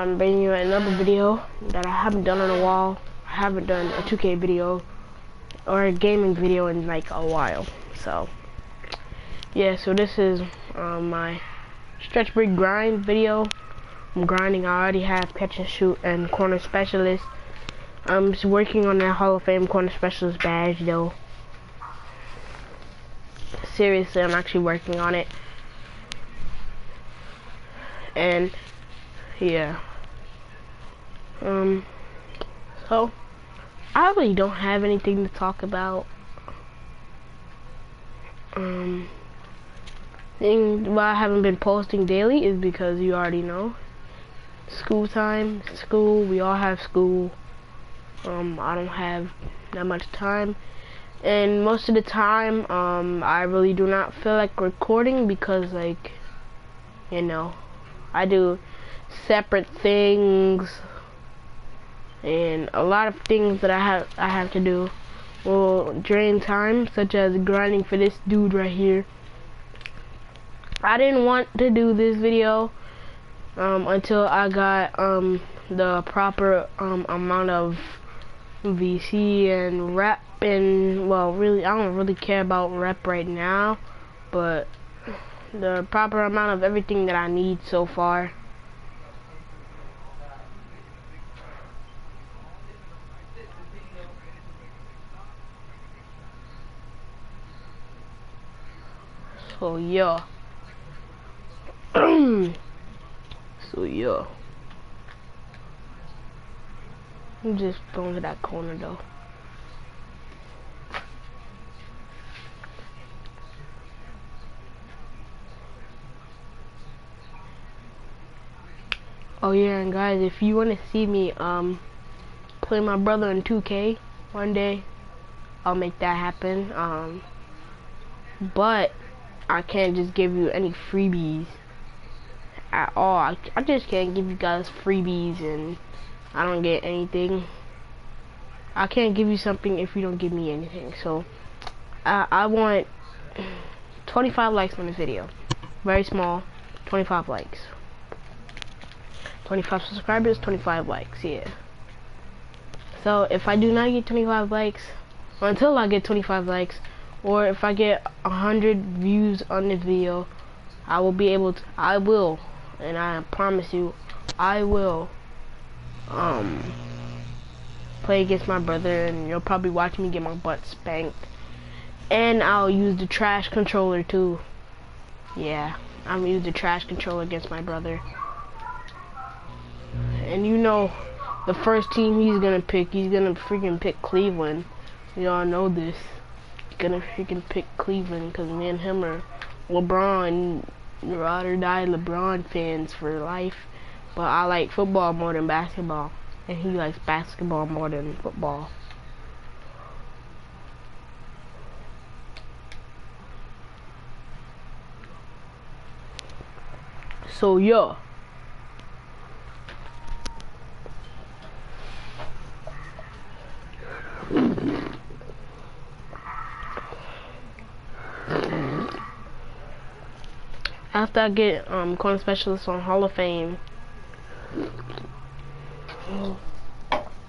I'm bringing you another video that I haven't done in a while. I haven't done a 2K video or a gaming video in like a while. So, yeah, so this is um, my stretch big grind video. I'm grinding. I already have catch and shoot and corner specialist. I'm just working on that Hall of Fame corner specialist badge though. Seriously, I'm actually working on it. And yeah. Um so I really don't have anything to talk about. Um thing why I haven't been posting daily is because you already know. School time, school, we all have school. Um I don't have that much time and most of the time um I really do not feel like recording because like you know I do separate things and a lot of things that I have I have to do. Will drain time such as grinding for this dude right here I didn't want to do this video um, until I got um, the proper um, amount of VC and rep and well really I don't really care about rep right now but the proper amount of everything that I need so far so yeah so yeah I'm just going to that corner though. Oh yeah, and guys, if you want to see me um play my brother in 2K one day, I'll make that happen. Um, but I can't just give you any freebies at all. I, I just can't give you guys freebies and I don't get anything. I can't give you something if you don't give me anything. So, I, I want 25 likes on this video. Very small, 25 likes. 25 subscribers, 25 likes, yeah. So, if I do not get 25 likes, or until I get 25 likes, or if I get a 100 views on this video, I will be able to, I will, and I promise you, I will um play against my brother and you'll probably watch me get my butt spanked. And I'll use the trash controller too. Yeah, I'm gonna use the trash controller against my brother. And you know the first team he's gonna pick, he's gonna freaking pick Cleveland. You all know this. Gonna freaking pick Cleveland because me and him are LeBron, ride or die LeBron fans for life. But I like football more than basketball. And he likes basketball more than football. So yeah. After I get um corner specialist on Hall of Fame,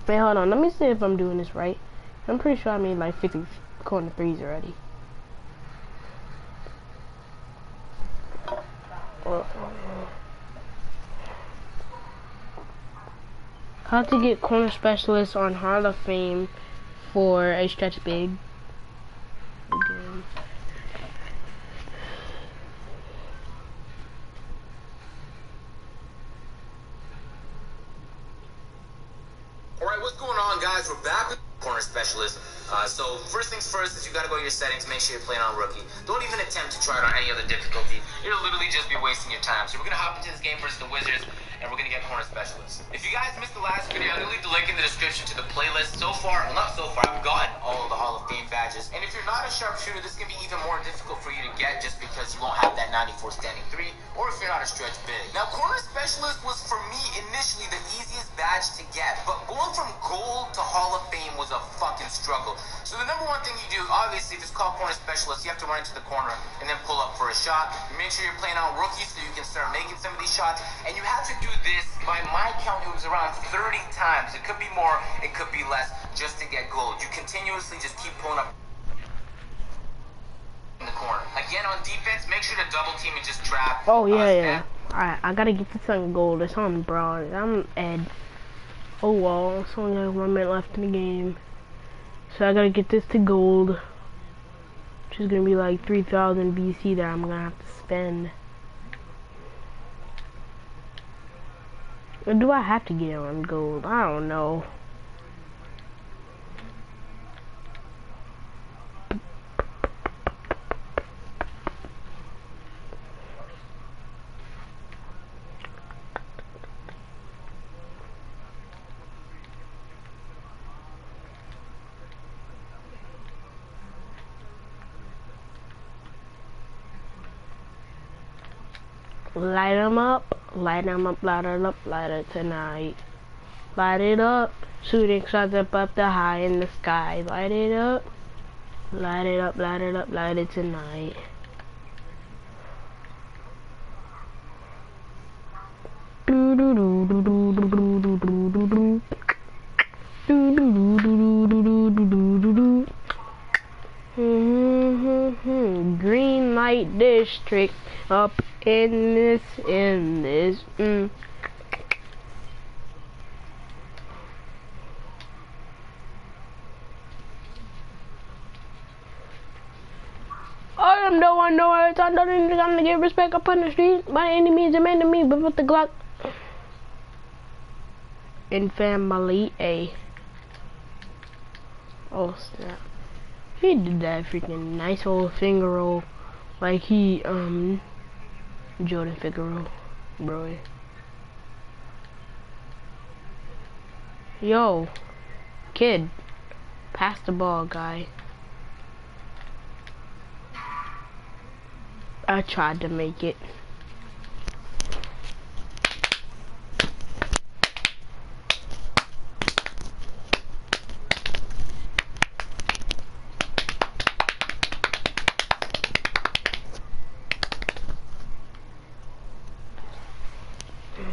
Wait, hold on. Let me see if I'm doing this right. I'm pretty sure I made like 50 corner threes already. How to get corner specialist on Hall of Fame for a stretch big. Guys, we're back with corner specialist. Uh, so first things first is you got to go to your settings, make sure you're playing on rookie. Don't even attempt to try it on any other difficulty. You'll literally just be wasting your time. So we're gonna hop into this game versus the Wizards and we're gonna get corner specialists. If you guys missed the last video, I'm gonna leave the link in the description to the playlist. So far, well not so far, I've gotten all of the Hall of Fame badges. And if you're not a sharpshooter, this can be even more difficult for you to get just because you won't have that 94 standing three, or if you're not a stretch big. Now, corner specialist was for me initially the easiest badge to get, but going from gold to Hall of Fame was a fucking struggle. So the number one thing you do, obviously, if it's called corner specialist, you have to run into the corner and then pull up for a shot. Make sure you're playing on rookie so you can start making some of these shots. And you have to do this by my count, it was around 30 times. It could be more, it could be less, just to get gold. You continuously just keep pulling up in the corner. Again, on defense, make sure to double team and just trap. Oh yeah, uh, yeah. Alright, I gotta get this on gold. It's on broad. I'm Ed. Oh well, it's only like one minute left in the game. So I gotta get this to gold. Which is gonna be like 3,000 VC that I'm gonna have to spend. Or do I have to get on gold? I don't know. Light 'em up, light 'em up, light it up, light it tonight. Light it up, shooting stars up up the high in the sky. Light it up, light it up, light it up, light it tonight. Do do do do do do do do do do. Do do do do do do do do do do. Mm-hmm. Green light district up in this, in this. Mm. I am the one, no I thought that I'm gonna give respect upon the street by any means and to me, but with the Glock. In family A. Oh snap. He did that freaking nice old finger roll like he um Jordan Figueroa, bro. Yo, kid, pass the ball, guy. I tried to make it.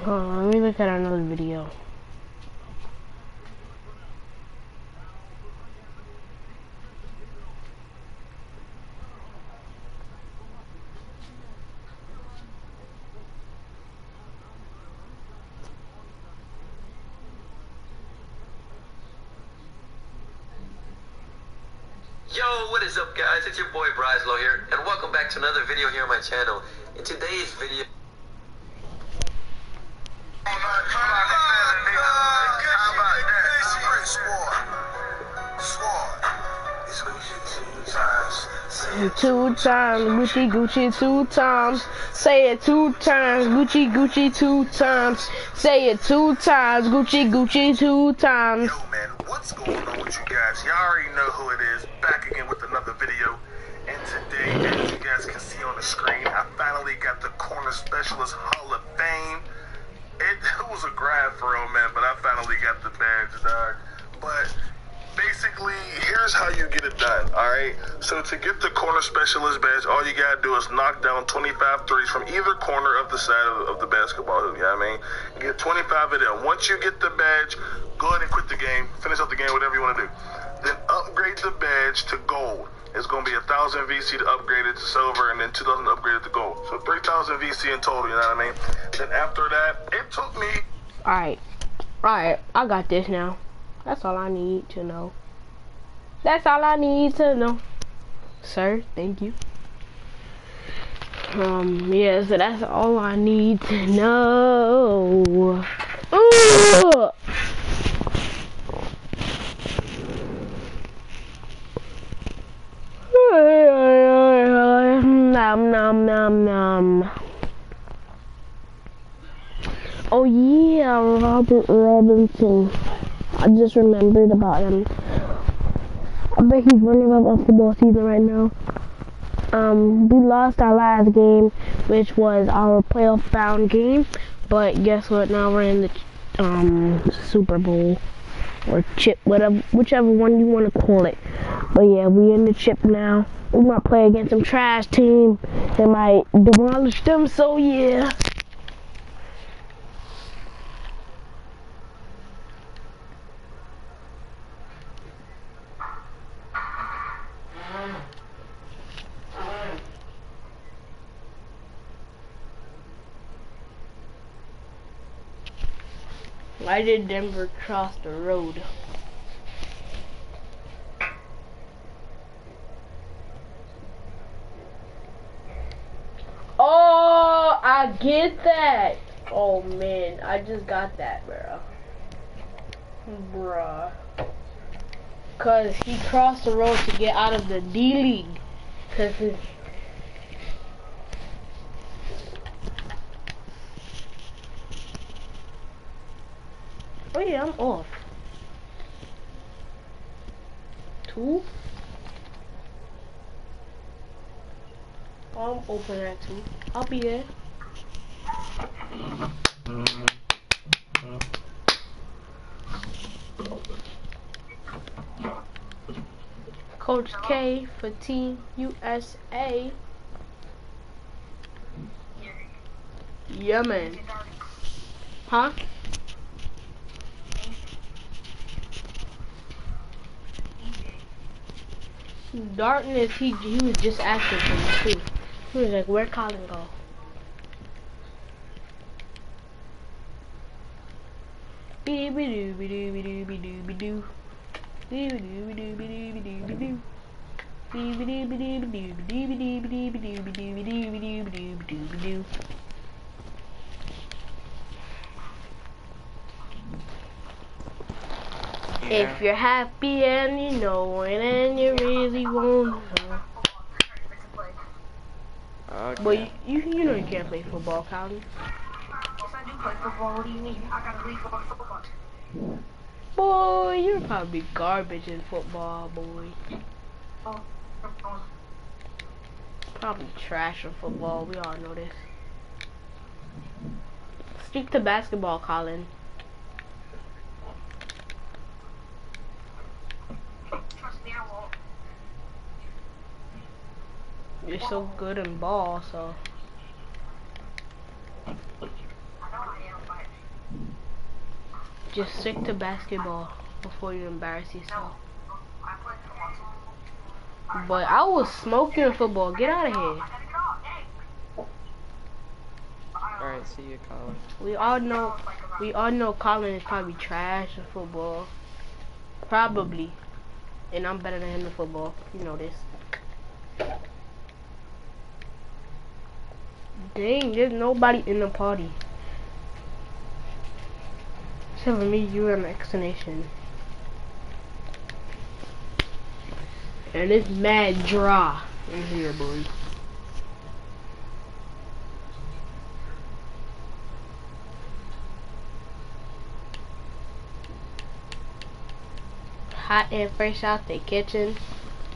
Hold on, let me video. Yo, what is up guys? It's your boy Brislow here, and welcome back to another video here on my channel. In today's video, Two times, Gucci, Gucci, two times. Say it two times, Gucci, Gucci, two times. Say it two times, Gucci, Gucci, two times. Yo, man, what's going on with you guys? Y'all already know who it is. Back again with another video. And today, as you guys can see on the screen, I finally got the Corner Specialist Hall of Fame. It, it was a grind for real, man, but I finally got the badge, dog. But basically, here's how you get it done, alright? So to get the corner specialist badge, all you gotta do is knock down 25 threes from either corner of the side of, of the basketball hoop, you know what I mean? You get 25 of them. Once you get the badge, go ahead and quit the game, finish up the game, whatever you wanna do. Then upgrade the badge to gold. It's gonna be a thousand VC to upgrade it to silver, and then 2,000 to upgrade it to gold. So 3,000 VC in total, you know what I mean? Then after that, it took me Alright, alright, I got this now. That's all I need to know. That's all I need to know. Sir, thank you. Um, yeah, so that's all I need to know. Ooh! Nom nom nom nom. Oh yeah, Robert Robinson. I just remembered about him. I bet he's running up football season right now. Um, we lost our last game, which was our playoff bound game. But guess what? Now we're in the um Super Bowl or chip, whatever, whichever one you want to call it. But yeah, we in the chip now. We might play against some trash team. They might demolish them. So yeah. Why did Denver cross the road? Oh, I get that. Oh man, I just got that, bro. Bruh. Cause he crossed the road to get out of the D League. Cause his Oh yeah, I'm off. Two? I'm open at two. I'll be there. Coach K for Team USA. Yeah. Huh? Darkness, he he was just asking for me too. He was like, "Where Colin go?" Be be be be be be be be be be be be be be be be be doo be doo be doo be doo. If you're happy and you know it and you really want to. Okay. But you, you, you know you can't play football, Colin. Yes, I do play football. What do you mean? I gotta leave for football. Boy, you're probably garbage in football, boy. Oh, football. Probably trash in football. We all know this. Stick to basketball, Colin. Trust me, I won't. You're so good in ball, so. I know I am, but Just stick to basketball before you embarrass yourself. I play football too. But I was smoking football. Get out of here. I gotta get off. Dang. Alright, see you, Colin. We all know. We all know Colin is probably trash in football. Probably. And I'm better than him in football. You know this. Dang, there's nobody in the party. Except for me, you, and X Nation. And it's mad dry in here, boy. Hot and fresh out the kitchen.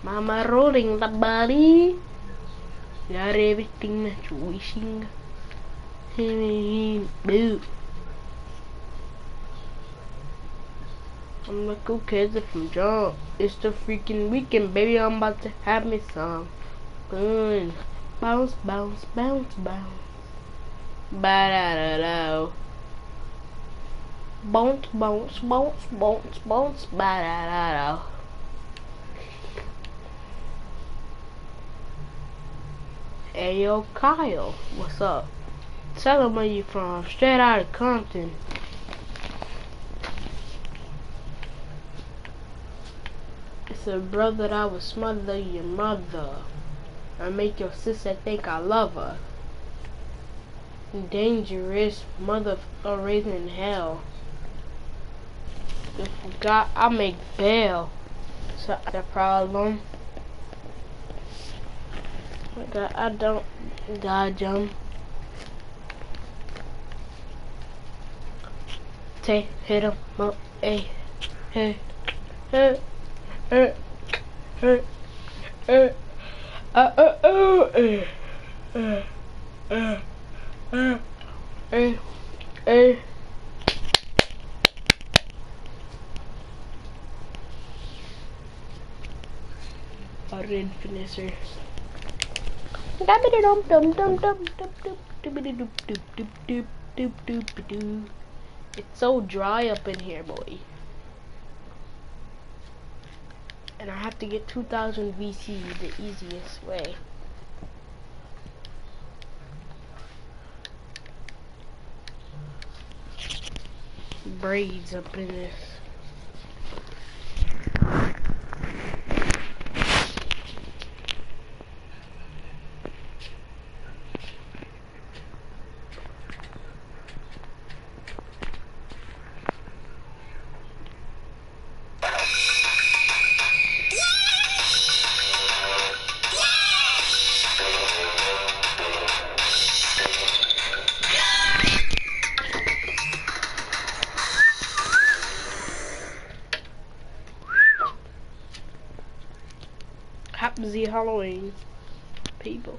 Mama rolling the body. Got everything that you're wishing. Boo. I'm like, okay, it's from jump. It's the freaking weekend, baby. I'm about to have me some fun. Bounce, bounce, bounce, bounce. Ba da da da. Bounce, bounce, bounce, bounce, bounce, ba da da da. Hey yo, Kyle, what's up? Tell him where you from. Straight out of Compton. It's a brother that would smother your mother and make your sister think I love her. Dangerous mother raising hell. If God, I make bail. So the problem. I I don't dodge them. Take hit him up, hey, hey, hey, hey, hey, hey, uh, uh, uh, eh, uh, uh, uh, eh, eh. a red finisher. It's so dry up in here, boy. And I have to get 2000 VC the easiest way. Braids up in this. Halloween, people.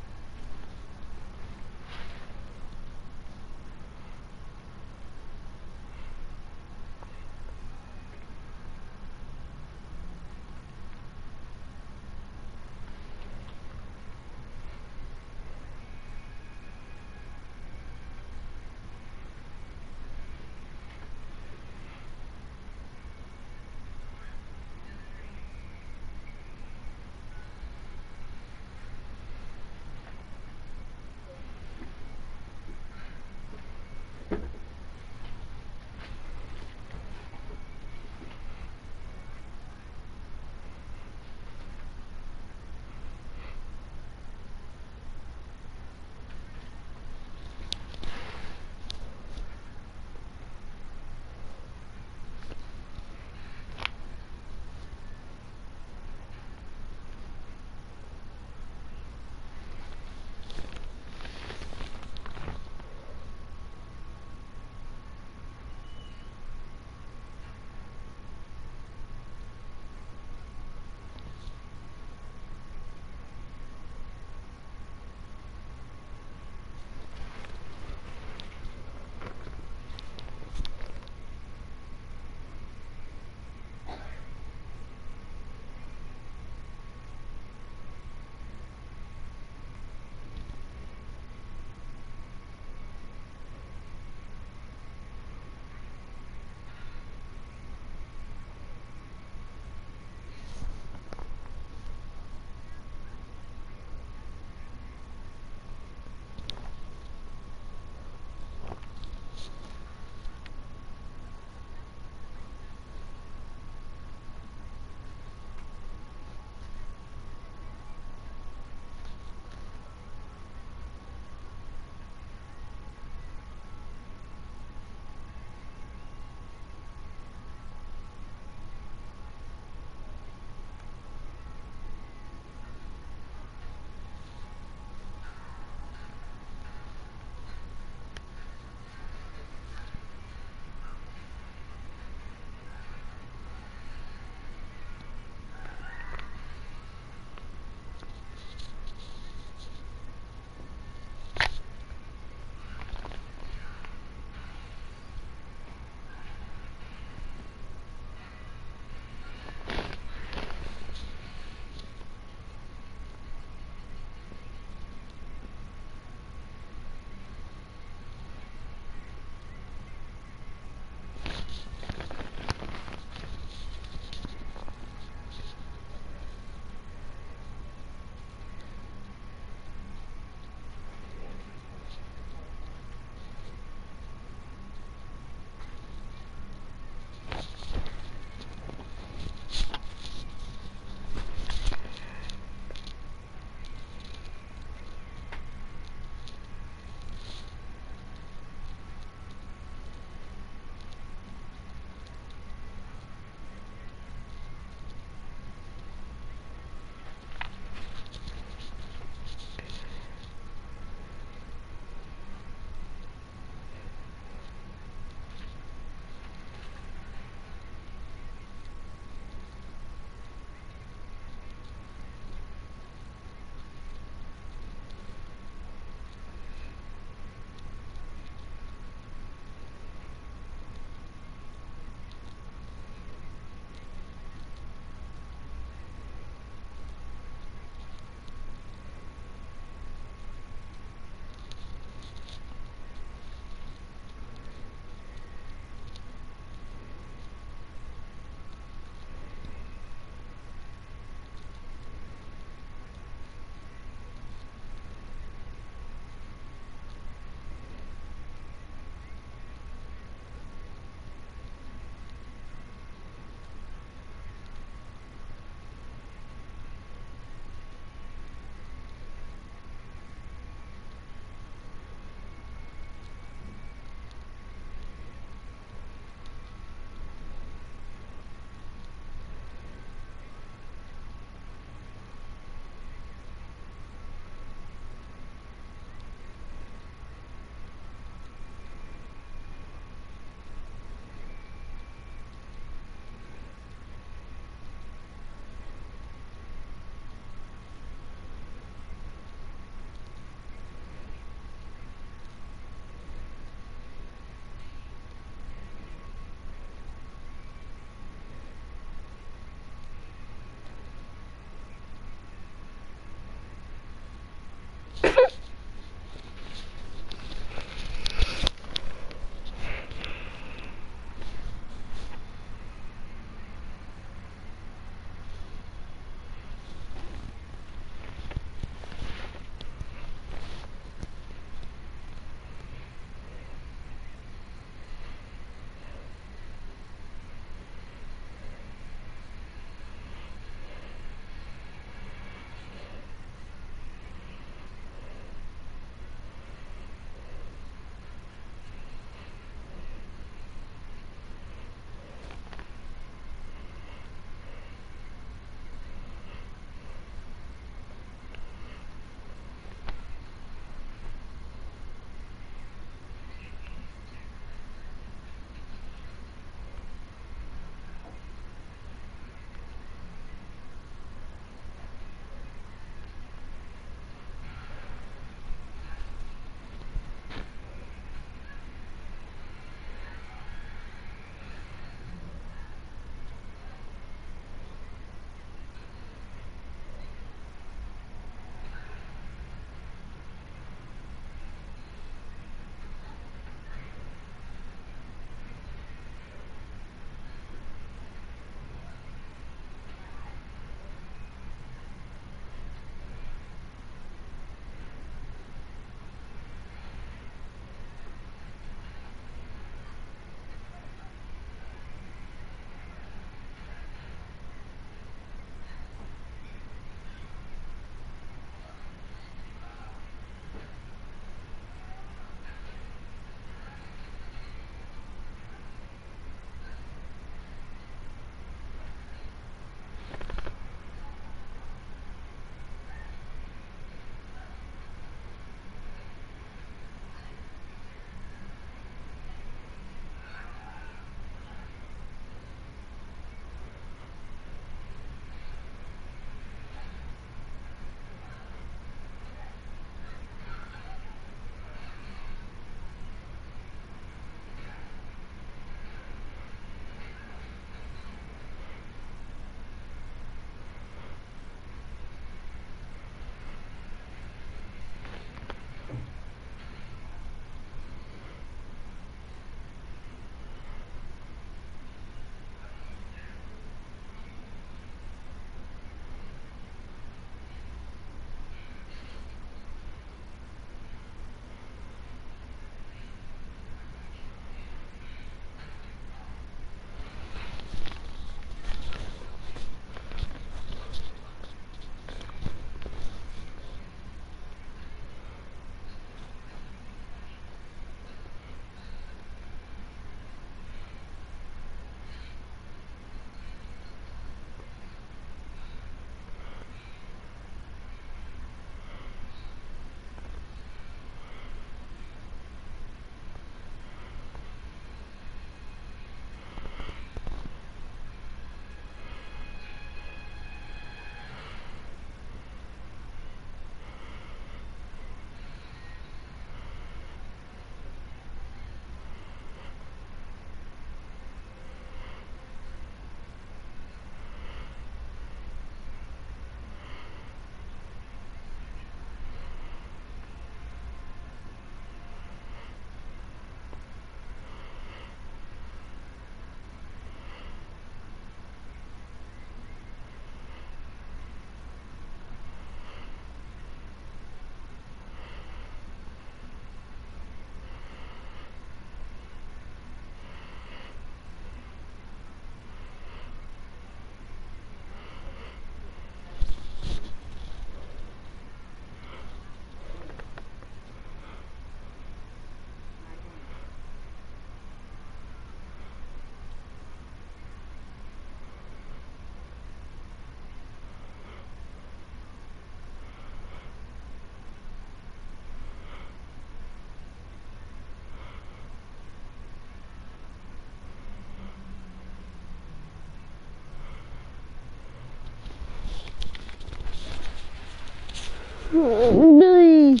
Beauty.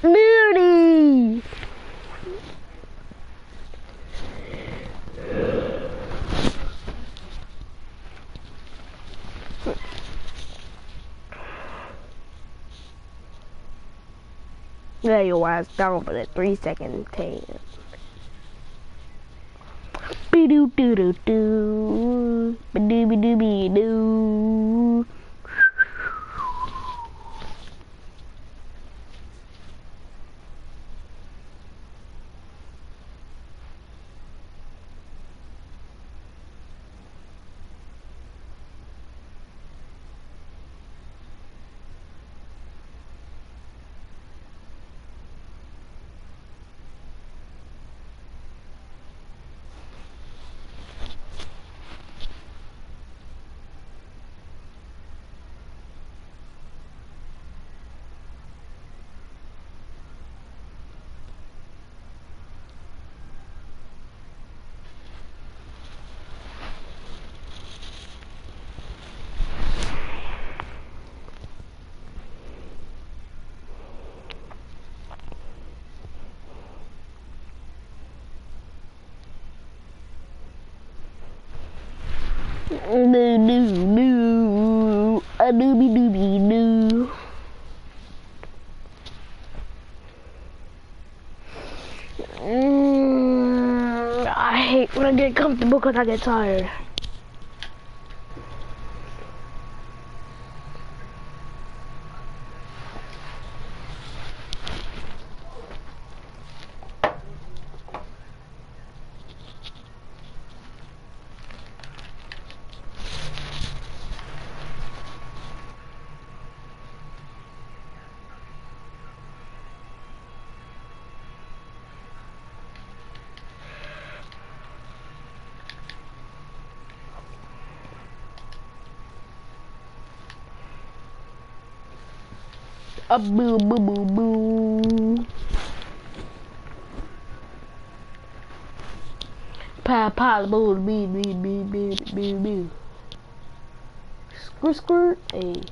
Beauty. Lay your ass down for the three second tan. Be doo doo doo doo. Be doo be doo be doo. Moo. A dooby dooby doo. Mm, I hate when I get comfortable because I get tired. A boo boo boo boo. Pa pa boo bee bee bee bee bee. Squirt squirt. Hey.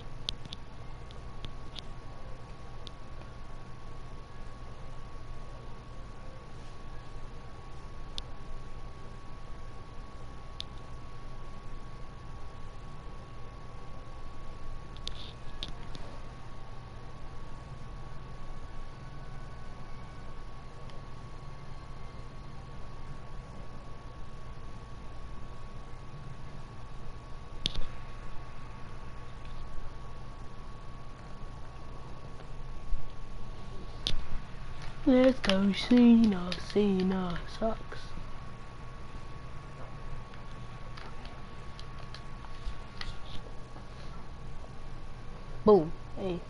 Let's go Cena, Cena sucks. Boom. Hey.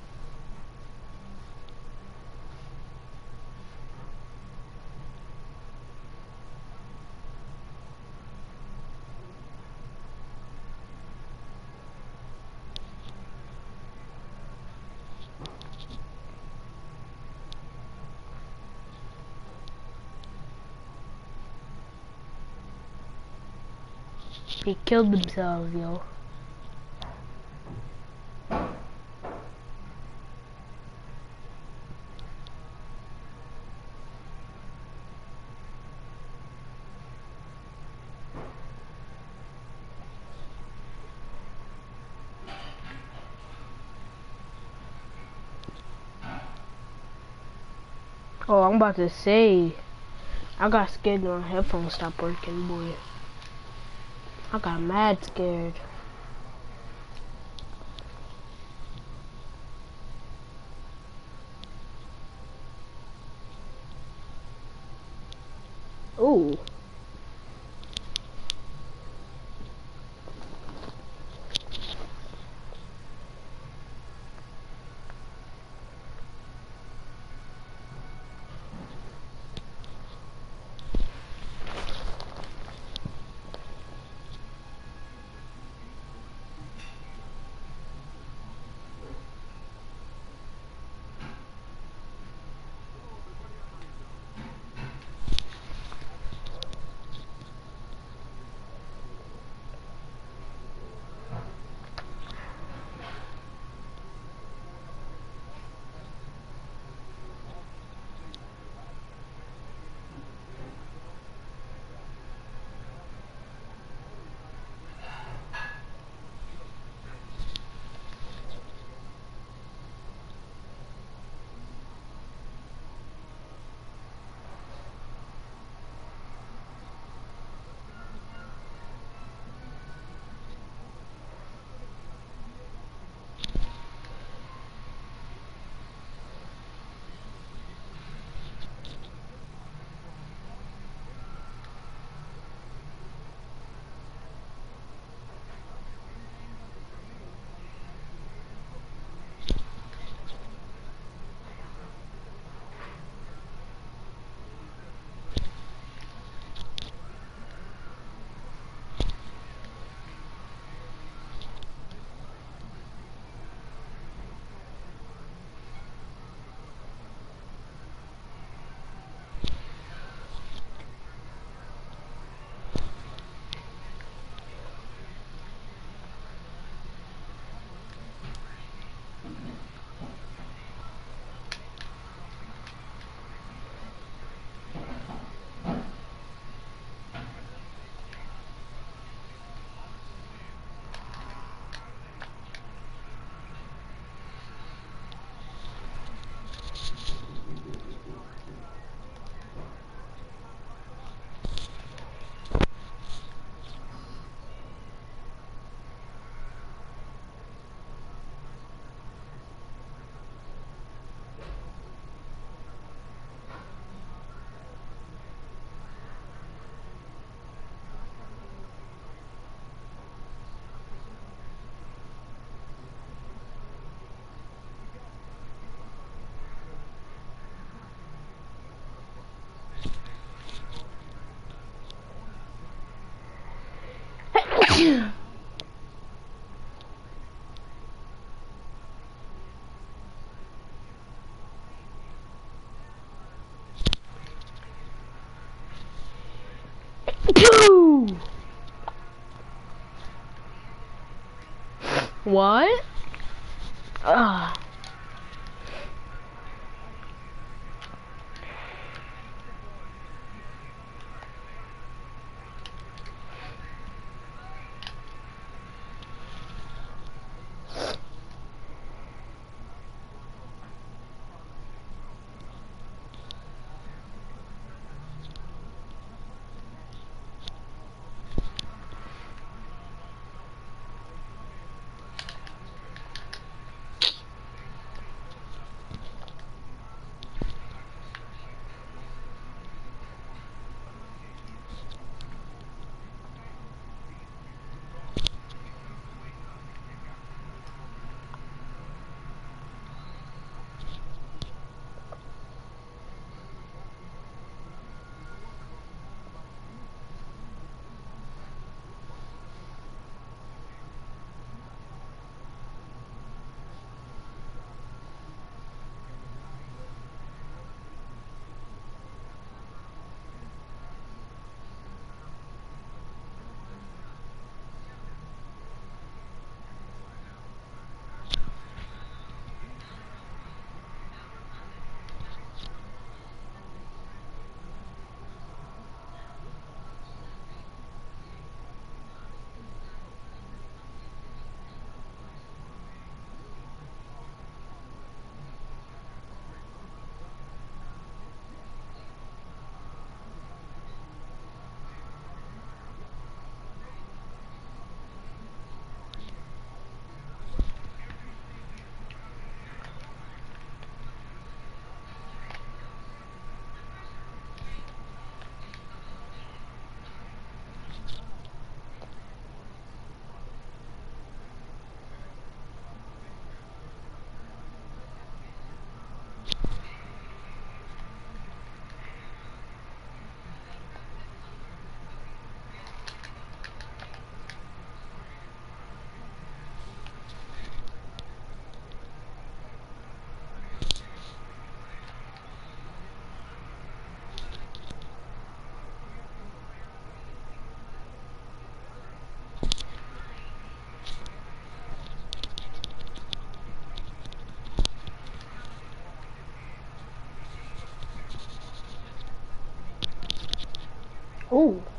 They killed themselves, yo. Oh, I'm about to say, I got scared when my headphones stopped working, boy. I got mad scared. What? Ugh. Ooh.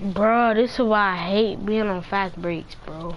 Bruh, this is why I hate being on fast breaks, bro.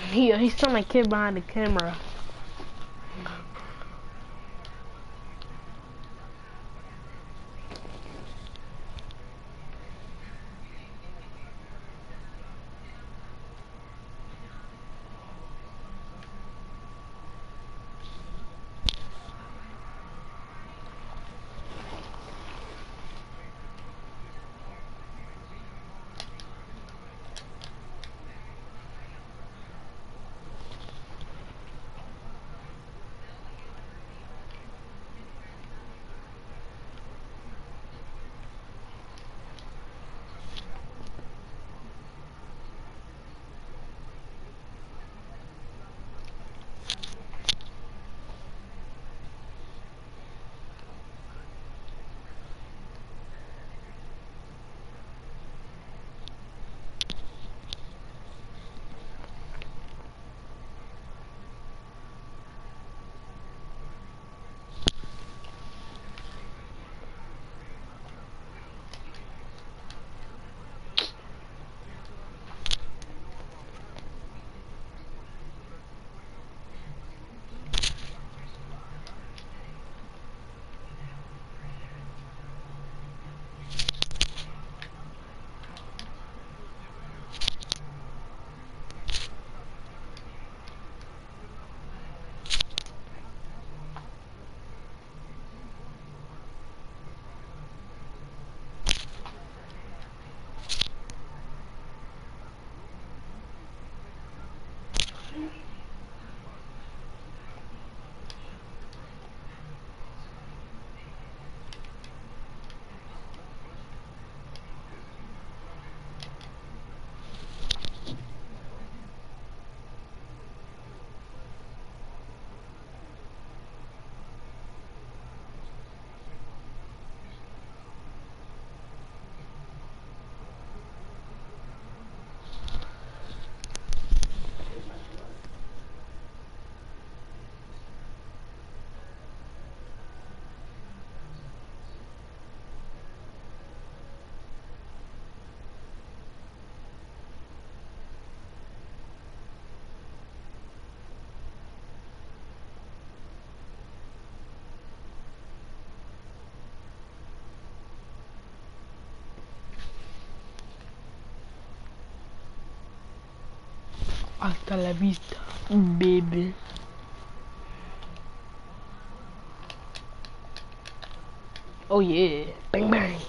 He, he's still my kid behind the camera. Hasta la vista, baby. Oh yeah, bang bang.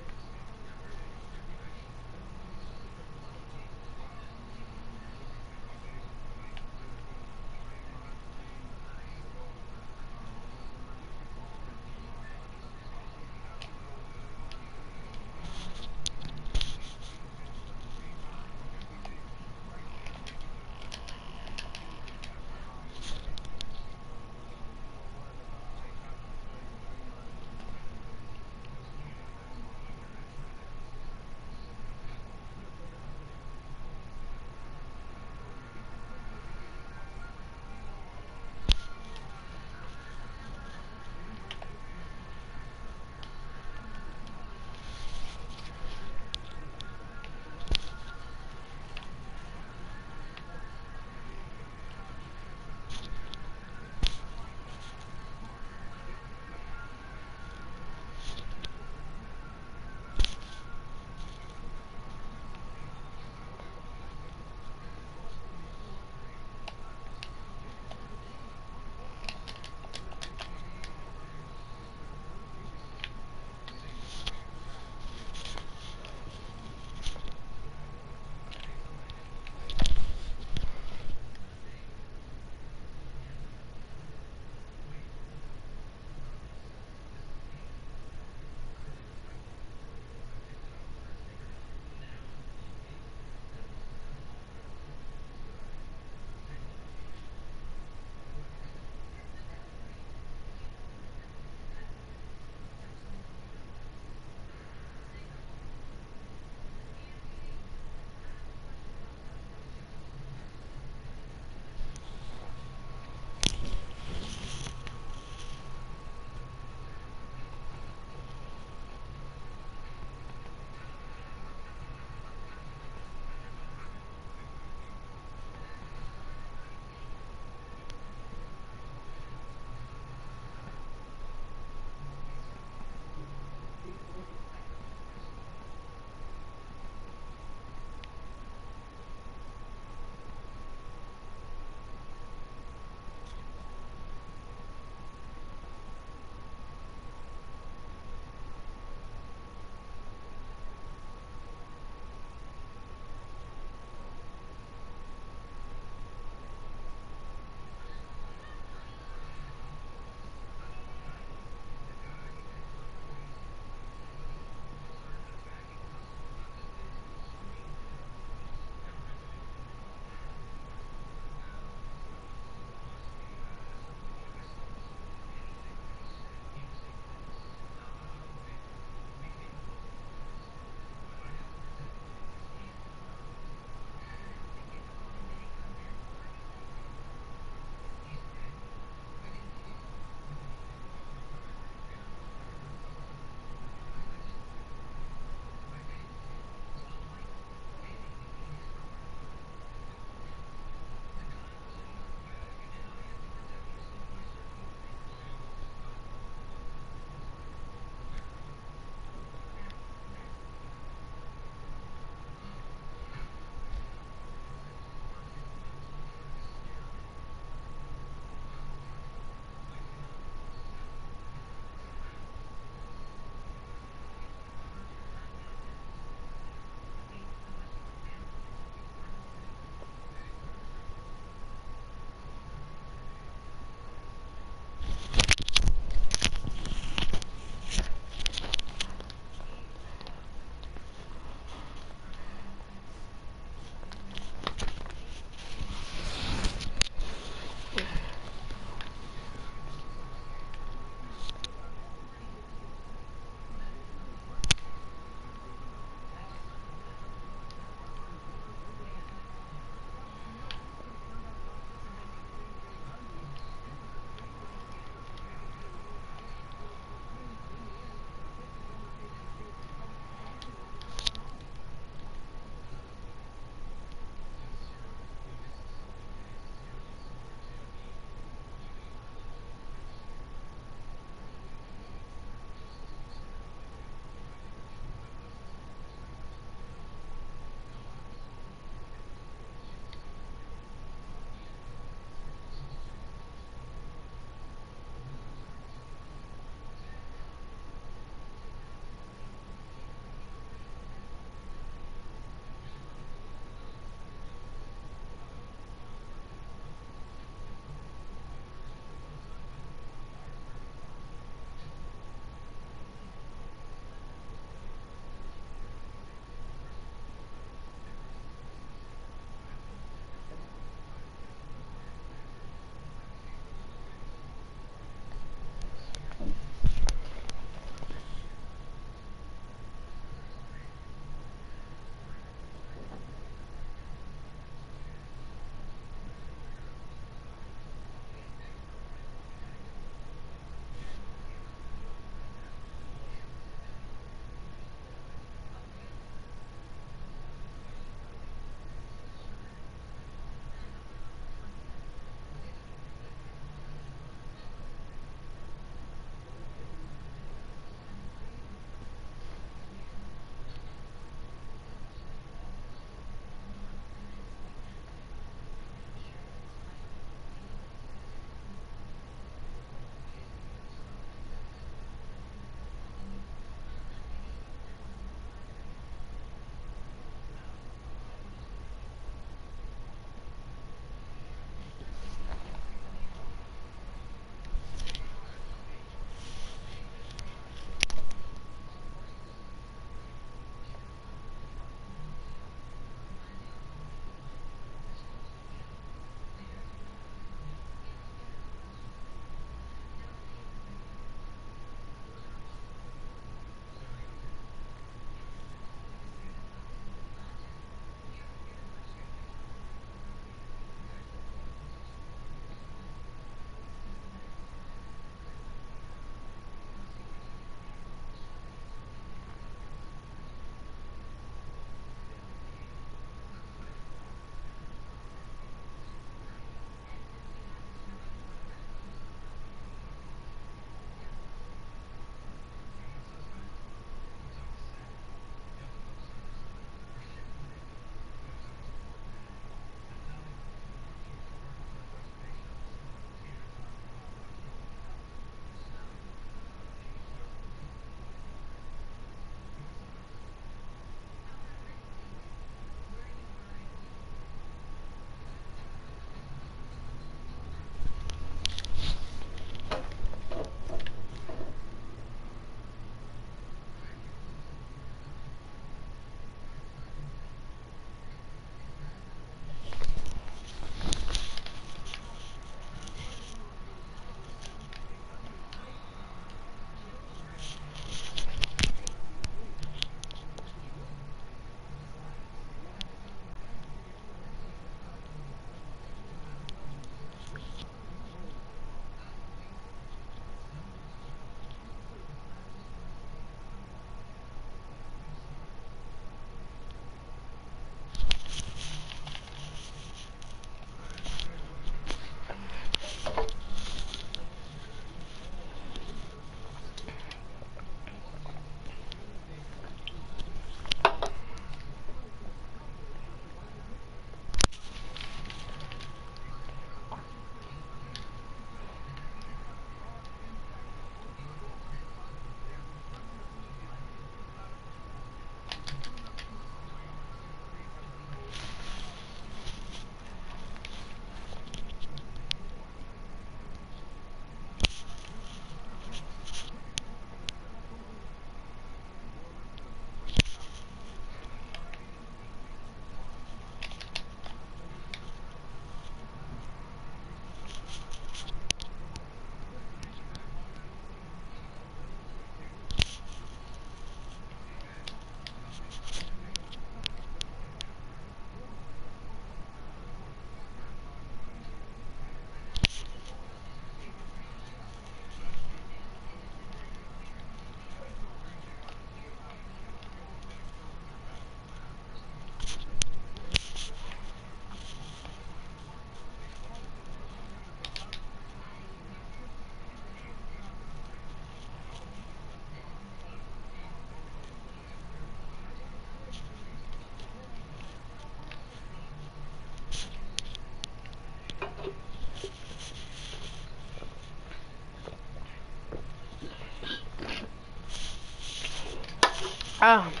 Ah.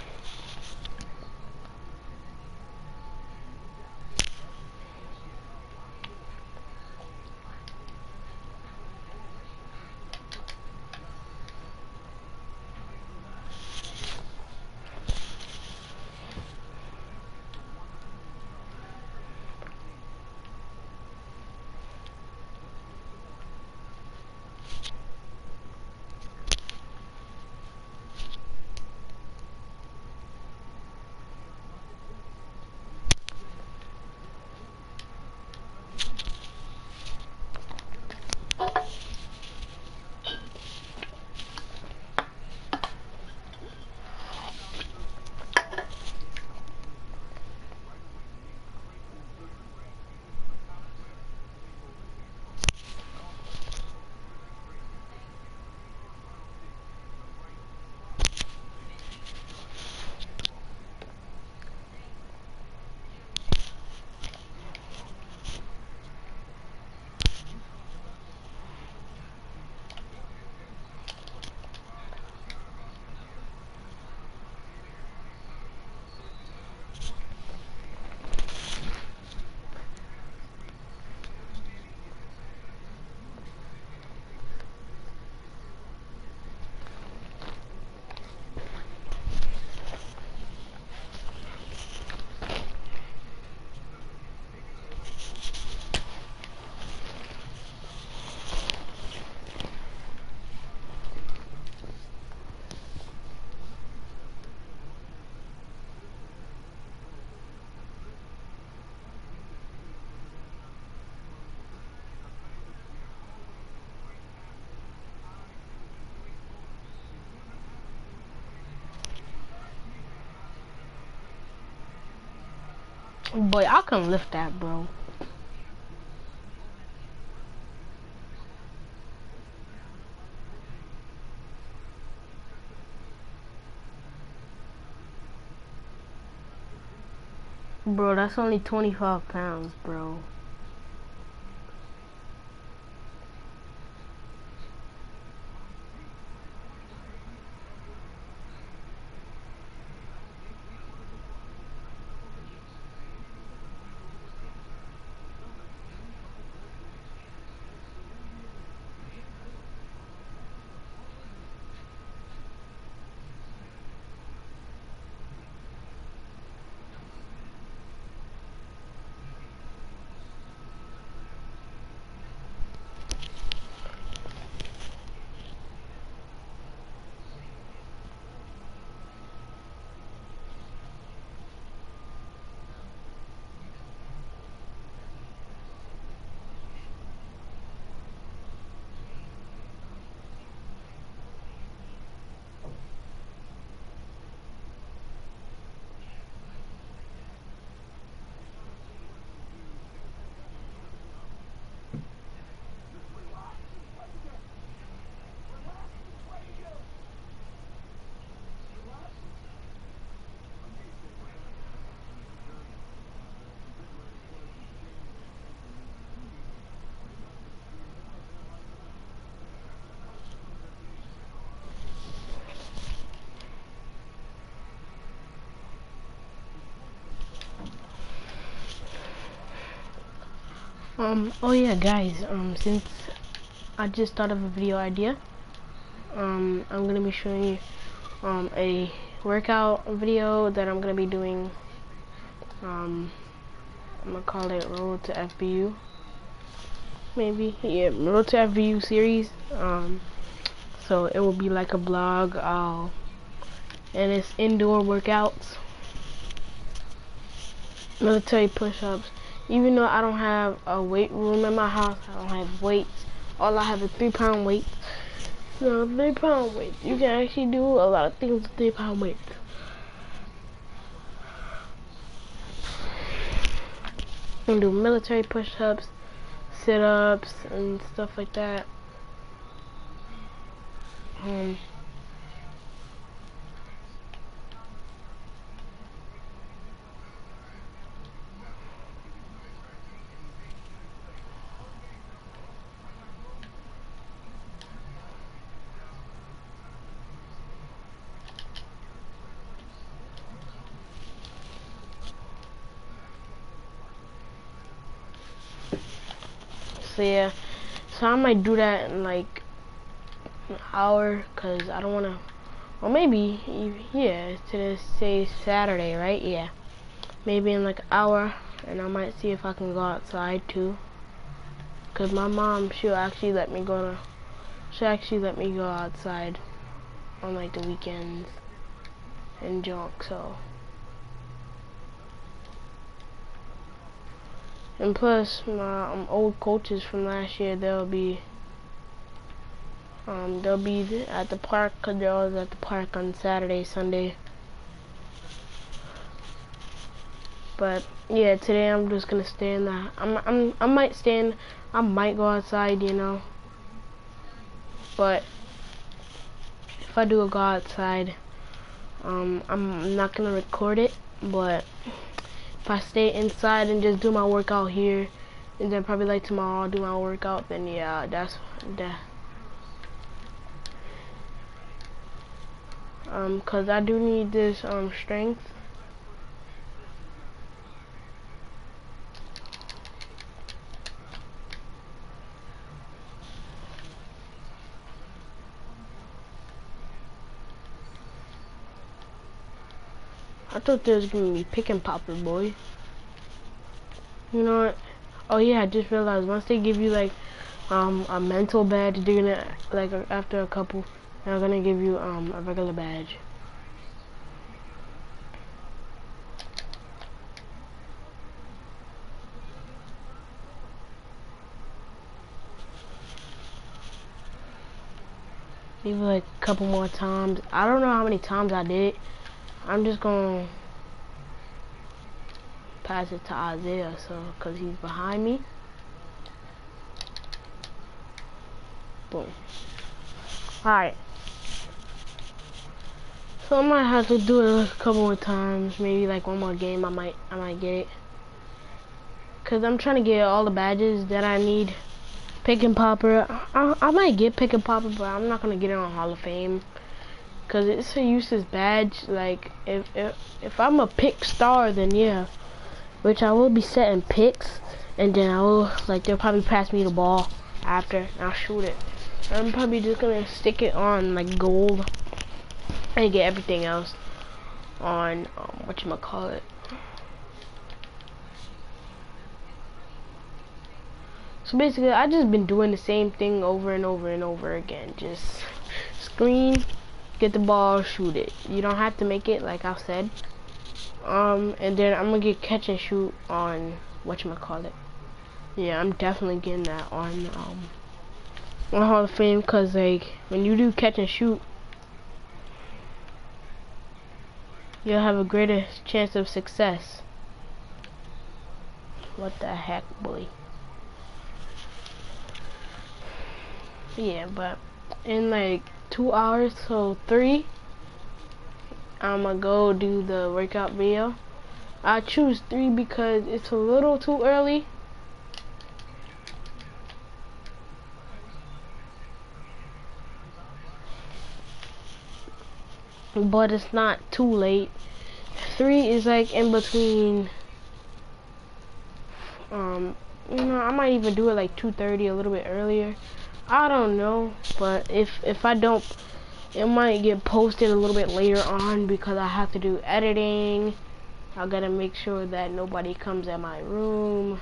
Boy, I can lift that, bro. Bro, that's only 25 pounds, bro. Um, oh yeah, guys, um, since I just thought of a video idea, um, I'm gonna be showing you, um, a workout video that I'm gonna be doing, um, I'm gonna call it Road to FBU, maybe, yeah, Road to FBU series, um, so it will be like a blog, I'll, and it's indoor workouts, military push-ups, even though I don't have a weight room in my house, I don't have weights. All I have is three pound weights. So three pound weights. You can actually do a lot of things with three pound weights. You can do military push-ups, sit-ups, and stuff like that. Um, So yeah, so I might do that in like an hour, cause I don't wanna. Or maybe, yeah, today say Saturday, right? Yeah, maybe in like an hour, and I might see if I can go outside too. Cause my mom, she'll actually let me go to, she'll actually let me go outside on like the weekends and junk. So. And plus, my um, old coaches from last year, they'll be, um, they'll be at the park, cause they're always at the park on Saturday, Sunday. But yeah, today I'm just gonna stay in the. I'm, I'm, I might stand. I might go outside, you know. But if I do go outside, um, I'm not gonna record it, but if I stay inside and just do my workout here, and then probably like tomorrow I'll do my workout, then yeah, that's that. Um, cause I do need this um strength. I thought there was gonna be pick and popper, boy. You know what? Oh yeah, I just realized once they give you like um a mental badge, they're gonna like after a couple, they're gonna give you um a regular badge. Maybe like a couple more times. I don't know how many times I did it. I'm just gonna pass it to Isaiah, so cause he's behind me. Boom. Alright. So I might have to do it a couple more times, maybe like one more game I might I might get it. Cause I'm trying to get all the badges that I need. Pick and popper. I, I might get pick and popper, but I'm not gonna get it on Hall of Fame. Cause it's a useless badge. Like if if if I'm a pick star, then yeah, which I will be setting picks, and then I will like they'll probably pass me the ball after, and I'll shoot it. I'm probably just gonna stick it on like gold, and get everything else on um, what you might call it. So basically, I just been doing the same thing over and over and over again. Just screen, get the ball, shoot it. You don't have to make it like I said. Um, and then I'm gonna get catch and shoot on whatchamacallit. Yeah, I'm definitely getting that on um on Hall of Fame cause like when you do catch and shoot you'll have a greater chance of success. What the heck, boy? Yeah, but in like two hours, so three, I'm gonna go do the workout video. I choose three because it's a little too early. But it's not too late. Three is like in between. Um, you know, I might even do it like 2:30, a little bit earlier. I don't know, but if if I don't, it might get posted a little bit later on because I have to do editing. I gotta make sure that nobody comes at my room.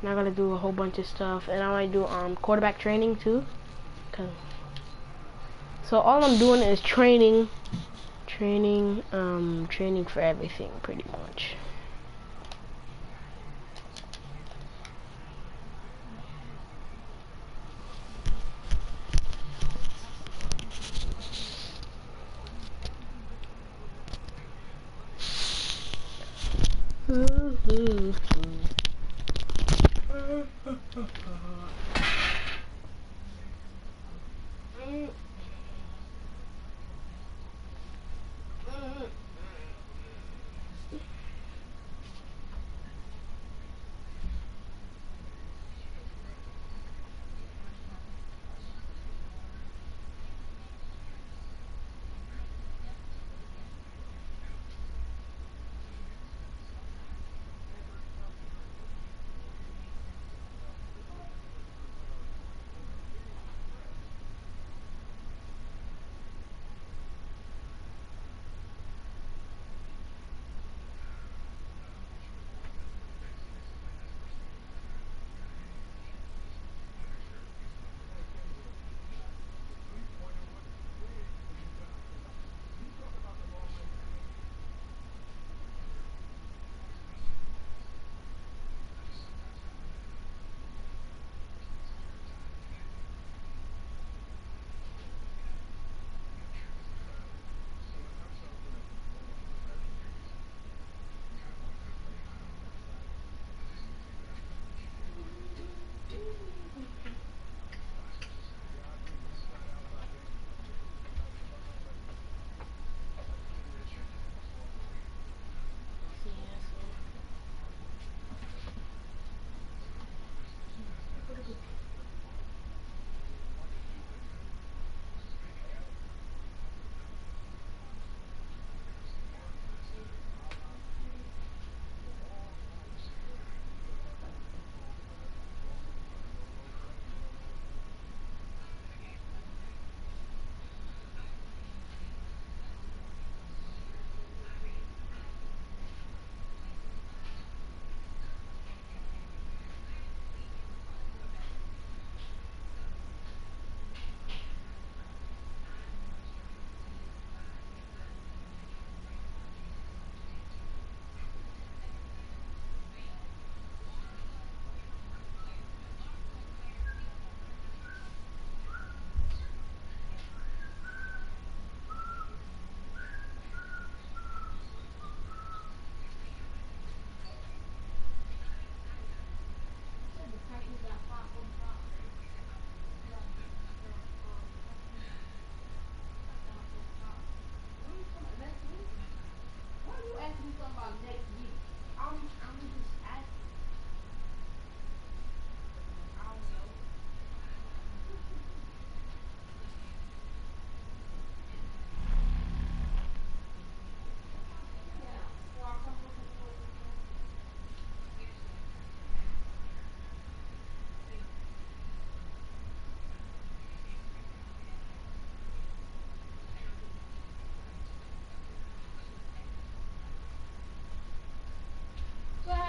And I gotta do a whole bunch of stuff, and I might do um quarterback training too. Cause so all I'm doing is training, training, um, training for everything pretty much. Mm-hmm.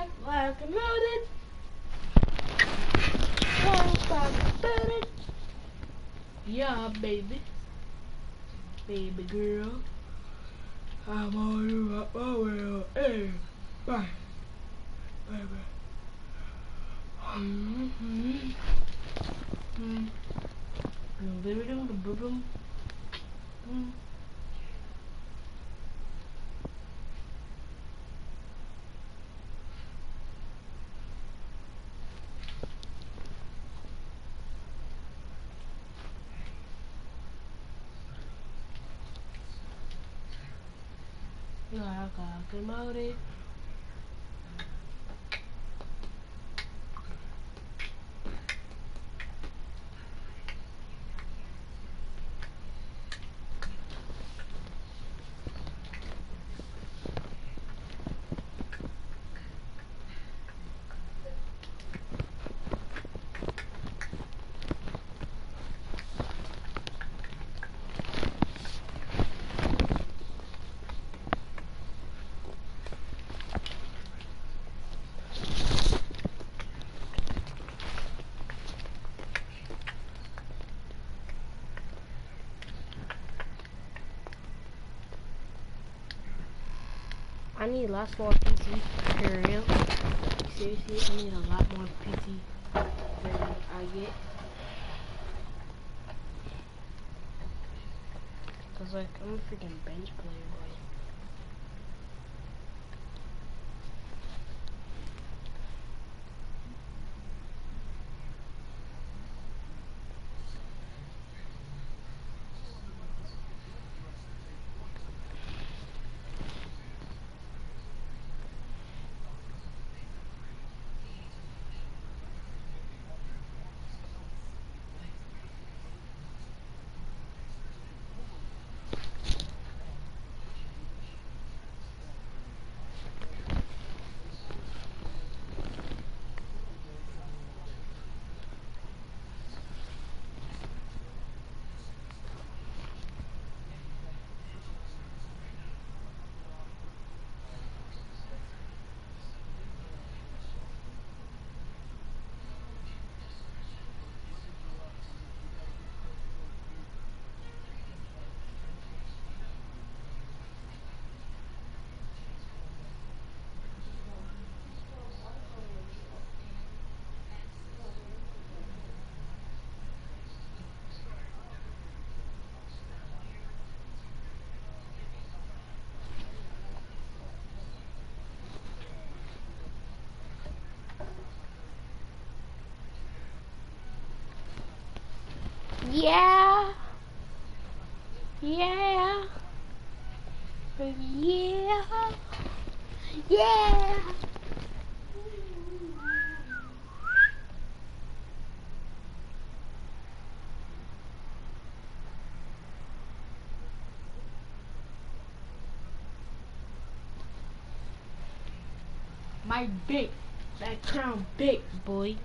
Loaded. Like a loaded. Yeah, baby. Baby girl. I'm you up my world. Hey, bye. Baby. Mm-hmm. Mm. Boom, boom, boom, boom, boom, boom. Mm. Like a commodity. I need lots more VC for real. Seriously, I need a lot more VC than I get. Cause like I'm a freaking bench player, boy. Yeah. Yeah. Yeah. Yeah. My big, that crown big, boy.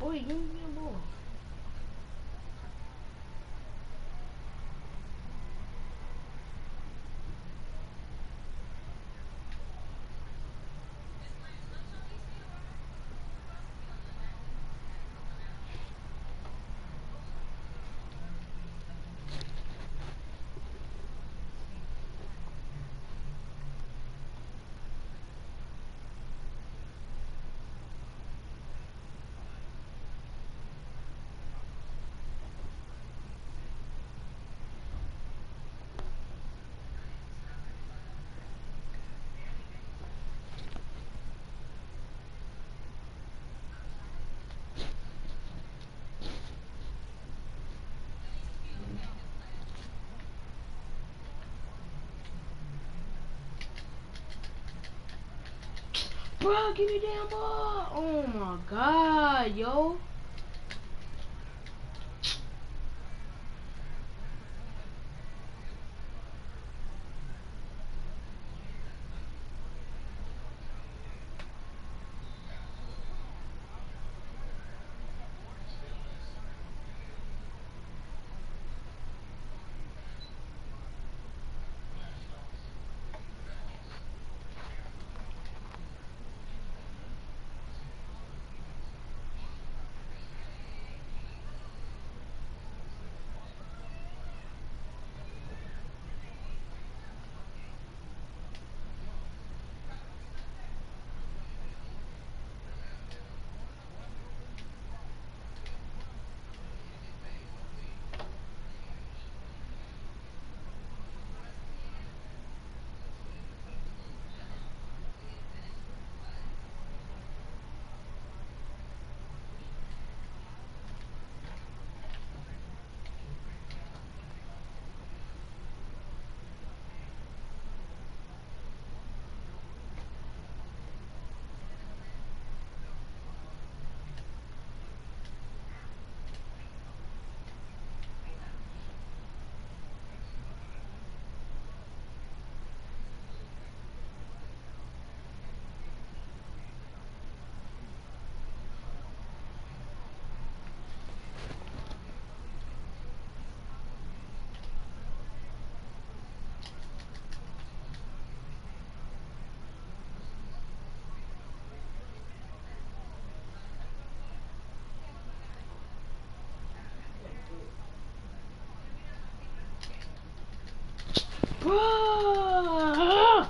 Boy, give me the ball. Bro, give me damn ball. Oh my god, yo. Bro,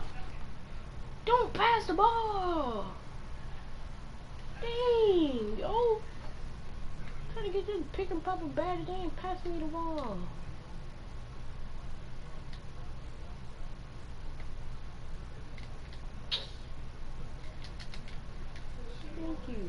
don't pass the ball. Dang, yo. Trying to get this pick and pop a bad they ain't passing me the ball. Thank you.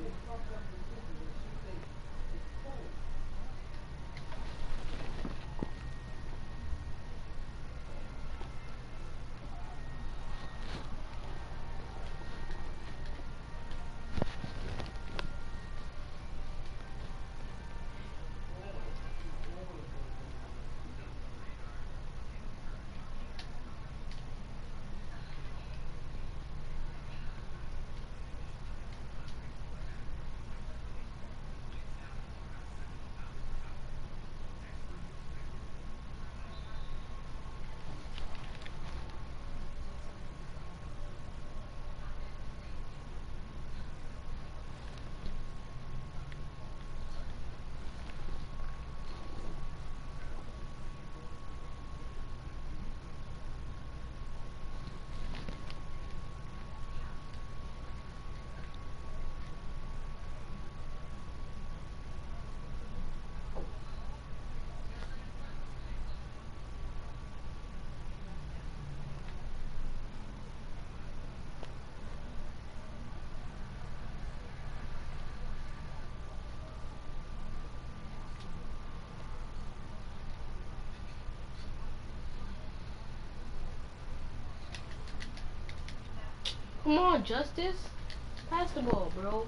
Come on, Justice. Pass the ball, bro.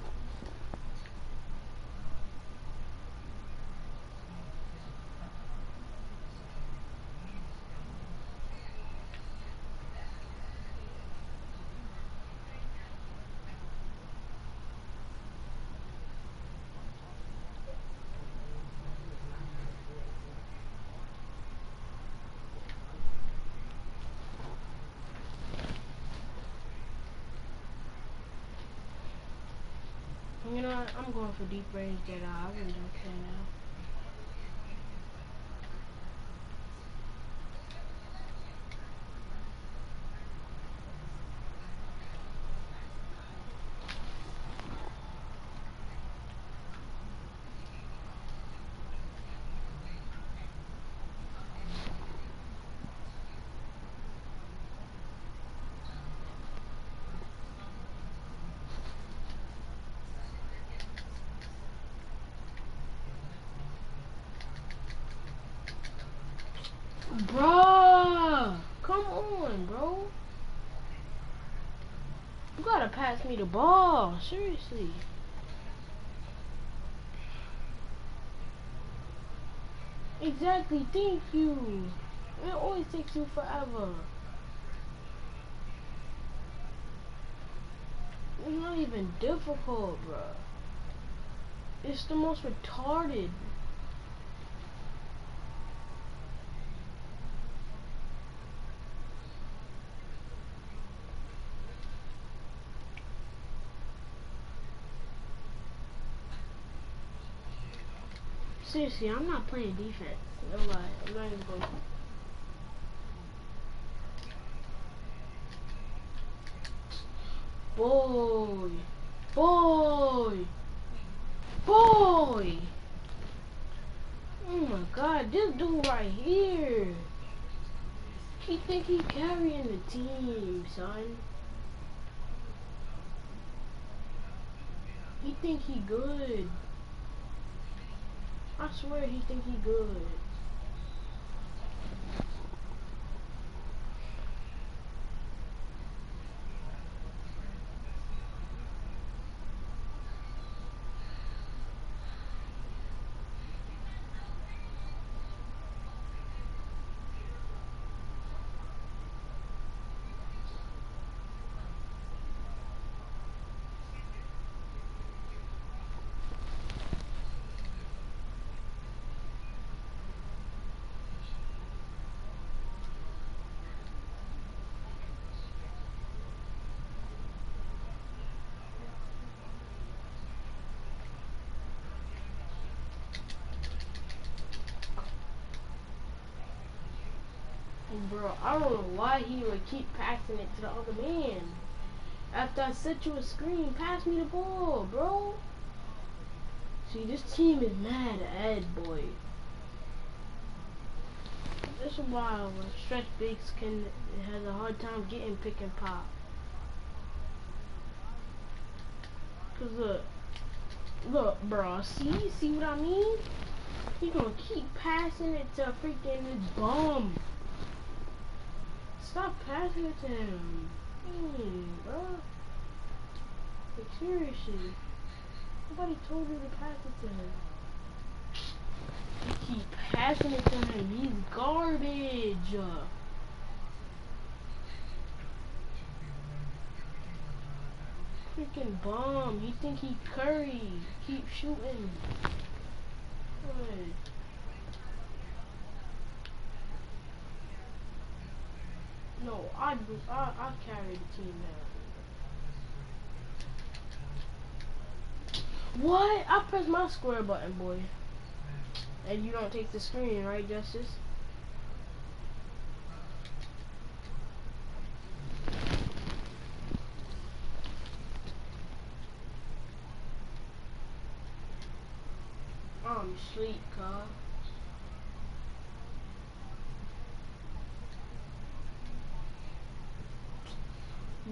For deep range Jedi. I don't care now. Bruh! Come on, bro. You gotta pass me the ball. Seriously. Exactly, thank you. It always takes you forever. It's not even difficult, bro. It's the most retarded. Seriously, I'm not playing defense. No lie. I'm not even going. Boy, boy, boy. Oh my God, this dude right here. He think he carrying the team, son. He think he good. Swear he think he good. Bro, I don't know why he would keep passing it to the other man. After I set you a screen, pass me the ball, bro. See, this team is mad at Ed, boy. This is why when stretch bigs can has a hard time getting pick and pop. Cause look, look, bro. See, see what I mean? He gonna keep passing it to freaking this bum. Stop passing it to him. Dang, bro. Like, seriously. Nobody told you to pass it to him. You keep passing it to him. He's garbage. Freaking bomb. He think he Curry. Keep shooting. Good. No, I I I carry the team now. What? I press my square button, boy. And you don't take the screen, right, Justice? I'm sleep, car.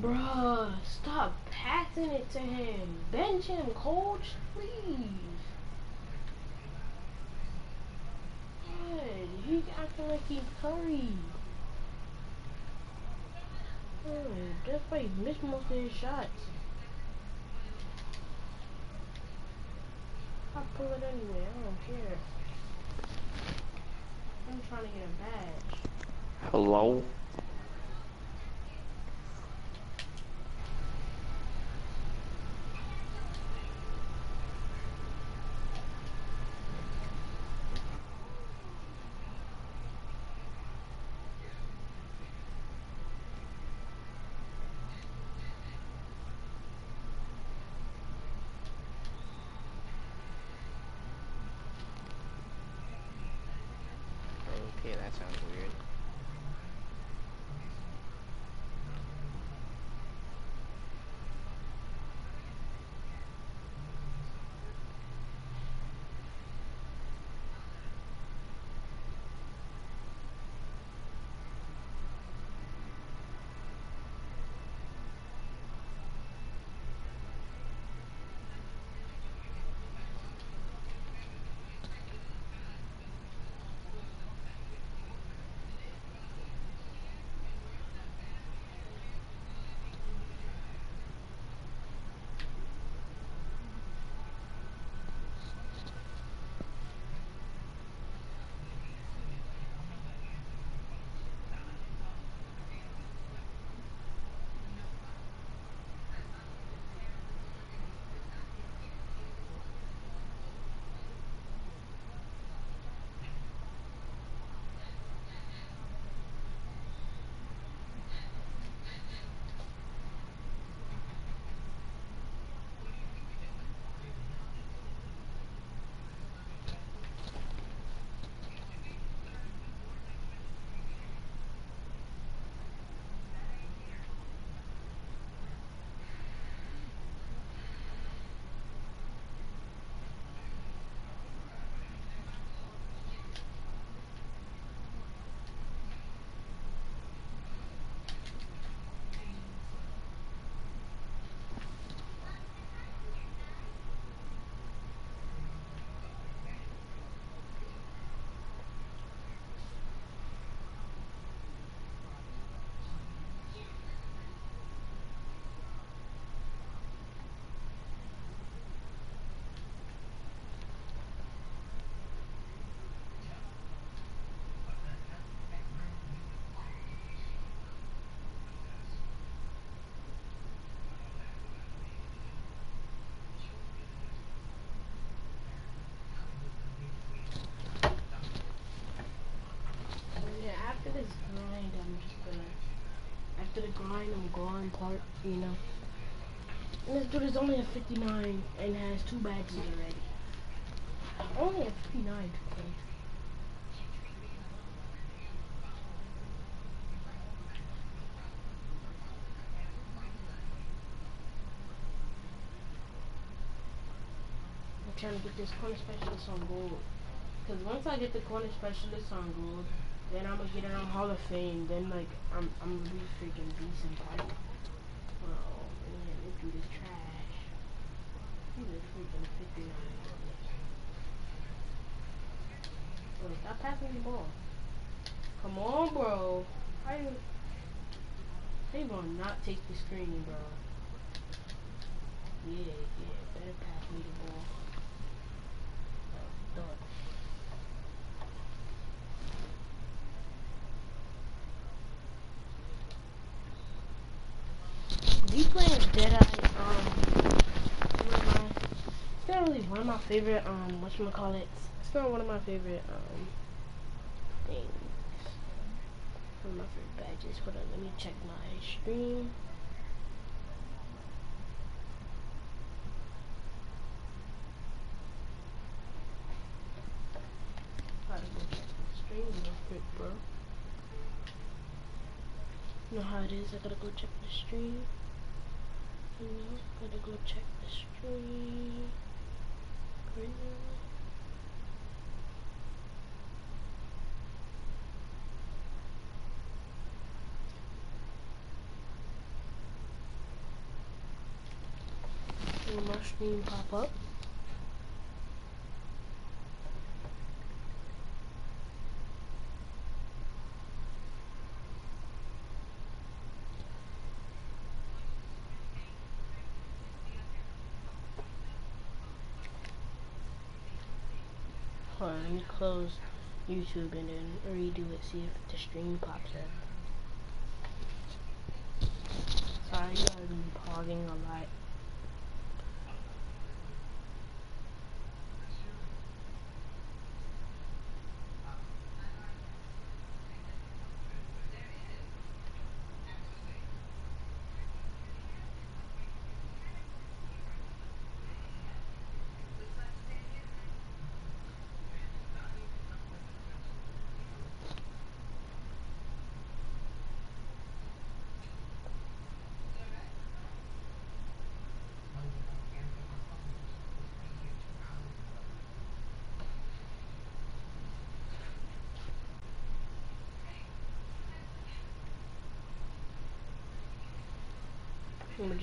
Bruh, stop passing it to him. Bench him, coach, please. God, he's acting like he's Curry. God, that's why he missed most of his shots. I'll pull it anyway, I don't care. I'm trying to get a badge. Hello? Grind, I'm just gonna. After the grind, I'm going part, you know. And this dude is only a 59 and has two badges already. Only a 59 okay. I'm trying to get this corner specialist on gold. Because once I get the corner specialist on gold, then I'm gonna get it on Hall of Fame. Then like I'm I'm gonna be freaking decent pipe. Oh man, this dude is trash. He's a freaking 59. Bro, stop passing the ball. Come on, bro. How you? You gonna not take the screen, bro? Yeah, yeah. Better pass me the ball. Oh, dog. Playing Deadeye, um, one of my, it's not really one of my favorite, um, whatchamacallit, it's not one of my favorite, um, things. One of my favorite badges. Hold on, let me check my stream. You know how it is, I gotta go check the stream. Know, gotta go check the stream. Now. See my stream pop up. Close YouTube and then redo it, see if the stream pops up. Sorry guys, I'm pausing a lot.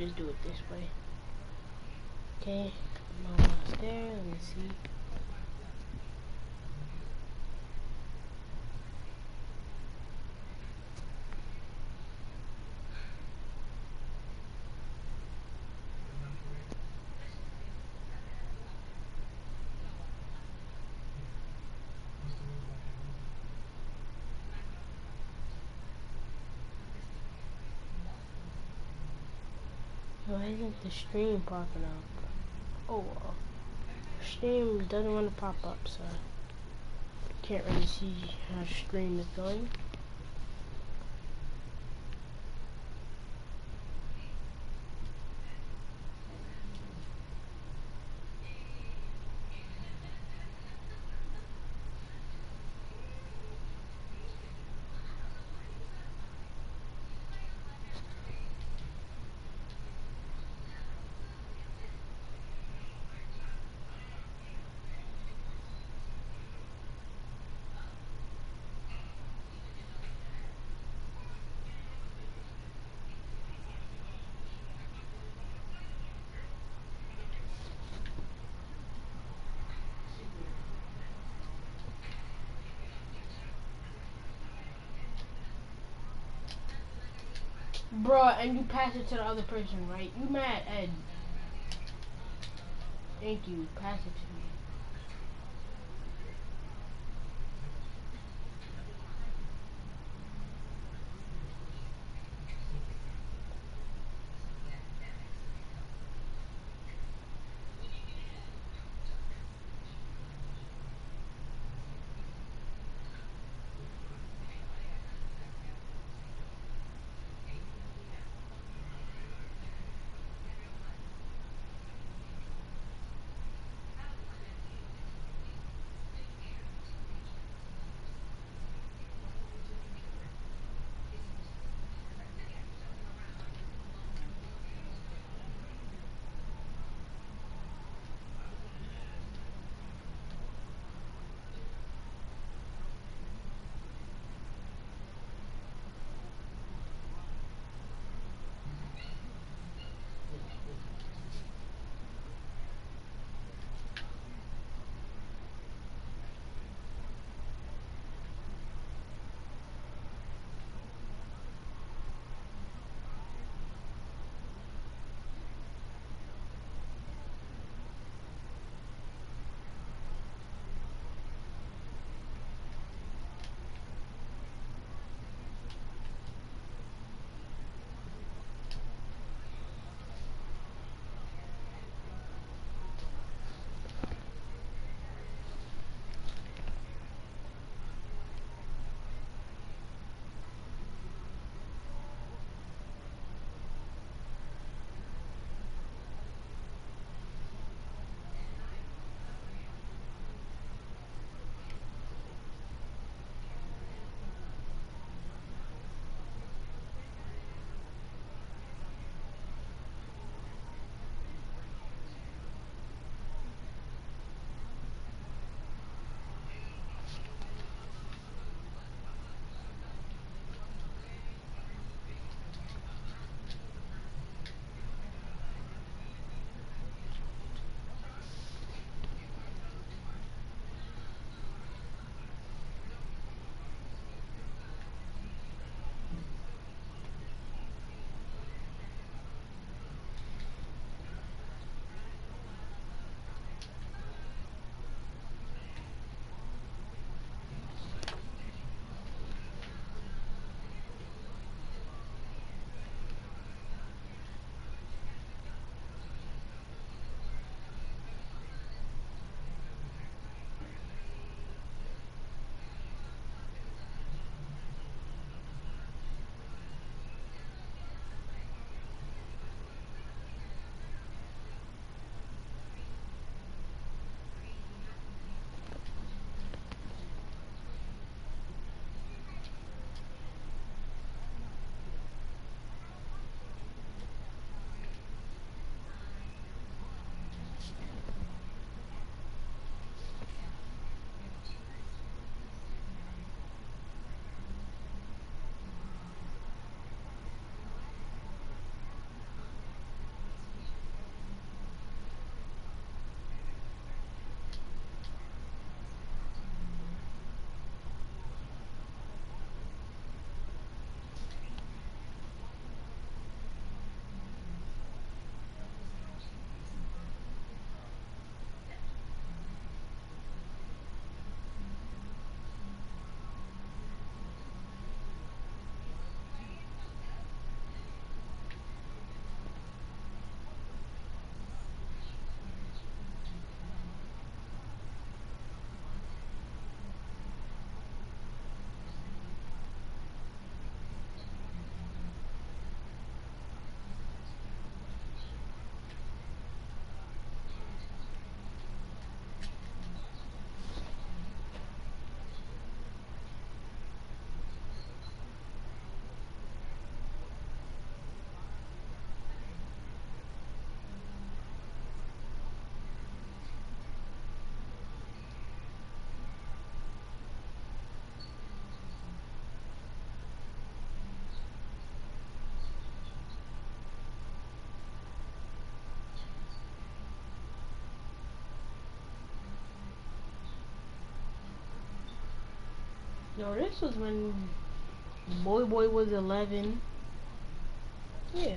Just do it this way. Okay, I'm almost there. Let me see. Why isn't the stream popping up? Oh well. Stream doesn't want to pop up, so can't really see how stream is going. Bro, and you pass it to the other person, right? You mad, Ed? Thank you. Pass it to me. No, this was when Boy Boy was 11. Yeah,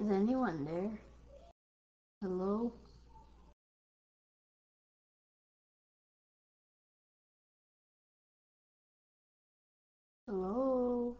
Is anyone there? Hello? Hello?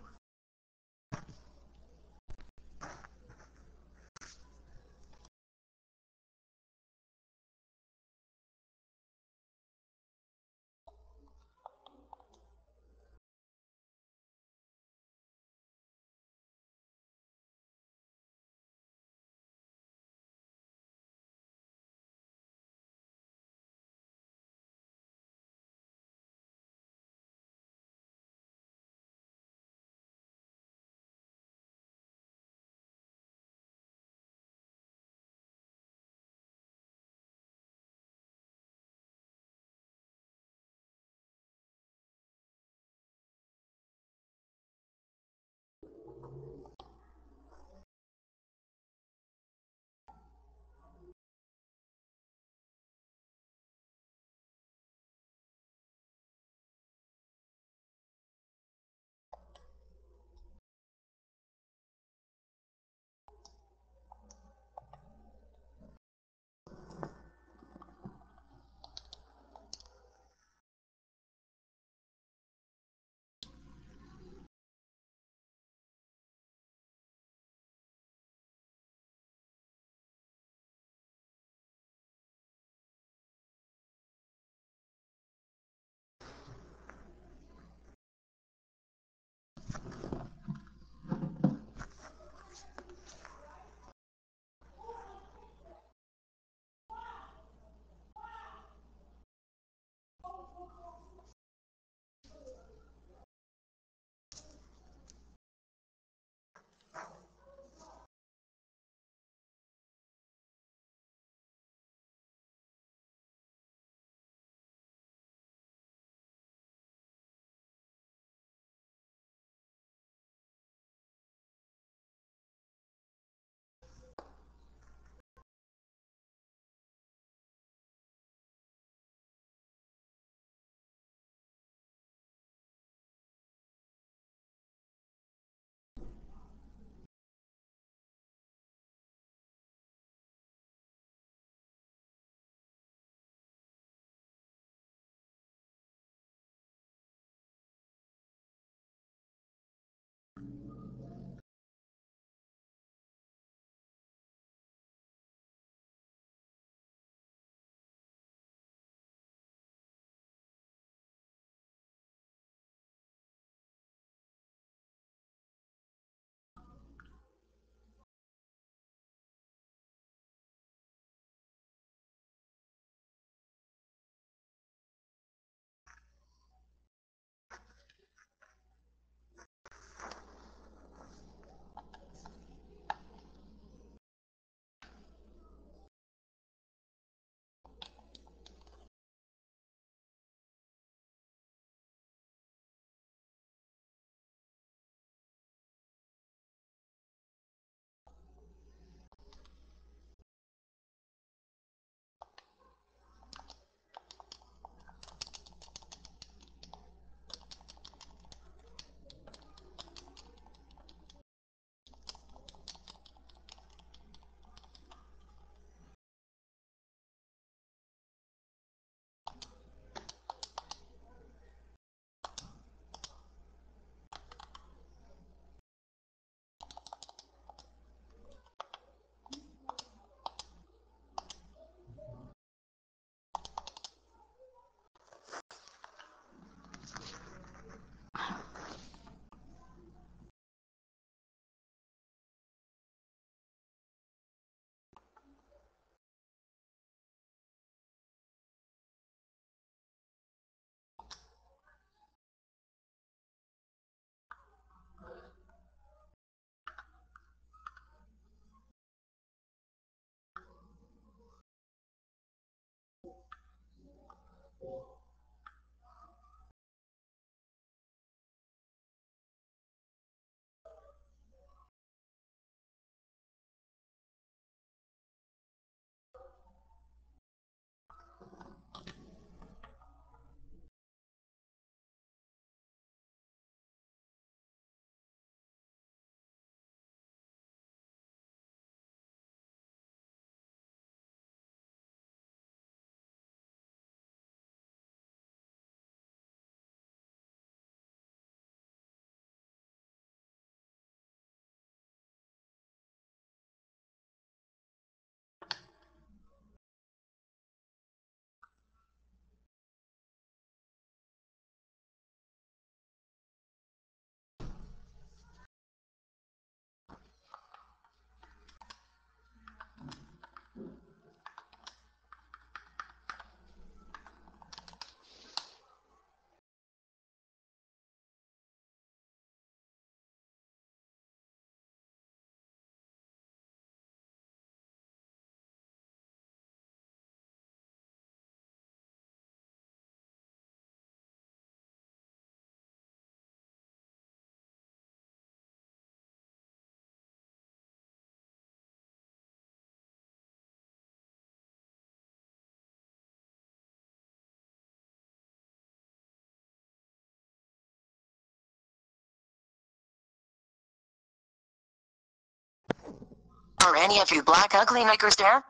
Are any of you black ugly niggers there?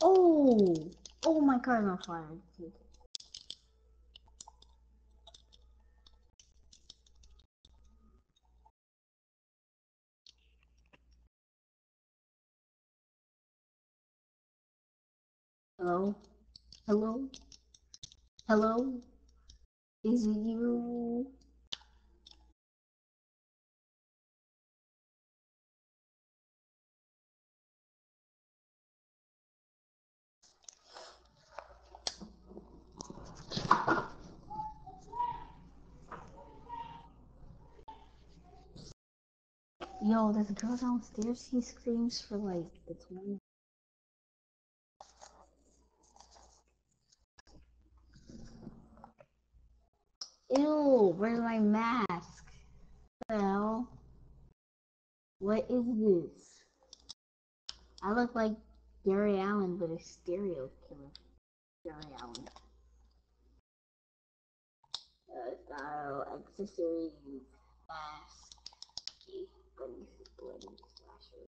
Oh! Oh, my car's on fire. Hello? Hello? Hello? Is it you? Yo, there's a girl downstairs. She screams for like the 20. Ew, where's my mask? Well. What is this? I look like Gary Allen, but a stereo killer. Gary Allen. Style, accessories, mask, bunnies, bloody slasher,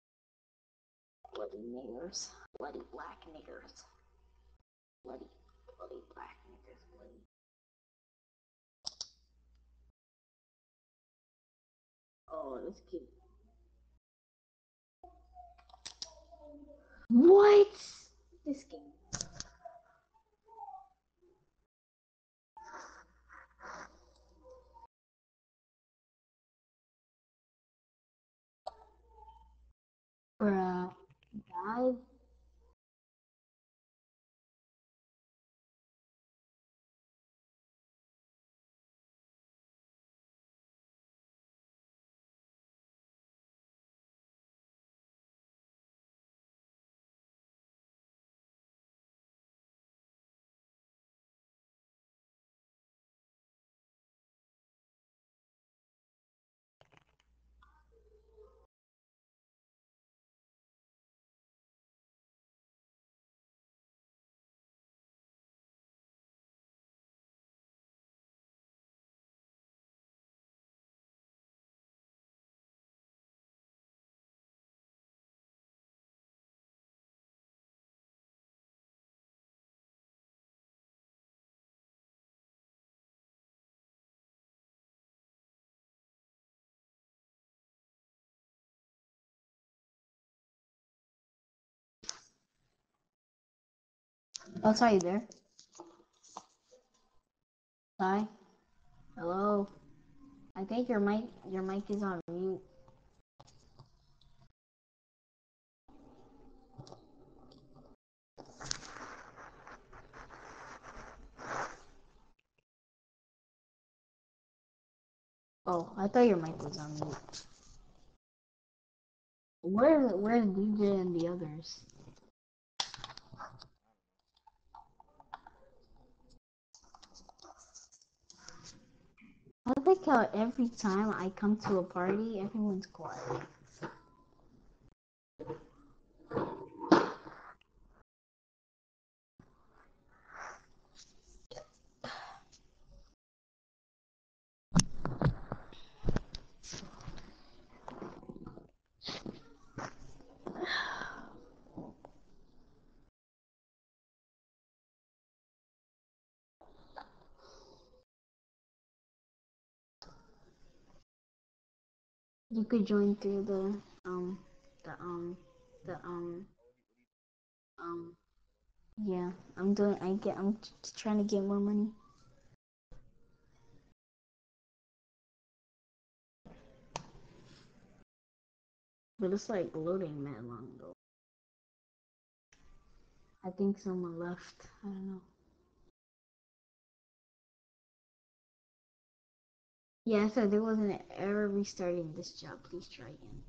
bloody niggers, bloody black niggers, bloody, bloody black niggers, bloody. Oh, that's cute. What? This game. Bruh. Dive. I'll tell you there. Hi. Hello. I think your mic your mic is on mute. Oh, I thought your mic was on mute. Where where's DJ and the others? I like how every time I come to a party, everyone's quiet. You could join through the um the um the um um yeah. I'm doing. I get. I'm trying to get more money. But it's like loading mad long though. I think someone left. I don't know. Yeah, said there wasn't an error restarting this job. Please try again.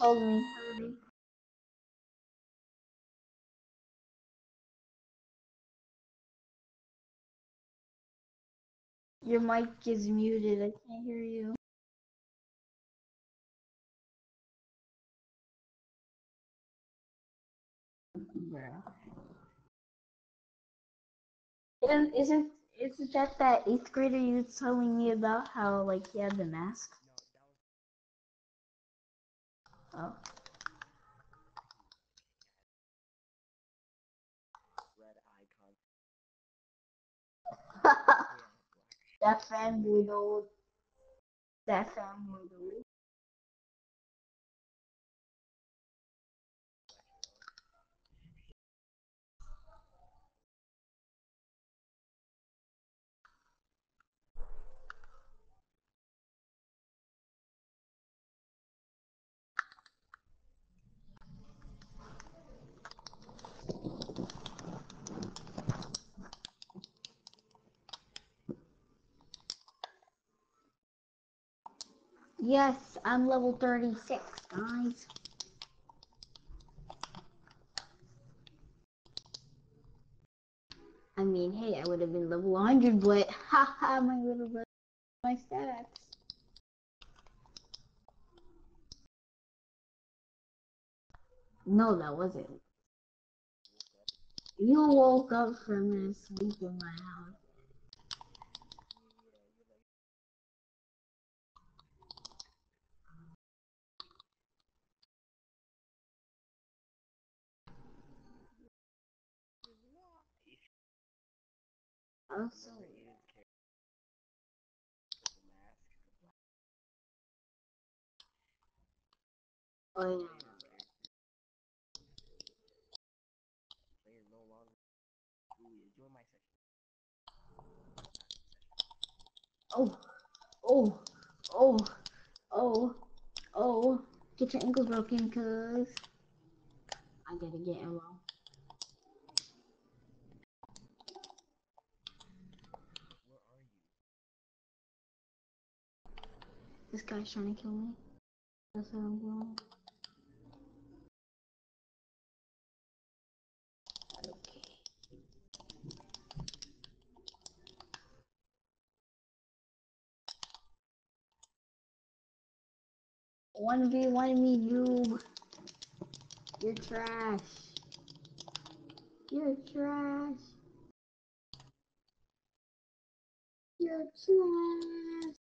Hold me. Your mic is muted. I can't hear you. Isn't isn't isn't that that eighth grader you were telling me about how like he had the mask? Oh. that fanboy though. That fanboy though. Yes, I'm level 36, guys. I mean, hey, I would have been level 100, but haha, my little bit, my stats. No, that wasn't. You woke up from a sleep in my house. Oh, yeah. Oh, oh, oh, oh, oh. Get your ankle broken, cuz. I gotta get ammo. This guy's trying to kill me. That's what I'm doing. Okay. One v one me, you. You're trash. You're trash. You're trash.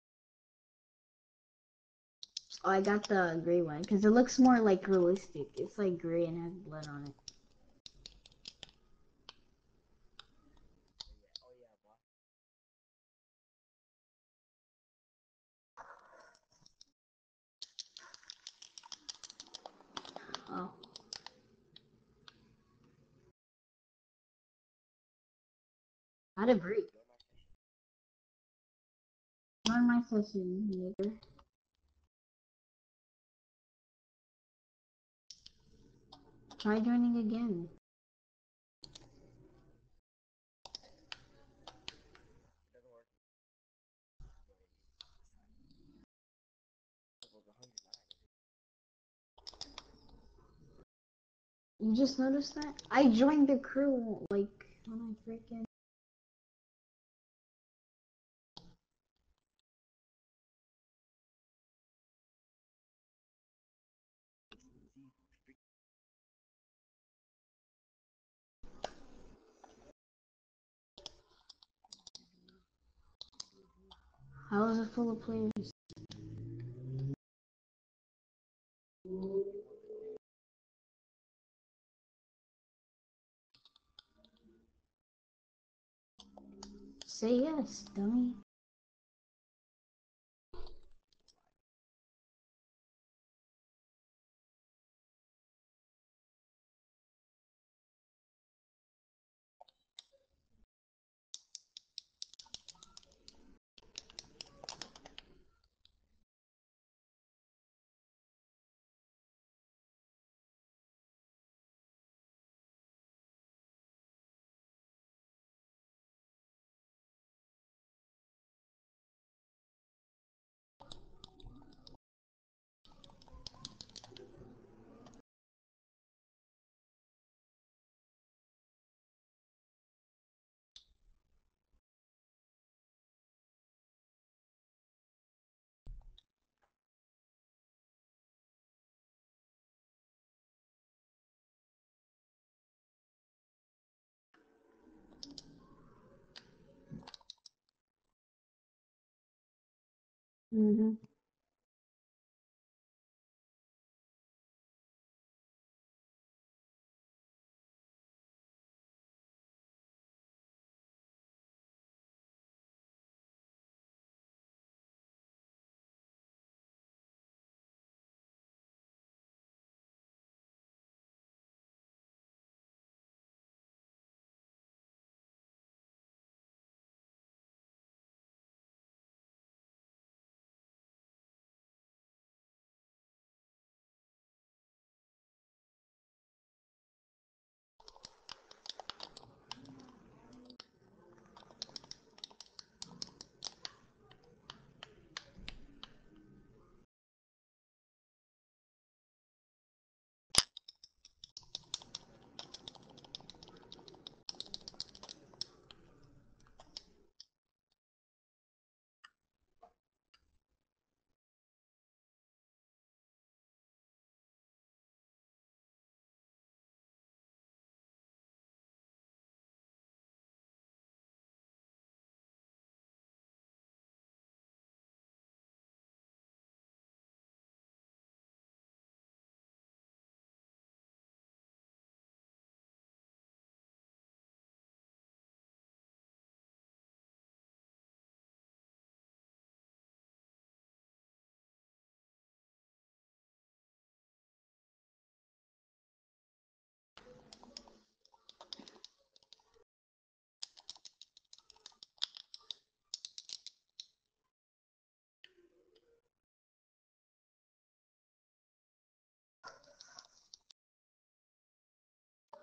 Oh, I got the gray one because it looks more like realistic. It's like gray and has blood on it. Oh. How to break? Join my session. Try joining again. You just noticed that? I joined the crew like when I freaking How is it full of players? Say yes, dummy. Mm-hmm.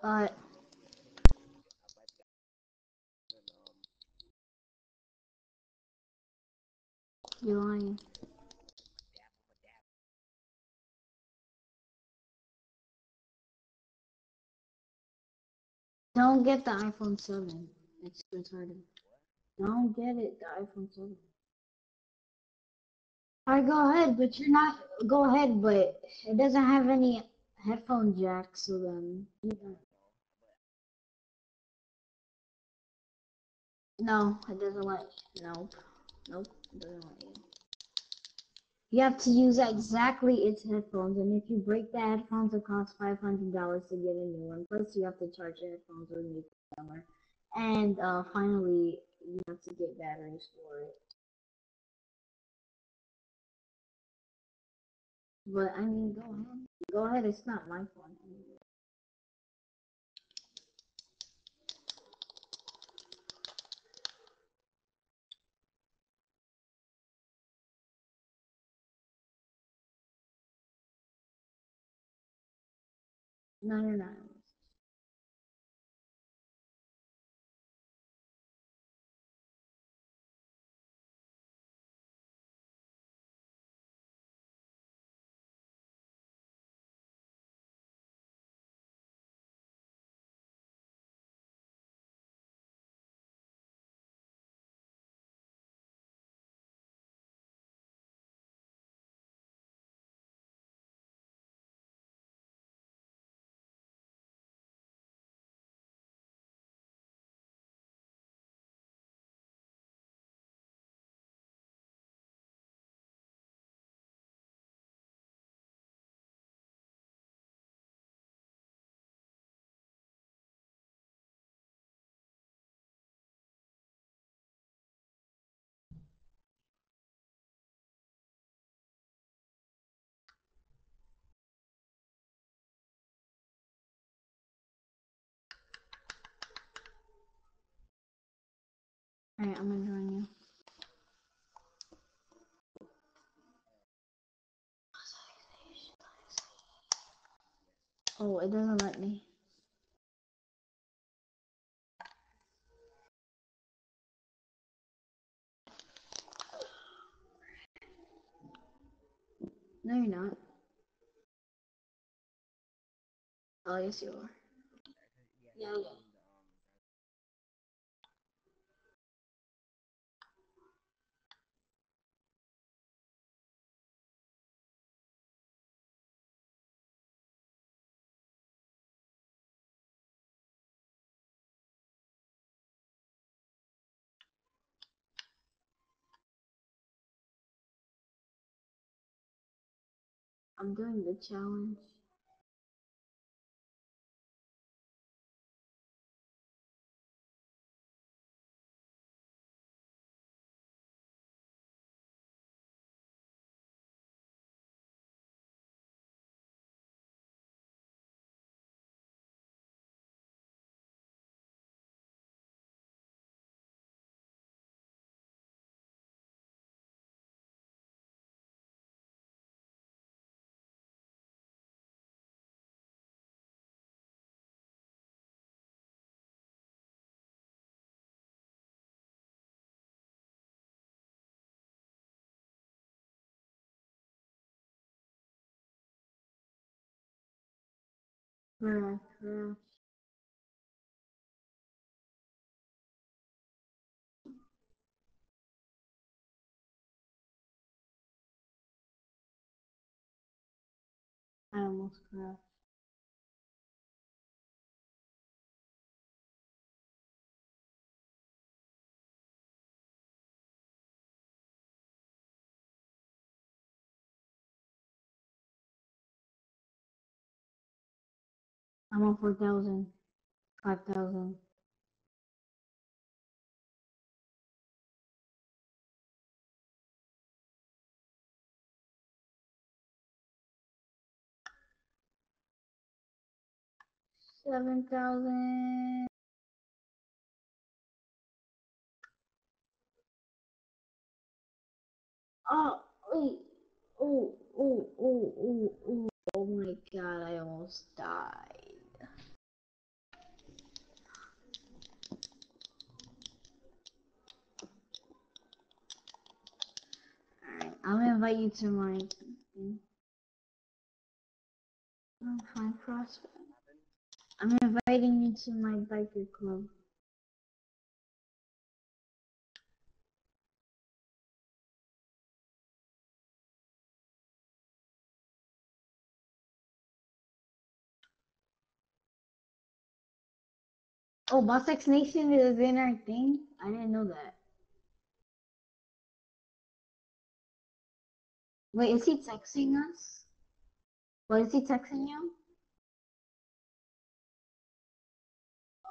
Uh, you're lying. Don't get the iPhone 7. It's retarded. Don't get it, the iPhone 7. Alright, go ahead, but you're not. Go ahead, but it doesn't have any headphone jack, so then. You. No, it doesn't let. Nope. Nope, it doesn't let you. You have to use exactly its headphones, and if you break the headphones, it costs five hundred dollars to get a new one. Plus, you have to charge the headphones when you summer. And uh, finally, you have to get batteries for it. But I mean, go ahead. Go ahead. It's not my phone. Anyway. No, Alright, I'm gonna join you. Oh, it doesn't let me. No, you're not. Oh, yes, you are. Yeah, yeah. I'm doing the challenge. Mm, mm. Correct, correct. I on 4,000. 5,000. Seven thousand. Oh, wait. Oh, oh, oh, oh, oh. Oh my god, I almost died. I'm gonna invite you to my fine, CrossFit. I'm inviting you to my biker club. Oh, Boss X Nation is in our thing? I didn't know that. Wait, is he texting us? What is he texting you?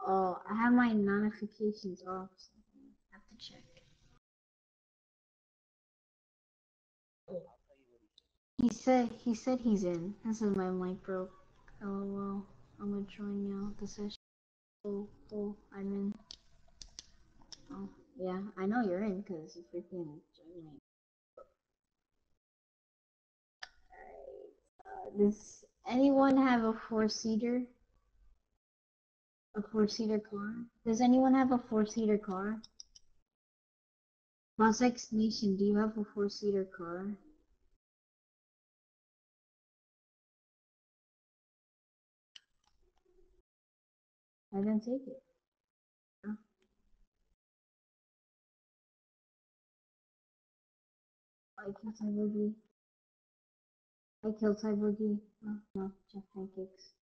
Oh, I have my notifications off. So I have to check. He said he said he's in. This is my mic broke. LOL. I'm gonna join you the session. Oh, oh, I'm in. Oh, yeah, I know you're in because you freaking joined me. Does anyone have a four seater? A four seater car? Does anyone have a four seater car? Boss X Nation, do you have a four seater car? I didn't take it. Oh. I killed Ty Boogie. I killed Ty Boogie. Oh, no, Jeff Pancakes.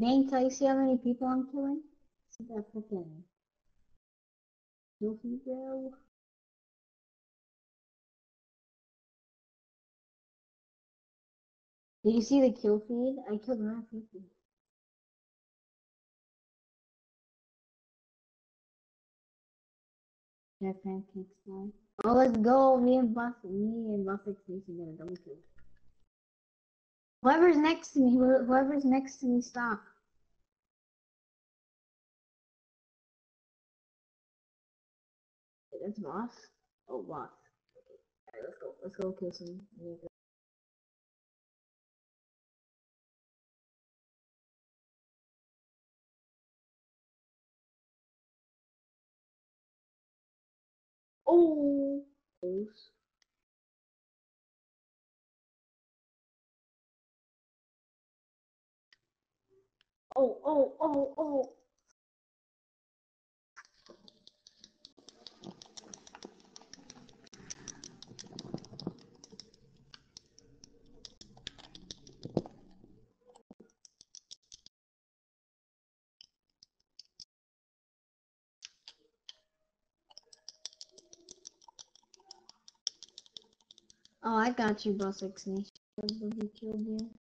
Dang, Ty, you see how many people I'm killing? See that freaking kill feed, bro? Did you see the kill feed? I killed more people. Jeff Pancakes now. Oh, let's go. Me and Buff, me and Buffett Nation got a double kill. Whoever's next to me, whoever's next to me, stop. That's boss. Oh, boss. Okay. Alright, let's go. Let's go kill some. Oh, close. Oh, oh, oh, oh. Oh, I got you, Boss X Nation. Boogie killed you.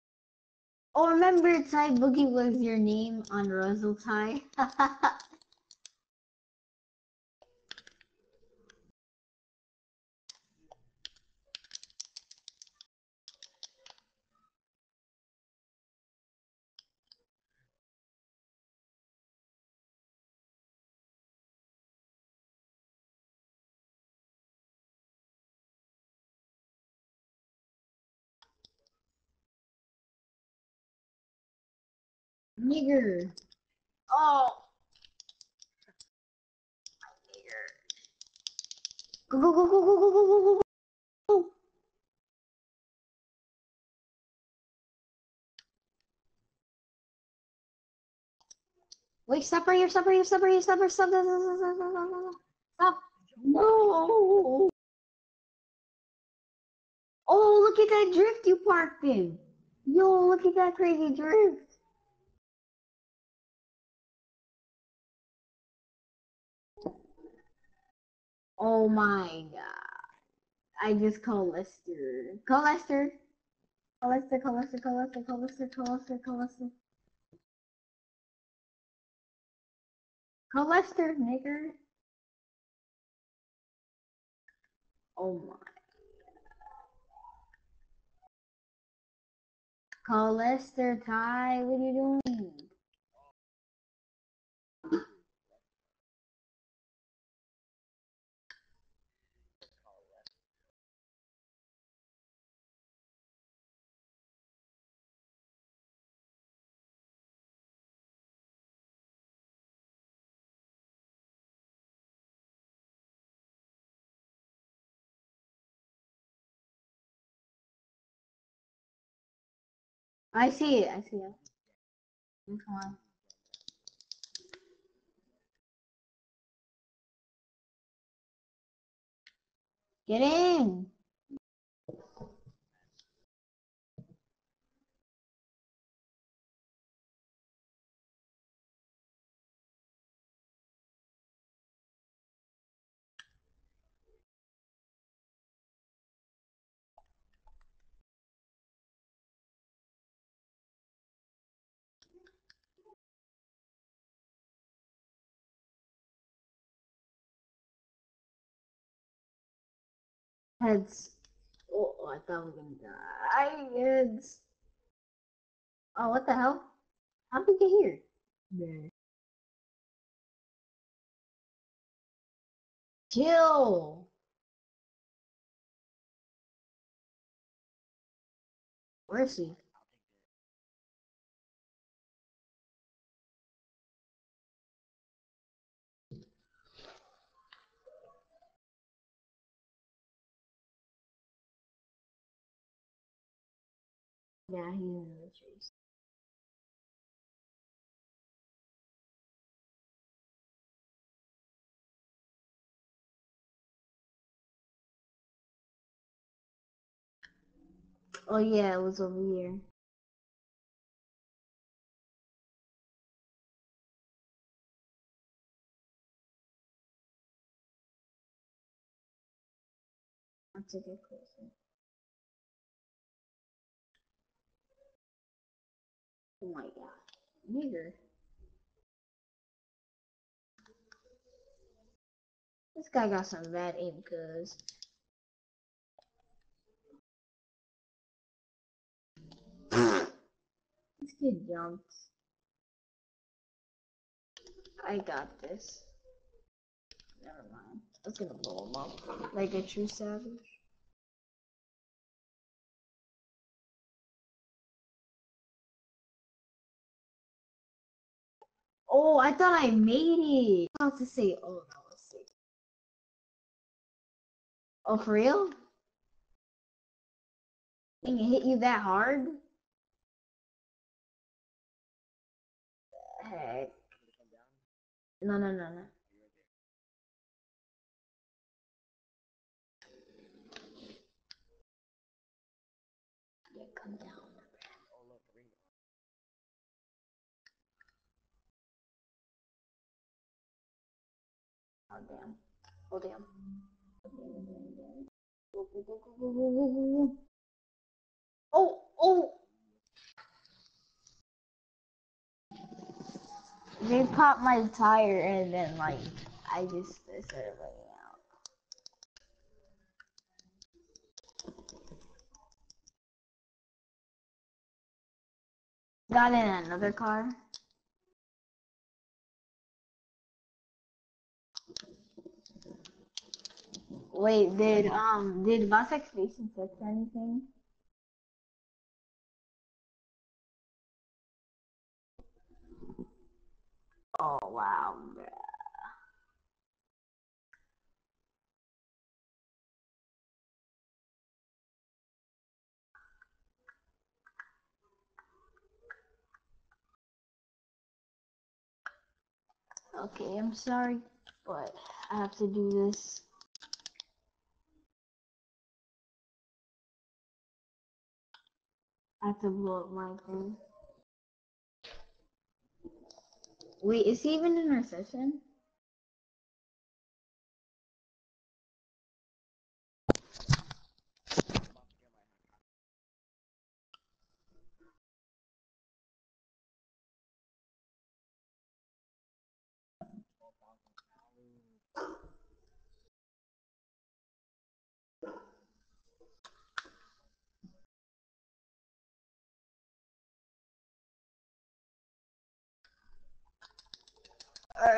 Oh, remember Ty Boogie was your name on Ruzzle Nigger. Oh. Nigger. Go, go, go, go, go, go, go, go, go, go. Wait, stop right here, stop right here, stop right here, stop right here, stop, stop, stop, stop, stop, stop, stop, stop. Stop. No. Oh, look at that drift you parked in. Yo, look at that crazy drift. Oh my god. I just call Lester. Call Lester. Call Lester, call Lester, call Lester, call Lester, call Lester, call Lester. Call Lester, nigger. Oh my. Call Lester, Ty. What are you doing? I see it. I see it. Which one? Get in. Heads. Oh, I thought we were gonna die. Heads. Oh, what the hell? How did we get here? There. Chill. Where is he? Yeah, he's in the trees. Oh yeah, it was over here. Get closer. Oh my god. Nigger. This guy got some bad aim, cuz. This kid jumped. I got this. Never mind. I was gonna blow him up like a true savage. Oh, I thought I made it. I was to say, oh, that was sick. Oh, for real? Dang, it hit you that hard? Heck. No, no, no, no. damn. Oh damn. Oh, oh! They popped my tire and then like, I just started running out. Got in another car. Wait, did um did Station fix anything? Oh wow, bruh. Okay, I'm sorry, but I have to do this. I have to blow up my thing. Wait, is he even in our session?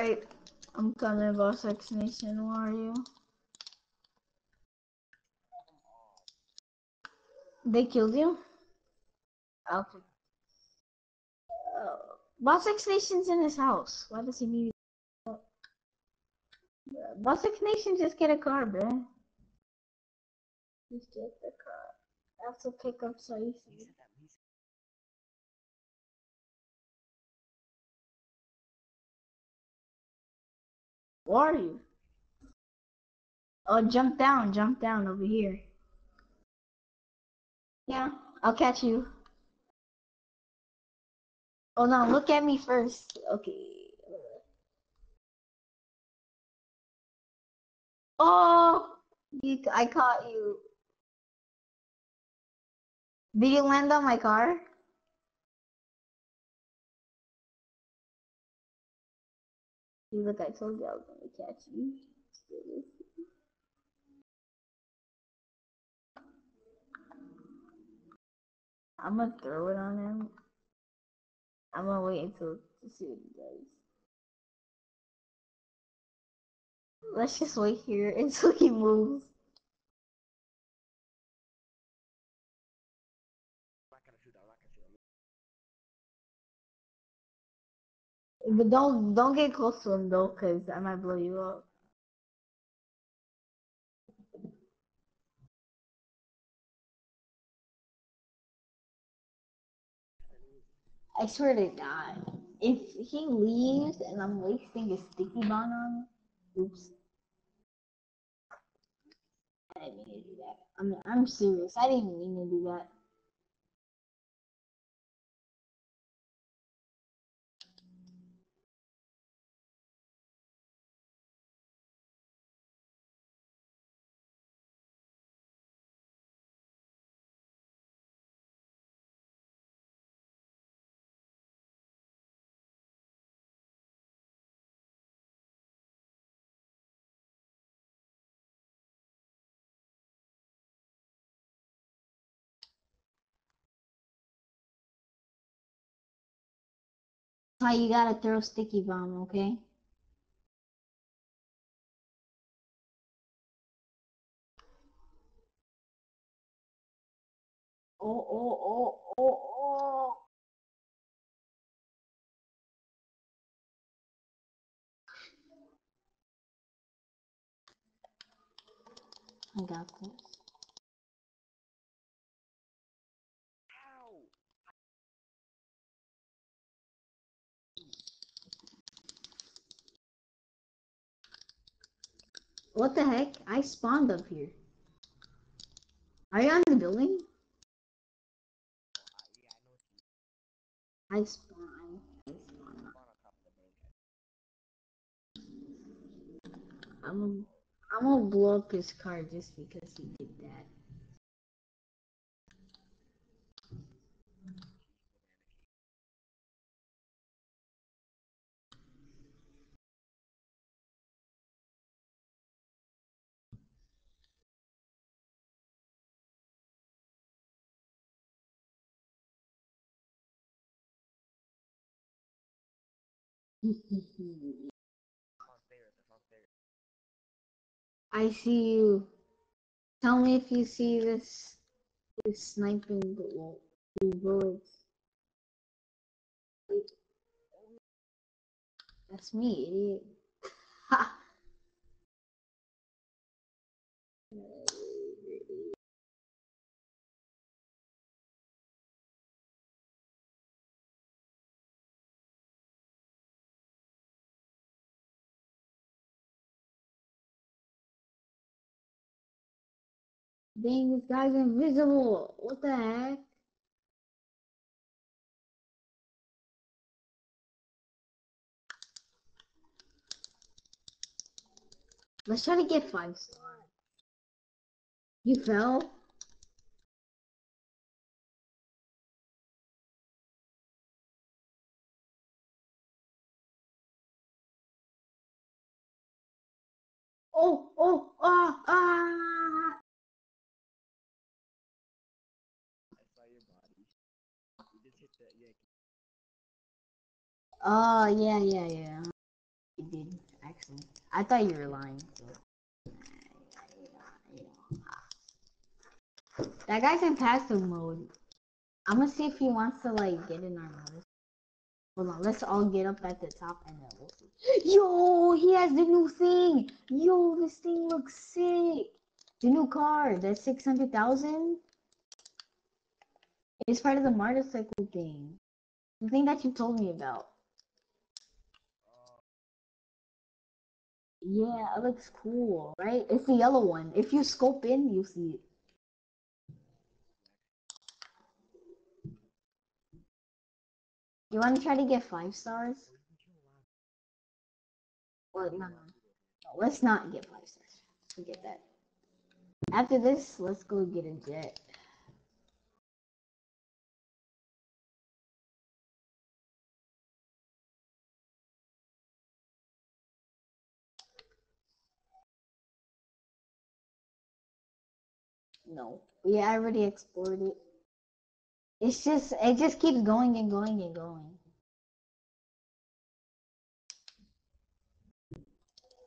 Alright, I'm coming, Boss X Nation. Where are you? They killed you? Okay. Uh, Boss X Nation's in his house. Why does he need? Boss X Nation, just get a car, bro. Just get the car. That's a pickup, so you see. Where are you? Oh, jump down, jump down over here. Yeah, I'll catch you. Oh no, look at me first. Okay. Oh, you, I caught you. Did you land on my car? See, look, I told you I was gonna catch you. I'm gonna throw it on him. I'm gonna wait until to see what he does. Let's just wait here until he moves. But don't don't get close to him though, cause I might blow you up. I swear to God, if he leaves and I'm wasting a sticky bomb on him, oops. I didn't mean to do that. I'm I'm serious. I didn't mean to do that. Why you gotta throw sticky bomb, okay? Oh, oh, oh, oh, oh. I got this. What the heck? I spawned up here. Are you on the building? I spawned. I spawned. I'm gonna, I'm gonna blow up his car just because he did that. Mm-hmm. I see you. Tell me if you see this, this sniping bullets. That's me, idiot. Dang, this guy's invisible. What the heck? Let's try to get five. You fell? Oh, oh, ah, ah! Oh, yeah, yeah, yeah. You did, actually. I thought you were lying. That guy's in passive mode. I'm gonna see if he wants to like get in our mode. Hold on, let's all get up at the top and then we'll see. Yo, he has the new thing. Yo, this thing looks sick. The new car, that's six hundred thousand. It's part of the motorcycle thing. The thing that you told me about. Yeah, it looks cool, right? It's the yellow one. If you scope in, you see it. You want to try to get five stars? Well, no, no, no. Let's not get five stars. Forget that. After this, let's go get a jet. No. Yeah, I already explored it. It's just, it just keeps going and going and going.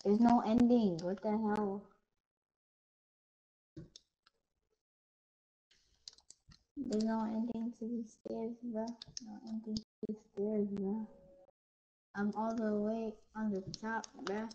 There's no ending. What the hell? There's no ending to these stairs, bro. No ending to these stairs, bro. I'm all the way on the top, bro.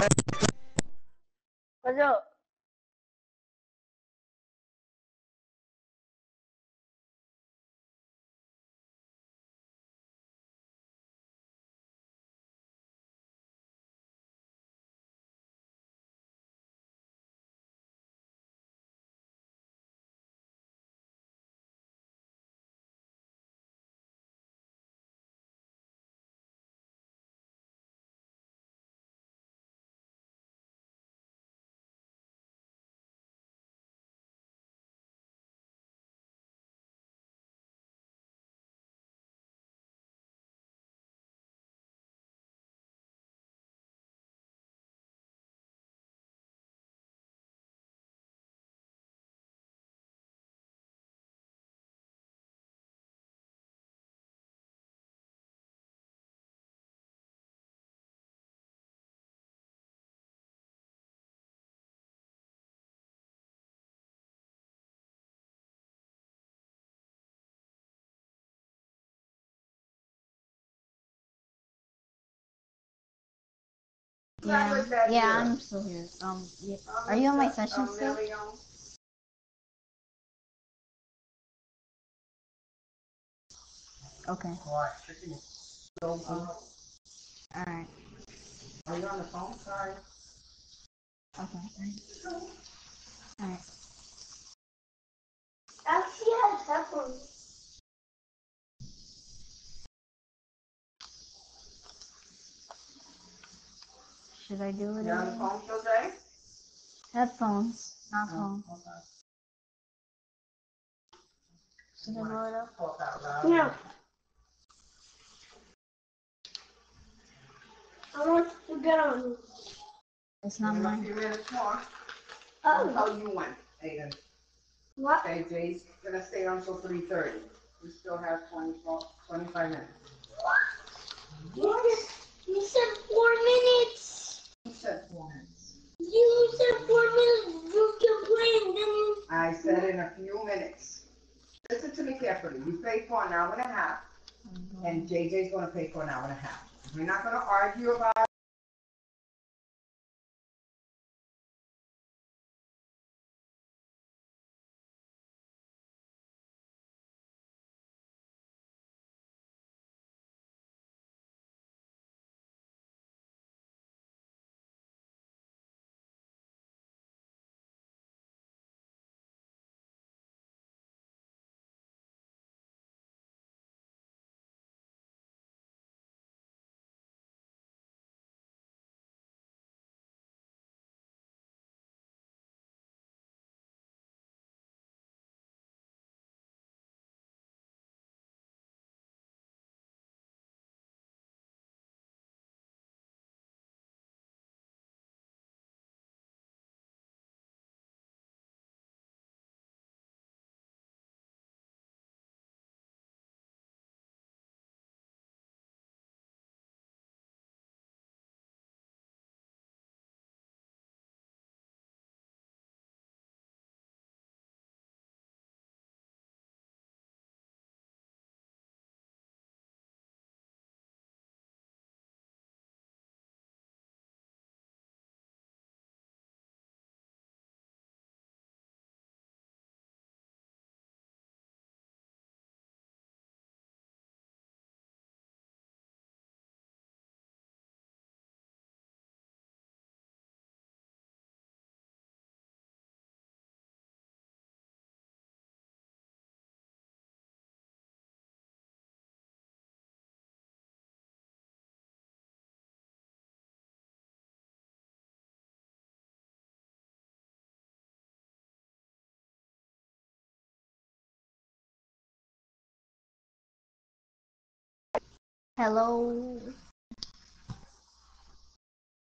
What's up? Yeah, yeah, I'm still here. Um, yeah. are you on my session still? Okay. Oh. Alright. Are you on the phone? Sorry. Okay. Alright. Actually, has headphones. Should I do it? You oh, on the phone, Jose? Headphones, not phone. Oh, okay. Should I blow it up? Talk out loud. Yeah. I want to get on. It's not Give me a mine. few minutes more. I'll Oh, tell you when, Aiden. what? Okay, Jay's gonna stay on till three thirty. We still have 24 25 minutes. You just, you said four minutes. You said four minutes. You can play then. I said in a few minutes. Listen to me carefully. You pay for an hour and a half, and JJ's gonna pay for an hour and a half. We're not gonna argue about Hello.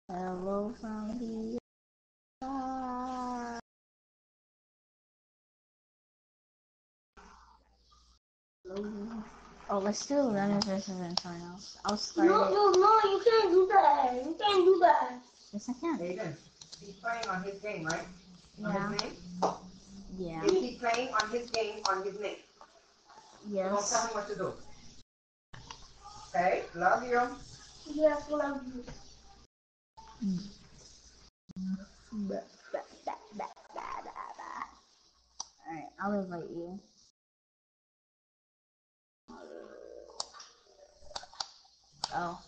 Hello from the Hello. Oh, let's do Runners versus Internals. I'll start No, it. no, no, you can't do that. You can't do that. Yes, I can. Aiden. He's playing on his game, right? On Yeah. his name? Yeah. Is he playing on his game on his name? Yes. Don't Yes. tell him what to do. Okay, love you. Yes, love you. Alright, I'll invite you. Oh.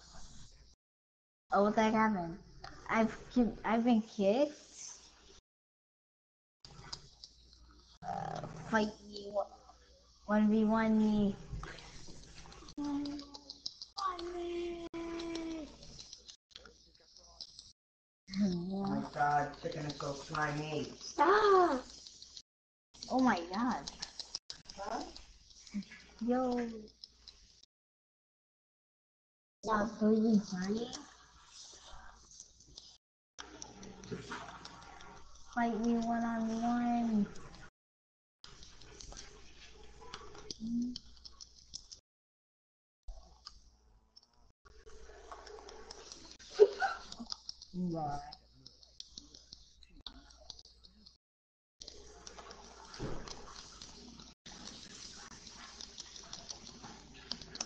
Oh, what the heck happened? I've I've been kicked. Uh, fight me. One v one me. Oh my god, chicken is so slimy. Stop! Oh my god. Huh? Yo. Now, so you funny? Fight me one on one. Bye.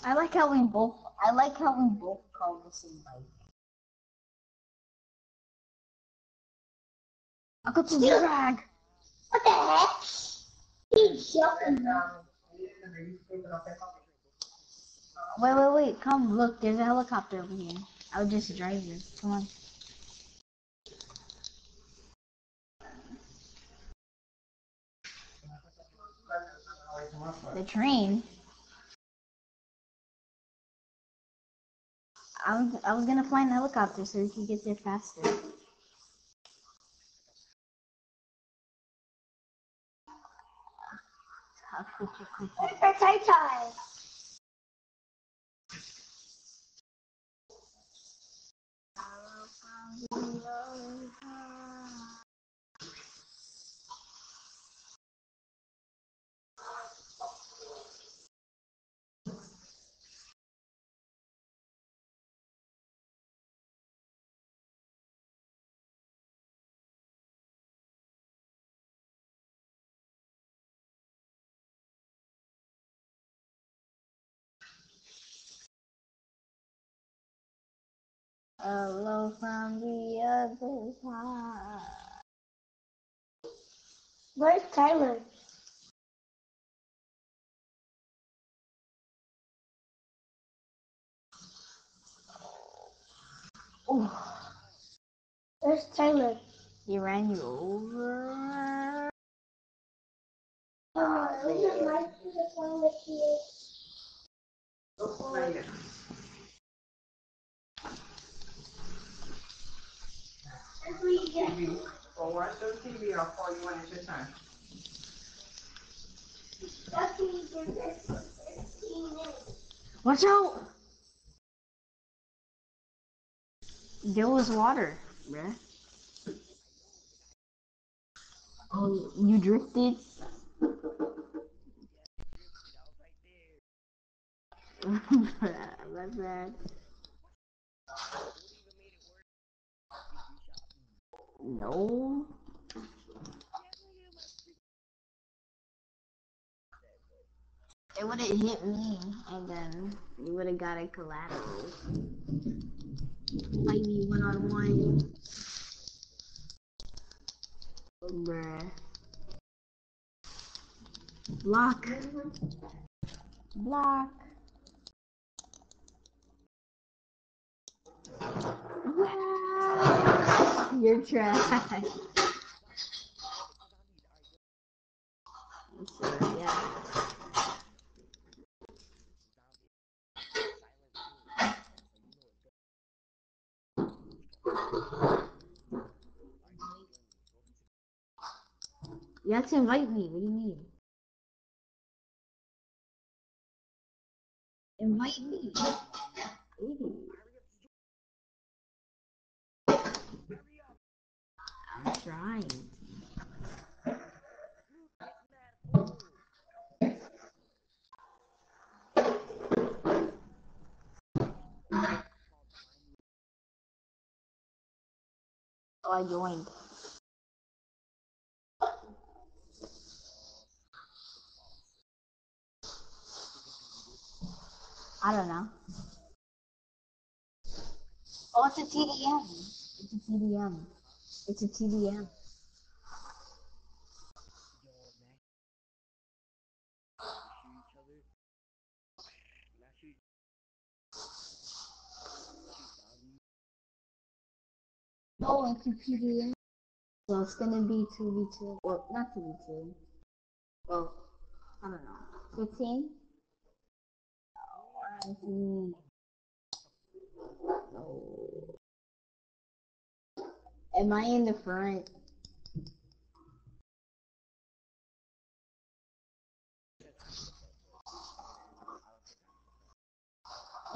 I like how we both. I like how we both call the same bike. I got to drag. What the heck? He's jumping. Wait, wait, wait! Come look. There's a helicopter over here. I'll just drive you. Come on. The train. I was I was gonna fly an helicopter so we could get there faster. from the other side. Where's Tyler? Oh, Where's Tyler? he ran you over. Oh, this is my this one with you. Not yet. That's what you get. TV. Or watch some TV, I'll call you when it's your time. That's what you get this for 15 minutes. Watch out! There was water, bruh. Oh, you drifted? My bad. No. It would have hit me, and then you would have got a collateral. Fight me one on one. Bruh. Block. Block. Yeah. You're trash. Yeah. You have to invite me. What do you mean? Invite me. Ooh. I'm trying. Oh, I joined. I don't know. Oh, it's a TDM. It's a TDM. It's a TDM. Oh, it's a TDM. So it's gonna be 2v2. Well, not 2v2. Well, I don't know. 15? Oh. Am I in the front?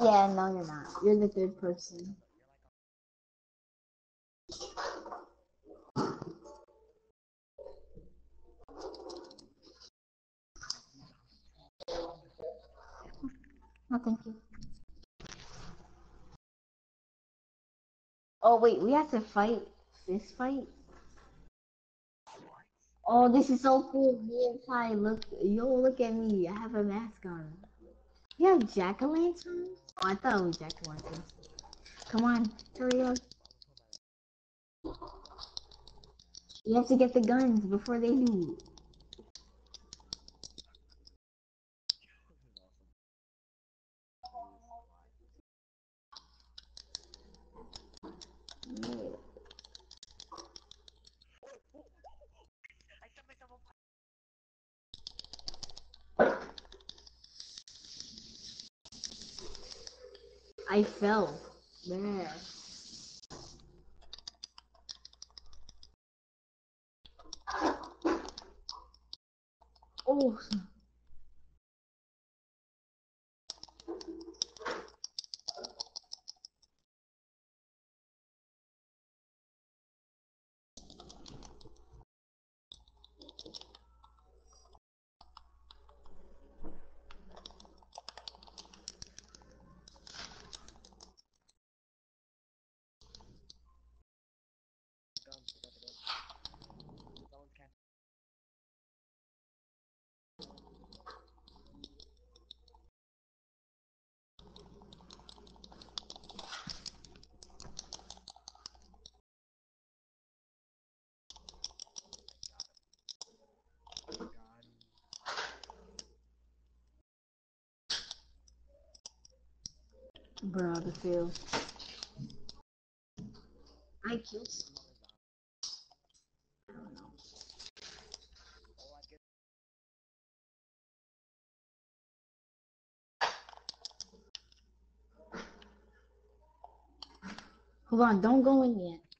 Yeah, no, you're not. You're the third person. No, thank you. Oh wait, we have to fight this fight. Oh, this is so cool. Me and Ty, look, yo, look at me. I have a mask on. You have jack o' lanterns? Oh, I thought it was jack o' lanterns. Come on, hurry up. You have to get the guns before they do. Yeah. I fell. There. Oh. Bro, the feel. I killed someone. I don't know. Hold on, don't go in yet.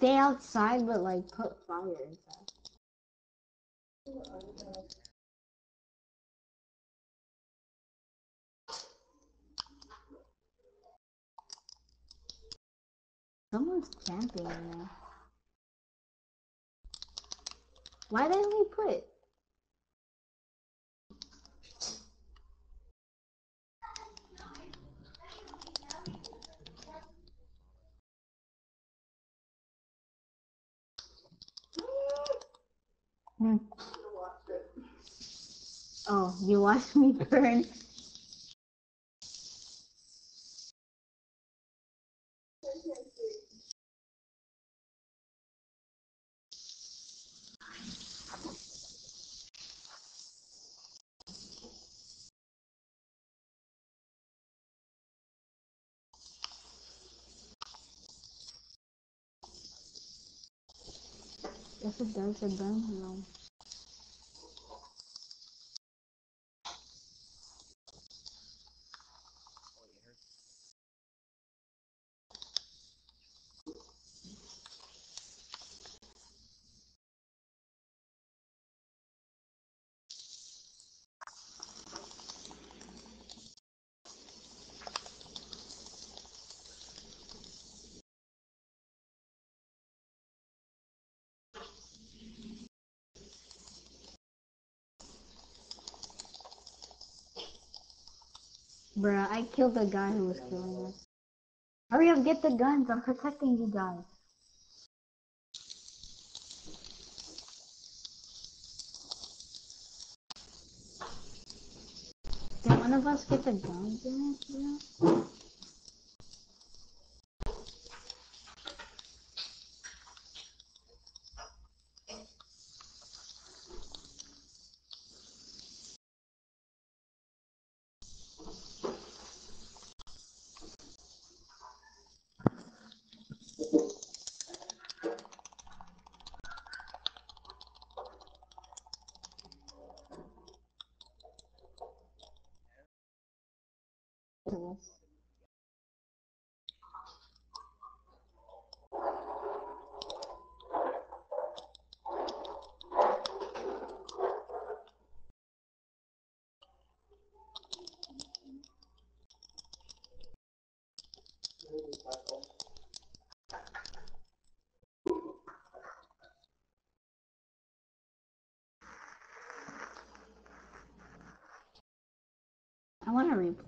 Stay outside, but like put fire inside. Someone's camping in there. Why didn't we put? Hmm. Oh, you watched me burn. Yes, it does. It burns Bruh, I killed the guy who was killing us. Hurry up, get the guns. I'm protecting you guys. Can one of us get the guns in it, you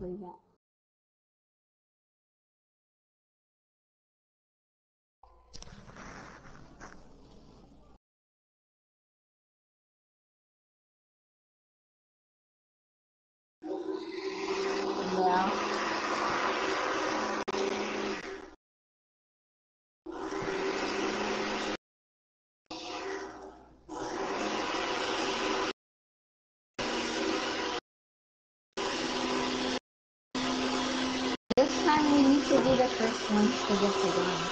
know? I want to replay This time we need to be the first ones to get the gun.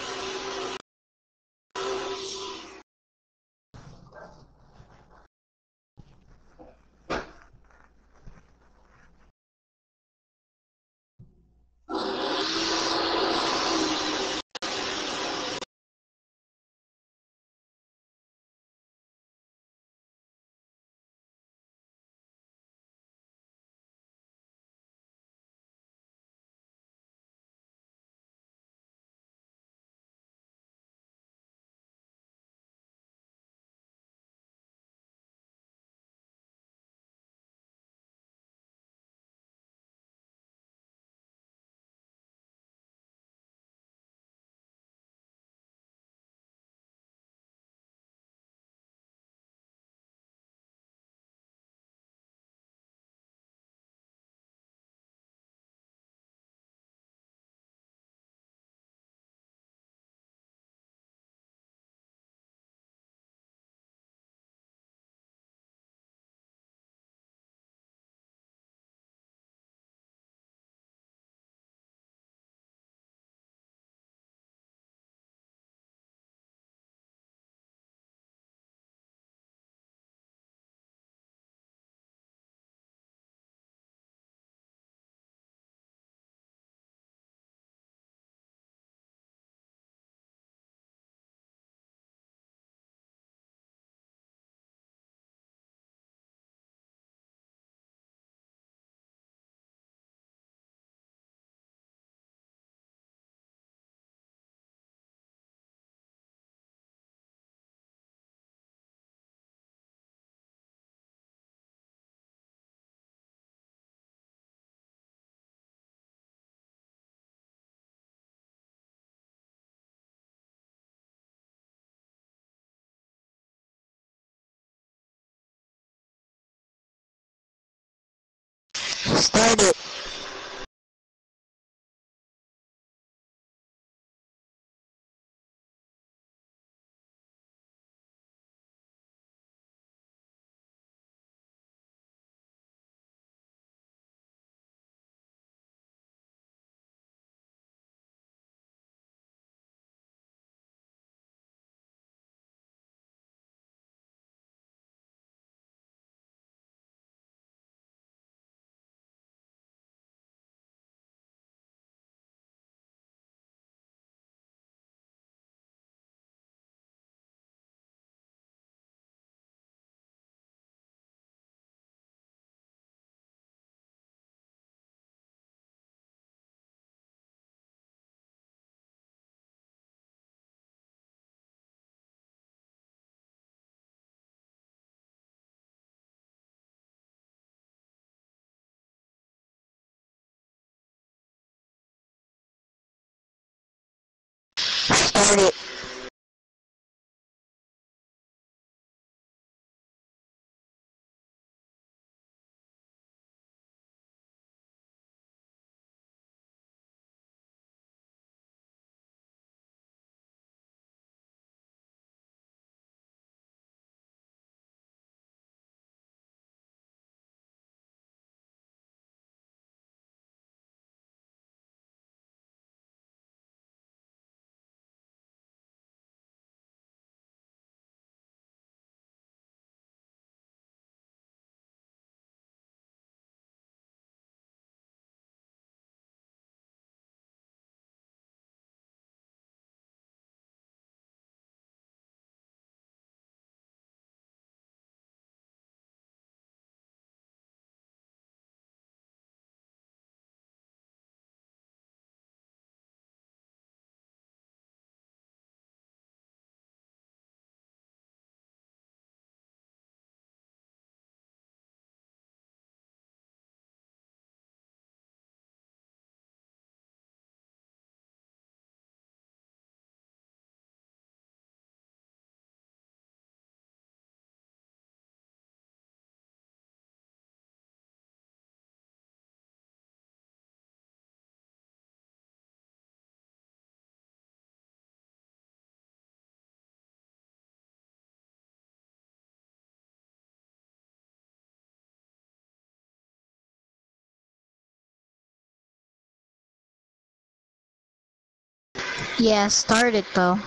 Start it. start it. Yeah, start it though.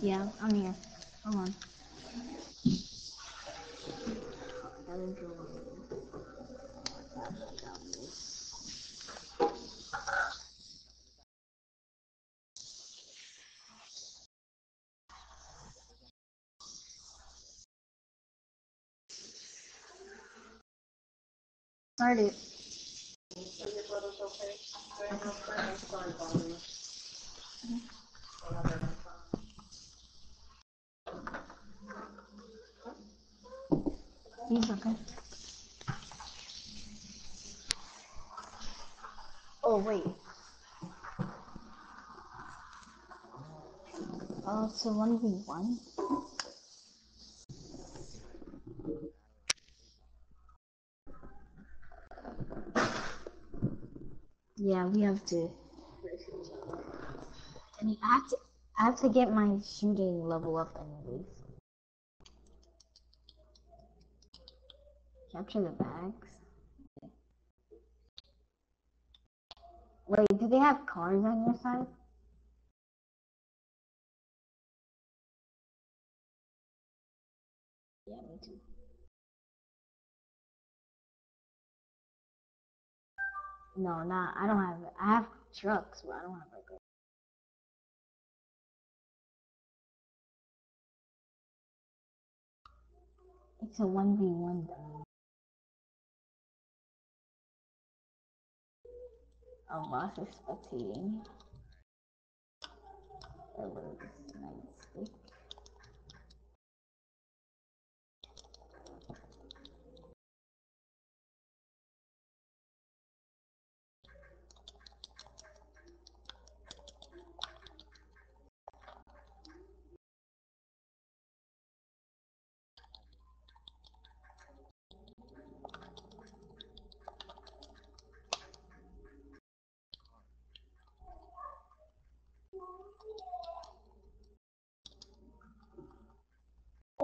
Yeah, I'm here. Hold on. Start it. Oh wait. Oh, so one v one. Yeah, we have to. And I have to. I have to get my shooting level up anyways. Capture the bags. Wait, do they have cars on your side? Yeah, me too. No, not. I don't have. I have trucks, but I don't have like a. It's a one v one though. Oh, boss is spectating. That looks nice.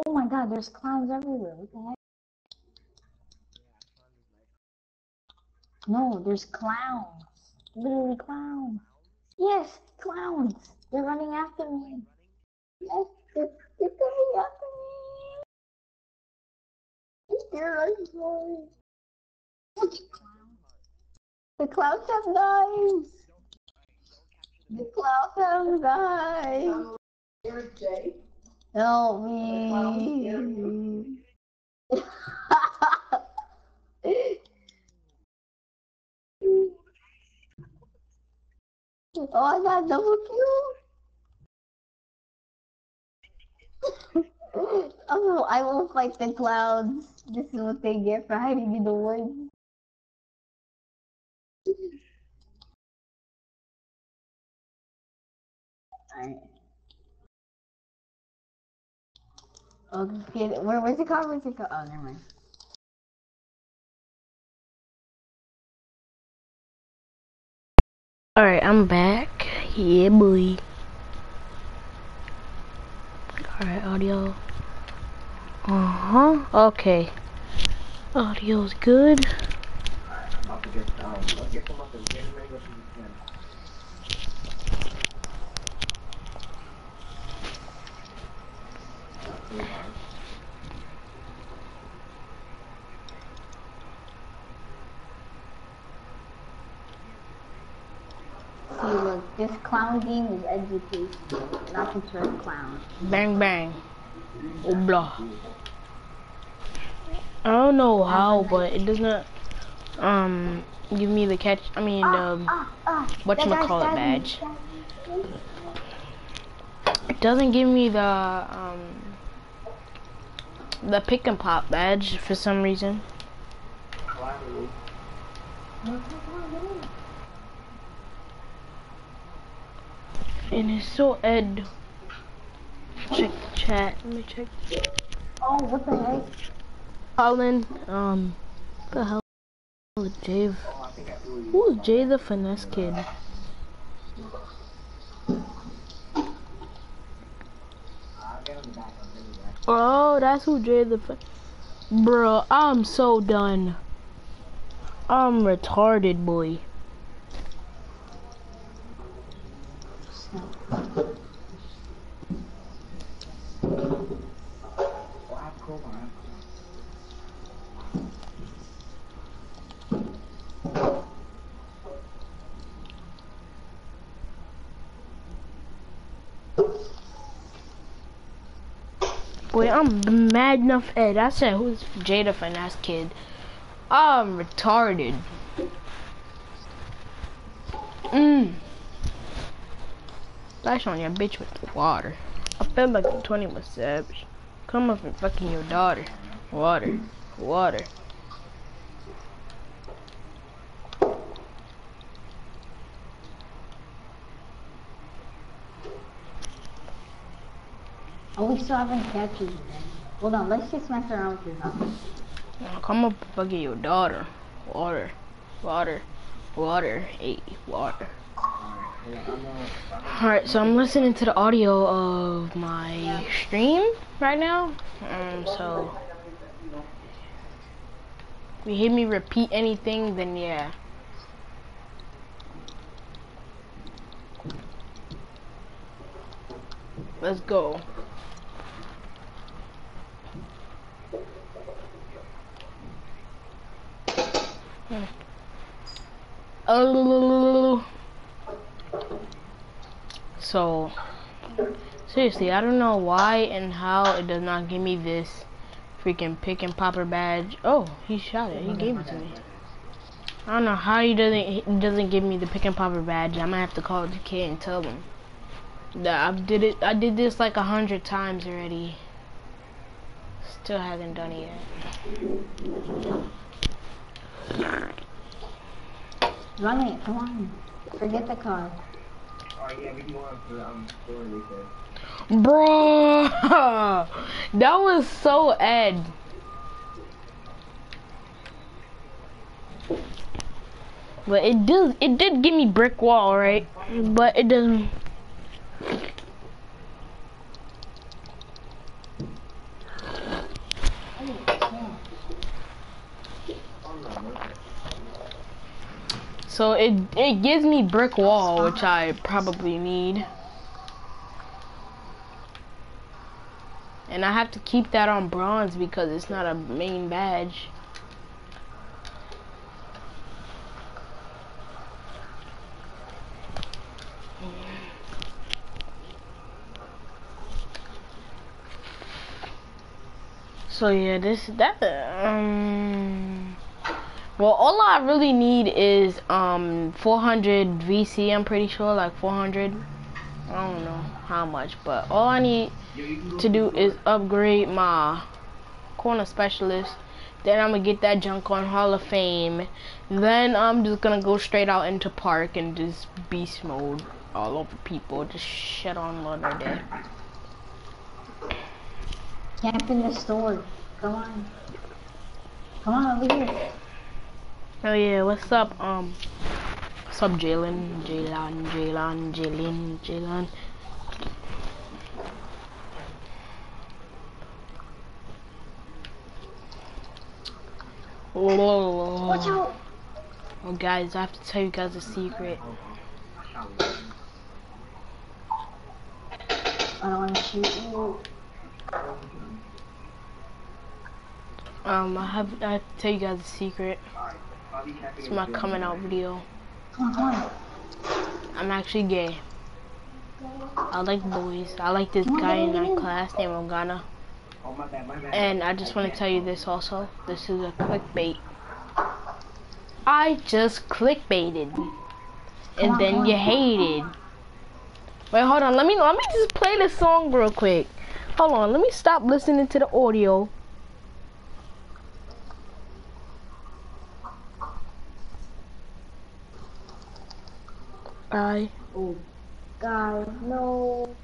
Oh my god, there's clowns everywhere. What the heck? No, there's clowns. Literally clowns. Yes, clowns. They're running after me. Yes, they're, they're coming after me. They're running. The clowns have knives. The clowns have knives. Help me. oh, I got double kill. oh, I will fight the clouds. This is what they get for hiding in the woods. Alright. Okay, where, where's the car? Where's the car? Oh, never mind. Alright, I'm back. Yeah, boy. Alright, audio. Uh huh. Okay. Audio's good. About to get down. Let's get them up and get ready with Look, this clown game is educational, not to turn clown. Bang bang. Blah. I don't know how, but it does not um give me the catch. I mean, what that you guy's call it badge. It doesn't give me the um the pick and pop badge for some reason. And it's so ed. Check the chat. Let me check. Oh, what the heck? Colin, um, the hell is Jay? Who's Jay the finesse kid? Oh, that's who Jay the Bro, I'm so done. I'm retarded, boy. Boy, I'm mad enough. Ed, I said, who's Jada Finesse kid? I'm retarded. Mmm. Splash on your bitch with the water. I feel like a 20 was savage. Come up and fucking your daughter. Water. Water. Oh, we still haven't captured it. Hold on, let's just mess around with your? Now come up and fucking your daughter. Water. Water. Water. Hey, water. Alright, so I'm listening to the audio of my stream right now. Um, so if you hear me repeat anything, then yeah. Let's go. Hmm. Oh. So, seriously, I don't know why and how it does not give me this freaking pick and popper badge. Oh, he shot it. He gave it to me. I don't know how he doesn't he doesn't give me the pick and popper badge. I'm gonna have to call the kid and tell him that I did it. I did this like a hundred times already. Still hasn't done it yet. Run it, come on. Forget the car. Bro, that was so Ed. But it did, it did give me brick wall, right? But it doesn't. So it it gives me brick wall, which I probably need. And I have to keep that on bronze because it's not a main badge. So yeah, this is that um well all I really need is um 400 VC I'm pretty sure like 400 I don't know how much but all I need to do is upgrade my corner specialist then I'm gonna get that junk on Hall of Fame then I'm just gonna go straight out into park and just beast mode all over people just shit on Lord Day. Camp in the store. Come on. Come on over here. Oh yeah, what's up? Um, what's up, Jalen? Jalen, Jalen, Jalen, Jalen. Whoa. Watch out. Oh, guys, I have to tell you guys a secret. I don't want to shoot you. Um, I have, I have to tell you guys a secret. It's my coming out video. I'm actually gay. I like boys. I like this guy in my class named Ogana. And I just want to tell you this also. This is a clickbait. I just clickbaited. And then you hated. Wait, hold on. Let me let me just play this song real quick. Hold on. Let me stop listening to the audio. I Oh, God, no.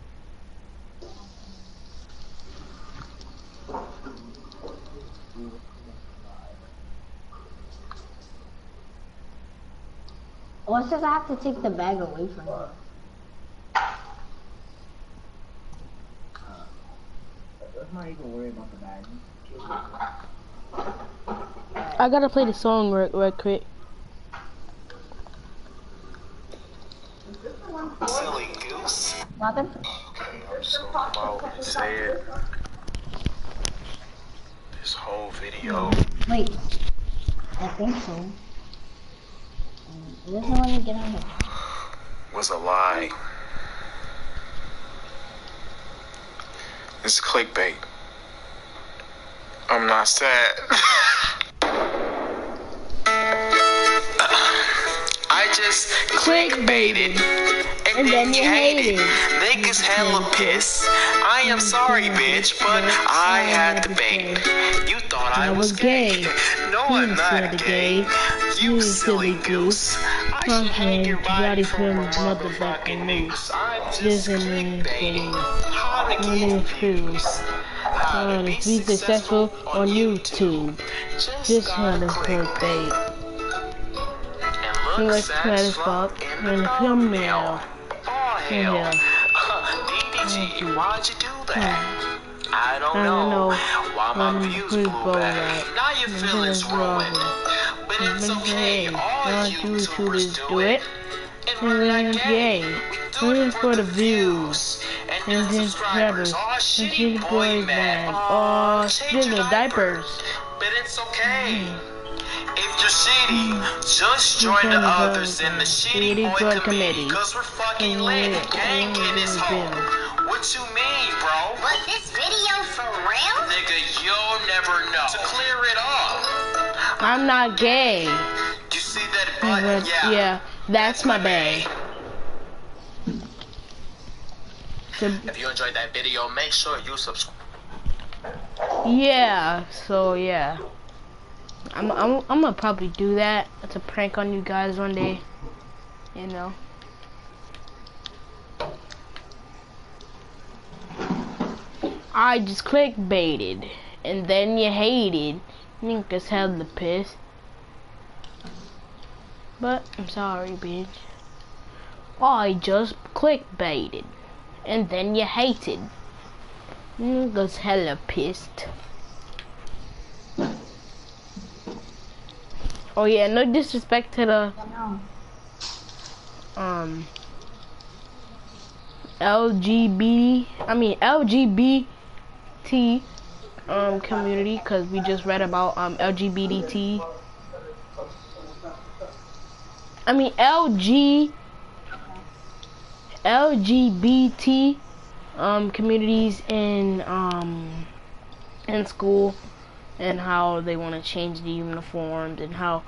Well, it's just I have to take the bag away from you. I gotta play the song real, real quick. Silly goose. Nothing? Okay, I'm just gonna come out and say it. This whole video Wait. I think so. Um, It doesn't want to get on the... was a lie. It's clickbait. I'm not sad. just clickbaited and, And then then you you hated. hated. Niggas hella pissed. I am sorry, bitch, but I had to bait. You thought I was gay. No, I'm not gay. You silly goose. I should hang your body from a motherfucking noose. I'm just Just a minute, clickbaiting. How to get views. How to be successful on YouTube. Just gotta wanna clickbait. Clickbait. And Look look sad sad as as fuck fuck in the the thumbnail. thumbnail. Oh hell. Yeah. DDG, why'd you do that? I don't I know. don't know Why my why my views views blew back. back. Now your feelings ruined. But it's okay. All all YouTubers do it. And And not we're gay. gay. We do it for the views. And then his subscribers. And his boy boy man. man. Aw, Aw, still the diapers. diapers. But it's okay. If you're shitty, just join the others in the shitty Shitty boy Boy committee. Committee. Cause we're fucking And lit. Gang in this gang hole. What you mean, bro? Was this video for real? Nigga, you'll never know. To clear it up. I'm not gay. You see that button? But Yeah. yeah, that's my bae. If you enjoyed that video, make sure you subscribe. yeah, so yeah. I'm, I'm, I'm gonna probably do that. It's a prank on you guys one day. You know. I just clickbaited. And then you hated. Niggas hella pissed. But I'm sorry, bitch. I just clickbaited. And then you hated. Niggas hella pissed. Oh yeah, no disrespect to the um LGBT I mean LGBT um community cuz we just read about um LGBT I mean LG LGBT um communities in um in school and how they want to change the uniforms and how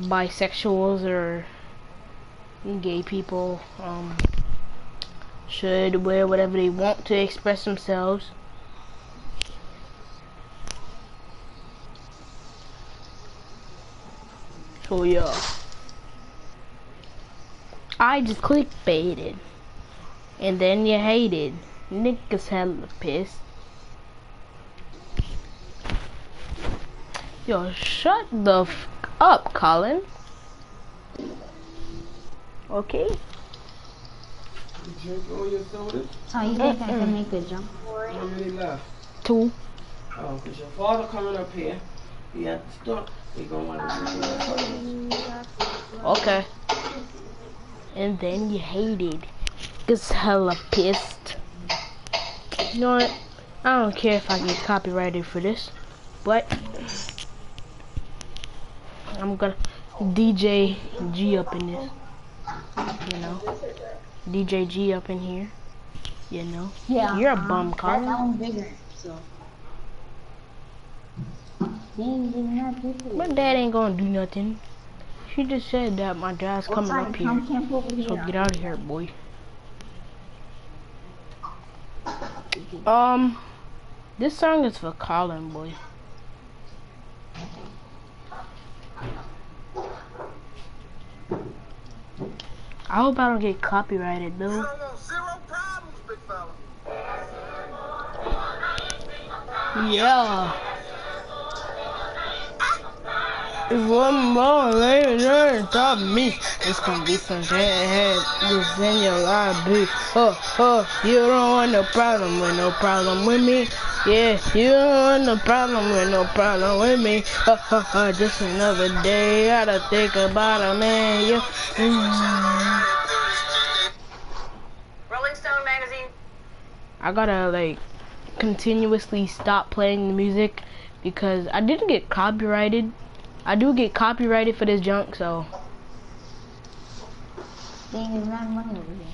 bisexuals or gay people um should wear whatever they want to express themselves. So yeah. I just clickbaited. And then you hated. Niggas hella pissed. Yo, shut the f up, Colin. Okay. Drink all your sodas? So you think I can make a jump for it? How many left? Two. Oh, because your father coming up here. He at the store. We gonna want to drink your sodas. Okay. And then you hated. Gets hella pissed. You know what? I don't care if I get copyrighted for this, but I'm gonna DJ G up in this. You know, DJ G up in here. You know, Yeah. You're a um, bum, Colin. that one's bigger, so. Dang, did not my dad ain't gonna do nothing. She just said that my dad's coming up here. So get out of here, boy. Um, this song is for Colin, boy. I hope I don't get copyrighted, though. Zero problems, big fella. Yeah. If one more later than stop me, it's gonna be some head within your life, bitch. Oh, oh, you don't want no problem with no problem with me. Yeah, you don't want no problem with no problem with me. Oh, oh, oh, just another day. Gotta think about a man. Yeah. Mm. Rolling Stone magazine. I gotta like continuously stop playing the music because I didn't get copyrighted. I do get copyrighted for this junk, so Dang, there's not money over here.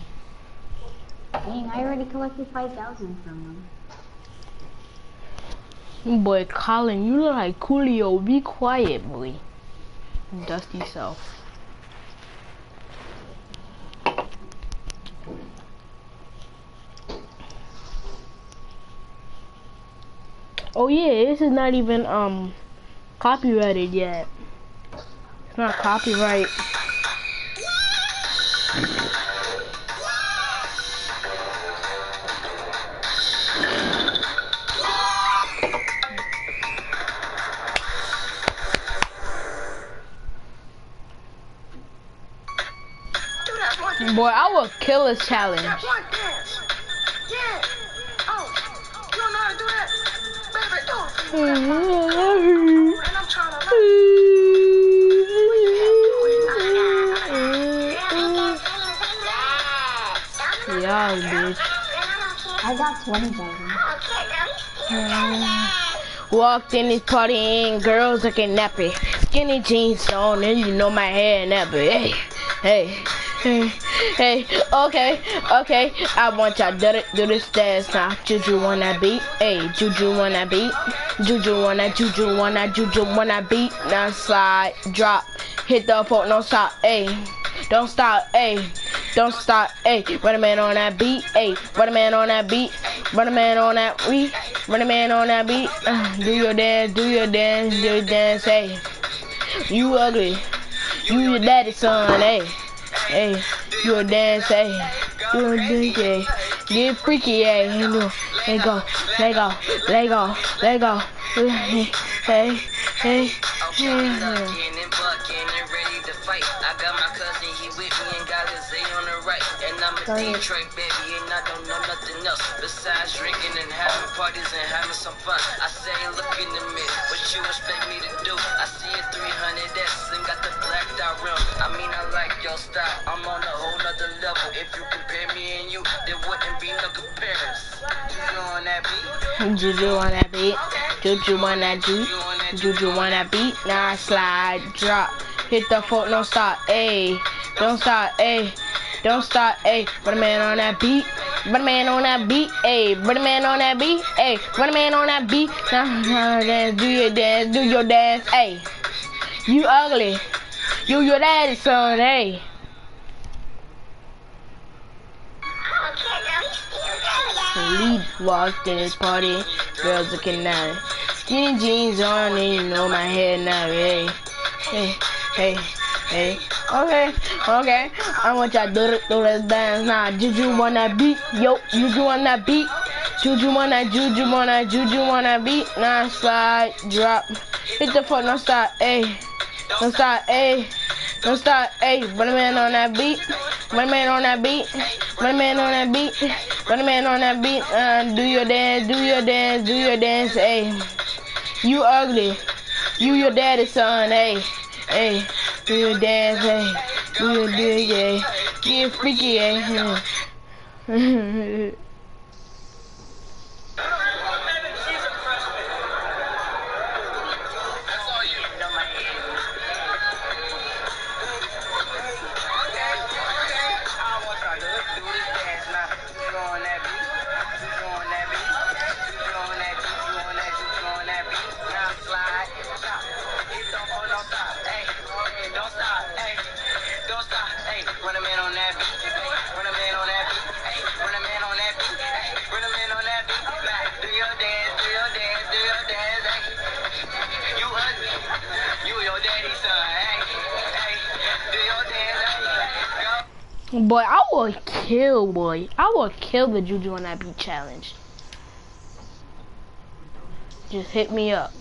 Dang, I already collected 5,000 from them. Boy, Colin, you look like Coolio. Be quiet, boy. Dusty self. Oh yeah, this is not even um copyrighted yet. It's not copyright. Boy, I will kill this challenge. Yeah, bitch. I got 20 thousand. Walked in this party and girls looking nappy. Skinny jeans on and you know my hair nappy. Hey, hey, hey, hey. Okay, okay. I want y'all do it, do this dance now. Juju wanna beat, hey. Juju wanna beat. Juju wanna, Juju wanna, Juju wanna beat. Now slide, drop, hit the floor, no stop, hey. Don't stop, hey. Don't stop, hey. Run a man on that beat, hey. Run a man on that beat. Run a man on that beat. Run a man on that beat. Uh, do your dance, do your dance, do your dance, hey. You ugly. You your daddy's son, hey. Hey, you a dance, hey. You a dance, hey. Get freaky, hey. Hey, no. Let go, let go, let go, let go. Hey, hey, hey. Okay, looking Detroit baby, and I don't know nothing else besides drinking and having parties and having some fun. I say, look in the mirror, what you expect me to do? I see a 300S and got the blacked out rim. I mean, I like your style, I'm on a whole nother level. If you compare me and you, there wouldn't be no comparison. You on that beat? Juju on that beat. Juju on that beat. Juju on that beat. Now slide, drop. Hit the foot, no stop, ayy. Don't stop, ayy. Don't stop, ayy. Put a man on that beat. Put a man on that beat, ayy. Put a man on that beat, ayy. Put a man on that beat. Now, now dance, do your dance, do your dance, ayy. You ugly. You your daddy son, ayy. Lead walked in his party, girls looking at it. Skinny jeans on and you know my head now, hey, hey, hey, hey. Okay, okay. I want y'all do it, do this dance now. Juju on that beat, yo, Juju on that beat. Juju on that, Juju on that, Juju on that beat. Now slide, drop, hit the foot, no stop, hey, no stop, hey. Don't stop, hey, put a man on that beat. A man on that beat. A man on that beat. A man on that beat. Uh, do your dance, do your dance, do your dance, hey. You ugly. You your daddy's son, hey. Hey, do your dance, hey. Do your do yeah. Get freaky, hey. Boy, I will kill, boy. I will kill the Juju on that beat challenge. Just hit me up.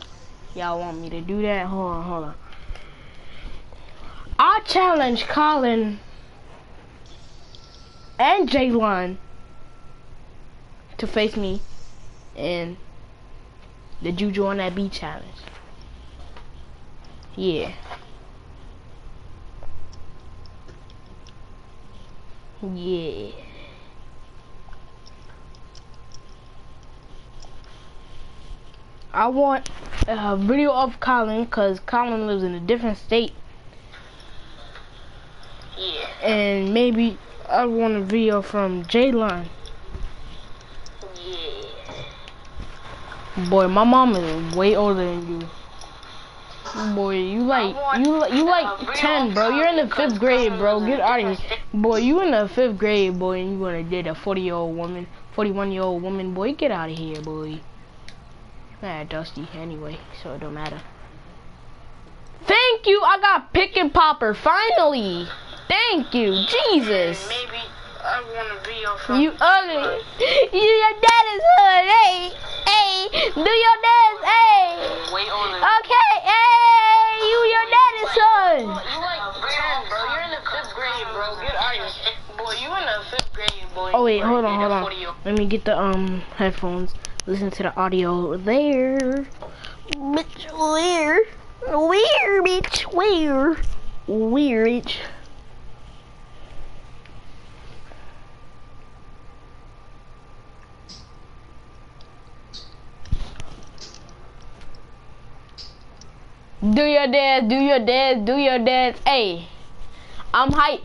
Y'all want me to do that? Hold on, hold on. I challenge Colin and Jaylon to face me in the Juju on that beat challenge. Yeah. Yeah. I want a video of Colin because Colin lives in a different state. Yeah. And maybe I want a video from Jaylon. Yeah. Boy, my mom is way older than you. Boy, you like you you like ten, bro. You're in the fifth grade, bro. Get out of here, boy. You in the fifth grade, boy, and you wanna date a forty year old woman, forty one year old woman, boy. Get out of here, boy. Nah, Dusty. Anyway, so it don't matter. Thank you. I got pick and popper finally. Thank you, Jesus. Maybe I want a video from You ugly. You your daddy's hood, hey, hey. Do your dance, hey. way older. Okay, hey. You your daddy's son. You like 10, bro. You're in the fifth grade, bro. Get out of here. Boy, you in the fifth grade, boy. Oh wait, hold on, you're hold on. Let me get the um headphones. Listen to the audio there. Bitch, where? Where, bitch? Where? Where, bitch? Do your dance, do your dance, do your dance. Hey, I'm hype.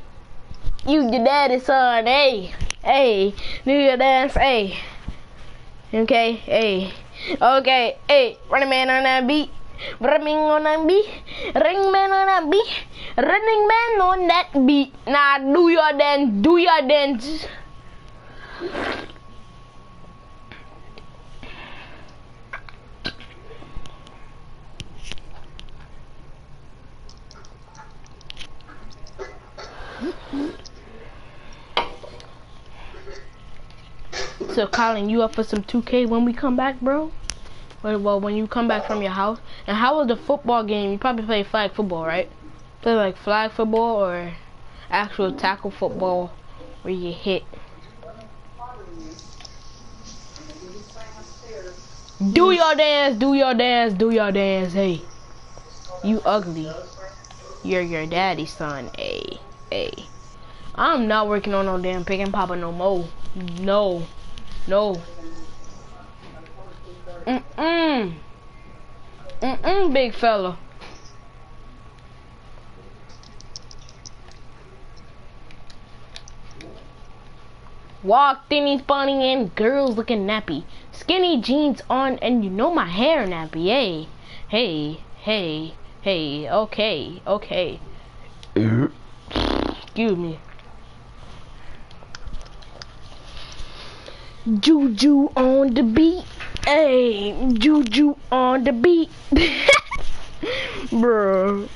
You your daddy's son. Hey, hey, do your dance. Hey. Okay, hey. Okay, hey. Running man on that beat. Running on that beat. Ring man on that beat. Running man on that beat. Now do your dance, do your dance. So Colin, you up for some 2K when we come back, bro? Well, when you come back from your house. And how was the football game? You probably play flag football, right? Play like flag football or actual tackle football where you hit. Do your dance, do your dance, do your dance, hey. You ugly. You're your daddy's son, hey, hey. I'm not working on no damn pick and popper no more. No. No. Mm-mm. Mm-mm, big fella. Walked in he's bunny and girls looking nappy. Skinny jeans on and you know my hair nappy. Hey, hey, hey, hey, okay, okay. Uh-huh. Excuse me. Juju on the beat. Hey, Juju on the beat. Bro.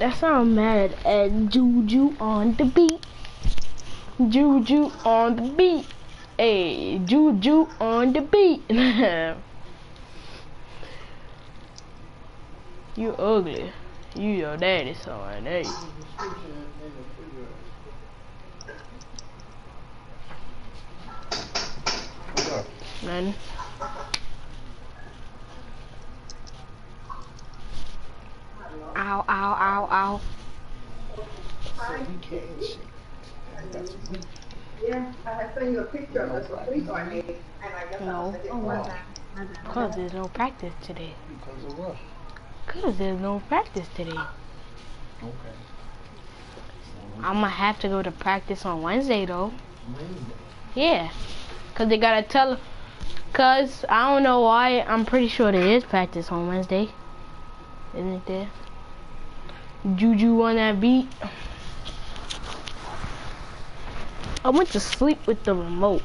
That sound mad at Juju on the beat. Juju on the beat. Hey, Juju on the beat. you ugly. You your daddy son, hey. None. Ow, ow, ow, ow. Yeah, I had sent you a picture of this video I made, and I guess No. didn't Oh, my want bad. My bad. Because there's no practice today. Because of what? Because there's no practice today. Okay. I'm to have to go to practice on Wednesday, though. Wednesday. Yeah. Because they got to tell. Because I don't know why. I'm pretty sure there is practice on Wednesday. Isn't it there? Juju on that beat. I went to sleep with the remote.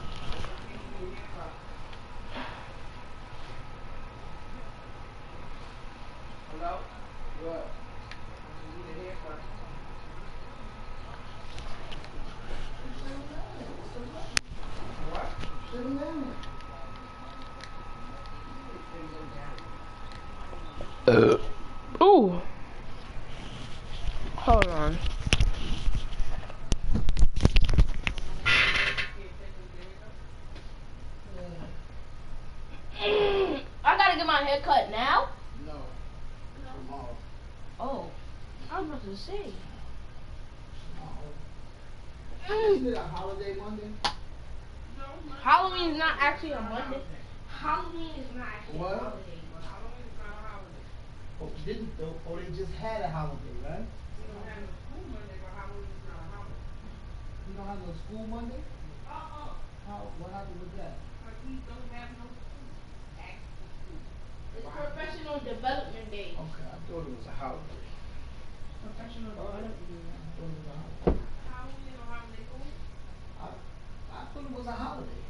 Ooh. Hold on. I gotta get my hair cut now? No. Tomorrow. Oh. I was about to say. Isn't it a holiday Monday? Halloween is not actually a Monday. Halloween is not actually What? a holiday. Oh, didn't oh, oh they just had a holiday, right? You don't have no school Monday? Uh-uh. How, what happened with that? But we don't have no school. It's Professional Development Day. Okay, I thought it was a holiday. Professional All right. Development I thought it was a holiday. How is it a holiday for? I, I thought it was a holiday.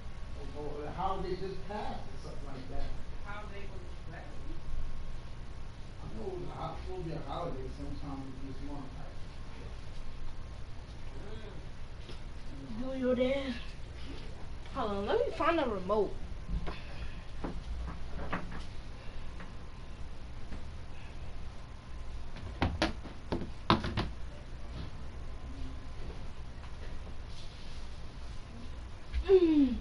Or, or a holiday just passed or something like that. Holiday for black I know it was, a- it's supposed to be a holiday sometime this month. I- Do your dance. Hold on, let me find the remote. Mm,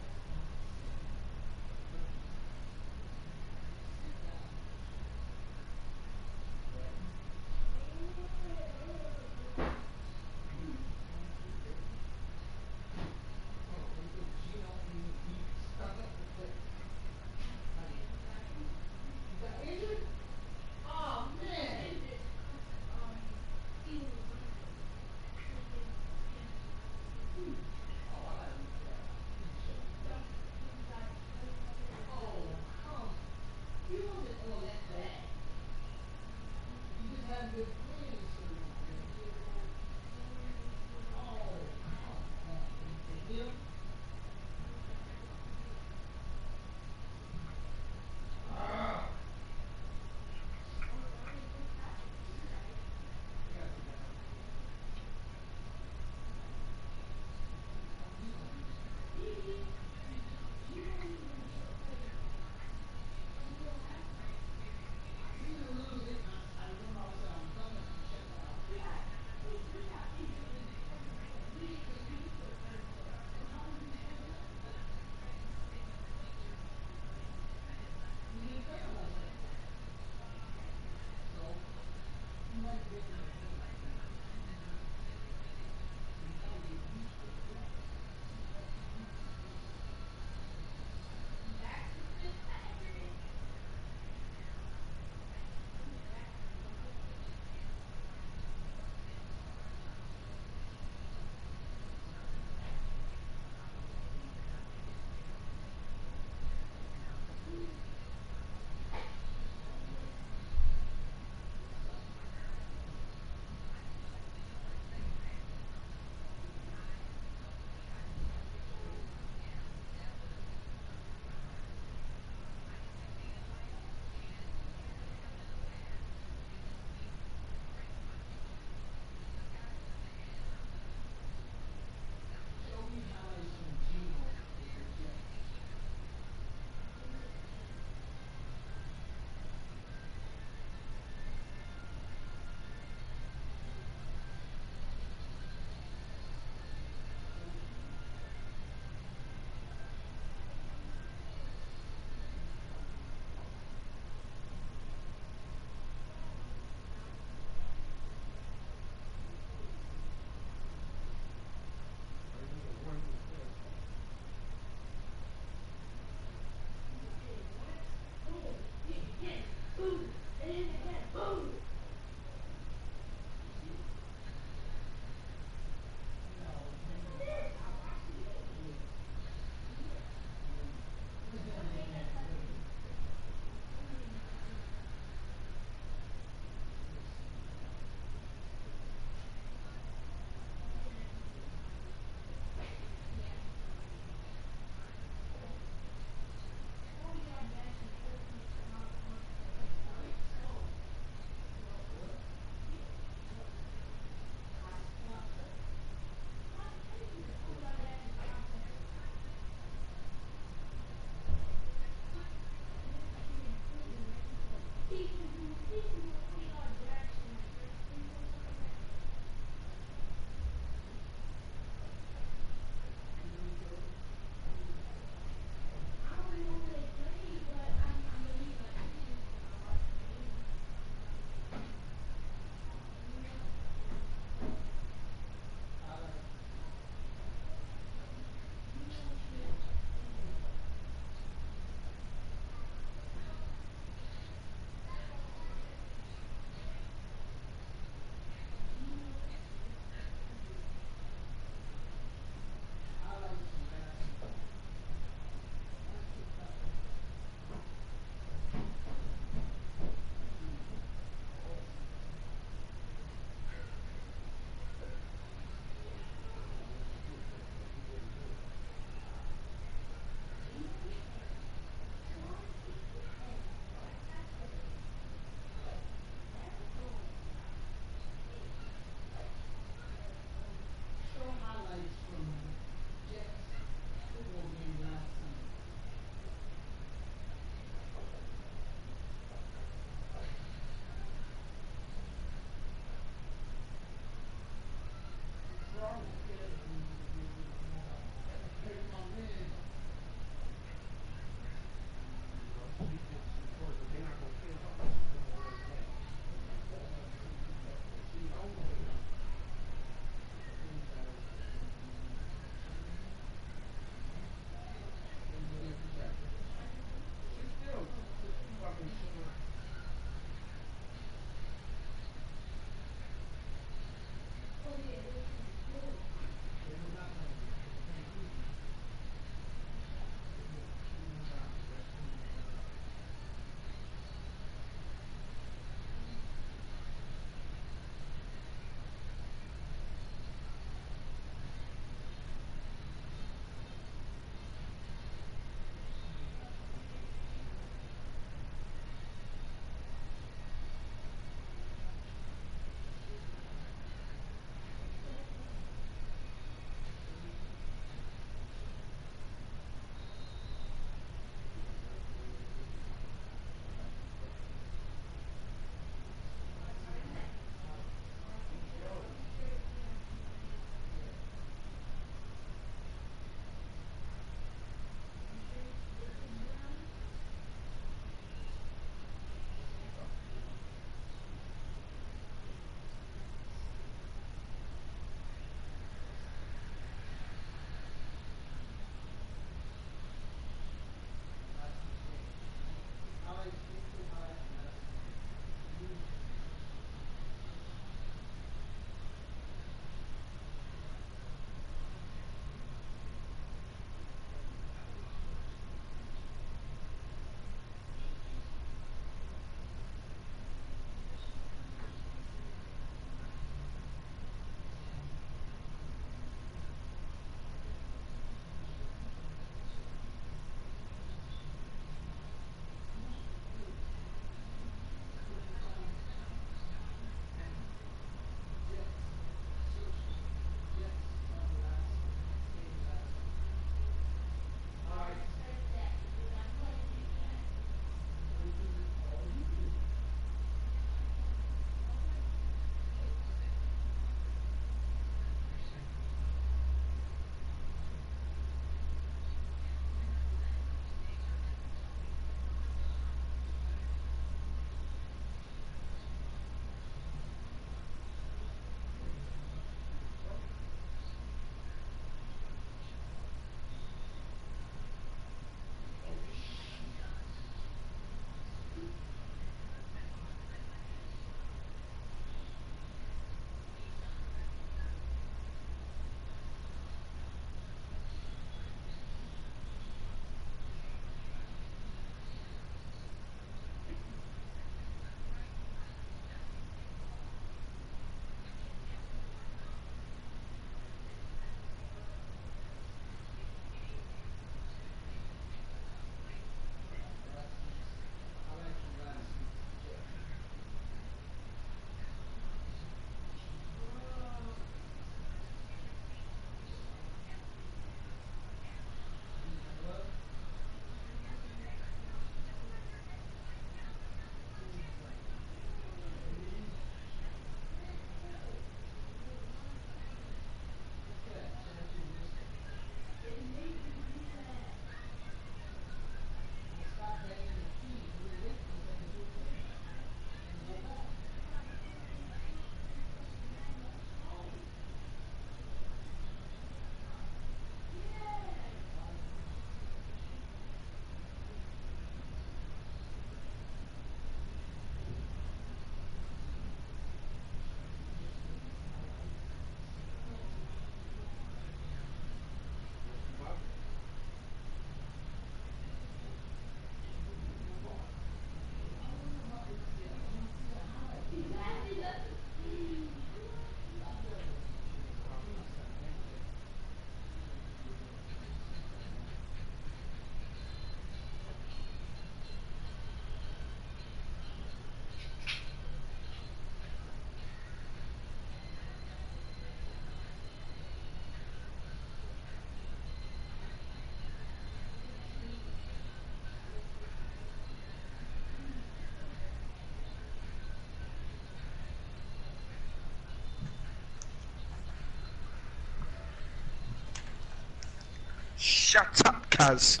Shut up, cuz.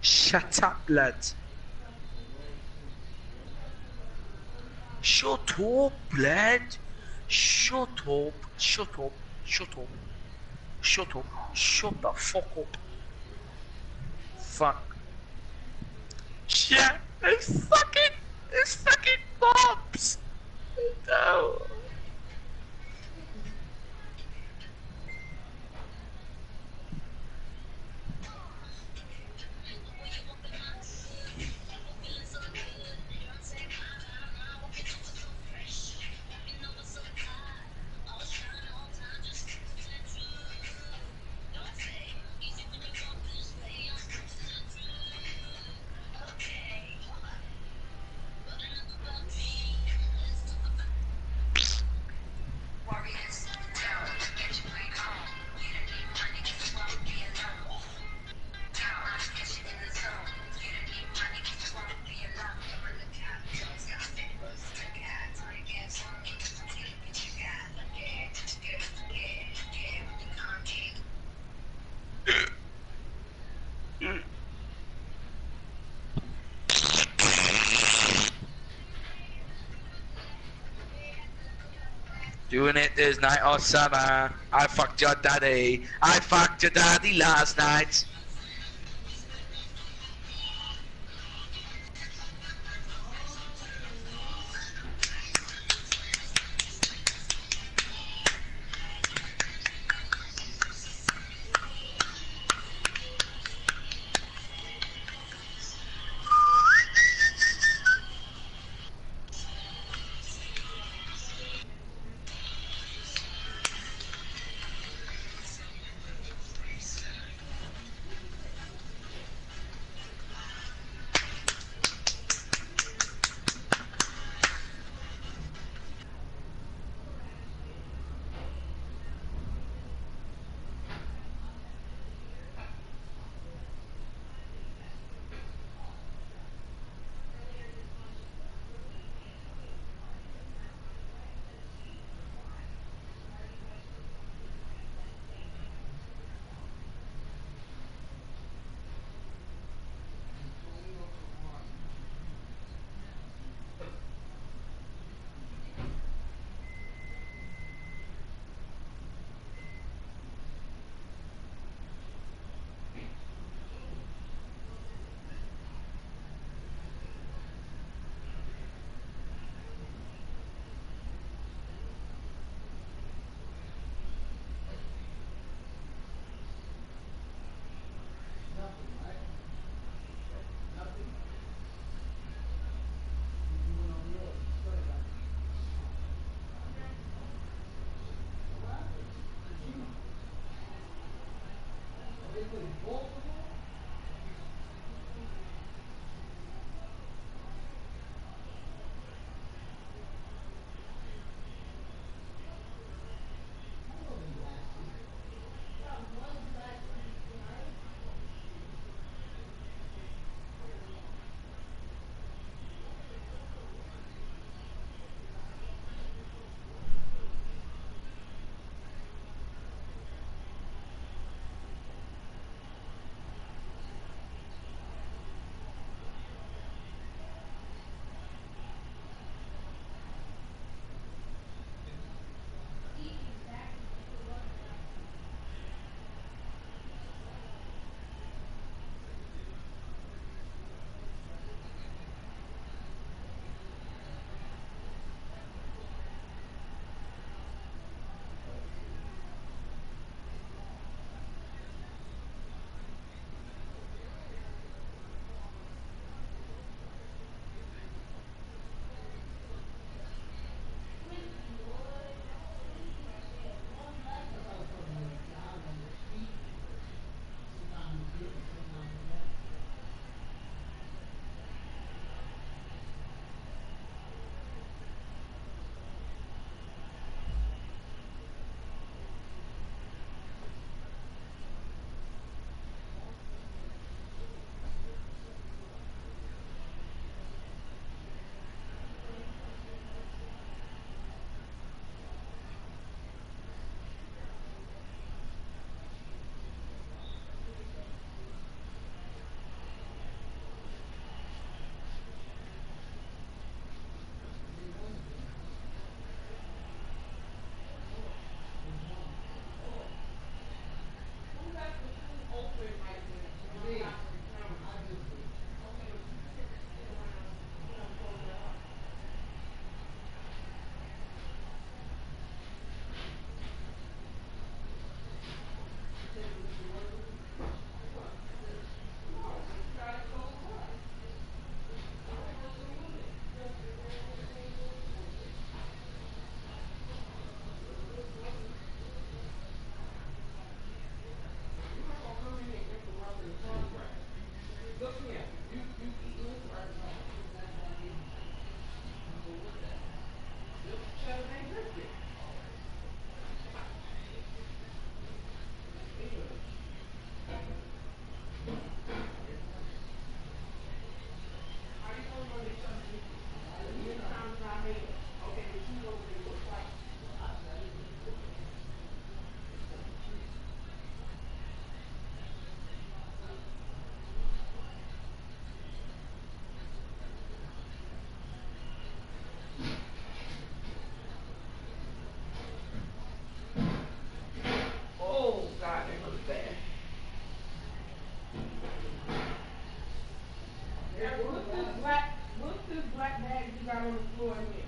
Shut up, lad. Shut up, lad. Shut up. Shut up. Shut up. Shut up. Shut the fuck up. Fuck. Shit. It's fucking. It's fucking bombs. Doing it this night oh, or summer. I fucked your daddy. I fucked your daddy last night. This bag you got on the floor in there?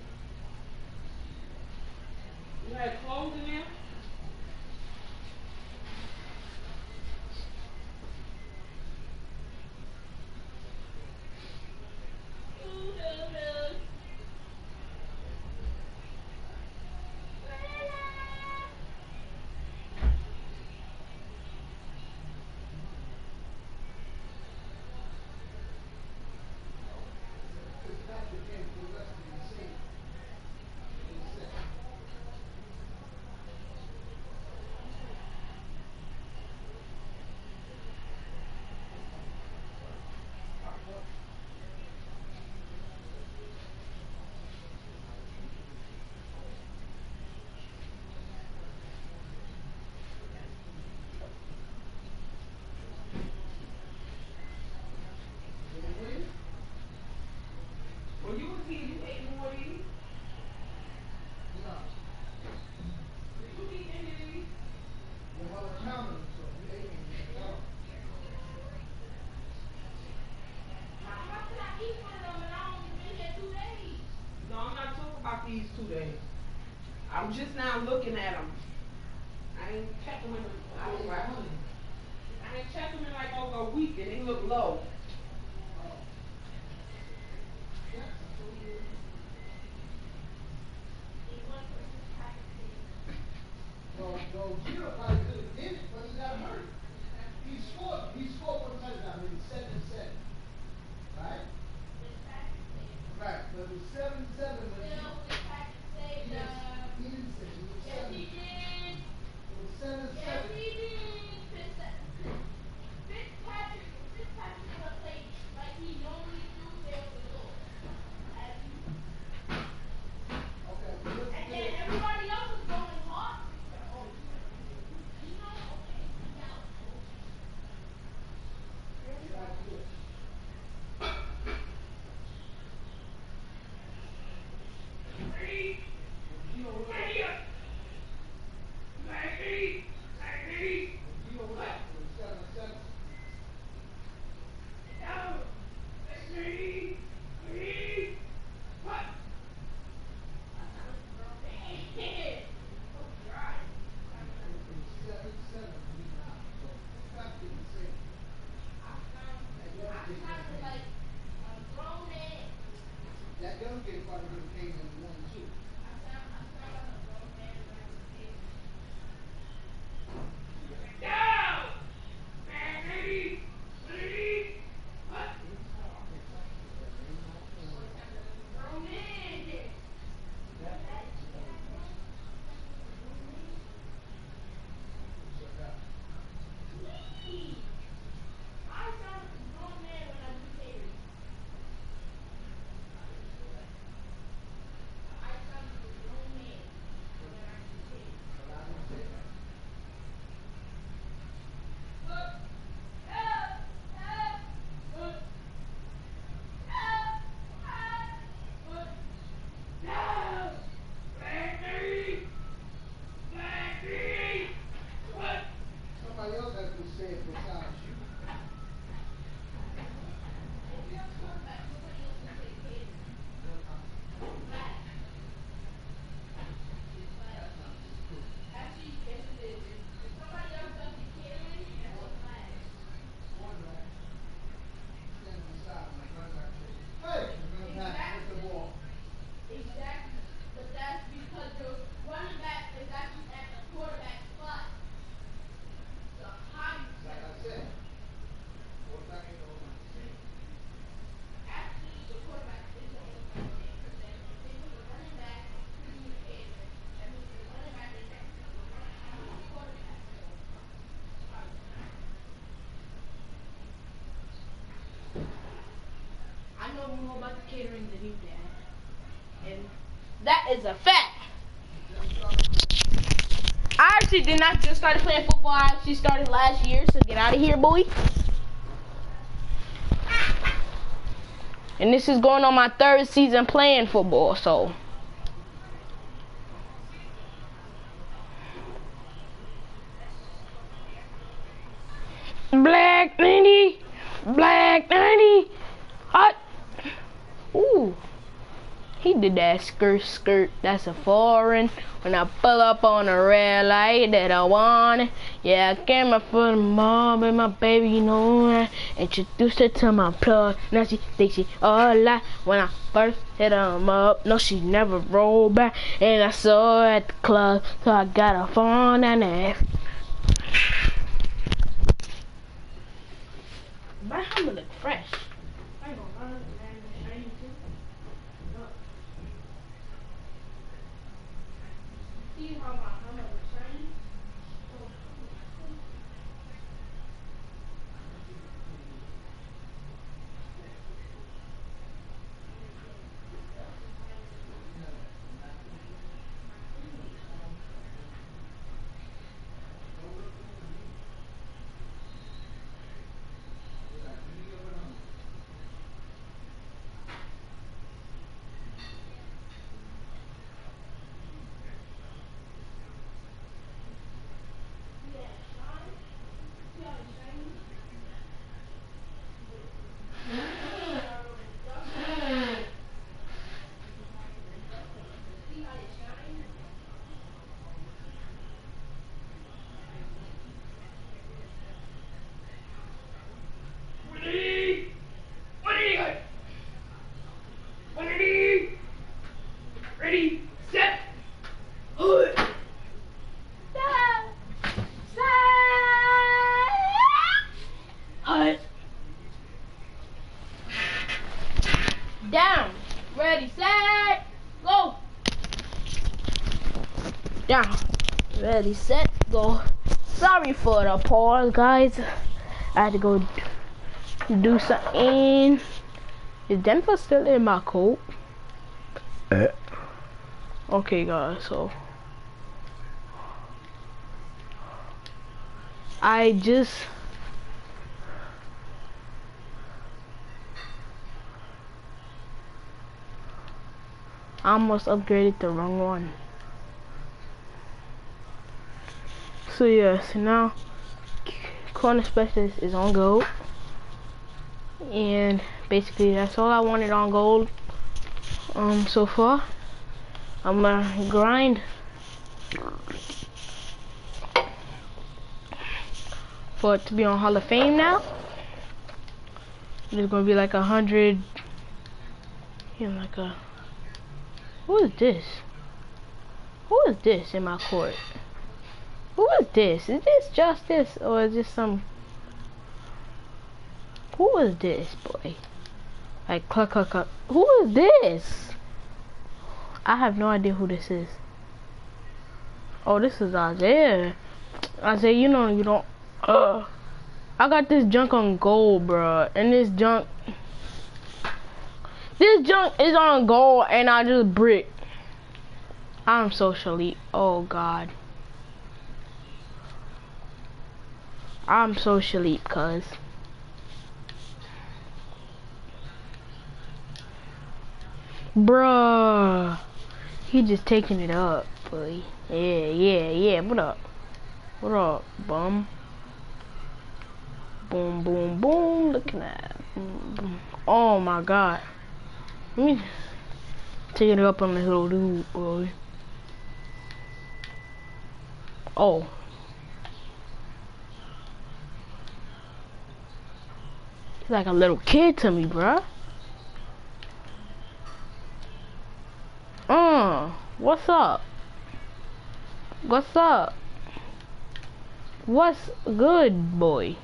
You had clothes in there? These? How could I eat one of them and I only been here two days? No, I'm not talking about these two days. I'm just now looking at them. About the catering than you, Dad. And that is a fact. I actually did not just started playing football. I actually started last year, so get out of here, boy. And this is going on my third season playing football, so. Black 90, Black 90, hot. Ooh. Did that skirt skirt, that's a foreign. When I pull up on a red light that I want it. Yeah, I came up for the mom and my baby, you know that. Introduced her to my plug, now she thinks she all that. When I first hit them up, no she never rolled back. And I saw her at the club, so I got a phone and a My helmet look fresh. Ready, set, hood. Hut. Down. Ready, set, go. Down. Ready, set, go. Sorry for the pause, guys. I had to go do something. Is Denver still in my coat? Eh. Okay, guys, so. I just I almost upgraded the wrong one. So yeah, so now corner specialist is on gold. And basically that's all I wanted on gold um so far. I'm gonna grind for it to be on Hall of Fame now. There's gonna be like a hundred, you know, like a. Who is this? Who is this in my court? Who is this? Is this justice or is this some? Who is this boy? Like cluck cluck cluck. Who is this? I have no idea who this is. Oh, this is Isaiah. Isaiah, you know you don't. Uh, I got this junk on gold, bro, and this junk. This junk is on gold, and I just brick. I'm socially. Oh God. I'm socially, cuz. Bruh. He just taking it up, boy. Yeah, yeah, yeah. What up? What up, bum? Boom, boom, boom. Looking at. Boom, boom. Oh my god. Let me take it up on this little dude, boy. Oh. Like a little kid to me, bruh. Uh, what's up? What's up? What's good, boy?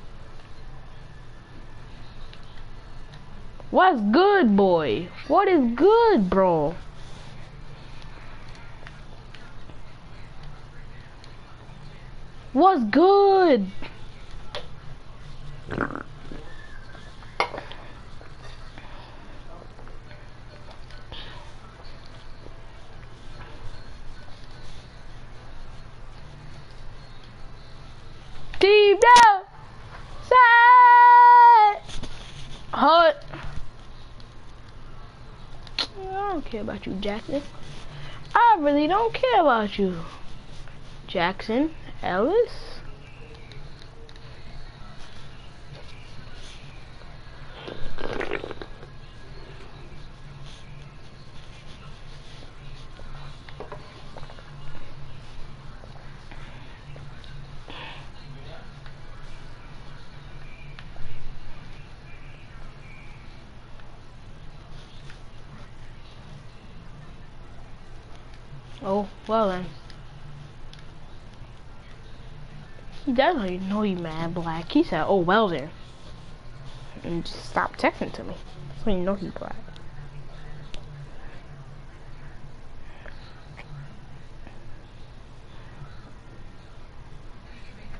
What's good, boy? What is good, bro? What's good? Steve down. Side. Hut. I don't care about you, Jackson. I really don't care about you. Jackson Ellis. Well then. He doesn't oh, know you mad black. He said, oh well then. And just stop texting to me. So you know he's black.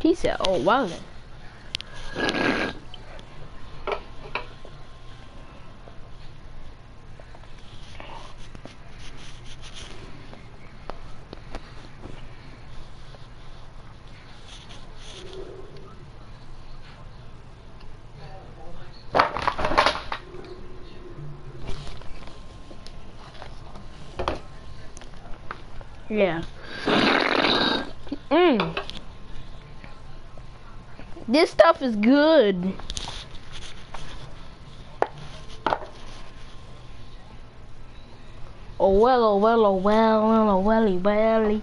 He said, oh well then. Yeah. Mmm. This stuff is good. Oh well, oh well, oh well, oh well, oh welly welly.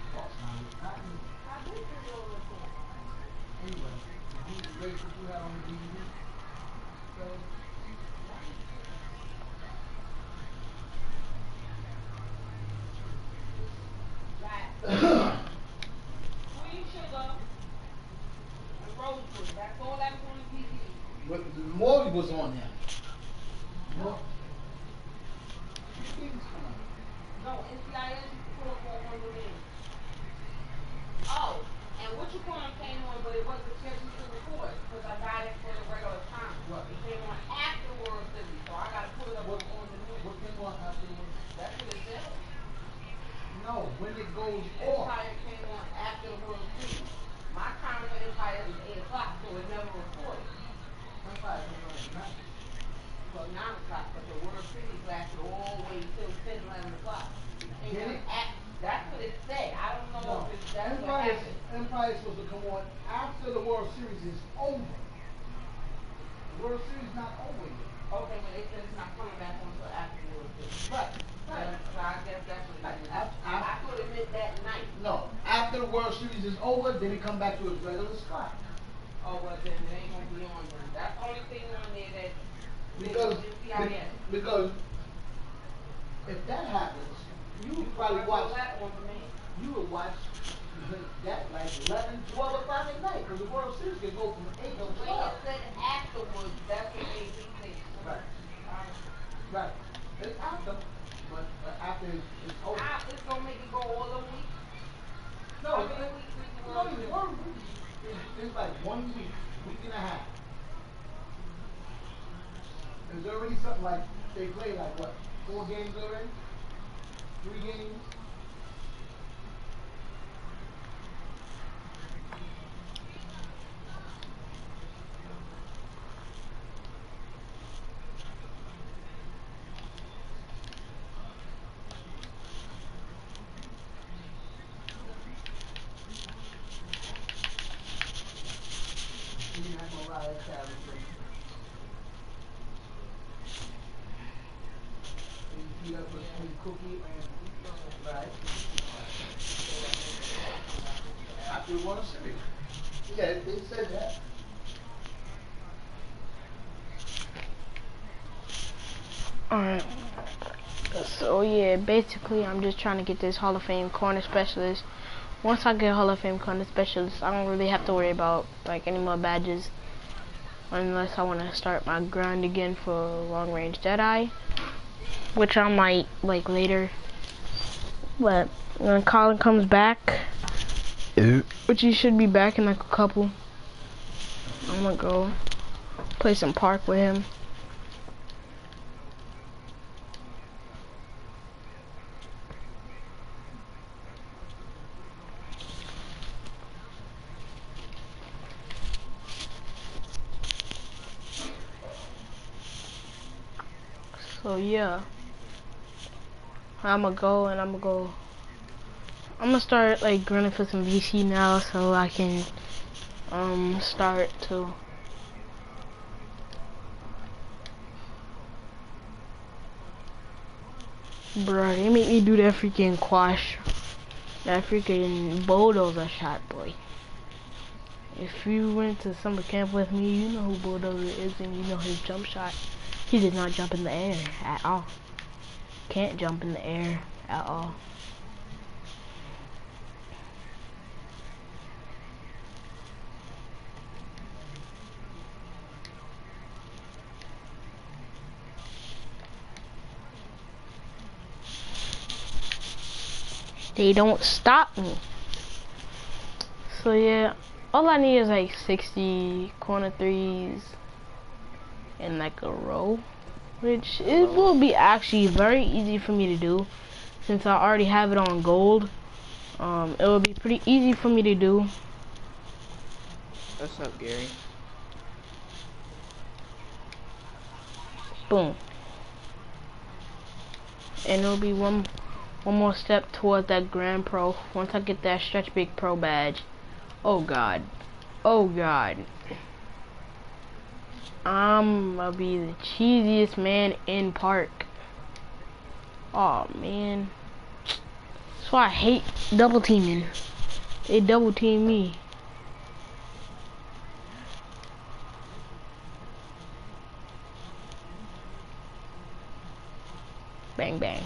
on there. Basically I'm just trying to get this Hall of Fame corner specialist. Once I get Hall of Fame corner specialist, I don't really have to worry about like any more badges. Unless I want to start my grind again for long range Jedi. Which I might like later. But when Colin comes back, which he should be back in like a couple, I'm gonna go play some park with him. So yeah, I'ma go and I'ma go. I'm gonna start like grinding for some VC now, so I can um start to. Bruh, they make me do that freaking quash, that freaking bulldozer shot, boy. If you went to summer camp with me, you know who bulldozer is and you know his jump shot. He did not jump in the air at all. Can't jump in the air at all. They don't stop me. So yeah, all I need is like 60 corner threes in like a row, which it will be actually very easy for me to do since I already have it on gold. Um, it will be pretty easy for me to do. What's up, Gary? Boom. And it'll be one one more step towards that Grand Pro once I get that Stretch Big Pro badge. Oh god. Oh god. I'm gonna be the cheesiest man in park. Oh man. That's why I hate double teaming. They double team me. Bang bang.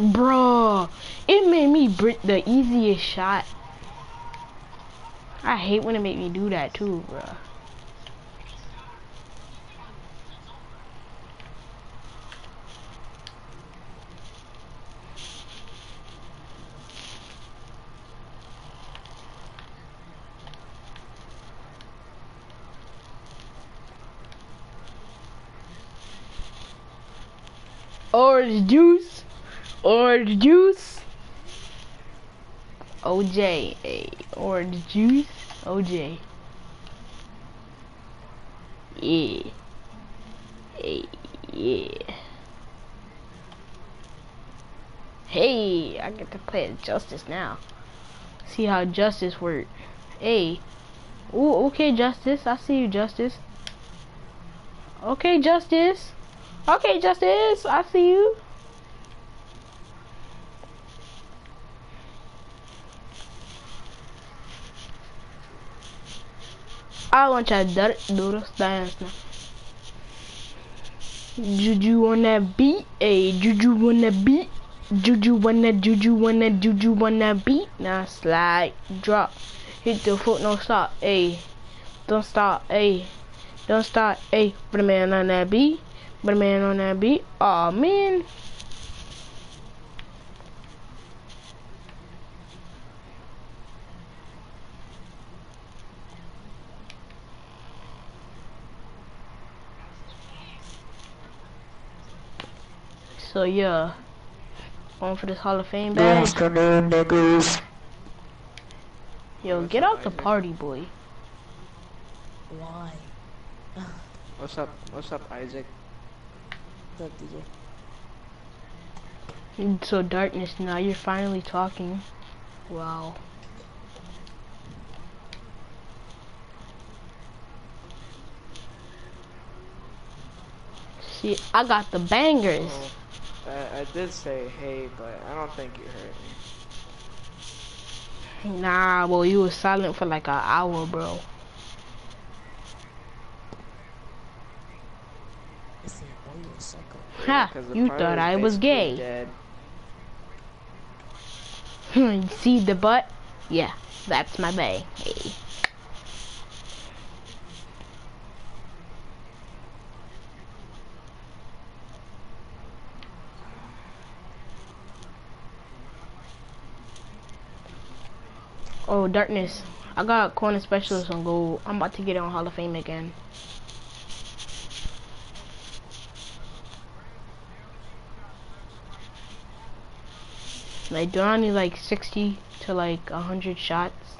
Bruh, it made me brick the easiest shot. I hate when it made me do that too, bruh. Orange juice. Orange juice. OJ. Orange juice. OJ. Yeah. Hey, yeah. Hey, I get to play Justice now. See how Justice work. Hey. Ooh, okay, Justice. I see you, Justice. Okay, Justice. Okay, Justice. I see you. I want to dirt doodle dance now. Juju that beat, hey, Juju that beat, Juju that, Juju that, Juju wanna beat. Now slide, drop, hit the foot, no stop, a don't stop, a don't stop, a Put a man on that beat, put a man on that beat. Oh man. So yeah, going for this Hall of Fame badge. Afternoon, niggas. Yo, get out the party, boy. Why? What's up? What's up, Isaac? What's up, DJ? So darkness, now you're finally talking. Wow. See, I got the bangers. Oh, I, I did say hey, but I don't think you heard me. Nah, well, you were silent for like an hour, bro. Listen, you a sucker. Ha, 'cause the you party thought I was gay. dead. Hmm, see the butt? Yeah, that's my bae. Hey. Oh, darkness. I got corner specialist on gold. I'm about to get it on Hall of Fame again. Like, do I need like 60 to like 100 shots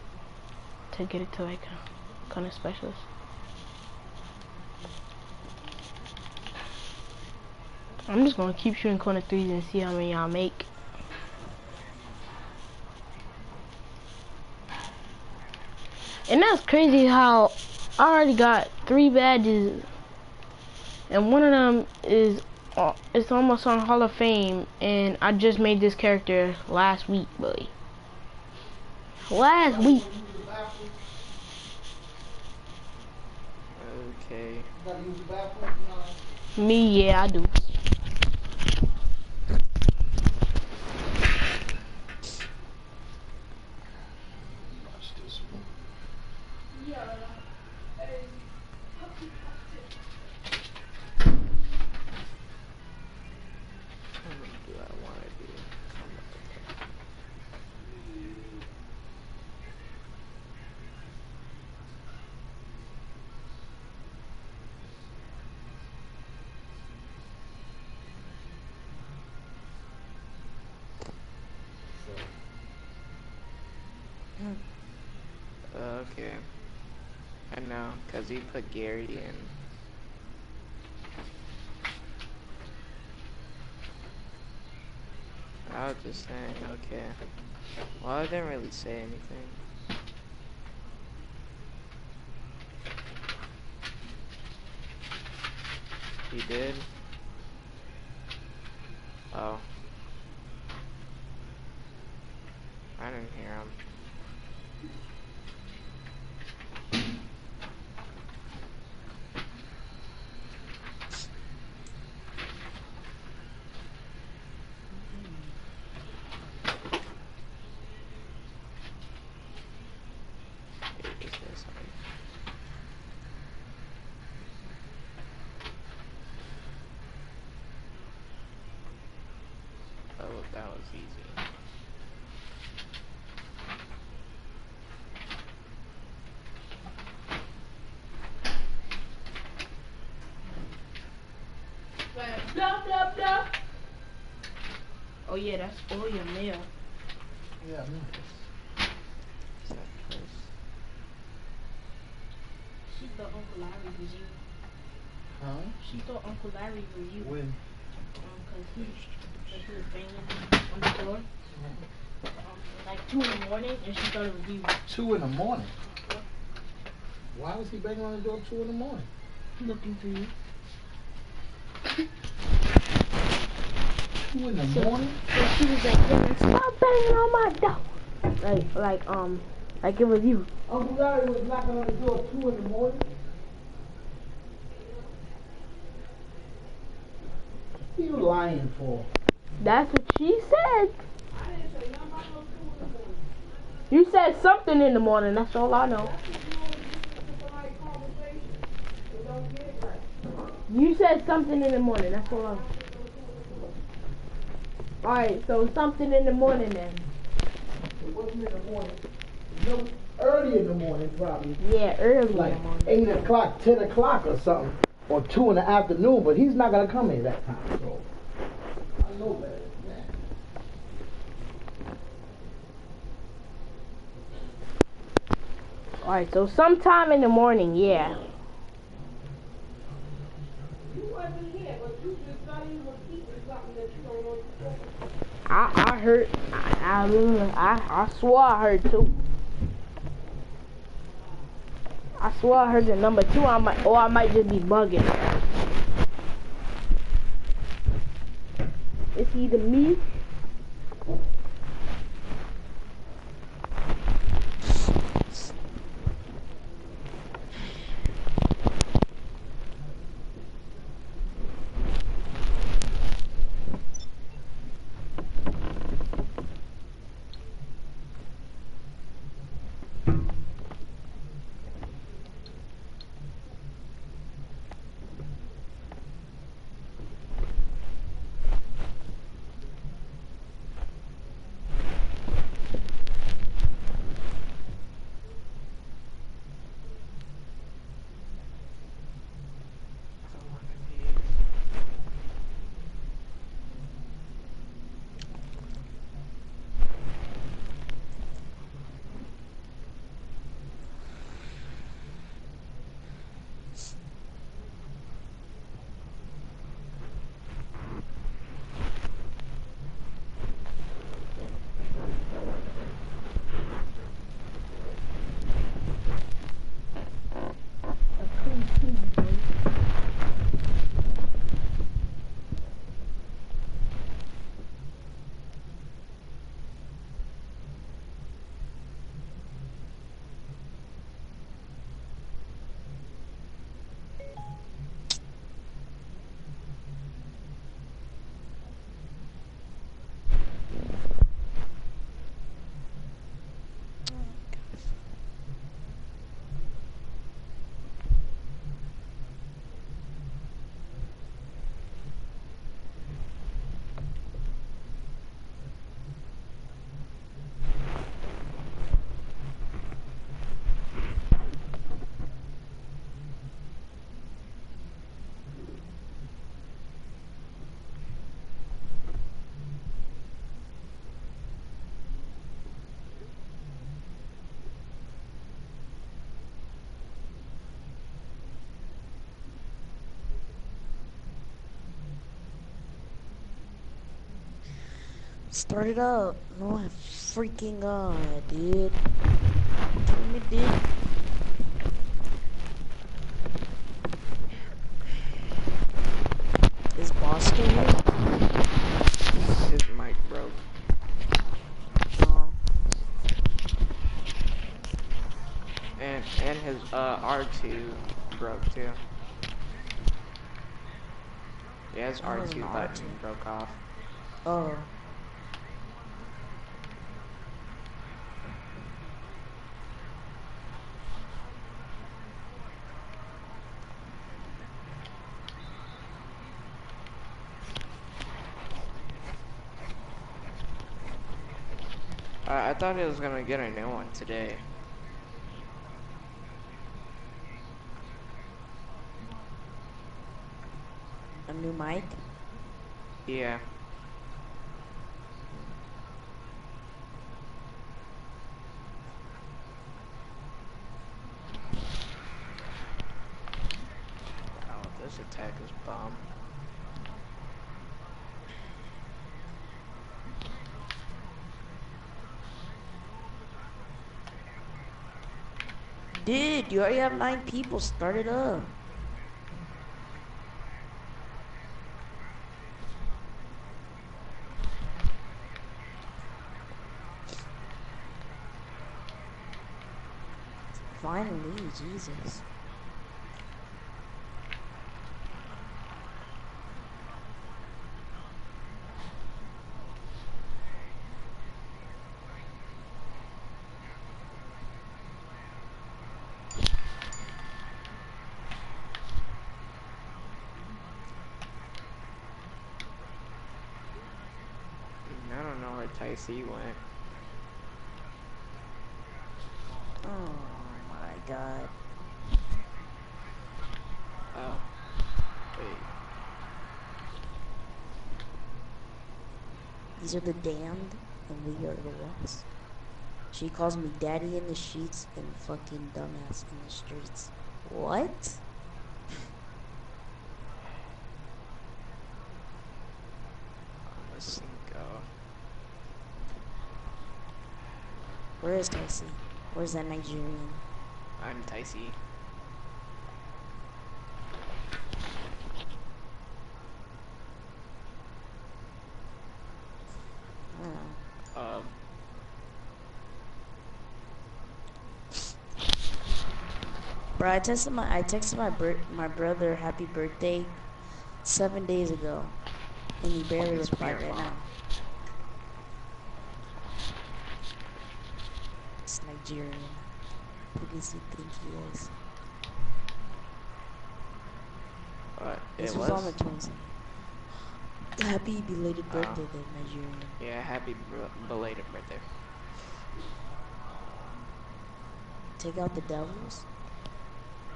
to get it to like a corner specialist? I'm just gonna keep shooting corner threes and see how many y'all make. And that's crazy how I already got three badges, and one of them is uh, it's almost on Hall of Fame, and I just made this character last week, boy. Last week. Okay. Gotta use the bathroom. No. Me, yeah, I do. What do I want to do? Okay. I know, cause he put Gary in. I was just saying, okay. Well, I didn't really say anything. He did? Oh. I didn't hear him. Wait, is there something? Oh, that was easy. Blah, blah, blah. Oh yeah, that's all your mail. Yeah, man. Is that close? She thought Uncle Larry was you. Huh? She thought Uncle Larry was you. When? Um, cause he, like he was banging on the door. Um, like two in the morning, and she thought it was you. Two in the morning. Why was he banging on the door two in the morning? Looking for you. Two in the So- morning? She was like, "Dylan, stop banging on my door. Like, like, um, like it was you. Uncle Larry was knocking on the door two in the morning. What are you lying for? That's what she said. You said something in the morning. That's all I know. You said something in the morning. That's all I know. Alright, so something in the morning then. It wasn't in the morning. No, early in the morning probably. Yeah, early Like in the morning. eight o'clock, ten o'clock or something. Or two in the afternoon, but he's not gonna come in that time, so I know better than that. Alright, so sometime in the morning, yeah. You wasn't here, but you just thought you were keeping something that you don't want to I I heard I I I, swore I heard two. I swore I heard the number two. I might or I might just be bugging. It's either me. Start it up. No, I freaking god, dude. Kill me, dude. Is boss still here? His mic broke. Oh. And and his uh R2 broke too. Yeah, his Oh, R2 no. button broke off. Oh. Thought he was gonna get a new one today. A new mic? Yeah. Wow, this just attack his bomb. Dude, you already have nine people. Start it up. Finally, Jesus. I don't know where Tai C went. Oh my god. Oh. Wait. These are the damned, and we are the ones. She calls me daddy in the sheets and fucking dumbass in the streets. What? I'm a cinco. Where is Casey? Where's that Nigerian? I'm Tai C. I don't know. Um. Bro, I texted my I texted my my brother happy birthday seven days ago, and he barely replied right now. It's Nigerian. Who does he think he is? This it was, was? on the 27th. Happy belated Oh. birthday, then Nigerian. Yeah, happy belated birthday. Take out the devils.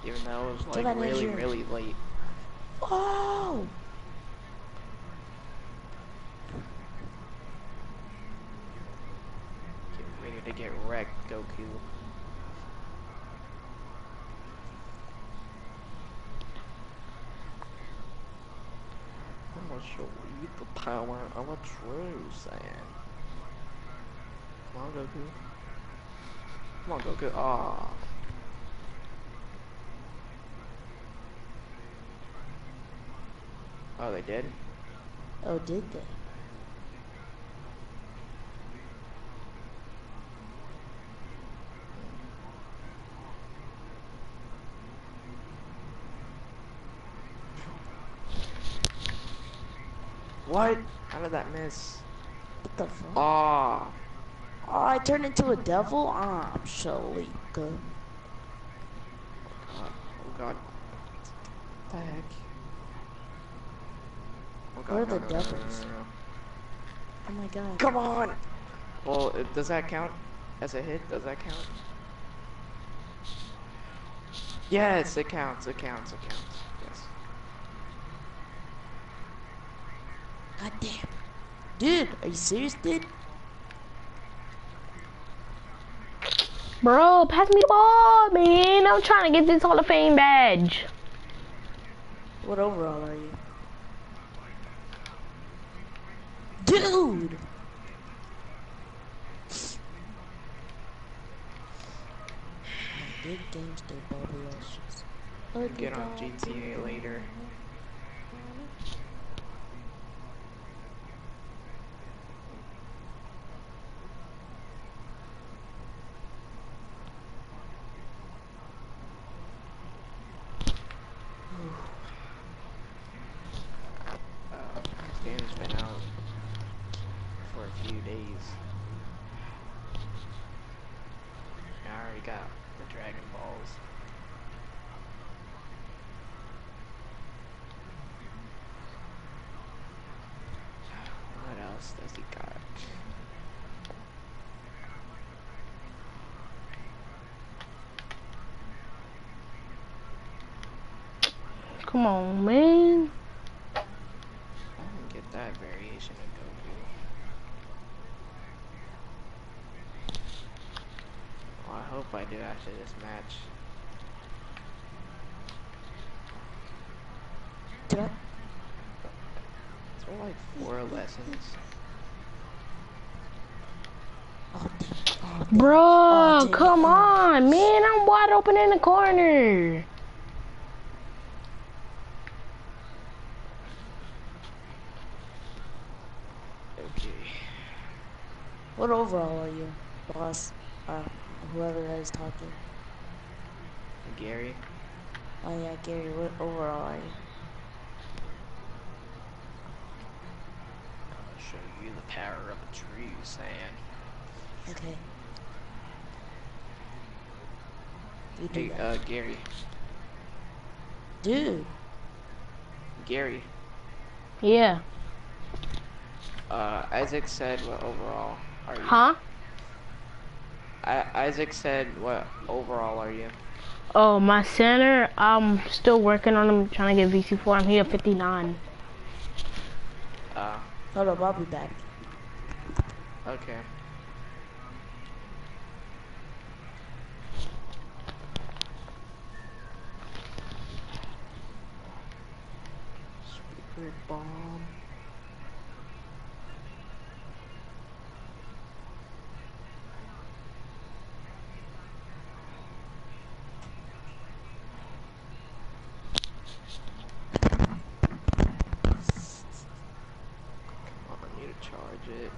Even though it was like really, Nigerian. really late. Oh! Get ready to get wrecked, Goku. I'm gonna show you the power of a true Saiyan. Come on, Goku. Come on, Goku. Ah. Oh, they did? Oh, did they? What? How did that miss? What the fuck? Ah. Oh, I turned into a devil? Ah, I'm surely good. Oh god. What the heck? Oh god, Where are no, the no, devils? no. Oh my god. Come on! Well, does that count as a hit? Does that count? Yes, it counts, it counts, it counts. Yes. God damn. Dude, are you serious, dude? Bro, pass me the ball, man. I'm trying to get this Hall of Fame badge. What overall are you? Dude! Big gangster bubbles. Get on GTA later. Uh, this game's been out for a few days. I already got the Dragon Balls. What else does he got? Come on, man. I didn't get that variation of Goku. Well, I hope I do after this match. it up. It's more like four lessons. Bro, Oh, oh come oh. on, man. I'm wide open in the corner. Okay. What overall are you, boss? Uh, whoever that is talking. Gary. Oh yeah, Gary. What overall are you? I'll show you the power of a true Saiyan. Okay. You do Hey, that. uh, Gary. Dude. Gary. Yeah. Uh, Isaac said what overall are you? Huh? I Isaac said what overall are you? Oh, my center. I'm still working on him, trying to get VC4. I'm here at 59. Uh, Hold up, I'll be back. okay. Spirit Bomb. Come on, I need to charge it.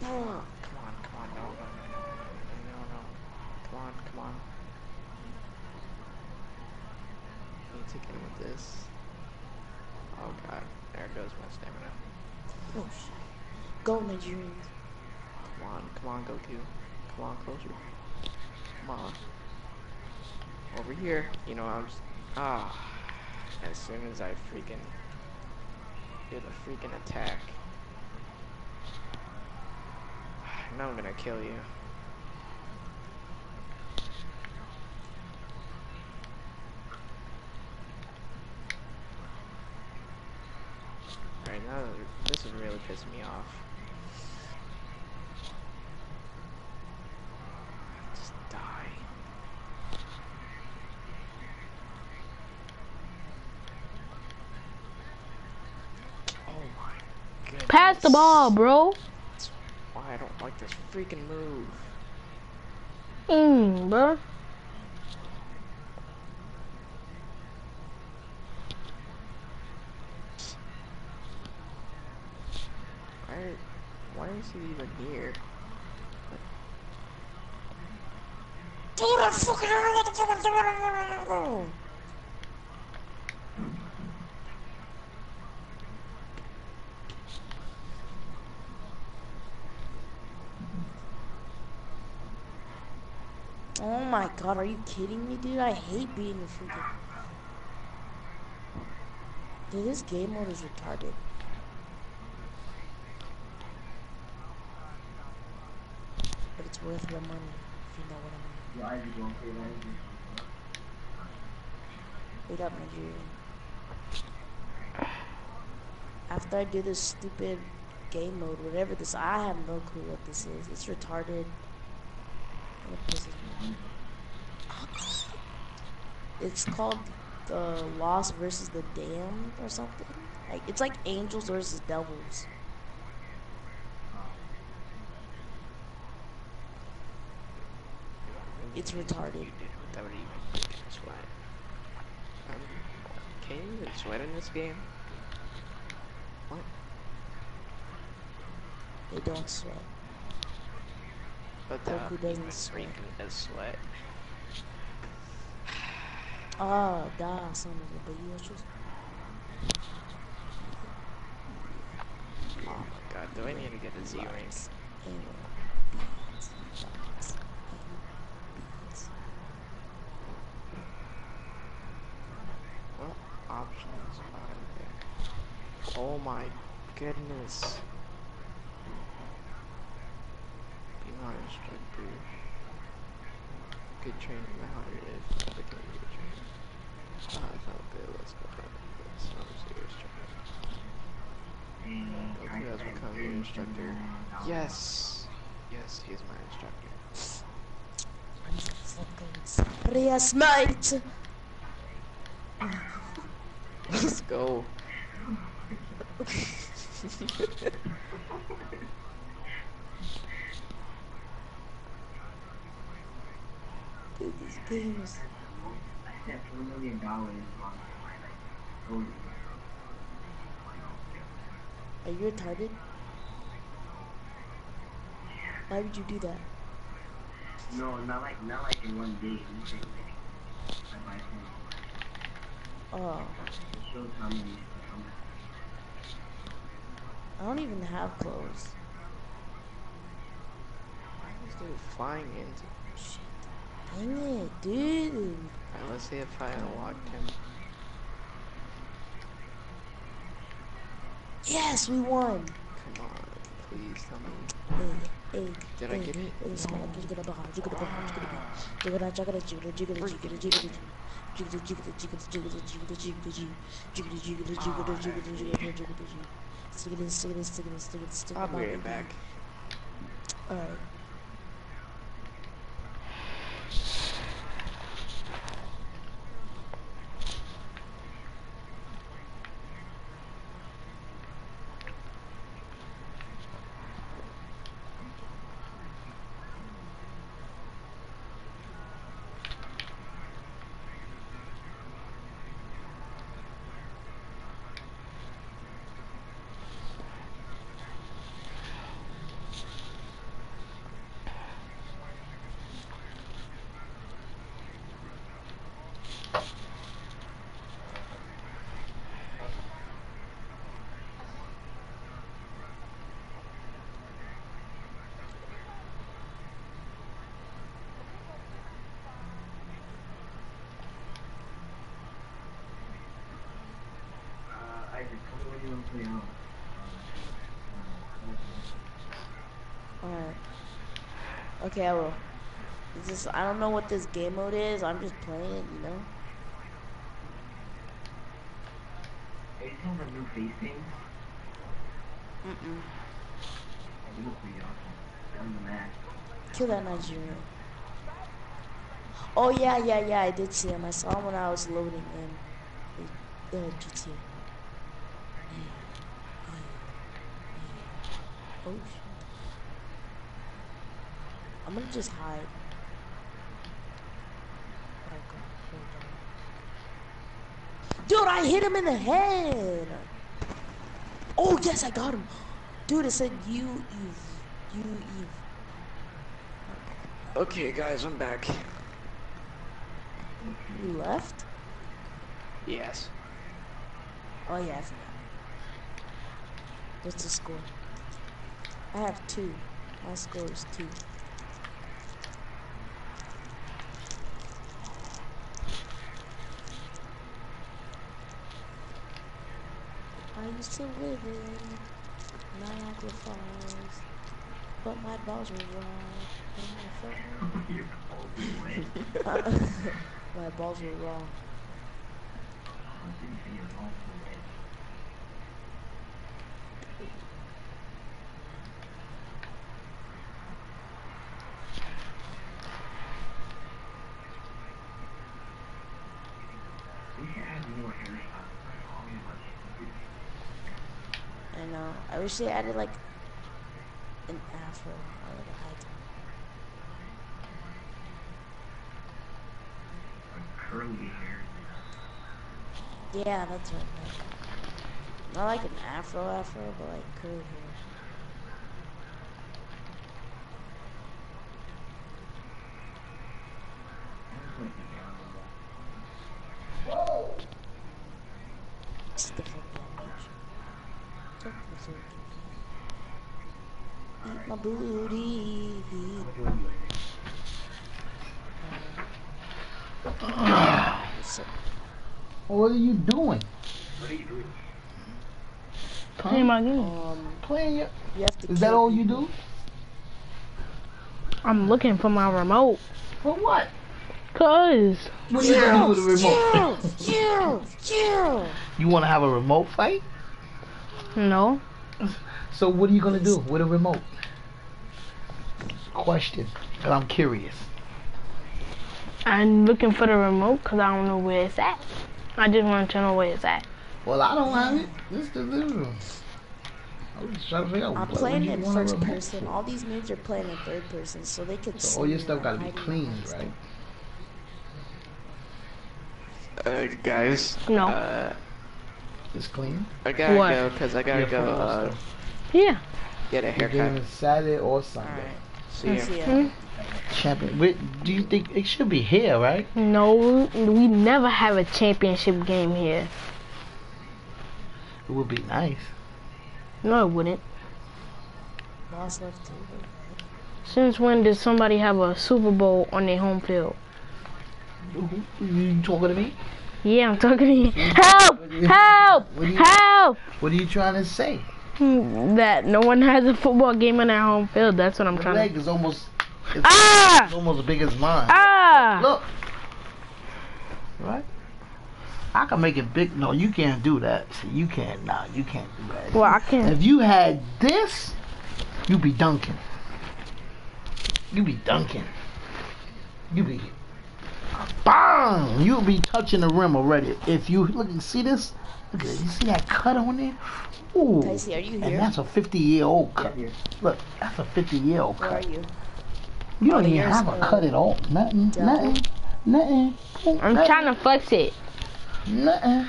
No, come on, come on, no, no, no, no, no, no, no, come on, come on. Need to get him with this. Oh god, there goes my stamina. Oh Come on, come on, Goku. Come on, closer. Come on. Over here. You know, I'm just. Ah. As soon as I freaking. Do the freaking attack. Now I'm gonna kill you. Alright, now this is really pissing me off. Just die. Oh my goodness. Pass the ball, bro. That's why I don't like this freaking move. Mm, bro. Why, why is he even here? Dude, I fucking don't know what the fuck I'm doing. Oh my god, are you kidding me, dude? I hate being a freaking. Dude, this game mode is retarded. But it's worth the money, if you know what I mean. Wait up, Nigerian. After I do this stupid game mode, whatever this, I have no clue what this is. It's retarded. It pisses me off. It's called the Lost versus the Damned or something. Like it's like angels versus devils. It's retarded. Without even sweat. Can you even sweat in this game? What? They don't sweat. But the Goku doesn't sweat. does sweat. Ah, da, son of a bitch. Oh my god, do I need to get a Z rank? What options are there? Oh my goodness. Be my instructor. Good training, my heart is become a good trainer. Ah, I felt good, let's go back to this. I'm serious trainer. Goku has become your instructor. Yes! Yes, he is my instructor. Yes, mate. Let's go. did games. Are you retarded? Why would you do that? No, not like not like in one day. Oh. I don't even have clothes. Why is still flying into? Shit. Dang it, dude. Alright, let's see if I unlocked him. Yes, we won. Come on, please tell me. Hey, hey, Did I get it? smile, jiggle, jiggle, jiggle, jiggle, Will. It's just, I don't know what this game mode is. I'm just playing it, you know? Are you talking about new face things? Mm-mm. Look pretty awesome. On the Mac. Kill that Nigerian. Oh, yeah, yeah, yeah, I did see him. I saw him when I was loading in uh, GTA. Oh, shit. I'm gonna just hide. Dude, I hit him in the head! Oh, yes, I got him! Dude, it said you, Eve. You, Eve. Okay, guys, I'm back. You left? Yes. Oh, yeah, I forgot. What's the score? I have two. My score is two. Used to live in Niagara Falls, but my balls were raw. and I felt my balls were raw. We should add more hairstyles. I know. I wish they added like an afro or like a high top. Curly hair. Yeah, that's what I. Not like an afro afro, but like curly hair. It's the fuck language. Don't be so confused. Eat my booty. What's up? What are you doing? What are you doing? Playing my game. Um, Playing your... you Is that all you do? I'm looking for my remote. For what? Cause What are you gonna do with the remote? Yeah, yeah. You wanna have a remote fight? no, So what are you gonna do with a remote? Question. Cause I'm curious. I'm looking for the remote because I don't know where it's at. I just want to know where it's at. Well, I don't have it. This is the living I was just trying to figure out I'm what playing would you in first person. All these moves are playing in third person, so they could. So all your stuff got to be hiding cleaned, right? Uh, guys. No. Uh, it's clean. I gotta What? go because I gotta Your go. Uh. Yeah. get a The game haircut. Saturday or Sunday. See ya. See ya. Hmm? Champion. Wait, do you think it should be here, right? No, we never have a championship game here. It would be nice. No, it wouldn't. Lost. Since when did somebody have a Super Bowl on their home field? You talking to me? Yeah, I'm talking to you. Help! Help! What you- Help! What are you trying to say? That no one has a football game on their home field. That's what I'm The trying leg to. is almost. It's, Ah! it's almost as big as mine. Ah! Look. Right? I can make it big. No, you can't do that. See, you can't. Nah, you can't do that. Well, I can. If you had this, you'd be dunking. You'd be dunking. You'd be. Bang! You'd be touching the rim already. If you look, you see this? Look at it. You see that cut on there? Ooh. Casey, are you here? And that's a 50 year old cut. Look, that's a 50 year old cut. Where are cut. you? You don't even yours, have a cut at all. Nothing. double? Nothing. Nothing. I'm nothing, trying to flex it. Nothing.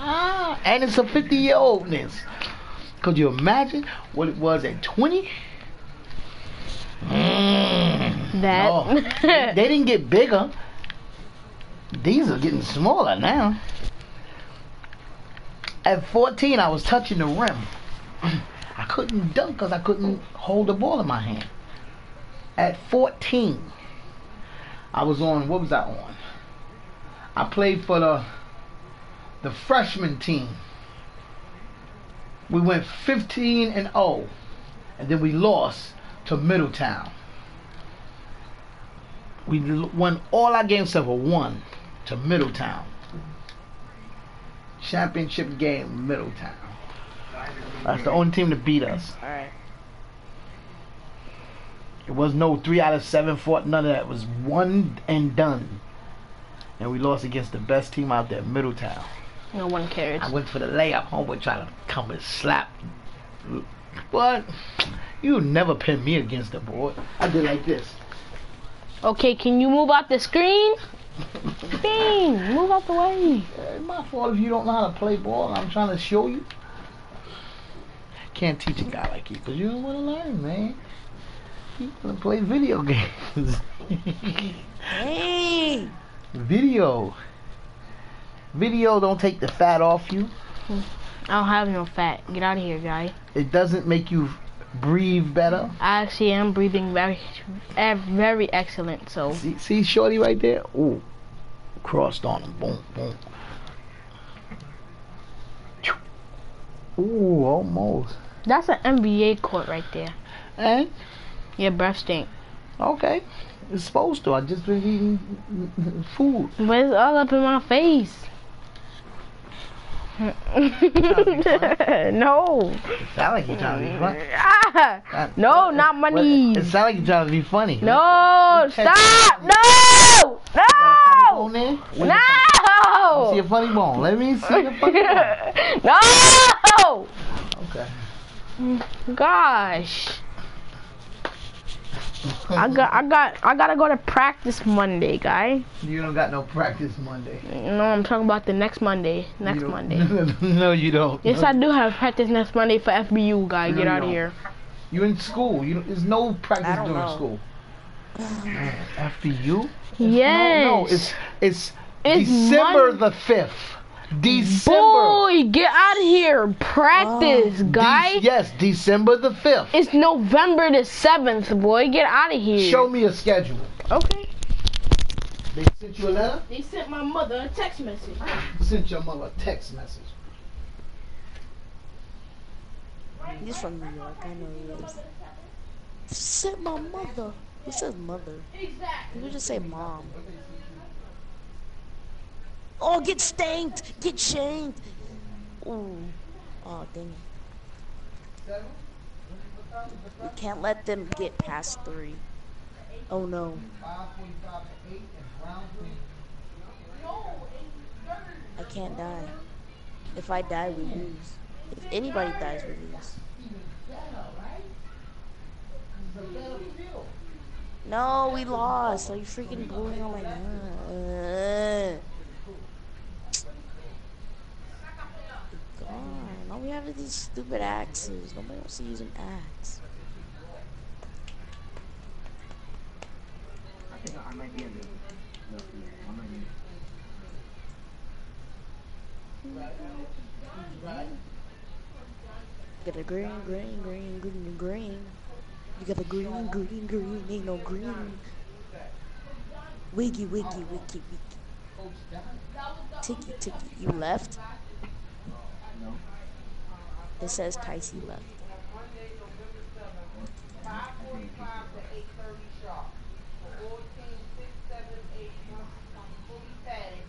Ah, and it's a 50 year oldness. Could you imagine what it was at 20? Mm, That. no. they, they didn't get bigger. These are getting smaller now. At 14, I was touching the rim. Couldn't dunk because I couldn't hold the ball in my hand. At 14, I was on, what was I on? I played for the the freshman team. We went 15 and 0, and then we lost to Middletown. We won all our games except for one to Middletown. Championship game, Middletown. That's the only team to beat us. Alright. It was no three out of seven, four, none of that. It was one and done. And we lost against the best team out there, Middletown. No one cares. I went for the layup. Homeboy tried to come and slap. What? You never pin me against the board. I did like this. Okay, can you move out the screen? Bing! Move out the way. It's my fault if you don't know how to play ball. I'm trying to show you. Can't teach a guy like you because you don't want to learn, man. You want to play video games. Hey! video. Video don't take the fat off you. I don't have no fat. Get out of here, guy. It doesn't make you breathe better. I actually am breathing very, very excellent. So See, see Shorty right there? Ooh. Crossed on him. Boom, boom. Ooh, almost. That's an NBA court right there. And Your breath stink. okay, it's supposed to. I just been eating food. But it's all up in my face. no. It sound like you're trying to be funny. Ah, Uh, no, not my Well, knees. It sound like you're trying to be funny. No, You stop! No! You got a funny No! bone there? Where's your funny- No! See a funny bone. Let me see your funny bone. no! Okay. Gosh. I got I got I gotta go to practice Monday, guy. You don't got no practice Monday. No, I'm talking about the next Monday. Next Monday. no, you don't. Yes, I do have practice next Monday for FBU, guy. No, Get out of here. You in school. You there's no practice during know. school. FBU? you? Yes. No, no, it's it's, It's December Mon- the fifth. December. Boy, get out of here. Practice, oh, guy. De- yes, December the fifth. It's November the 7th, boy. Get out of here. Show me a schedule. Okay. They sent you a letter. They sent my mother a text message. Sent your mother a text message. He's from New York. I know he is. Said my mother. Who says mother? Exactly. You could just say mom. Oh, get stanked! Get shanked! Ooh. Oh, dang it. We can't let them get past three. Oh no. I can't die. If I die, we lose. If anybody dies, we lose. No, we lost. Are you freaking blowing on my? God, all we have is these stupid axes. Nobody wants to use an axe. I think I might be able to. I might need Get a green, green, green, green, green. You got a green, green, green, ain't no green. Wiggy, wiggy, wiggy, wiggy. Ticky, ticky. You left? It says Kicey left. Five forty-five to eight thirty sharp. For all teams six, seven, eight must become fully padded,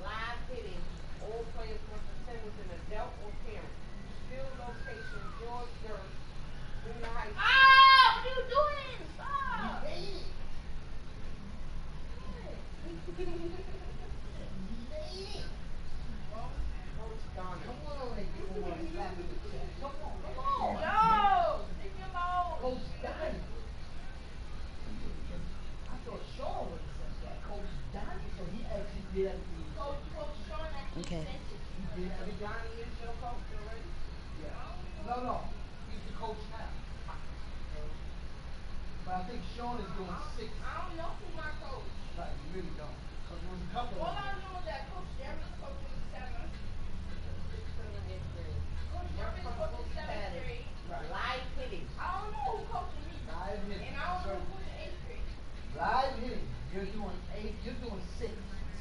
line hitting. All players must attend with an adult or parent. Field location, George Durst, junior high school. Ah! What are you doing? Stop! Coach Donnie. Come on, they give him one slap in the chest. Come on, come Come on. on, yo! Leave me alone. Coach Donnie. I thought Sean would have said that. Coach Donnie, so he actually did everything. Coach, Coach Sean actually Okay. sent it. He did everything. Johnny is your coach already? Yeah. No, no, he's the coach now. But I think Sean is doing six. I don't know who my coach. Right, you really don't. Cause there was a couple All of I know is that Coach Jerry's coaching seven. Six, seven, eight grade. Coach You're Jerry's from coaching fully seventh padded, grade. Live hitting. I don't know who coaching me. Live hitting. And I don't know who's in eighth grade. live hitting. You're doing eight. You're doing six.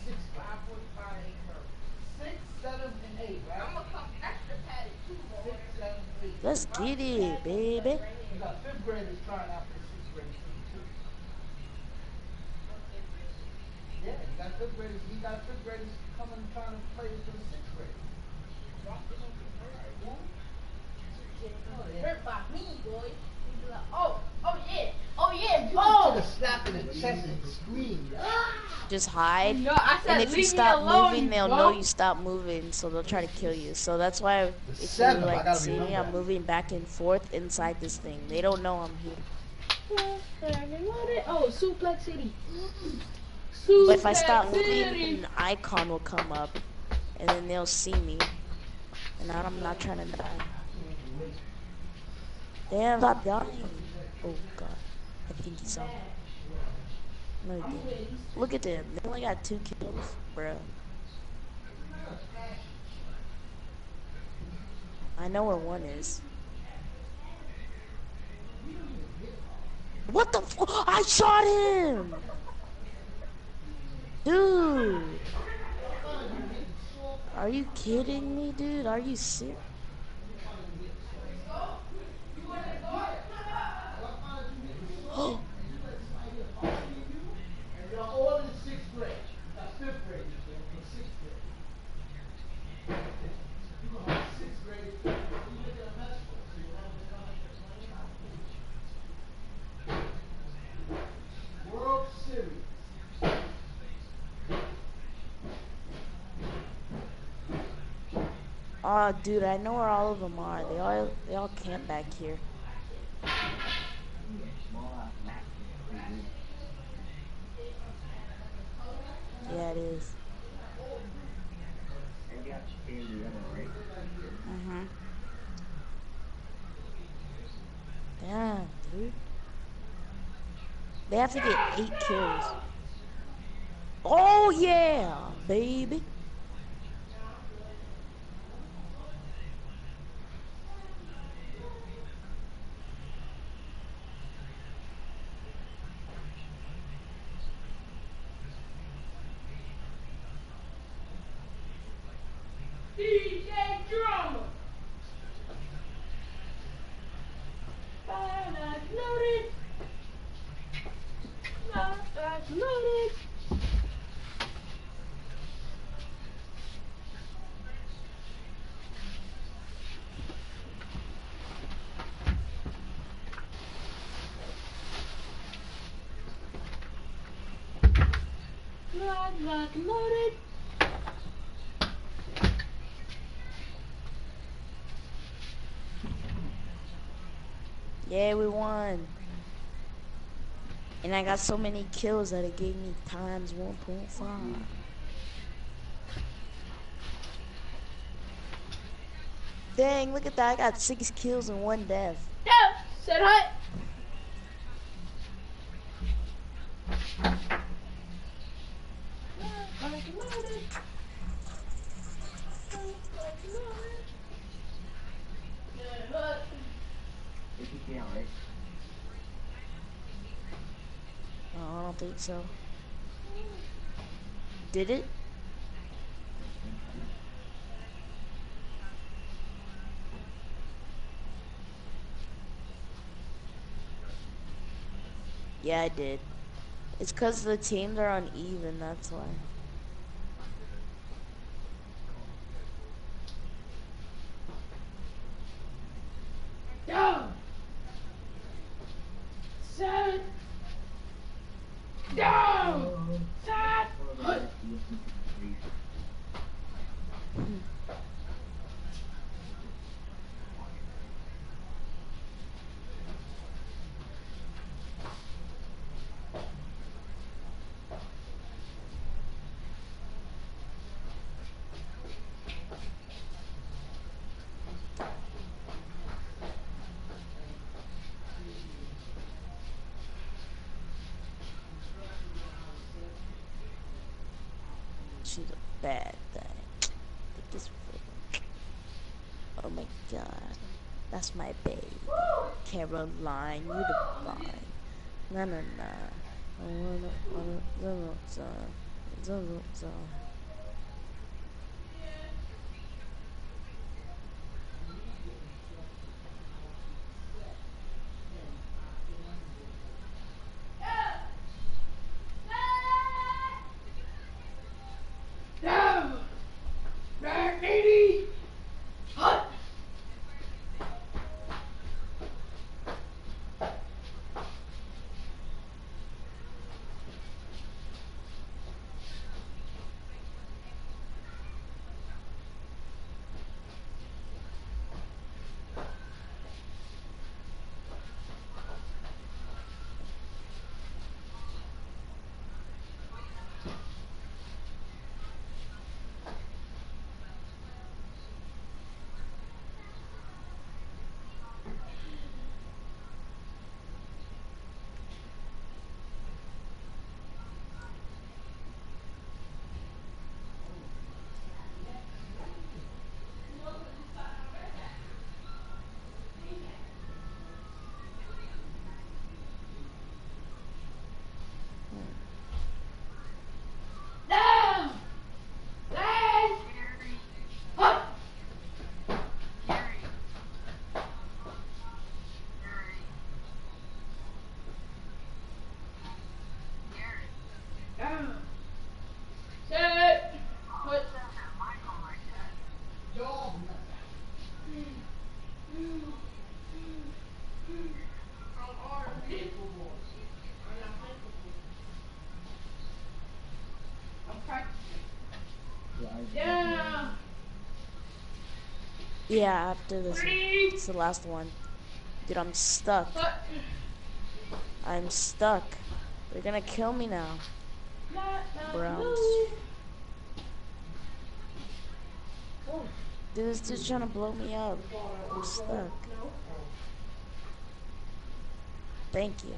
Six. Five forty-five, eight thirty. Six, seven, and eight, right? I'm gonna come extra padded too, boy. Six, seven, eight. Let's get it, baby. You got fifth graders trying out for the sixth graders too. Yeah, you got fifth graders. He got fifth graders coming trying to play for the sixth graders. Hurt by me, boy. Like, oh, oh yeah, oh yeah, oh. took a slap in the chest and screamed. Just hide. No, I said and if you leave stop alone, moving, you they'll know you stop moving, so they'll try to kill you. So that's why if you I like gotta see me. I'm moving back and forth inside this thing. They don't know I'm here. Oh, Suplex City. But if I stop moving, an icon will come up, and then they'll see me. And I'm not trying to die. Damn, stop dying. Oh god, I think he saw me. No, he didn't. Look at them. They only got two kills, bruh. I know where one is. What the f- I shot him! Dude! Are you kidding me, dude? Are you serious? Oh, And you're all in sixth grade. You got fifth graders there in sixth grade. You gonna have sixth grade, you look at a mess hall, so you have the World Series. Oh, dude, I know where all of them are. They all they all camp back here. Yeah, it is. Mhm. Damn, dude. They have to get eight kills. Oh yeah, baby. and loaded. Yeah, we won. And I got so many kills that it gave me times 1.5. Dang, look at that. I got six kills and one death. Death, said hi. So. Did it? Yeah, I did. It's because the teams are uneven, that's why. Go. Set. Go. Set. Hut. She's a bad thing. Look this foot. Oh my god. That's my babe. Caroline, you the fine. Na na na. I wanna, wanna, wanna, wanna, wanna, wanna. Go. Back, lady. Hut. No. Dad. Hut. Go. Set. Hut. Yeah. Yeah, after this, it's the last one. Dude, I'm stuck. I'm stuck. They're gonna kill me now. Browns. Dude, this dude's trying to blow me up. I'm stuck. Thank you.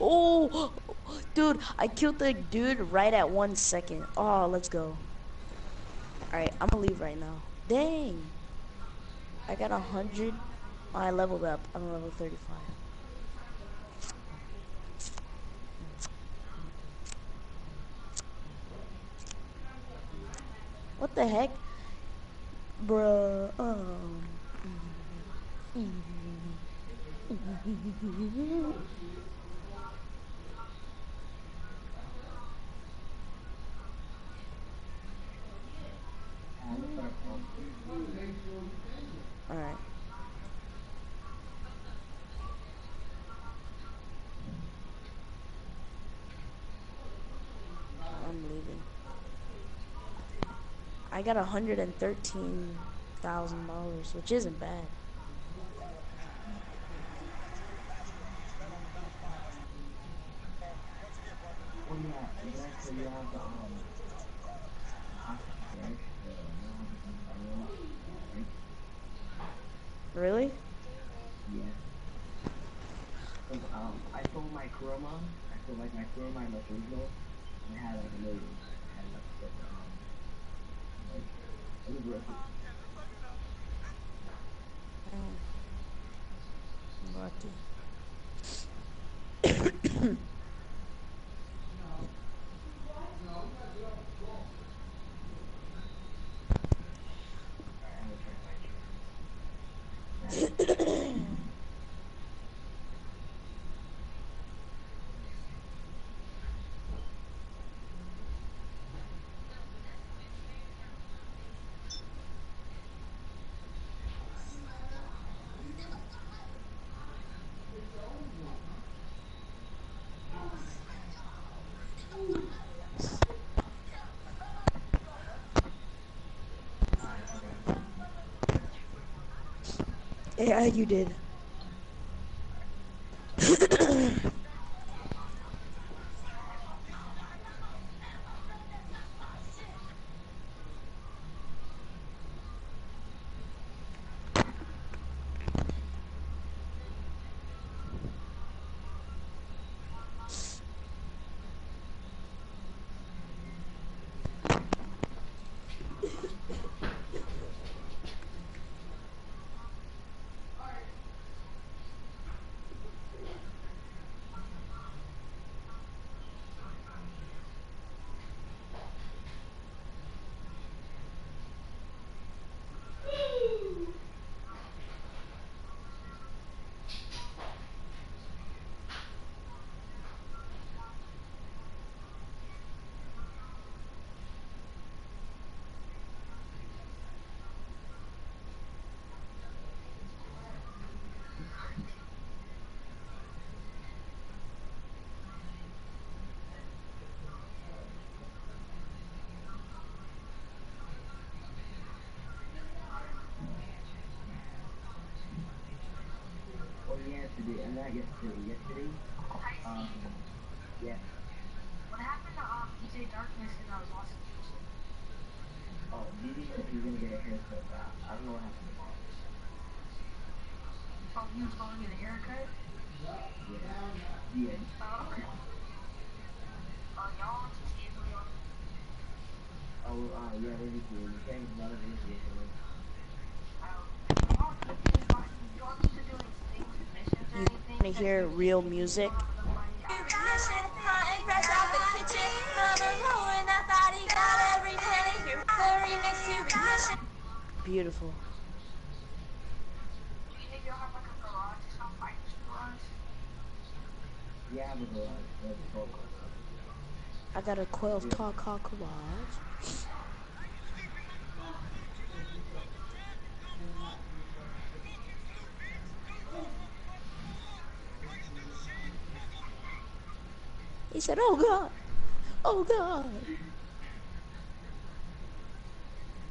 Oh, dude, I killed the dude right at one second. Oh, let's go. Alright, I'm gonna leave right now. Dang. I got a hundred. Oh, I leveled up. I'm level 35. What the heck? I got hundred and thirteen thousand dollars, which isn't bad. Oh yeah, and then so you have the um hockey, right? The right? Really? Yeah. 'Cause, um, I sold my Kurama. I sold like my Kurama and my original, and I had like a million. I had like, but, um, like, it was worth it. Lucky. Yeah, you did. Today, and not yesterday, yesterday, um, yeah. What happened to um, DJ Darkness and I was lost in Oh, Didi said he was gonna get a haircut, but I, I don't know what happened to him. Oh, he was going to get a haircut? Yeah. Yeah. Oh, okay. Oh, y'all want to see? Oh, uh, yeah, really cool. You can't lot of these yesterday. You wanna hear real music? Beautiful. Do you think you'll have like a garage or something? Like a garage? Yeah, I got a 12 car car garage. Oh God, oh God.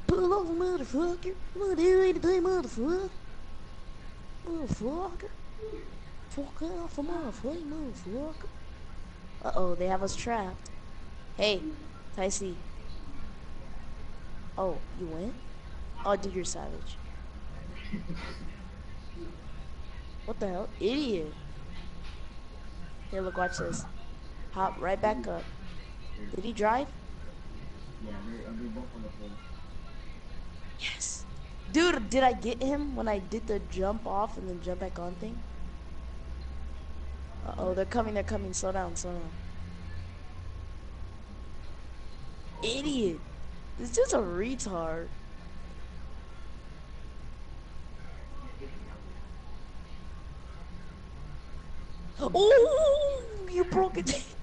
Pull over, motherfucker. Ready to play, motherfucker? Motherfucker. Fuck off, motherfucker, motherfucker. Uh-oh, they have us trapped. Hey, Ticey. Oh, you went? Oh, dude, you're savage. What the hell? Idiot. Here, look, watch this. Hop right back up. Did he drive? Yes. Dude, did I get him when I did the jump off and then jump back on thing? Uh-oh, they're coming, they're coming. Slow down, slow down. Idiot. This dude's a retard. Oh, you broke it.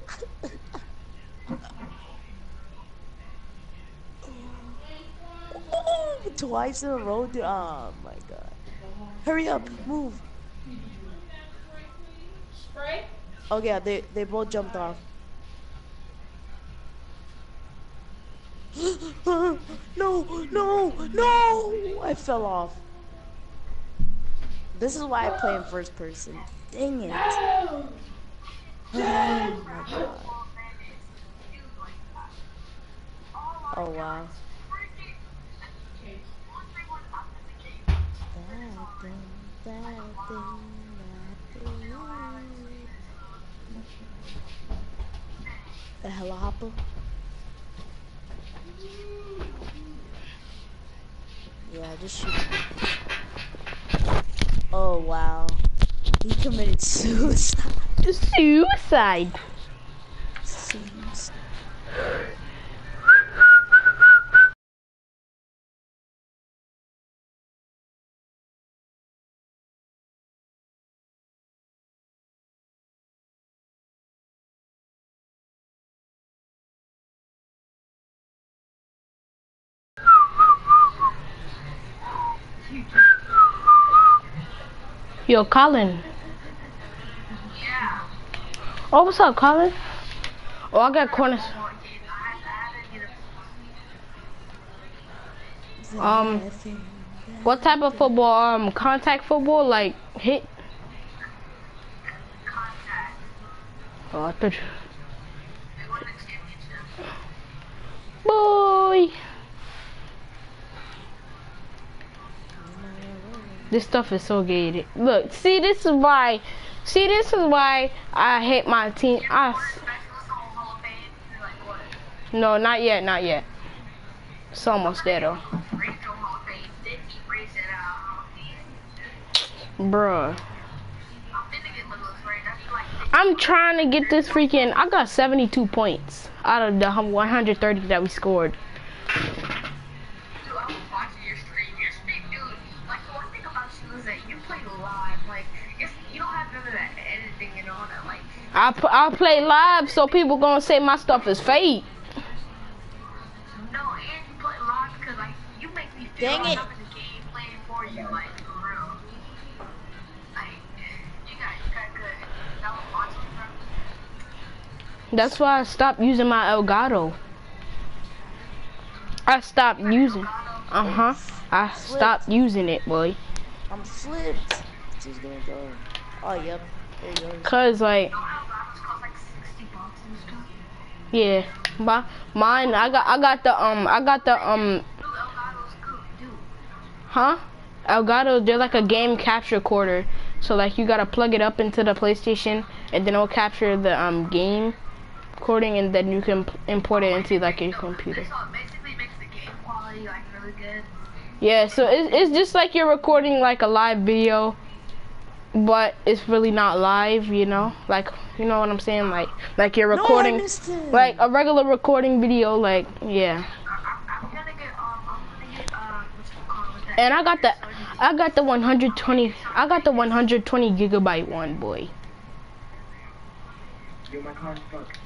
twice in a row. dude. Oh my god. Hurry up, move. Spray? Oh yeah, they they both jumped off. no, no, no! I fell off. This is why I play in first person. Dang it. Oh my god. Oh wow. The helihopper. Yeah, just shoot. Oh wow. He committed suicide. Suicide. Suicide. Yo, Colin. Yeah. Oh, what's up, Colin? Oh, I got corners. Um, what type of football? Um, contact football, like hit. Oh, I thought. you- Boy. This stuff is so gated. Look, see, this is why. See, this is why I hate my team. I, s- no, not yet, not yet. It's almost there though. Bruh. I'm trying to get this freaking. I got 72 points out of the 130 that we scored. I p- I play live, so people gonna say my stuff is fake. Dang it. That's why I stopped using my Elgato. I stopped using. Uh huh. I stopped using it, boy. I'm flipped. Who's gonna go? Oh, yep. There you go. Cause like, yeah, my mine. I got I got the um I got the um. Huh? Elgato, they're like a game capture recorder. So like you gotta plug it up into the PlayStation, and then it'll capture the um game recording, and then you can p- import it into like your computer. Yeah, so it's, it's just like you're recording like a live video, but it's really not live, you know? Like, you know what I'm saying? Like, like you're No, I recording, missed like a regular recording video, like, yeah. And I got the, I got the 120, I got the 120 gigabyte one, boy. Yo, my car's fucked.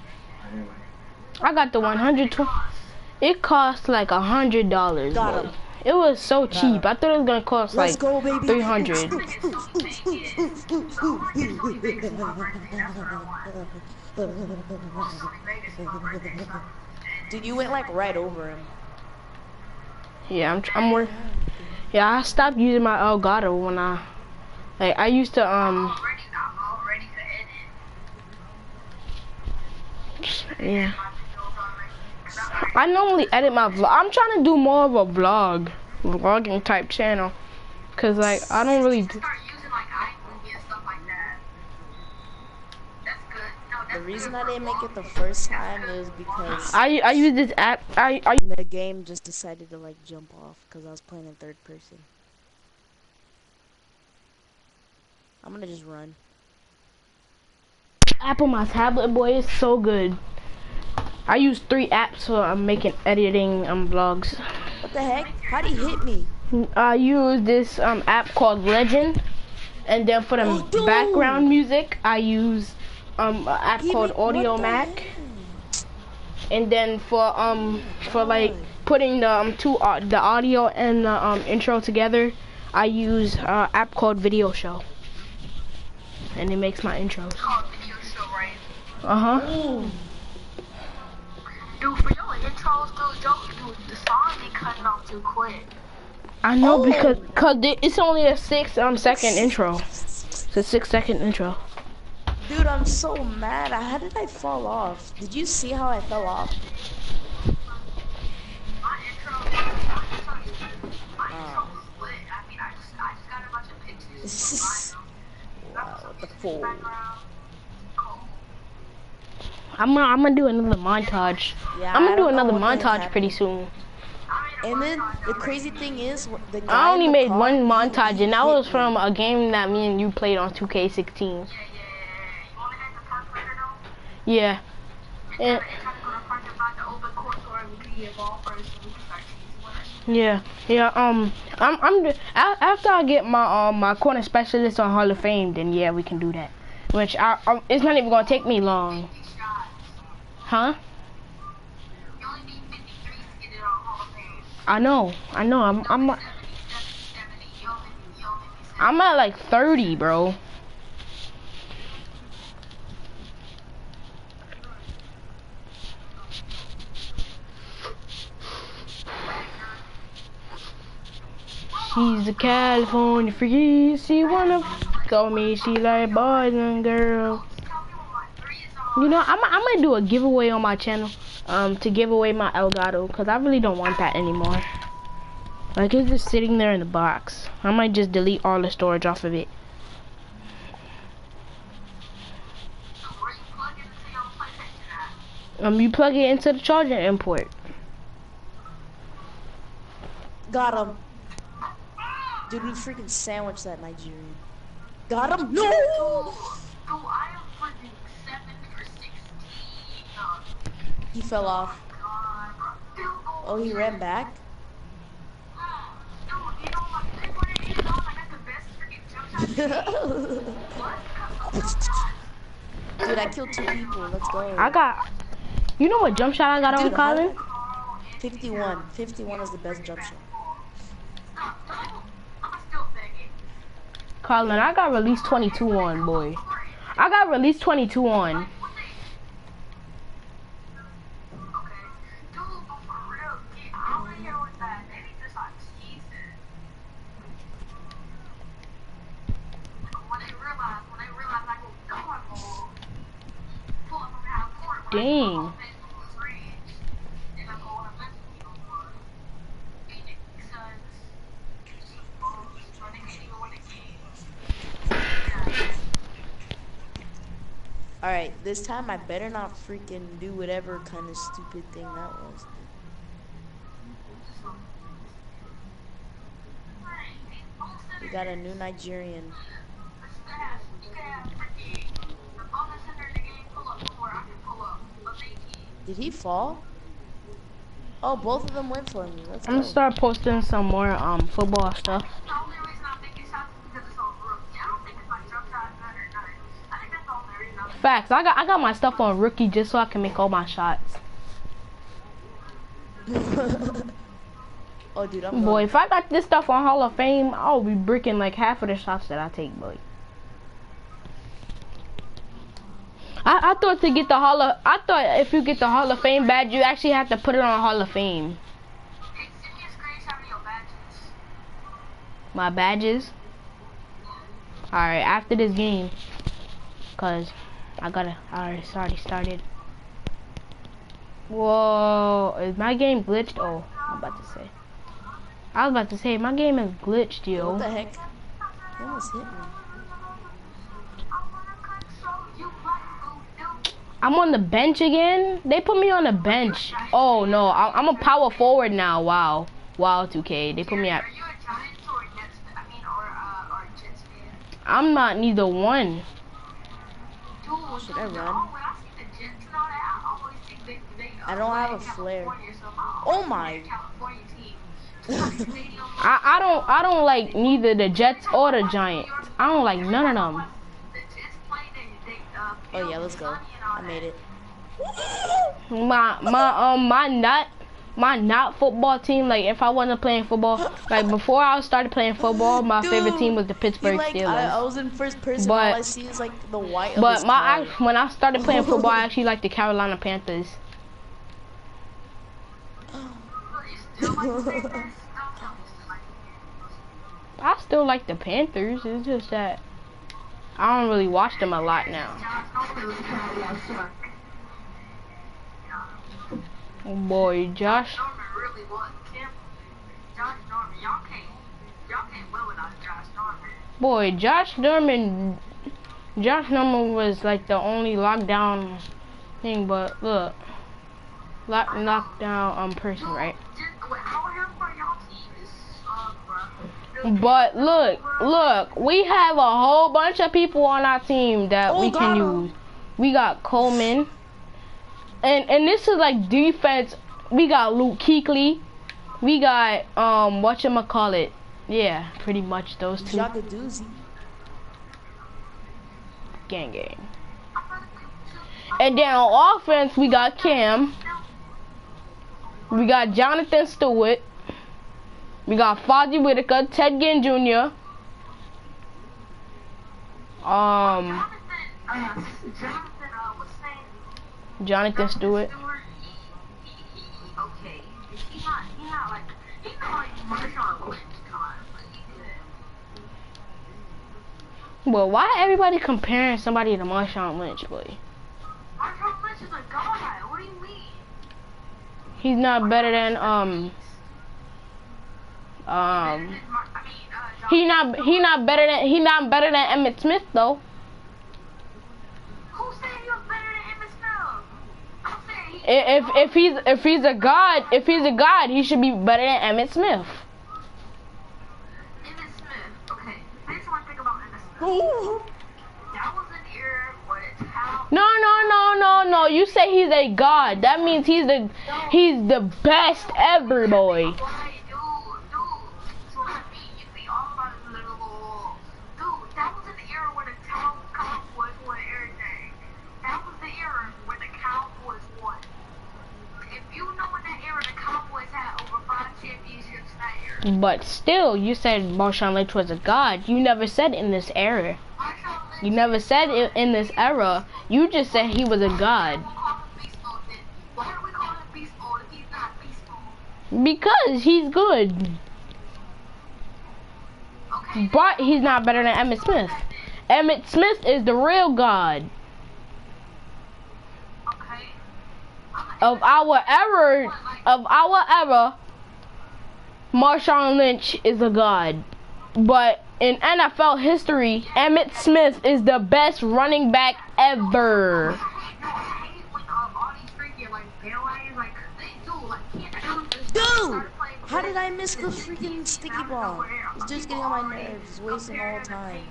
I got the 120. It costs like a hundred dollars. Boy. Him. It was so cheap. I thought it was gonna cost Let's like go, 300. Dude, you went like right over him. Yeah, I'm. tr- I'm work. Yeah, I stopped using my Elgato when I, like, I used to um. Yeah. I normally edit my vlog. I'm trying to do more of a vlog, vlogging type channel, cause like I don't really. Do, The reason I didn't make it the first time is because I I use this app. I I the game just decided to like jump off because I was playing in third person. I'm gonna just run. app on my tablet, boy. is so good. I use three apps for um, making editing um vlogs. What the heck? How'd he hit me? I use this um app called Legend, and then for the Oh, background music, I use um an app He called ma- what Audio the Mac. And then for um for like putting the um two uh, the audio and the um intro together, I use uh app called Video Show. And it makes my intros. Called video show, right? Uh huh. Dude, for your intros, dude, yo, dude, the song be cutting off too quick. I know because cause it's only a six um second intro. It's a six second intro. Dude, I'm so mad. How did I fall off? Did you see how I fell off? My intro, my intro was lit. I mean, I just, I just got a bunch of pictures. wow, the fool. I'm gonna I'm gonna do another montage. Yeah, I'm gonna do another what the heck montage pretty soon. And then the crazy thing is, I only made car, one montage, and that was from a game that me and you played on 2K16. Yeah. And, yeah, yeah. Um, I'm, I'm. After I get my um my corner specialist on Hall of Fame, then yeah, we can do that. Which I, I it's not even gonna take me long. Huh? I know, I know. I'm, I'm, I'm at like 30, bro. She's a California freak. She wanna go me. She like boys and girls. You know, I'm, I'm gonna do a giveaway on my channel, um, to give away my Elgato, cause I really don't want that anymore. Like it's just sitting there in the box. I might just delete all the storage off of it. Um, you plug it into the charger import. Got him. Dude, we freaking sandwiched that Nigerian. Got him. No. He fell off. Oh, he ran back. Dude, I killed two people. Let's go. I got. You know what jump shot I got on Dude, Colin? 51. 51 is the best jump shot. Colin, I got released 22 on, boy. I got released 22 on. Dang. Alright, this time I better not freaking do whatever kind of stupid thing that was. We got a new Nigerian. Did he fall? Oh, both of them went for me. Let's I'm go. gonna start posting some more um football stuff. Facts. I got I got my stuff on rookie just so I can make all my shots. oh, dude, I'm Boy, if I got this stuff on Hall of Fame, I'll be bricking like half of the shots that I take, boy. I, I thought to get the Hall of I thought if you get the Hall of Fame badge, you actually have to put it on Hall of Fame. My badges. Alright, after this game. Cause I gotta alright, already started. Whoa, is my game glitched? Oh, I'm about to say. I was about to say my game is glitched, yo. What the heck? I'm on the bench again. They put me on the bench. Oh no, I- I'm a power forward now. Wow, wow, 2K. They put me at. I'm not neither one. Should I run? I don't have a flare. Oh my. I, I don't I don't like neither the Jets or the Giants. I don't like none of them. Oh yeah, let's go. I made it. My my um my not my not football team. Like if I wasn't playing football, like before I started playing football, my favorite team was the Pittsburgh like, Steelers. I, I was in first person. But- all I see is like the white. But my. I, when I started playing football, I actually like the Carolina Panthers. I still like the Panthers. It's just that I don't really watch them a lot now. Oh boy, Josh. Boy, Josh Norman. Josh Norman was like the only lockdown thing, but look, lock lockdown um person, right? But look, look, we have a whole bunch of people on our team that Oh, we can 'em. use. We got Coleman, and and this is like defense. We got Luke Kuechly. We got um call it? Yeah, pretty much those two. Gang gang. And then on offense, we got Cam. We got Jonathan Stewart. We got Fozzy Whittaker, Ted Ginn Jr. Um, Jonathan Stewart. Well, why everybody comparing somebody to Marshawn Lynch, boy? Marshawn Lynch is a god. What do you mean? He's not better than um um he not he not better than he not better than Emmitt Smith though. I- If if he's if he's a god if he's a god he should be better than Emmitt Smith. No no no no no you say he's a god that means he's the he's the best ever boy. But still, you said Marshawn Lynch was a god. You never said in this era. You never said in this era. You just said he was a god. Because he's good. But he's not better than Emmitt Smith. Emmitt Smith is the real god. Of our era, of our era, Marshawn Lynch is a god. But in NFL history, Emmitt Smith is the best running back ever. Dude, how did I miss the freaking sticky ball? It's just getting on my nerves, wasting all time.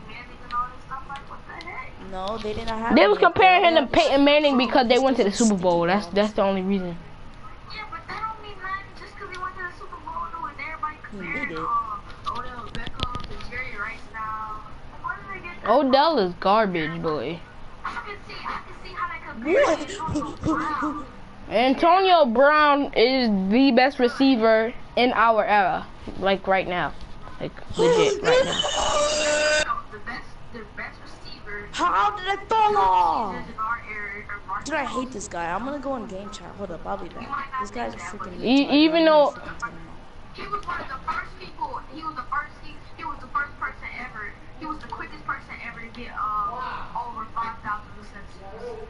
No, they didn't have. They was comparing him to Peyton Manning because they went to the Super Bowl. That's that's the only reason. Oh, they did. Odell is garbage, boy. Antonio Brown is the best receiver in our era, like right now, like legit right now. How did I fall off? Dude, I hate this guy. I'm gonna go in game chat. Hold up, I'll be back. This guy's a freaking. E- even though He was one of the first people. He was the first. He, he was the first person ever. He was the quickest person ever to get uh, over five thousand receptions.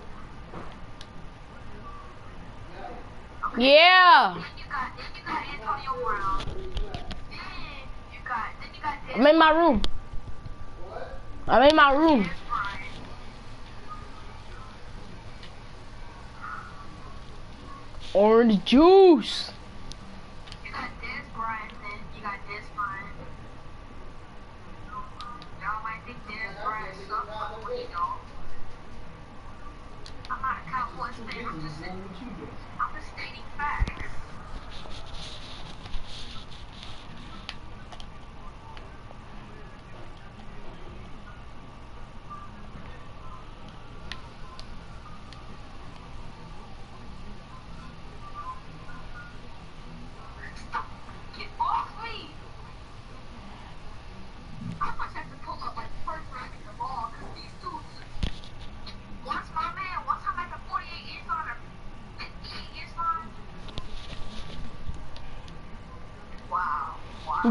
yeah, Then you got then you got Antonio Brown. Then you got then you got I'm in my room. I'm in my room. Orange juice.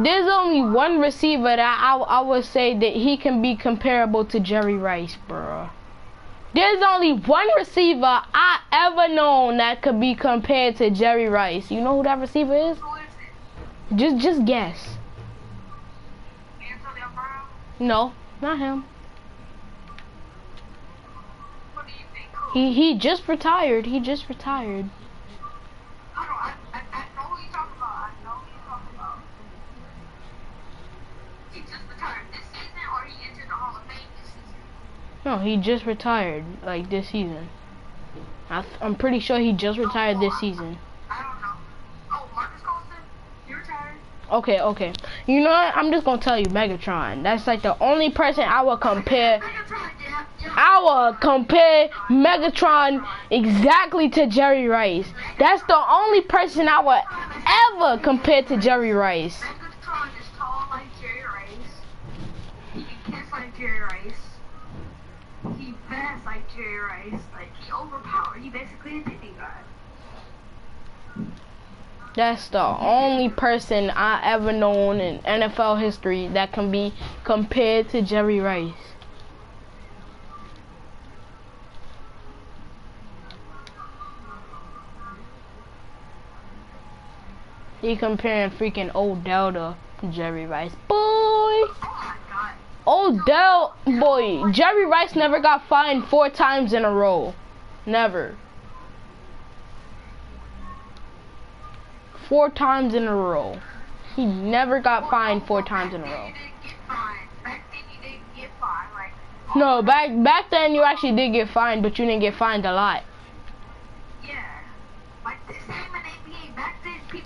There's only one receiver that I, I would say that he can be comparable to Jerry Rice, bro. There's only one receiver I ever known that could be compared to Jerry Rice. You know who that receiver is? Just just guess. No, not him. What do you think? He he just retired. He just retired. I don't, I, I, I know who you're talking about. I know who you're talking about. He just retired this season or he entered the Hall of Fame this season? No, he just retired like this season. I I'm pretty sure he just retired this season. Okay, okay. You know what? I'm just gonna tell you, Megatron. That's like the only person I would compare. I would compare Megatron exactly to Jerry Rice. That's the only person I would ever compare to Jerry Rice. Megatron is tall like Jerry Rice. Kicks like Jerry Rice. Like Jerry Rice. Like, he overpowered. He basically a demigod. That's the only person I ever known in NFL history that can be compared to Jerry Rice. He comparing freaking Odell to Jerry Rice. Boy! Oh, Odell, boy, Jerry Rice never got fined four times in a row. Never. Four times in a row. He never got fined four times in a row. No, back back then you actually did get fined, but you didn't get fined a lot.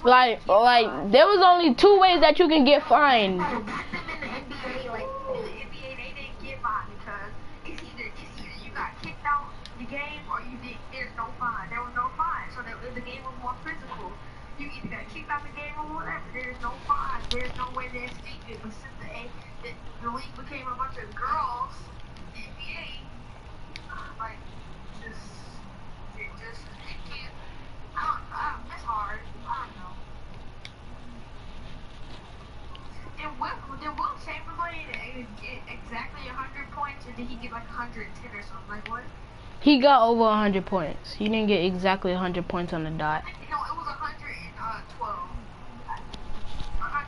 Like, like there was only two ways that you can get fined. NBA, like, in the NBA, they didn't get fined because it's either, it's either you got kicked out the game or you did, there's no fine. There was no fine, so that the game was more physical. You either got kicked out the game or whatever. There's no fine. There's no way escape it. But since the, A, the, the league became a bunch of girls, the NBA, like, just, it just, it can't, I don't, I don't, it's hard. I don't know. Did Will, did Wilt Chamberlain get exactly 100 points, or did he get like 110 or something? Like what? He got over 100 points. He didn't get exactly 100 points on the dot. No, it was 112. Oh. It's like, I don't think he Damn was it. exactly 100 points. I don't really count it as 100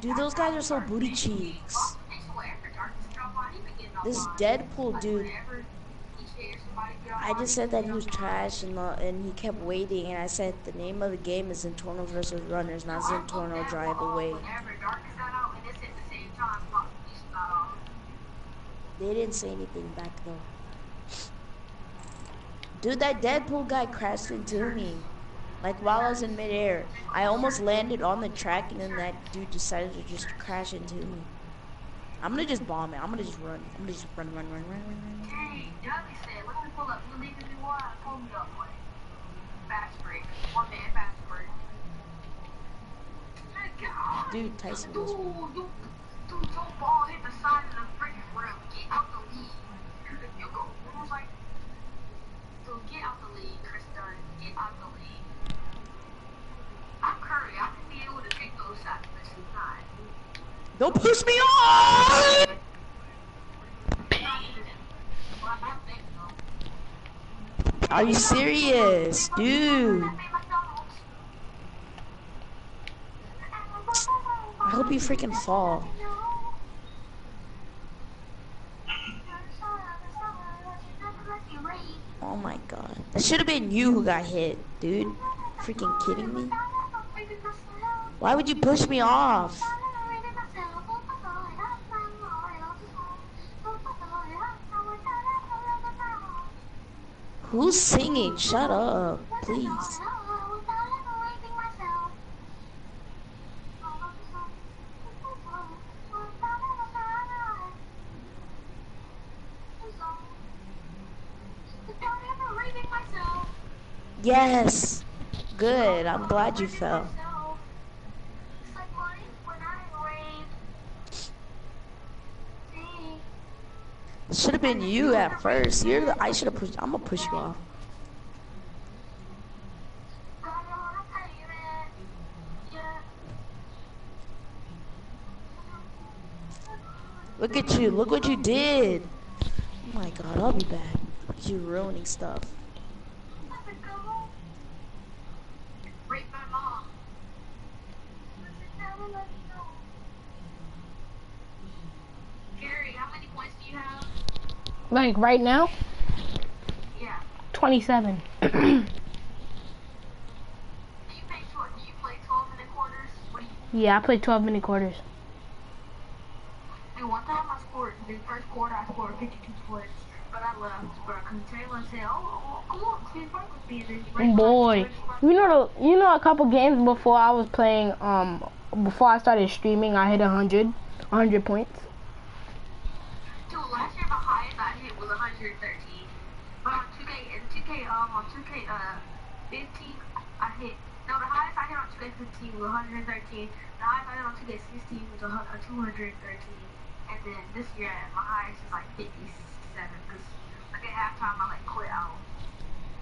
Dude, those guys are so booty cheeks. This Deadpool dude. I just said that he was trash and uh, and he kept waiting and I said the name of the game is Zentorno versus Runners, not Zentorno Drive Away. They didn't say anything back though. Dude, that Deadpool guy crashed into me. Like while I was in midair. I almost landed on the track and then that dude decided to just crash into me. I'm gonna just bomb it. I'm gonna just run. I'm gonna just run, run, run, run, run, run. Pull up. You leave if you want. Pull me up, boy. Fast break. One man fast break. God. Dude, Tyson Dude, dude, your ball hit the side of the freaking rim. Get out the lead. You go. It was like, so get out the league, Chris Dunn. Get out the league. I'm Curry. I can be able to take those shots, but she's not. Don't push me off! Well, I think so. Are you serious, dude? I hope you freaking fall. Oh my god. That should have been you who got hit, dude. Freaking kidding me? Why would you push me off? Who's singing? Shut up, please. Yes. Good. I'm glad you fell. Should have been you at first. You're the, I should have pushed. I'm gonna push you off. Look at you. Look what you did. Oh my god, I'll be back. You're ruining stuff. Rape my mom. Gary, how many points do you have? Like right now, Yeah. 27. You pay tw- do you play 12 minute quarters? What do you yeah, I played 12 minute quarters. do? One time I scored, the first quarter I scored 52 points, but I left, bro. Cause Taylor said, oh, oh, come on, play fight with me, and then you Boy, you know the, you know a couple games before I was playing um before I started streaming, I hit 100, 100 points. Dude, last year my highest I hit was 113. But on 2K, in 2K, on 2K, uh, 15, I hit, no, the highest I hit on 2K15 was 113. The highest I hit on 2K16 was a, 213. And then this year, my highest is like 57. Cause like at halftime, I like quit out.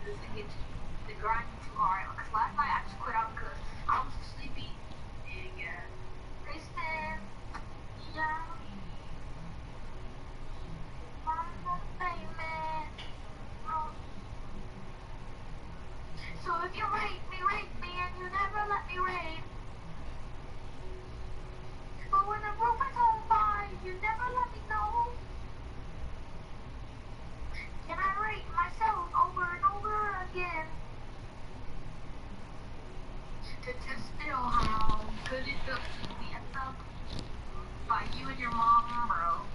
Cause it gets, the grind too hard. Cause last night I just quit out because I was too sleepy. And yeah. So if you rape me, rape me, and you never let me rape. But when the roof is on fire, you never let me know. Can I rape myself over and over again? To test still how good it feels to be up by you and your mom, bro.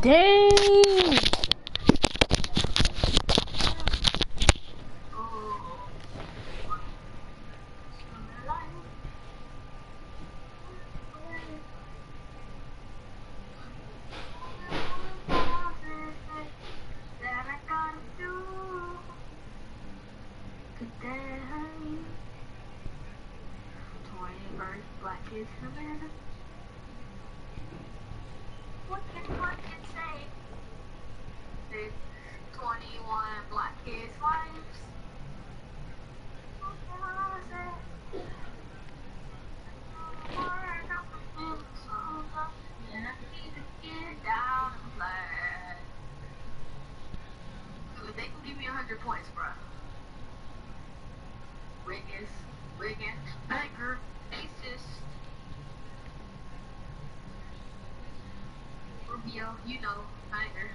Dang! You know, Banger,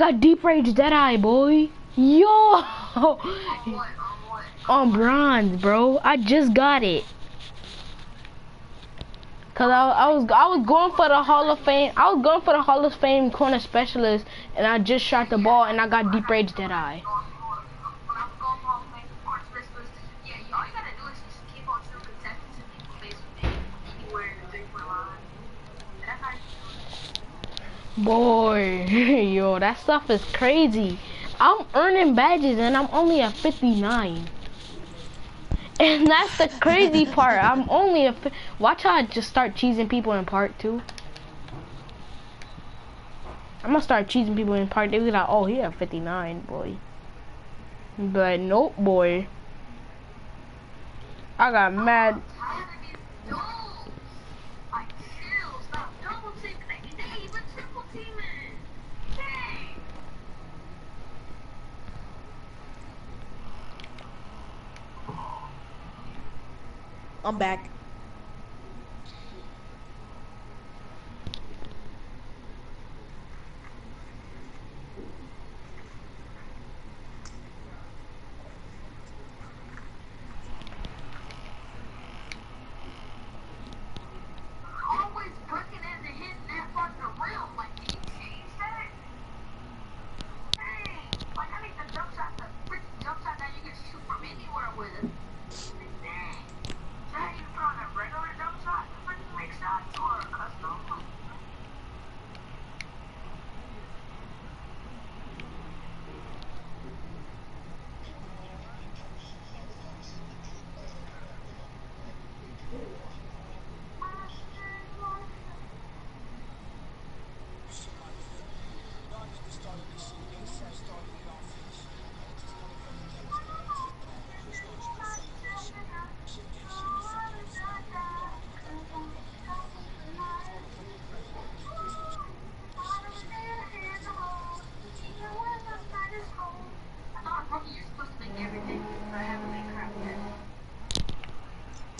got deep range Deadeye, boy. Yo! On bronze, bro. I just got it. Cause I, I was I was going for the Hall of Fame. I was going for the Hall of Fame corner specialist, and I just shot the ball, and I got deep range Deadeye. Yeah, you- all you gotta do is just keep on shooting contestants and people basically anywhere in the three point line. That's how you Boy, yo, that stuff is crazy. I'm earning badges, and I'm only at 59. And that's the crazy part. I'm only a. Watch how I just start cheesing people in part two. I'm gonna start cheesing people in part two. Like, oh, he at 59, boy. But nope, boy. I got mad. I'm back.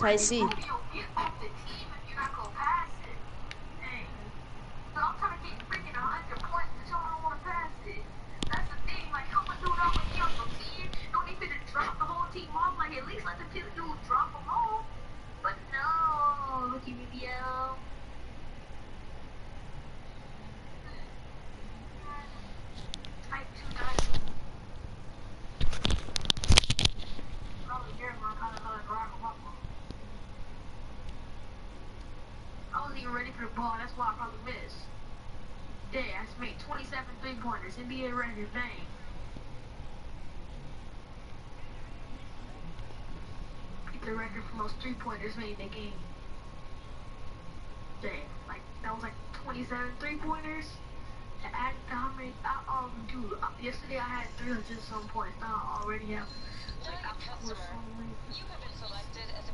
才气 to be a regular thing. the record for most three-pointers made in a game. Dang, like, that was like 27 three-pointers? To add to how many, I, um, dude, uh, yesterday I had 300 some points, now I already have, like, I've scored so many. You have been selected as a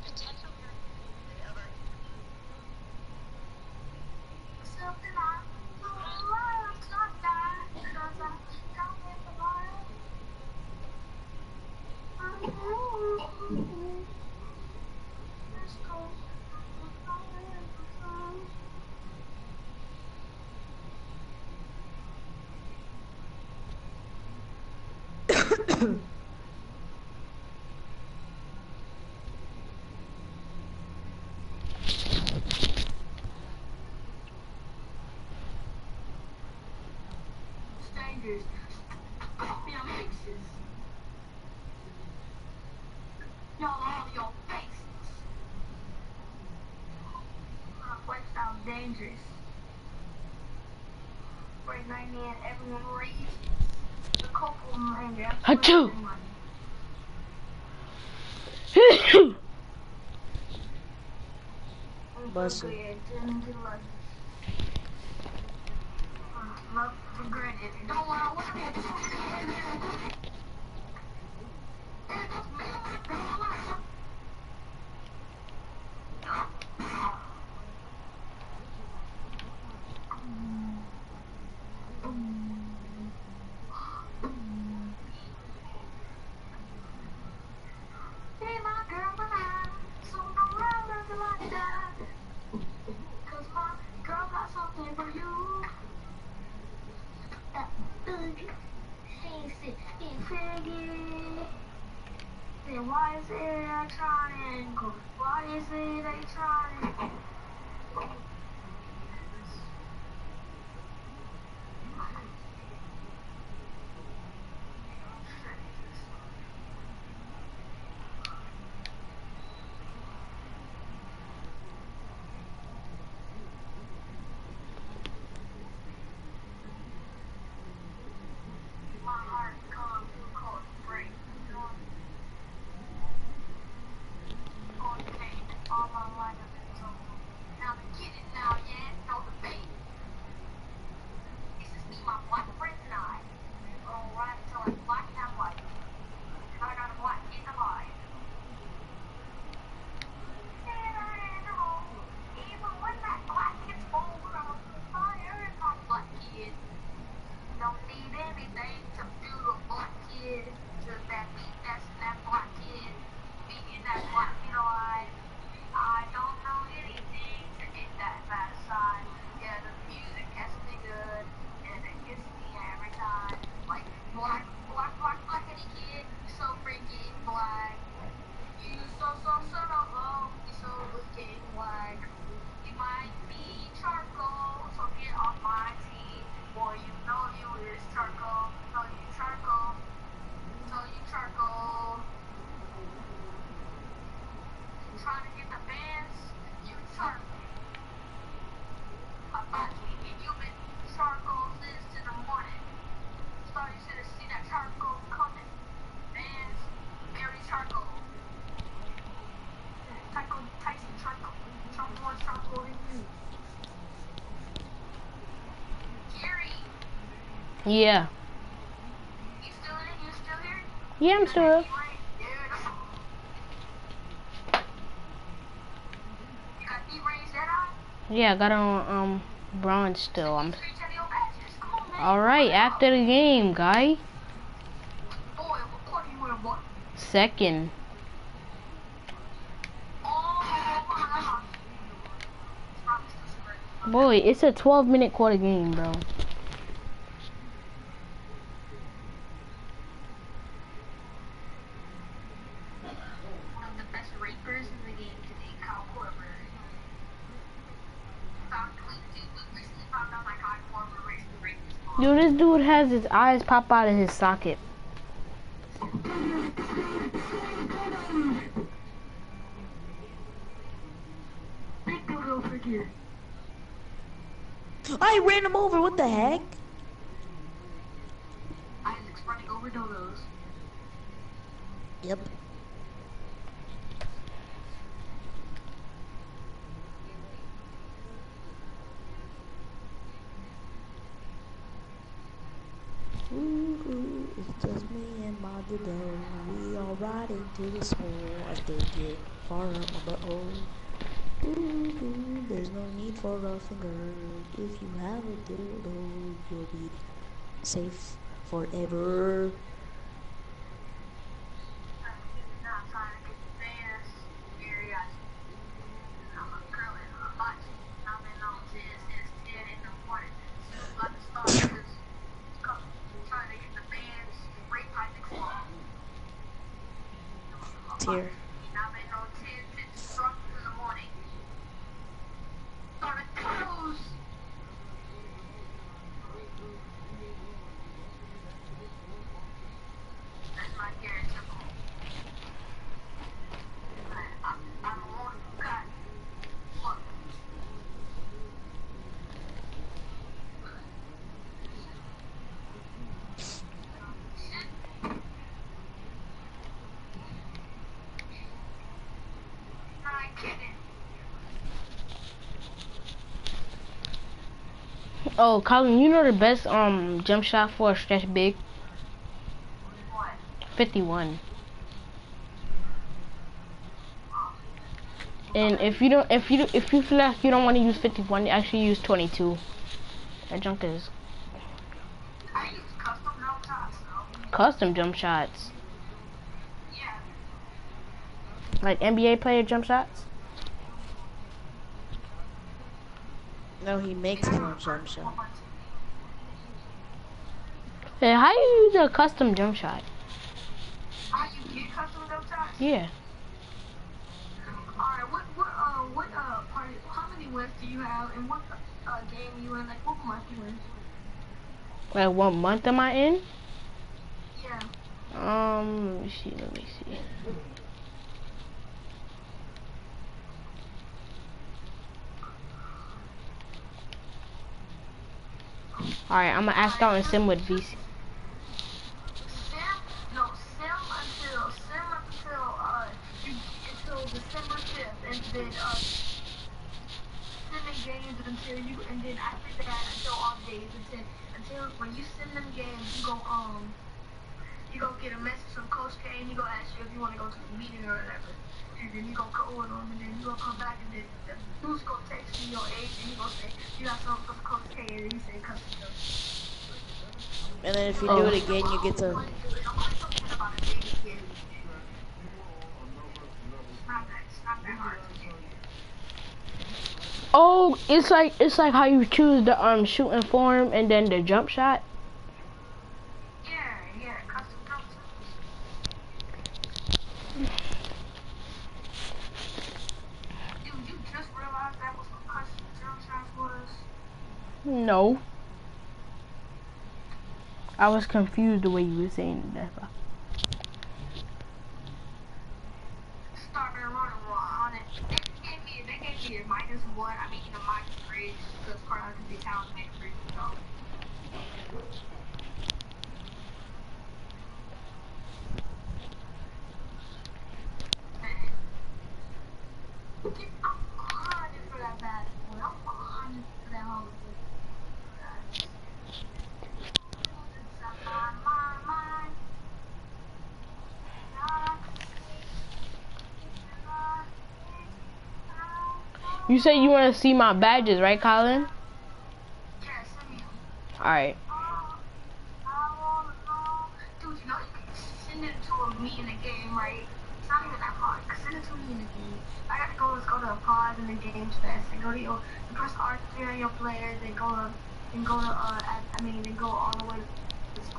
fixtures. Copy on fixtures. Y'all all your faces. My play sounds dangerous. Right now, everyone reads the couple reminder. Achoo! Busted. Don't lie, what's that? Yeah. you still in? You still here? Yeah, I'm still got Yeah, I got on um bronze still. I'm Alright, after the game, guy. Boy, what quarter you wear, boy? Second. Boy, it's a 12 minute quarter game, bro. One of the best rapers in the game today, Kyle Korver. Found tweet, dude, we recently found out like Kyle Korver rapes the rapist. Dude, this dude has his eyes pop out of his socket. I ran him over. What the heck? Isaac's running over dodos. Yep. Ooh, ooh, it's just me my dildo. We all riding to the school. I take it far up my butthole. Ooh, ooh, there's no need for a finger. If you have a dildo, you'll be safe forever. Not trying to get the fans. Gary, I- I'm a girl and I'm a bot. I'm in on this. It's 10 in the morning. Still about to start this. Come, trying to get the fans. Rape Isaac's mom. Tear. I'm in on 10, 50 struck in the morning. Started close. That's my Gary Temple. I- I'm, I'm a woman who got look. Not kidding. Oh, Colin, you know the best um jump shot for a stretch big? What? 51. And if you don't, if you if you feel like you don't want to use 51, actually use 22. That junk is I use custom jump shots though. custom jump shots, Yeah. Like NBA player jump shots. No, he makes his own jump shots. Hey, how you use a custom jump shot? How you get custom jump shots? Yeah. Alright, what what uh what uh party how many wins do you have and what uh game you in? Like what month you in? Like what month am I in? Yeah. Um, let me see. Let me see. Alright, I'm gonna ask out and sim with VC. Uh then uh simming games until you and then after that until off days until until when you send them games you go um you go get a message from Coach K and he go ask you if you want to go to the meeting or whatever. And then you go go with him and then you go come back and then the dude's gonna text you your age and he gonna say you got something from Coach K and then you say custom jump. And then if you Oh. do it again, you get to. Oh, it's like it's like how you choose the um shooting form and then the jump shot. Yeah, yeah, custom jump shots. No. I was confused the way you were saying it. Started running raw on it. They gave me, they gave me a minus one. I mean, a minus three because Carlos can be talented make free throw. I'm hunting for that bad boy. I'm hunting for that whole You said you want to see my badges, right, Colin? Alright. Dude, you know you can send it to me in the game, right? It's not even that hard. Send it to me in the game. I gotta go, let's go to a pause in the games fest and go to your, you press R3 on your players and go to, and go to, uh, I, I mean, then go all the way to this.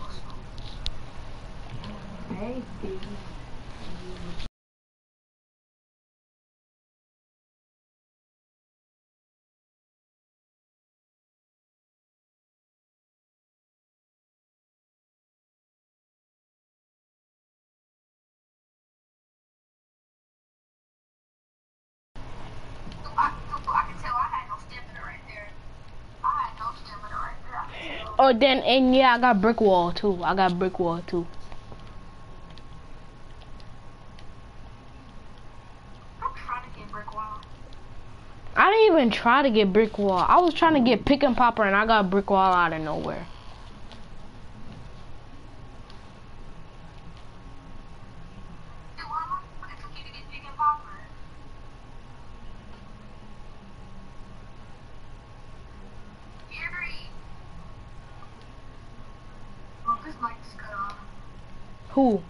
Hey, baby. Oh, then, and yeah, I got brick wall too. I got brick wall too. I didn't even try to get brick wall. I was trying to get pick and popper and I got brick wall out of nowhere. Dude, how long it took you to get pick and popper? Gary. Well, this mic is cut off. Who? Dude, how long it take you to get uh big and popper?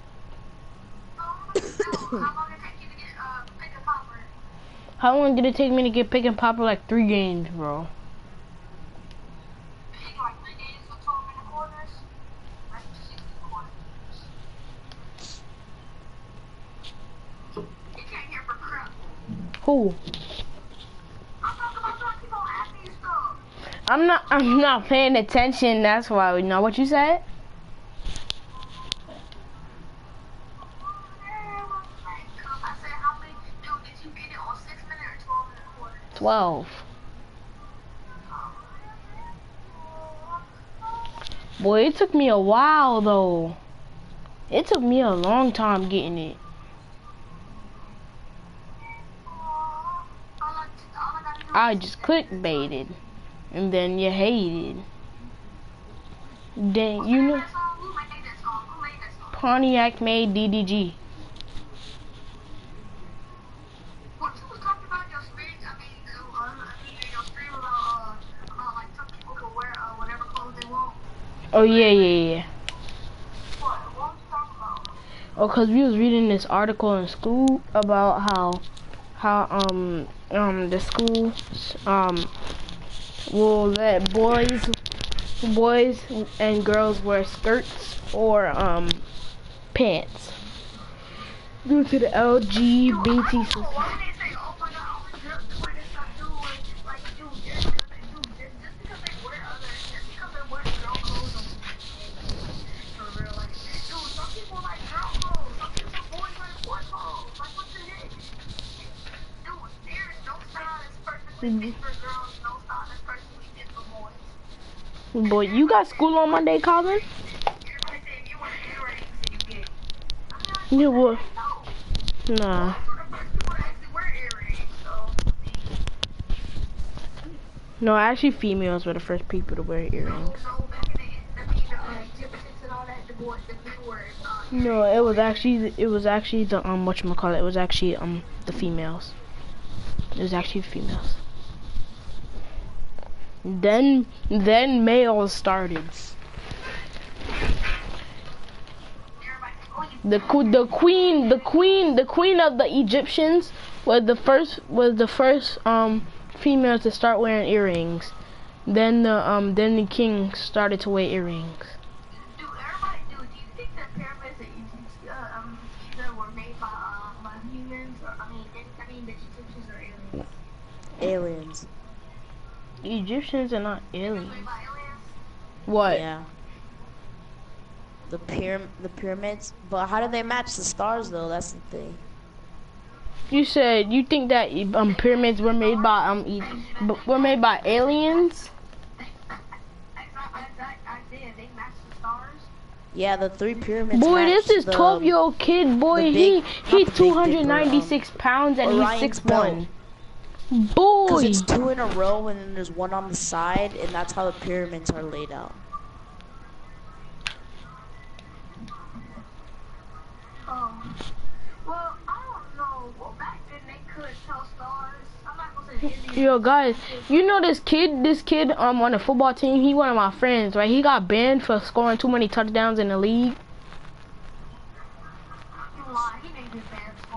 How long did it take me to get pick and popper? Like three games, bro. Big like three games for 12 minute. Like 60 quarters. You can't hear for crap. Who? I'm talking about talking people asking you stuff. I'm not. I'm not paying attention. That's why. You know what you said? 12. Boy, it took me a while though. It took me a long time getting it. I just clickbaited and then you hated. Then you know Pontiac made DDG. Oh yeah, yeah, yeah. Oh, cause we was reading this article in school about how, how um um the school um will let boys, boys and girls wear skirts or um pants due to the LGBT. society. Why they say, oh my god, only girls can wear this stuff, dude, like, like, dude, just because they, dude, just, just because they wear other, just because they wear girl clothes, don't for real, like, dude, some people like girl clothes, some people boys like boy clothes, like, what the heck? Dude, there is no style that's perfectly fit for girls, no style that's perfectly fit for boys. Boy, you got school on Monday, Colin? Yeah, what? No. Nah. No, actually, females were the first people to wear earrings. No, it was actually it was actually the um what you call it. It was actually um the females. It was actually females. Then then males started. The the queen the queen the queen of the Egyptians was the first was the first um female to start wearing earrings. Then the um then the king started to wear earrings. Do everybody do? Do you think that pyramids that you uh, um that were made by uh by humans I mean I mean the Egyptians or aliens? Aliens. Egyptians are not aliens. What? Yeah. The pyram the pyramids, but how do they match the stars though? That's the thing. You said you think that um pyramids were made by um e- b- were made by aliens? Yeah, the three pyramids. Boy, this is the- 12 year old kid. Boy, the he big- he's not the big dipper, um, 296 pounds and he's Orion's six belt. one. Cause Boy, it's two in a row and then there's one on the side, and that's how the pyramids are laid out. Um, well, I don't know. Well, back then they could tell stars. I'm not gonna say yo guys, you know this kid, this kid um on the football team, he one of my friends, right? He got banned for scoring too many touchdowns in the league. You lie. He didn't get banned for it.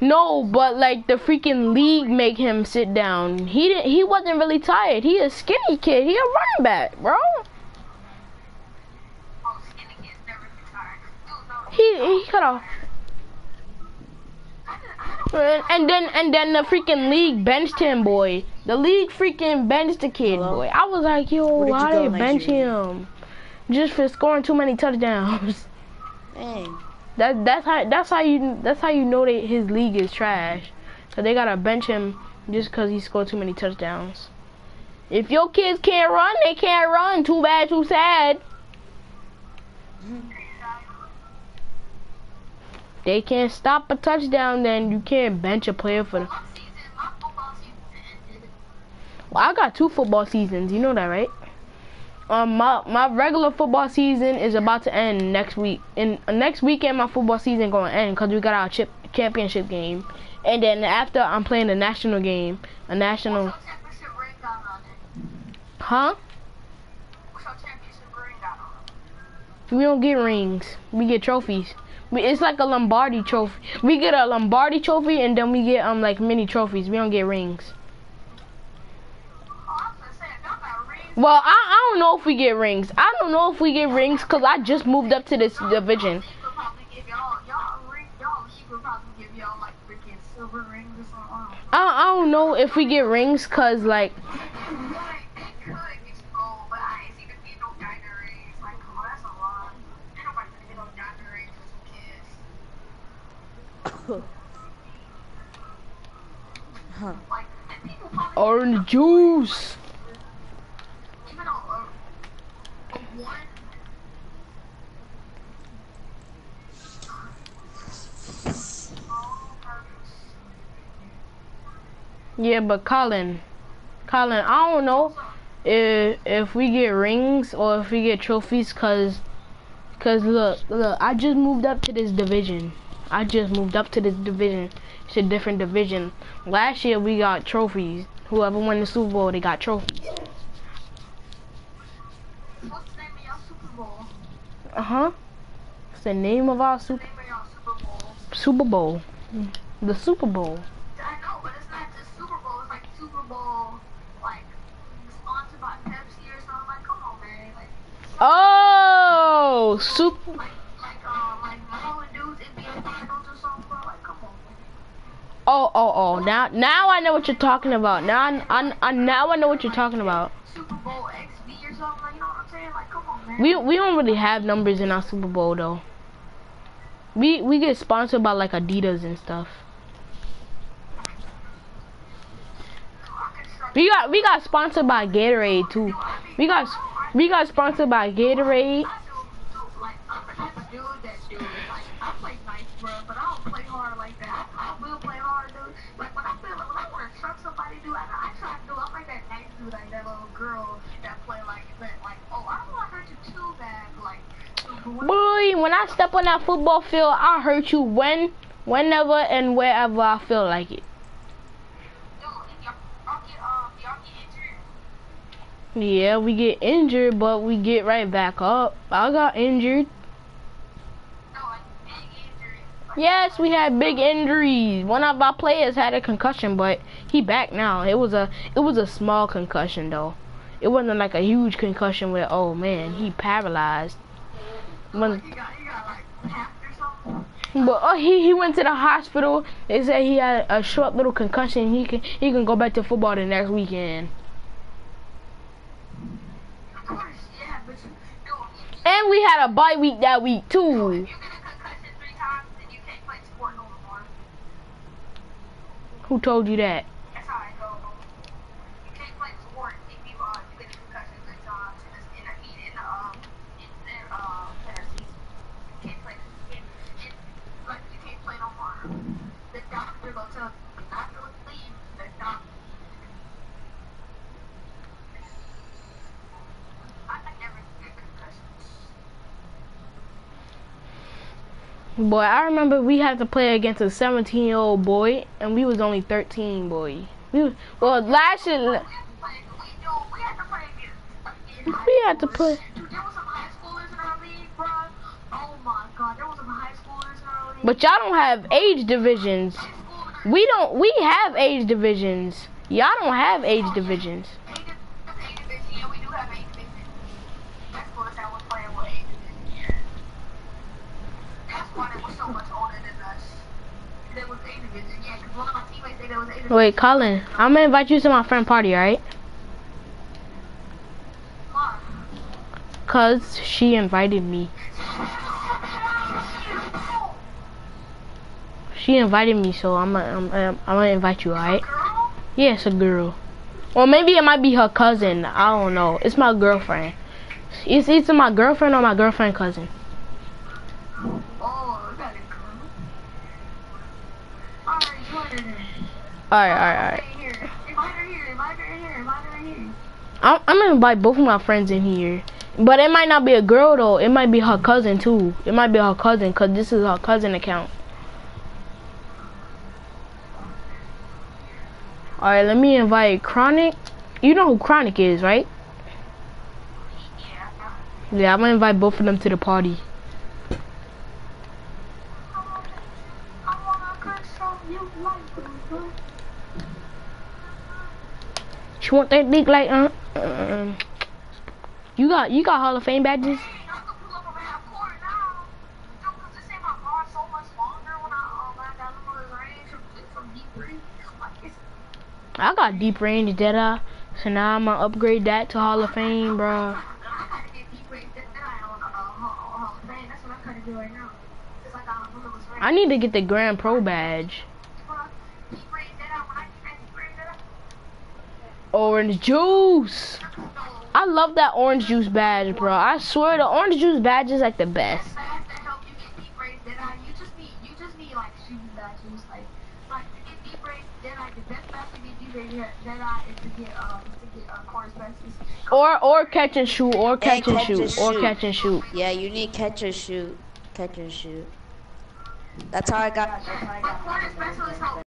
No, but like the freaking league make him sit down. He didn't. He wasn't really tired. He a skinny kid. He a running back, bro. Skinny kids never get tired. Dude, no. He he could have. And then and then the freaking league benched him, boy. The league freaking benched the kid, Hello? boy. I was like, yo, Where did you why they bench him? Just for scoring too many touchdowns. Dang. That that's how that's how you that's how you know that his league is trash. So they gotta bench him just cause he scored too many touchdowns. If your kids can't run, they can't run. Too bad, too sad. They can't stop a touchdown, then you can't bench a player for the. Well, I got two football seasons. You know that, right? Um, my my regular football season is about to end next week. And uh, next weekend, my football season gonna end because we got our chip championship game. And then after, I'm playing the national game, a national. Championship ring got on it. Huh? What's your championship ring got on? We don't get rings. We get trophies. We, it's like a Lombardi trophy. We get a Lombardi trophy and then we get um like mini trophies. We don't get rings. Well, I, I don't know if we get rings. I don't know if we get rings because I just moved up to this division. I, probably give y'all, y'all ring, y'all, she could probably give y'all like freaking silver rings or something. I don't know. I, I don't know if we get rings because like Like, it could get you gold, but I ain't seen them get no diamond rings. Like, come on, that's a lot. Ain't nobody gonna get no diamond rings for some kids. Huh. Like, and people probably orange juice. even on a, a one. Yeah, but Colin, Colin, I don't know if if we get rings or if we get trophies cause cause look look I just moved up to this division. I just moved up to this division. It's a different division. Last year we got trophies. Whoever won the Super Bowl, they got trophies. What's the name of Super Bowl? Uh huh. What's the name of our Super Name of y'all Super Bowl? Super Bowl? The Super Bowl. Oh, uh, come on. Oh, oh, oh! Now, now I know what you're talking about. Now, I, I, now I know what you're talking about. Super Bowl XV or something. Like, you know what I'm saying? Like, come on, man. We we don't really have numbers in our Super Bowl though. We we get sponsored by like Adidas and stuff. We got we got sponsored by Gatorade too. We got we got sponsored by Gatorade. I I. I I I I, I I Boy, when I step on that football field, I'll hurt you when, whenever, and wherever I feel like it. yo, if y'all, y'all get, um, y'all get Yeah, we get injured, but we get right back up. I got injured. Yes, we had big injuries. One of our players had a concussion, but he back now. It was a it was a small concussion though. It wasn't like a huge concussion where oh man he paralyzed. When, but oh, he he went to the hospital. They said he had a short little concussion. He can he can go back to football the next weekend. And we had a bye week that week too. Who told you that? Boy, I remember we had to play against a 17 year old boy, and we was only 13, boy. We was, well last year we had to play. But y'all don't have age divisions. We don't. We have age divisions. Y'all don't have age divisions. Wait, Colin, I'm gonna invite you to my friend party, alright? Cause she invited me. She invited me, so I'm gonna, I'm, I'm, I'm invite you, alright? Yeah, it's a girl. Or maybe it might be her cousin. I don't know. It's my girlfriend. It's either my girlfriend or my girlfriend cousin. Alright, alright, alright. I'm, I'm gonna invite both of my friends in here. But it might not be a girl though. It might be her cousin too. It might be her cousin because this is her cousin account. Alright, let me invite Chronic. You know who Chronic is, right? Yeah, I'm gonna invite both of them to the party. She want that big like uh, uh you got you got Hall of Fame badges? I got deep range Deadeye, so now I'm gonna upgrade that to Hall of Fame, bro. I need to get the Grand Pro badge. Orange juice. I love that orange juice badge, bro. I swear the orange juice badge is like the best. Or or catch and shoot, or catch and shoot, or catch and shoot. Yeah, you need catch and shoot, catch and shoot. That's how I got.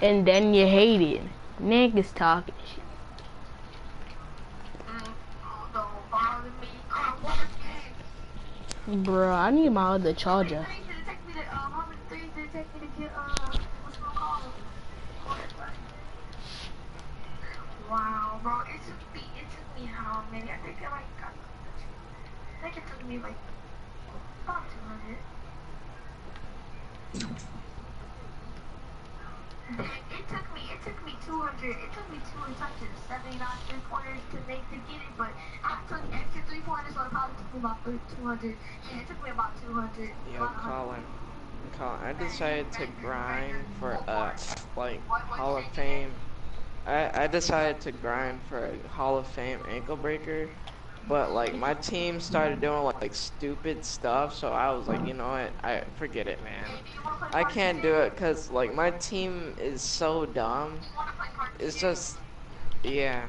And then you hate it. Niggas talking shit. Bro, I need my other charger. Wow, bro, it took me, it took me how many? I think I like I think it took me like about 200. It took me, it took me 200, it took me 279 three pointers to make to get it, but I took extra three pointers, so it probably took me about 200. Yeah, it took me about 200. Yo, Colin. Colin, I decided to grind for a like Hall of Fame. I I decided to grind for a Hall of Fame ankle breaker, but like my team started doing like, like stupid stuff, so I was like, you know what? I forget it, man. I can't do it because like my team is so dumb. It's just, yeah.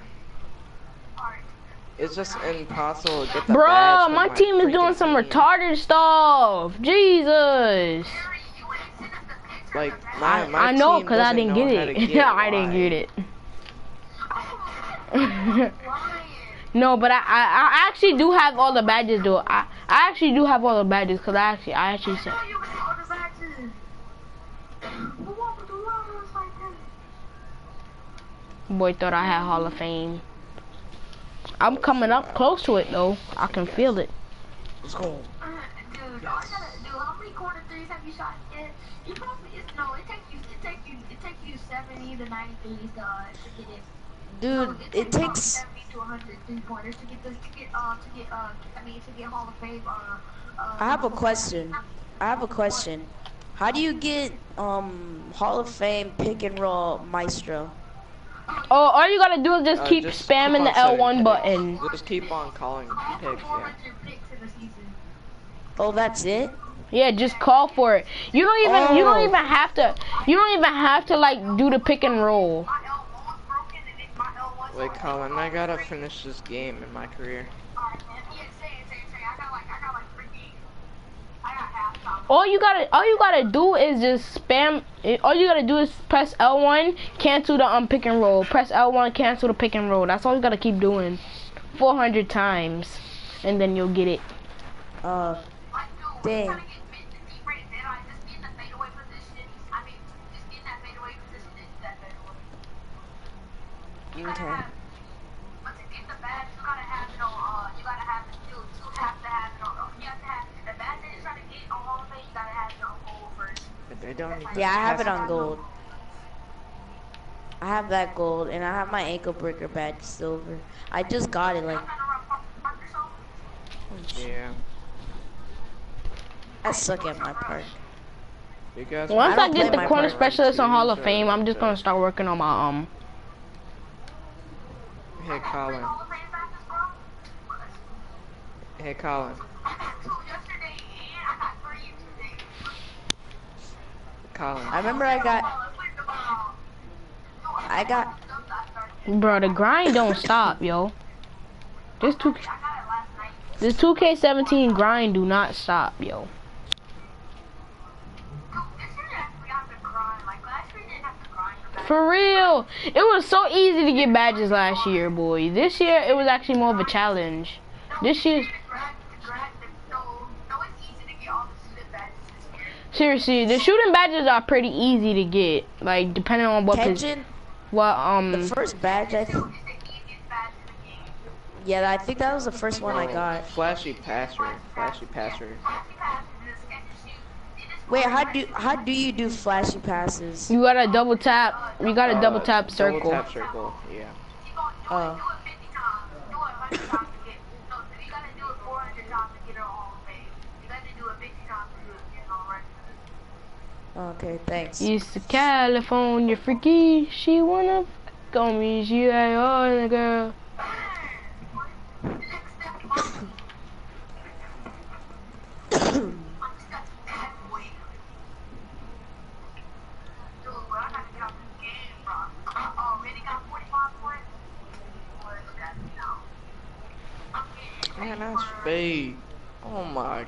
It's just impossible to get the badge Bro, with my team is doing some team. retarded stuff. Jesus. Like my, I, my I know because I didn't get it. get I didn't get it. no, but I, I I actually do have all the badges though. I I actually do have all the badges because I actually I actually said. Boy thought I had Hall of Fame. I'm coming up close to it though. I can feel it. Let's go. Dude, I gotta do how many corner threes have you shot yet? You probably it's no, it take you it take you it take you seventy to ninety threes to, uh, to get it. Dude, it about takes. Seventy to hundred three pointers to get this to get uh to get uh I mean to get Hall of Fame uh uh I have a question. I have a question. How do you get um Hall of Fame pick and roll maestro? Oh, all you gotta do is just Uh, keep just spamming keep the L1 picks. button. Just keep on calling picks, yeah. Oh, that's it? Yeah, just call for it. You don't even you Oh. don't even have to you don't even have to like do the pick and roll. Wait, Colin, I gotta finish this game in my career. All you gotta all you gotta do is just spam eh, all you gotta do is press L1, cancel the um pick and roll. Press L1, cancel the pick and roll. That's all you gotta keep doing. 400 times and then you'll get it. Uh, dang. Okay. But they don't even Yeah, I have it on gold. I have that gold, and I have my ankle breaker badge silver. I just got it like Yeah. I suck at my part. Once I, don't get the corner specialist on Hall of Fame, I'm just gonna start working on my um Hey, Colin. Hey, Colin. Colin. I remember I got I got Bro, the grind don't stop, yo. This two this 2K17 grind do not stop, yo. For real, it was so easy to get badges last year, boy. This year it was actually more of a challenge. This year, seriously, the shooting badges are pretty easy to get. Like depending on what pos- what um the first badge I th- Yeah, I think that was the first one I got. Flashy passer. Flashy passer. Wait, how do how do you do flashy passes? You gotta double tap. You gotta Uh, double tap circle. Double tap circle, yeah. Oh. Okay, thanks. It's the California freaky. She wanna fuck on me. She like oh the girl. Man, that's fake. Oh my,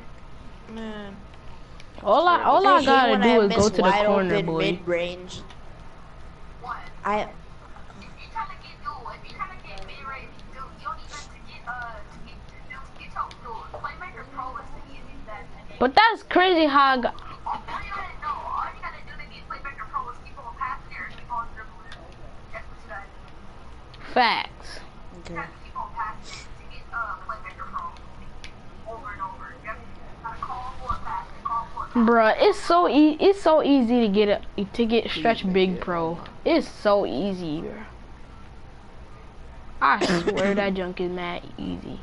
man. All I all I hate gotta when do is go to the corner, open boy. Mid-range. I But that's crazy how I got. Facts. okay. Bruh, it's so e it's so easy to get a to get stretch big pro. It's so easy. I swear that junk is mad easy.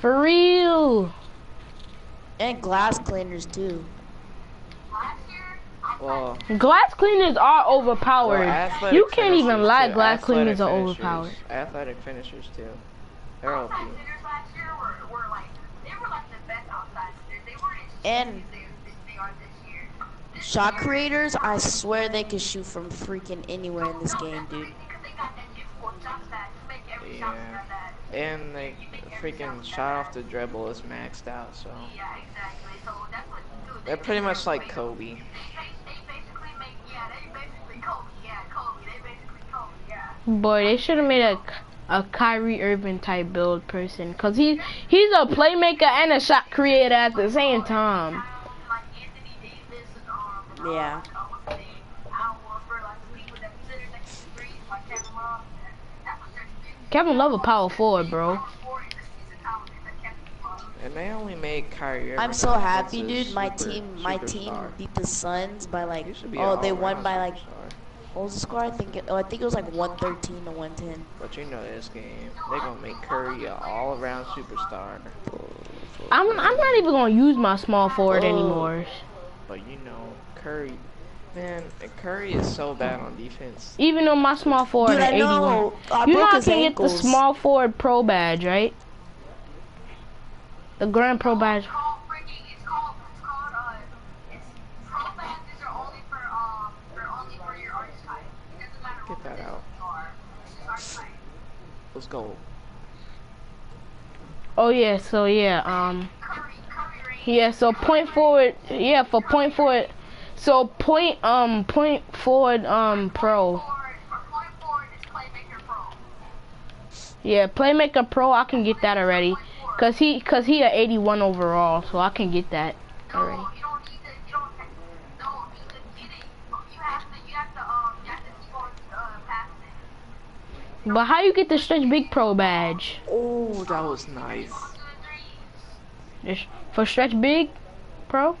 For real. And glass cleaners too. Well, Glass cleaners are overpowered. well, you can't even finishers, lie, too. glass Athletic cleaners are overpowered. Athletic finishers too. They're OP. And shot creators, I swear they can shoot from freaking anywhere in this game, dude. Yeah. And they freaking shot off the dribble is maxed out, so they're pretty much like Kobe. Boy, they should have made a a Kyrie Irving type build person, cause he he's a playmaker and a shot creator at the same time. Yeah. Kevin Love a power forward, bro. And they only made Kyrie. Irving I'm so happy, dude. My team, my team superstar. beat the Suns by like. Oh, they won by like. Superstar. What was the score? I think. It, oh, I think it was like 113 to 110. But you know this game, they gonna make Curry an all-around superstar. I'm I'm not even gonna use my small forward Oh. anymore. But you know, Curry, man, Curry is so bad on defense. Even though my small forward Dude, is 81. know. I you know broke I his can get the small forward pro badge, right? The grand pro badge. Get that out. Let's go. Oh yeah, so yeah, um, yeah, so point forward, yeah, for point forward, so point, um, point forward, um, pro. Yeah, playmaker pro, I can get that already, cause he, cause he a 81 overall, so I can get that already. But how you get the stretch big pro badge? Oh, that was nice. For stretch big pro?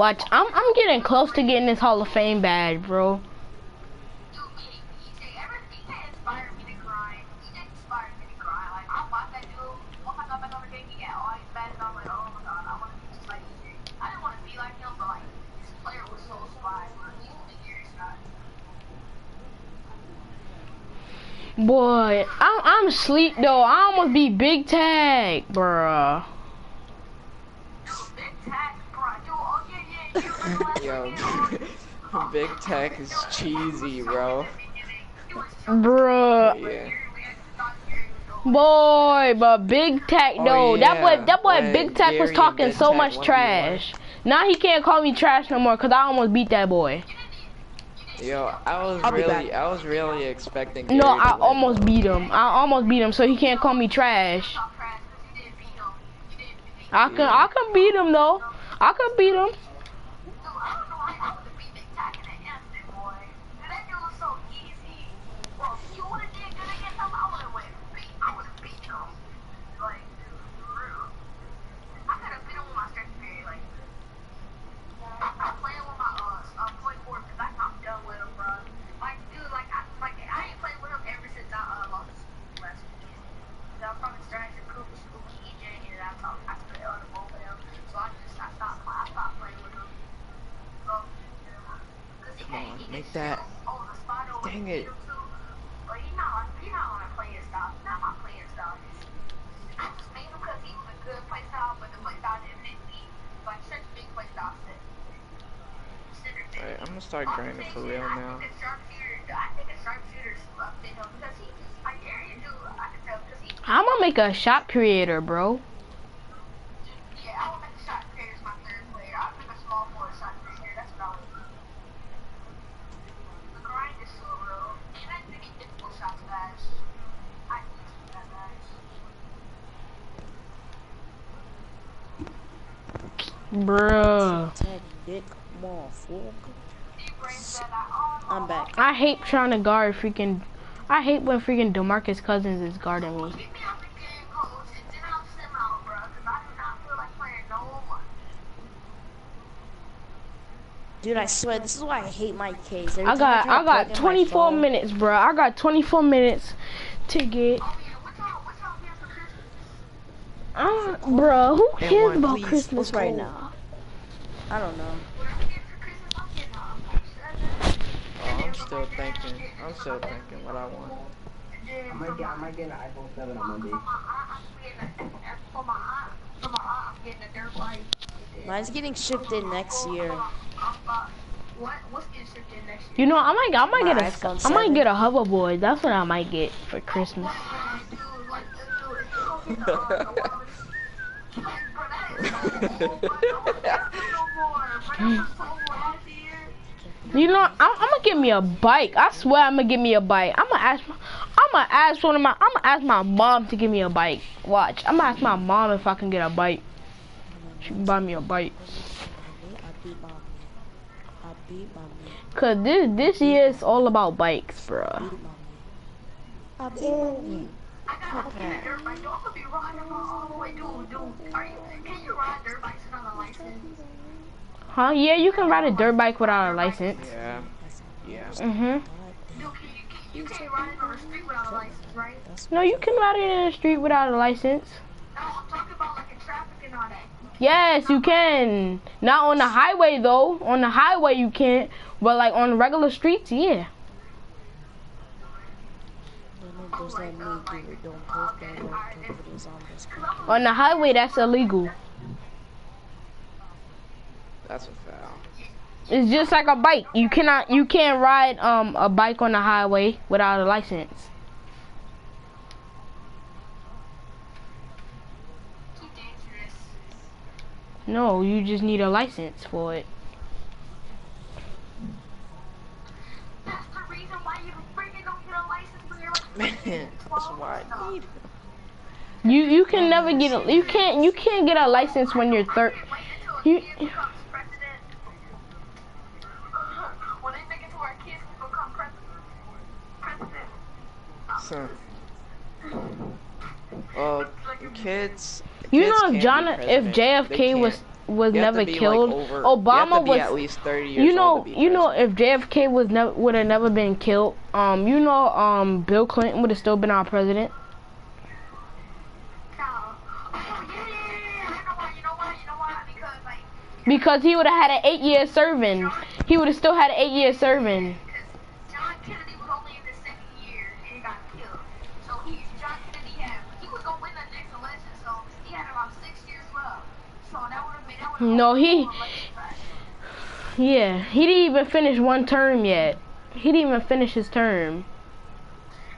Watch, I'm I'm getting close to getting this Hall of Fame badge, bro. Boy, I'm I'm asleep though. I almost beat Big Tag, bruh. Yo, Big Tech is cheesy, bro. Bruh. Yeah. Boy, but Big Tech Oh, though, that boy, that boy When Big Tech was Gary and talking Big so Tech much trash. Now he can't call me trash no more because I almost beat that boy. Yo, I was I'll really. I was really expecting. No, Gary to I win. almost beat him. I almost beat him, so he can't call me trash. I can, I can beat him though. I can beat him. Make that. Dang it. Alright, I'm gonna start grinding for real now. I'm gonna make a shot creator, bro. Bruh. Tech dick motherfucker. I'm back. I hate trying to guard freaking. I hate when freaking Demarcus Cousins is guarding me. Dude, I swear, this is why I hate my case. I got try I got plug in my 24 minutes, bro. I got 24 minutes to get. Uh, bro, who cares one, about please, Christmas let's right now? I don't know. Oh, I'm still thinking. I'm still thinking what I want. I might get, I might get an iPhone 7 on Monday. Mine's getting shipped in next year. What? What's getting shipped in next year? You know, I might I might My get a iPhone I might get a hoverboard. That's what I might get for Christmas. You know, I'm, I'm gonna get me a bike. I swear, I'm gonna get me a bike. I'm gonna ask. I'm gonna ask one of my. I'm gonna ask my mom to give me a bike. Watch. I'm gonna ask my mom if I can get a bike. She can buy me a bike. Cause this this year is all about bikes, bruh. I beat mommy. Got a dirt bike. Don't be riding all the way, dude. Dude, are you? Can you ride dirt bikes without a license? Huh? Yeah, you can ride a dirt bike without a license. Yeah. Yeah. Mhm. Dude, you, you can't ride it on the street without a license, right? No, you can ride it in the street without a license. No, I'm talking about like in traffic and all that. Yes, you can. Not on the highway though. On the highway you can't, but like on regular streets, yeah. Just let me do it. Don't post that. Don't put videos on this. On the highway that's illegal. That's a foul. It's just like a bike. You cannot you can't ride um a bike on the highway without a license. No, you just need a license for it. That's the reason why you freaking don't get a license when you're like Man, that's why I need. You you can never get a you can't you can't get a license when you're thir you becomes president. when they make it to our kids become president. President. So, uh, kids. You kids know if John if JFK was. Was You never like, killed, over- Obama was at least 30 You years know old to be you know if JFK was never would have never been killed, um you know um Bill Clinton would have still been our president. Because he would have had an eight year serving. He would have still had an eight year serving. No, he. Yeah, he didn't even finish one term yet. He didn't even finish his term.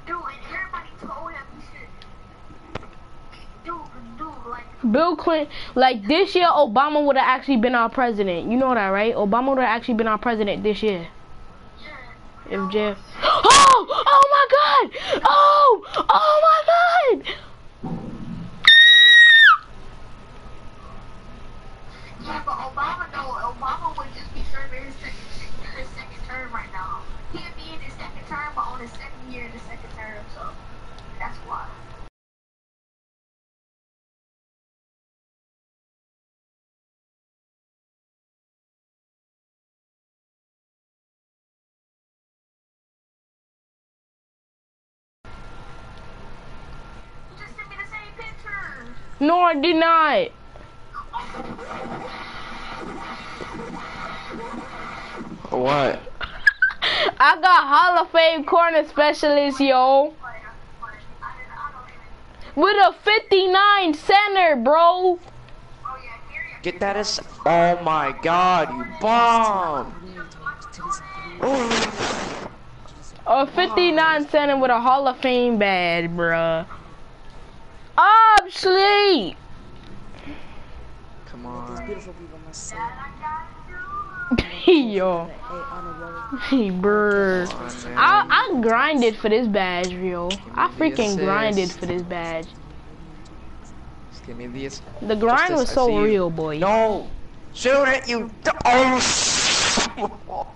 Dude, and everybody told him he should. Dude, dude, like. Bill Clinton, like this year, Obama would have actually been our president. You know that, right? Obama would have actually been our president this year. If Jeff. Oh! Oh my God! Oh! Oh my God! Yeah, but Obama, no, Obama would just be serving his second, his second term right now. He'd be in his second term, but on his second year in the second term, so that's why. Just sent me the same picture. No, I did not. Oh. What? I got Hall of Fame corner specialist, yo. With a 59 center, bro. Get that as. Oh my god, you bomb! A 59 center with a Hall of Fame badge, bruh. Obsolete. Come on. yo. Hey, brr. I, I grinded for this badge, yo. I freaking grinded for this badge. Just give me the. The grind Justice, was so real, boy. No! Shoot it, you. Oh.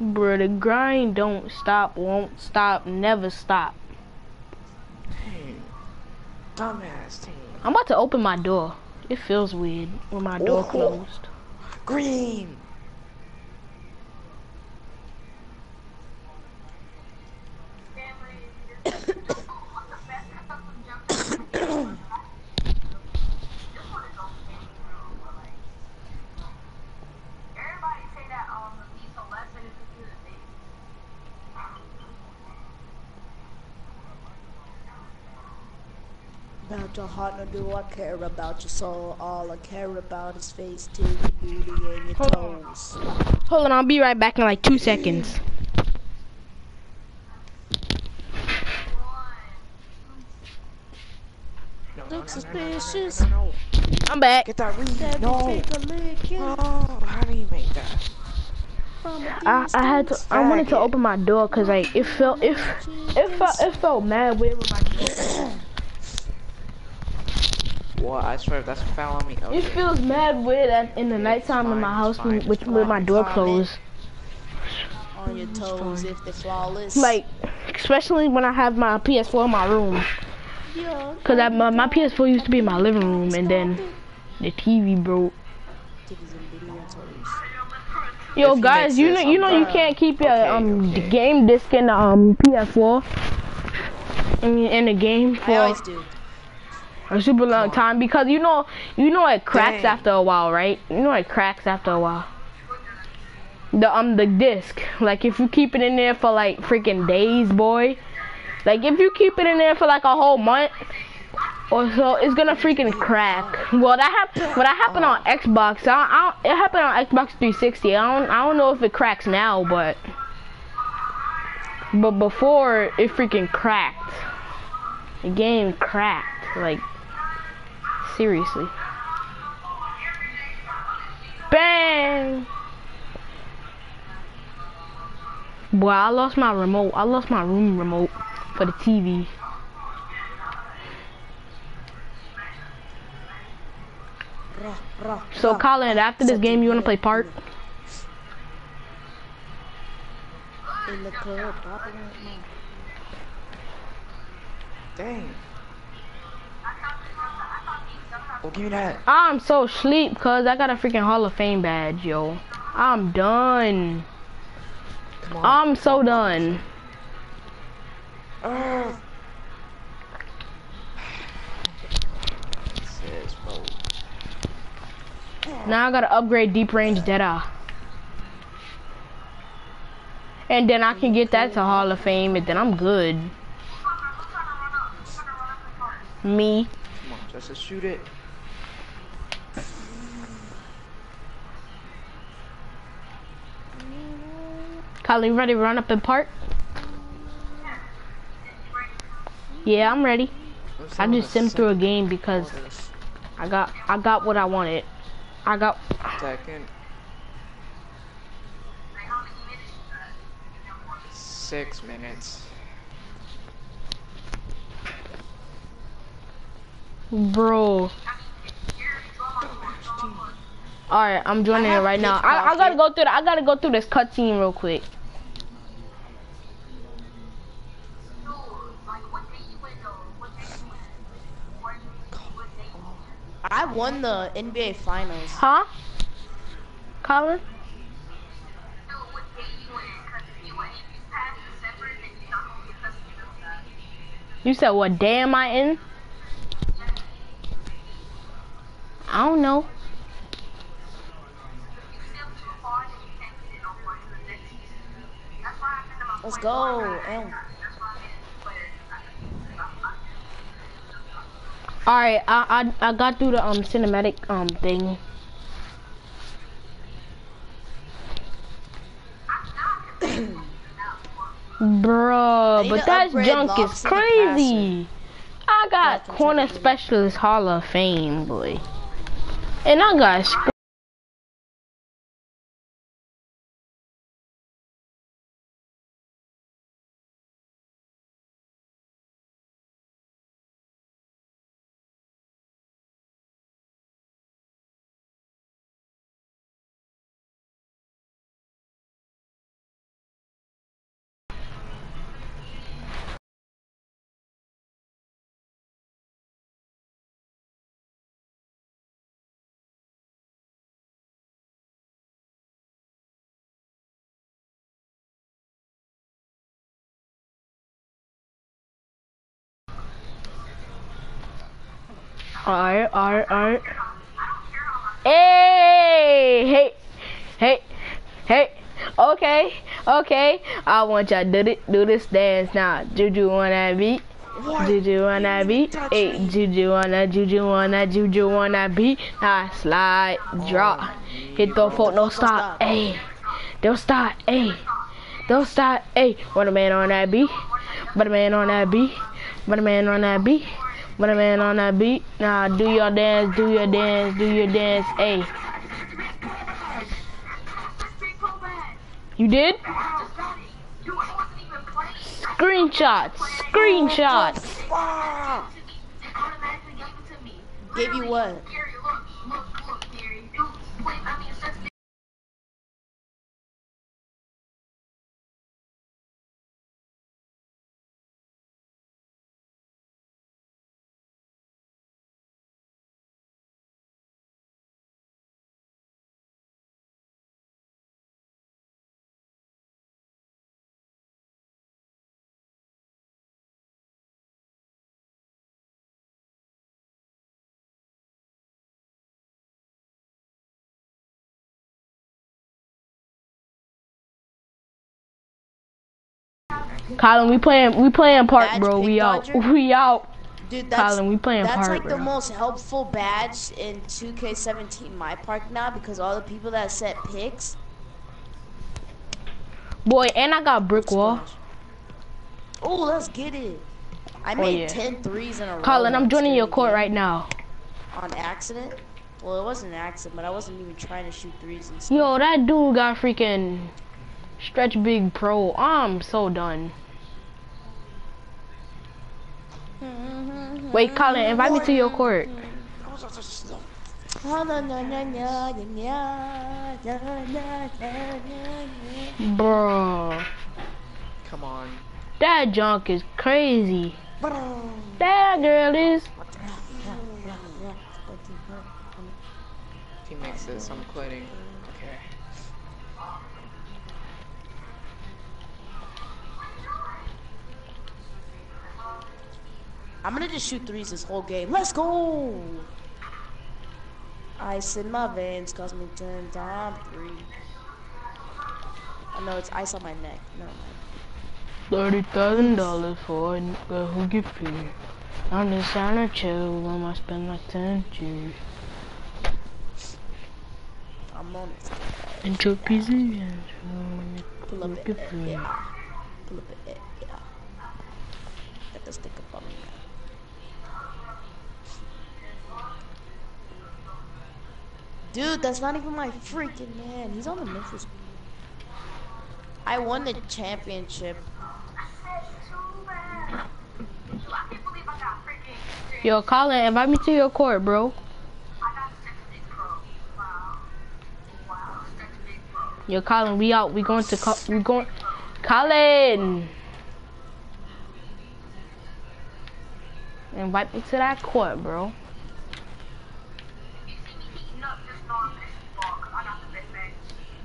Bro, the grind don't stop, won't stop, never stop. Dumbass team. I'm about to open my door. It feels weird when my door Oh. closed. Green. Everybody say that um the diesel lesson is computer based. About your heart, no do I care about your soul. All I care about is face to your beauty and your Hold on. Hold on, I'll be right back in like two seconds. Look suspicious. I'm back. Get that read. That No. take a lick in Oh, how do you make that? from a I, I had to I wanted to open my door cause like it felt it it felt it felt mad weird with my door. What? I swear that's foul on me. It Okay. feels mad weird at, in the nighttime in my house fine, with, it's with my door closed. on your toes if they're flawless. Like especially when I have my PS4 in my room. Cause I, my, my PS4 used to be in my living room and then the TV broke. titties and bitty and toes. Yo If guys, you know you know you can't keep your Okay, um okay. game disc in the um PS4. I mean in the game I for always do. A super long time because you know you know it cracks Dang. after a while, right? You know it cracks after a while. The um the disc, like if you keep it in there for like freaking days, boy. Like if you keep it in there for like a whole month or so, it's gonna freaking crack. Well, that happened. Well, that happened on Xbox. I, I, it happened on Xbox 360. I don't I don't know if it cracks now, but but before it freaking cracked. The game cracked. Like seriously. Bang! Boy, I lost my remote. I lost my room remote for the TV. So. Colin, after this game, you wanna play my Dang. Give me that. I'm so sleep, cause I got a freaking Hall of Fame badge, yo. I'm done. I'm so done. Now I gotta upgrade deep range Deadeye. And then I can get that to Hall of Fame, and then I'm good. Me. Come on, just shoot it. You ready to run up and park? Yeah, I'm ready. I just simmed through a game because I got I got what I wanted. I got Second. Six minutes. bro. All right, I'm joining it right now. I, I gotta go through. The, I gotta go through this cutscene real quick. I won the NBA Finals. Huh? Colin? You said what day am I in? I don't know. Let's go. Elm. All right, I I I got through the um cinematic um thing. Bruh, need but that junk is crazy. I got corner specialist Hall of Fame, boy. And I got Alright, alright, alright. Hey, hey, hey, hey. Okay, okay. I want y'all to do, it, do this dance now. Juju on that beat. Juju on that beat. Hey, Juju on that, Juju on that, Juju on that beat. Now slide, drop. Hit the foot, no stop. Hey, don't stop. Hey, don't stop. Hey, what a man on that beat. What a man on that beat. What a man on that beat. What a man on that beat. nah, do your dance, do your dance, do your dance. Hey. You did? Screenshots. Screenshots. Gave you what? Colin, we playing we playing park, Badge bro. We out. We out. Dude, that's, Colin, we playing that's park, like the most helpful badge in 2K17 My Park now because all the people that set picks. Boy, and I got brick wall. Oh, let's get it. I Oh, made yeah. 10 threes in a row. Colin, I'm joining your court right now. On accident? Well, it wasn't an accident, but I wasn't even trying to shoot threes and stuff. Yo, that dude got freaking stretch big pro. I'm so done. Wait, Colin, invite me to your court. Bro, Come on. that junk is crazy. That girl is. Teammate says I'm quitting. I'm gonna just shoot threes this whole game. Let's go! Ice in my veins cause me turn down three. I know it's ice on my neck. No, Thirty thousand dollars for a nigga who I'm the sound of chill, I spend like ten G's. I'm on it. And two pieces. Pull up it, yeah. Pull up it, Dude, that's not even my freaking man. He's on the Memphis. I won the championship. Yo, Colin, invite me to your court, bro. Yo, Colin, we out. We going to. Co- we going. Colin. Invite me to that court, bro.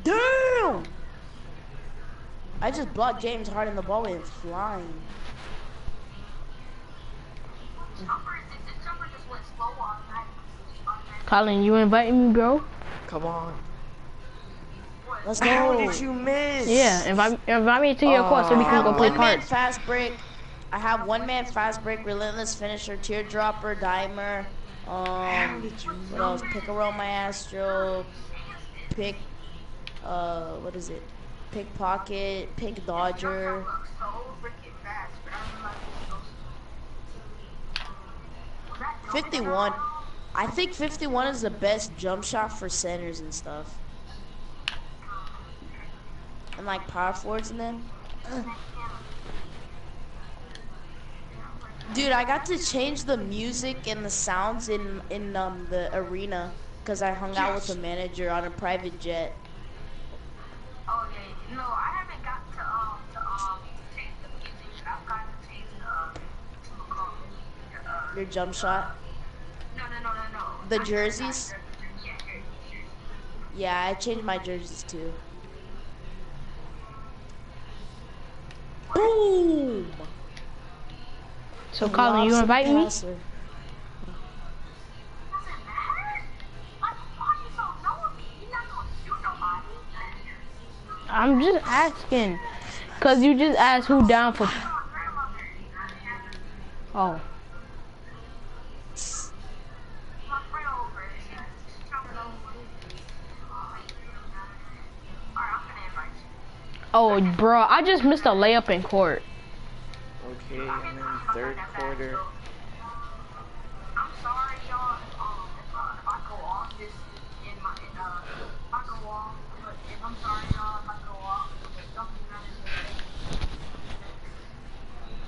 Damn! I just blocked James Harden the ball went flying. Colin, you inviting me, bro? Come on. Let's How go. did you miss? Yeah, invite invite me to your court so we can go play one man cards. fast break. I have one man fast break, relentless finisher, teardropper, dimer. Um, what else? Pick a roll, astro. Pick, uh, what is it? Pickpocket, pick dodger. Fifty-one. I think fifty-one is the best jump shot for centers and stuff. And like power forwards and them. Dude, I got to change the music and the sounds in in um the arena because I hung out with the manager on a private jet. Oh yeah, no, I haven't got to um to um change the music. I've got to change the um to um uh Your jump shot, no no no no no. the jerseys. Yeah, jerseys, jerseys. Yeah, I changed my jerseys too. Boom! So, Colin, you Lobster invite me? I'm just asking. Cause you just asked who down for. Oh. Oh, bro, I just missed a layup in court. Okay, and then third quarter. I'm sorry, y'all. Um, if, uh, if I go off this in my, in, uh, if I go off, but if I'm sorry, y'all, if I go off, if something happens,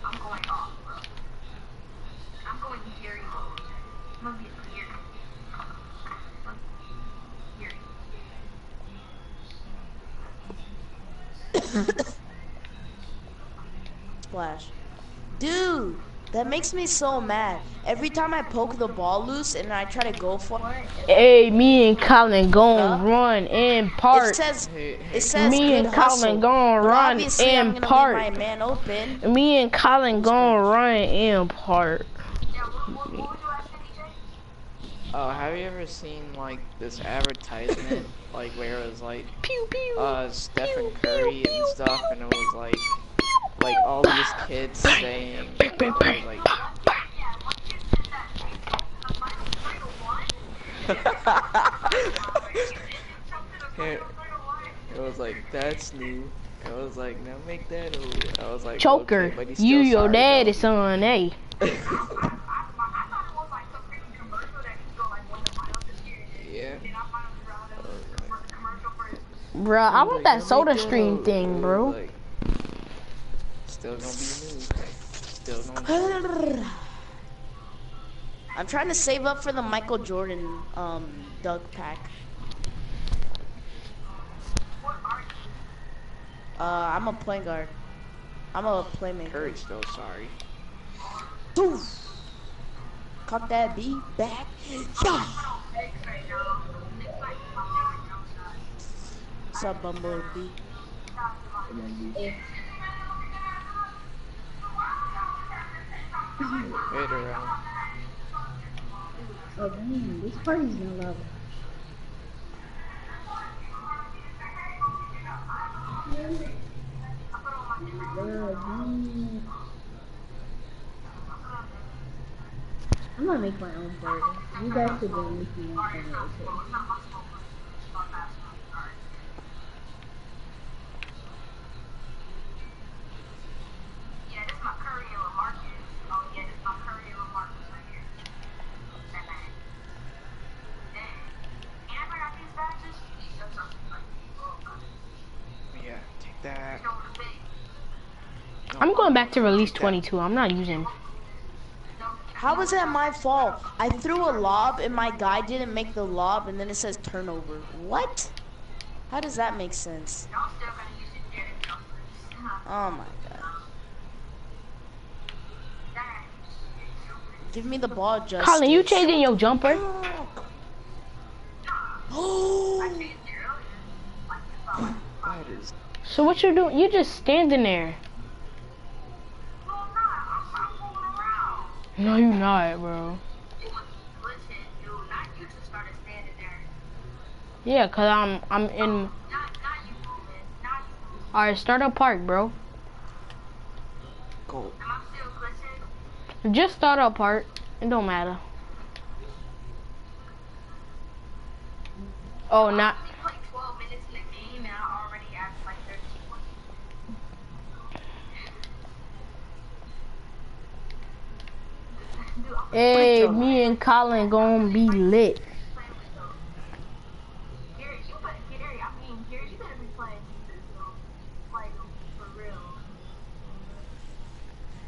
I'm going off, bro. I'm going Gary mode. I'm gonna be a Gary. Gary. Splash. Dude, that makes me so mad. Every time I poke the ball loose and I try to go for it, Hey, me and Colin gon' run in park. it says it says me and hustle. Colin gon' run obviously I'm in park. my man open. Me and Colin gon' run in park. Oh, have you ever seen like this advertisement, like where it was like, uh, Stephen Curry and stuff, and it was like, like all these kids saying, like, it, it was like that's new. It was like now make that old. I was like Choker, okay, you your daddy son, eh? Yeah. Bruh, I want that soda stream thing, bro. Like, still gonna be new. Still gonna. Be I'm trying to save up for the Michael Jordan um Doug pack. Uh, I'm a point guard. I'm a playmaker. Curry's still sorry. Doof. Caught that beat back. Yeah. What's up, Bumblebee? Wait around. Oh damn, this party's no love. I'm gonna make my own party. You guys could join me if you want to too. Yeah, this my Curry and Lamarcus. Oh yeah, this my Curry and Lamarcus right here. That man. Dang. And I got these badges. That's something like, oh, God. Yeah, take that. You know what I'm saying? I'm going back to release 22. I'm not using. How was that my fault? I threw a lob and my guy didn't make the lob and then it says turnover. What? How does that make sense? Y'all still gotta use your Jared jumpers. Oh my god. Give me the ball, Justice. Colin, you changing your jumper? Is. So what you doing? You just standing there. No, you're not, bro. Yeah, cause I'm I'm in. Alright, start a park, bro. Go. Just start a park. It don't matter. Oh, not. Like 12 minutes in the game and I already have like 13 points. Hey, me and Colin gonna be lit.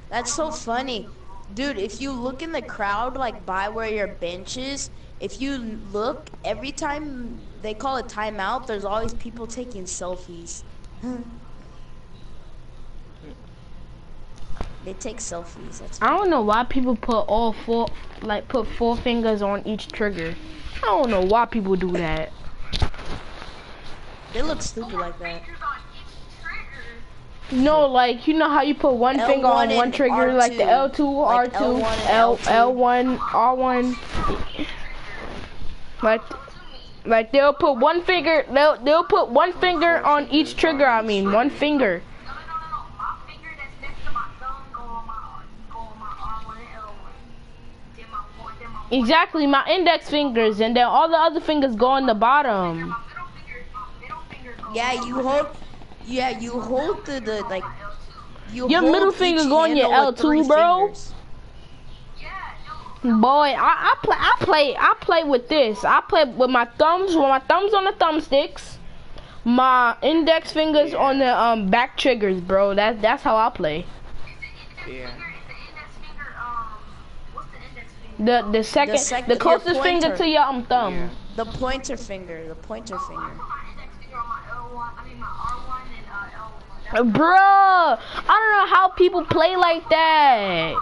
That's so funny. Dude, if you look in the crowd, like by where your bench is, if you look, every time they call a timeout, there's always people taking selfies. they take selfies. I don't know why people put all four, like put four fingers on each trigger. I don't know why people do that. they look stupid like that. No, like you know how you put one finger on L1 one trigger, like the L2, Like R2, L1 and L L2. L1, R1. Like Like they'll put one finger, they'll they'll put one finger on each trigger. I mean, one finger. Exactly, my index fingers, and then all the other fingers go on the bottom. Yeah, you hold. Yeah, you hold the, the like. You Your hold middle each finger go on your handle with three L2, bro. fingers. Boy, I, I play, I play, I play with this. I play with my thumbs, with my thumbs on the thumbsticks, my index fingers on the um back triggers, bro. That's that's how I play. Yeah. The the second, sec- the your closest finger to your um thumb. The pointer finger. The pointer finger. Bruh, I don't know how people play like that.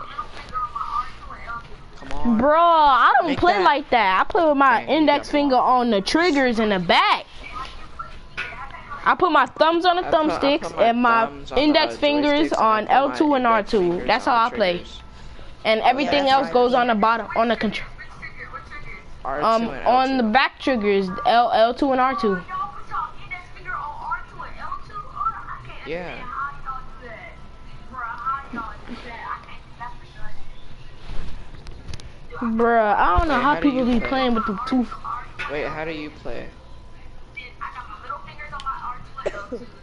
Come on. Bruh, I don't Make play that- like that. I play with my Dang, index got finger on the triggers in the back. I put my thumbs on the I put- I thumbsticks and my thumbs on the, index fingers on and I put L2 and R2. That's how I the play. Triggers. And everything that's else right. goes on the bottom on the control. Um, on the back triggers, L L2 and R2. Yeah. Bruh, I don't know Wait, how how do people be play? playing with the two. Wait, how do you play?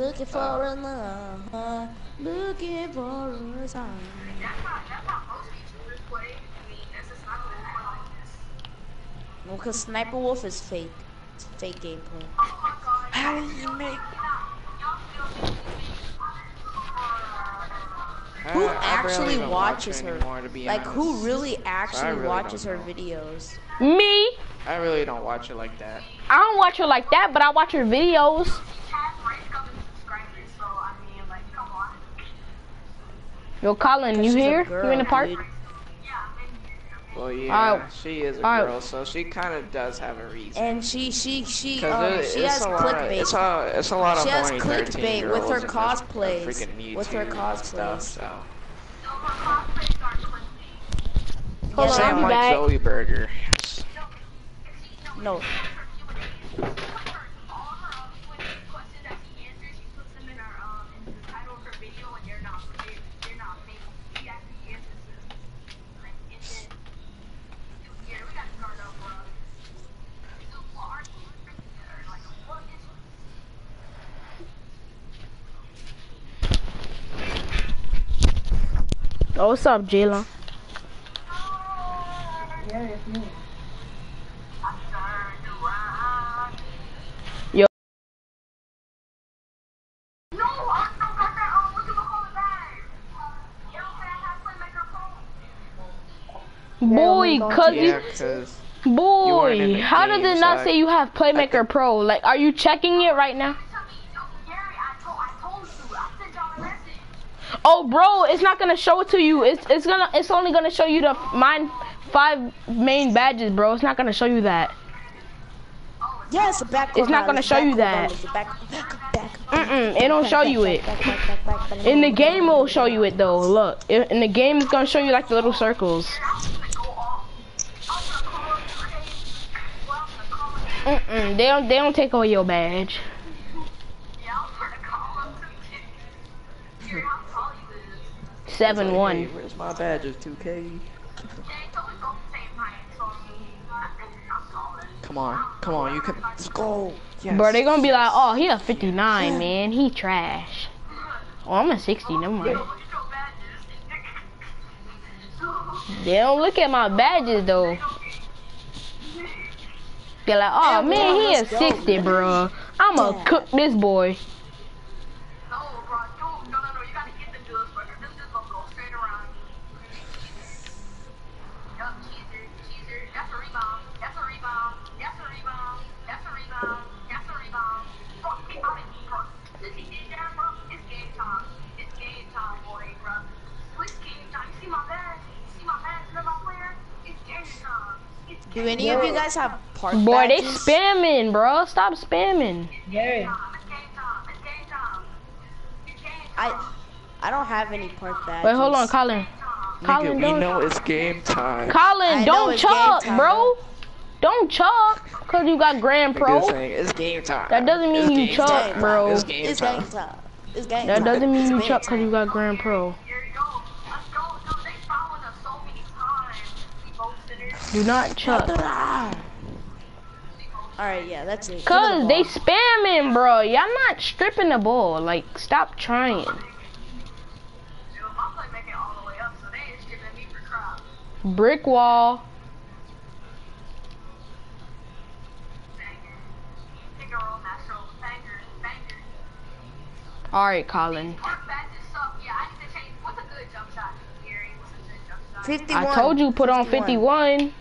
Looking for a love, huh? looking for a sign. Well, cause Sniper Wolf is fake. It's fake gameplay. How do you make? Who I- I barely actually even watch watches her? anymore, to be Like, who honest. really So actually really watches her videos? Me, I really don't watch it like that. I don't watch her like that, but I watch her videos. Yo, Colin, you here? girl, you in the park? dude. Well, yeah, Alright. she is a Alright. girl, so she kind of does have a reason. And she, she, she, Because um, it, she has a. Of, clickbait. it's a, it's a lot of She has clickbait with her girls in this, cosplays. freaking With her cosplays. Stuff, so. Hold Yeah, on, I'll be like back. Zoe Burger. No. Oh, what's up, Jalen? Yeah, it's me. Yo, boy, cause Yeah, you, because You weren't in boy, how does it not say you have Playmaker Pro? Like, are you checking it right now? Oh, bro, it's not gonna show it to you. It's it's gonna it's only gonna show you the mine five main badges, bro. It's not gonna show you that. Yes, back. It's not gonna show you that. Back, back, back. Mm-mm, it don't show you it. In the game, it will show you it though. Look, in the game, it's gonna show you like the little circles. Mm-mm, they don't they don't take away your badge. Seven one. Hey, where's my badges? 2K. Come on, come on, you can. Let's go. Yes. Bro, they gonna be like, oh, he a 59, man. He trash. Oh, I'm a 60. Never mind. They don't look at my badges though. They're like, oh man, he a 60, bro. I'ma cook this boy. Do any of you guys have park Boy, they badges? spamming, bro. Stop spamming. Gary. I I I don't have any park badges. Wait, hold on, Colin. Colin, Nigga, we don't. know it's game time. Colin, I don't it's chuck, time, bro. Don't chuck, cause you got Grand Pro. saying it's game time. That doesn't mean It's you game chuck, bro. It's game time. It's game time. It's game That time. doesn't mean It's you game chuck, cause you got Grand Pro. Do not chuck. Alright, yeah, that's it. Give the Cause they spamming, bro. Y'all not stripping the ball. Like, stop trying. Brick wall. All right, Colin. 51. I told you put on 51.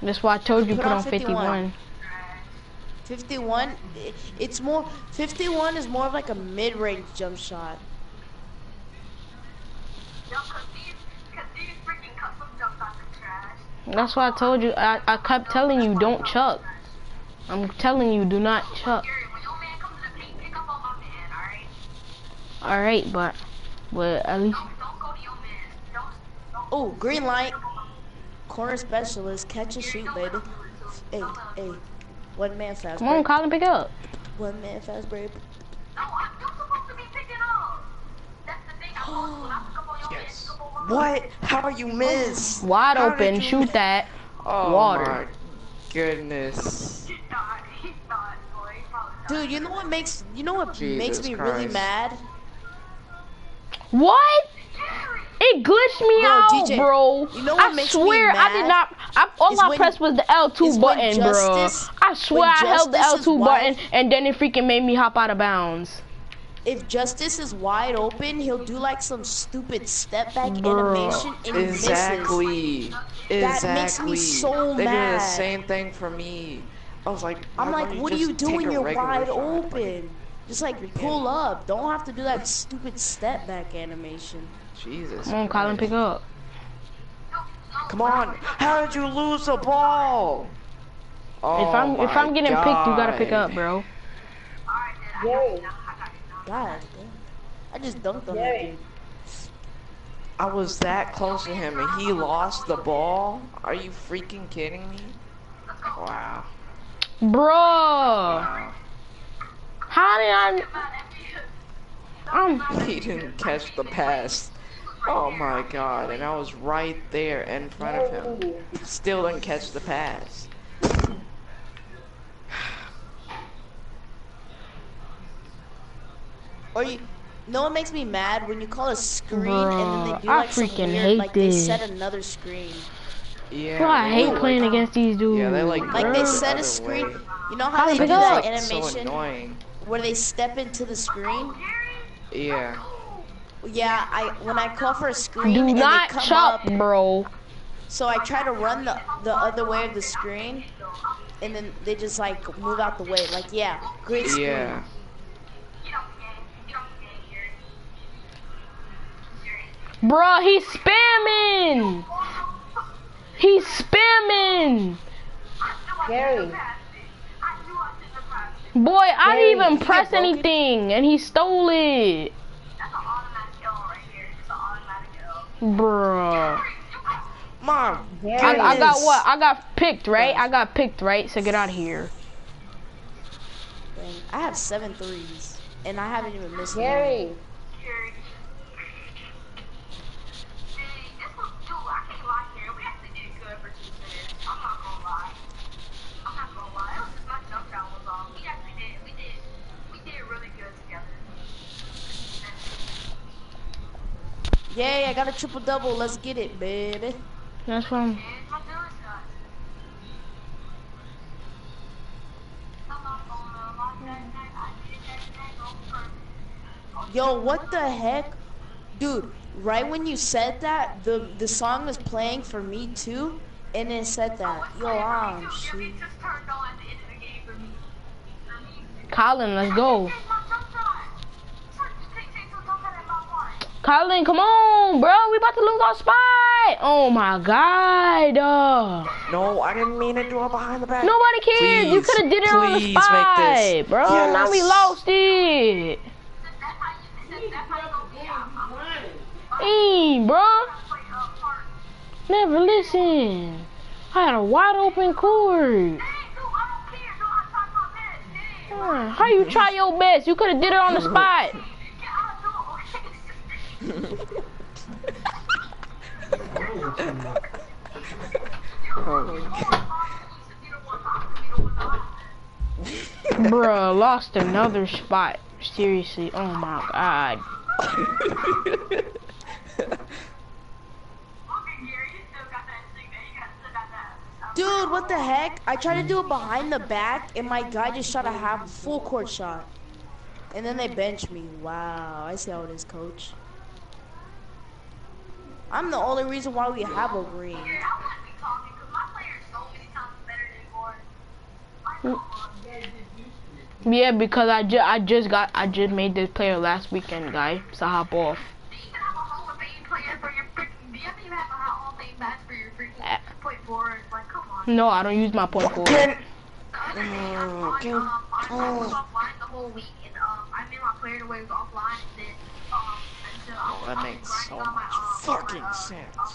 That's why I told you Put put on on 51. 51, i- it's more, 51 is more of like a mid-range jump shot. That's why I told you. I, I kept telling you don't chuck. I'm telling you do not chuck. All right, but but at least Oh, green light. Corner specialist, catch and shoot, baby. Hey, hey. One man fast come on, break. Colin, pick up. One man fast break. Yes. What? How are you miss? Wide How open, did you shoot that. Oh Water. my goodness. Dude, you know what makes you know what makes Jesus me really mad? What? It glitched me Bro, out, DJ, bro. you know what I makes me swear I did not. I, all I when- pressed was the L2 is when button, bro. I swear I held the L2 wide- button and then it freaking made me hop out of bounds. If Justice is wide open, he'll do like some stupid step back Bruh. animation and he misses. Exactly. That exactly. makes me so they mad. did the same thing for me. I was like, I'm like, what are you doing? You're wide shot? open. Just like pull up. Don't have to do that stupid step back animation. Jesus. Come on, Colin, pick up. Come on. How did you lose the ball? Oh if I'm if I'm getting picked, you gotta pick up, bro. Whoa. God, damn. I just dunked on that dude. I was that close to him and he lost the ball? Are you freaking kidding me? Wow. Bro. How did I? Um, He didn't catch the pass. Oh my god, and I was right there in front of him. Still didn't catch the pass. Or you know what makes me mad when you call a screen and then they do I like some freaking weird, hate like they this. set another screen. Yeah. bro, I hate were playing like, against these dudes. Yeah, they like Like they the set a screen. way. You know how they Colin, do pick that up. It's so annoying. Where they step into the screen? Yeah. Yeah, I when I call for a screen Do and not they come chop, up, bro. so I try to run the the other way of the screen, and then they just like move out the way. Like yeah, great screen. Yeah. Bruh, he's spamming. He's spamming. Gary. Boy, I didn't even press get anything, and he stole it. Bruh. Mom. I, I got what? I got picked, right? I got picked, right? So get out of here. I have seven threes, and I haven't even missed one. Yay, I got a triple double. Let's get it, baby. That's from. Yo, what the heck? Dude, right when you said that, the the song was playing for me too, and it said that. Yo, I'm shoot. Colin, let's go. Colin, come on, bro. We about to lose our spot. Oh my god. Uh, No, I didn't mean to do it behind the back. nobody cares. you could have did it on the please make spot, this. bro. Now we Yes. lost it. Hey, bro. Never listen. I had a wide open court. How you try your best? You could have did it on the spot. Bruh, lost another spot. Seriously, oh my god. Dude, what the heck? I tried to do it behind the back, and my guy just shot a half full court shot. And then they benched me. Wow, I see how it is, coach. I'm the only reason why we have a green. Yeah, because I just I just got I just made this player last weekend, guy. So hop off. No, I don't use my four. forward. Okay. Oh, okay. Um, Oh, that makes so much fucking sense. That's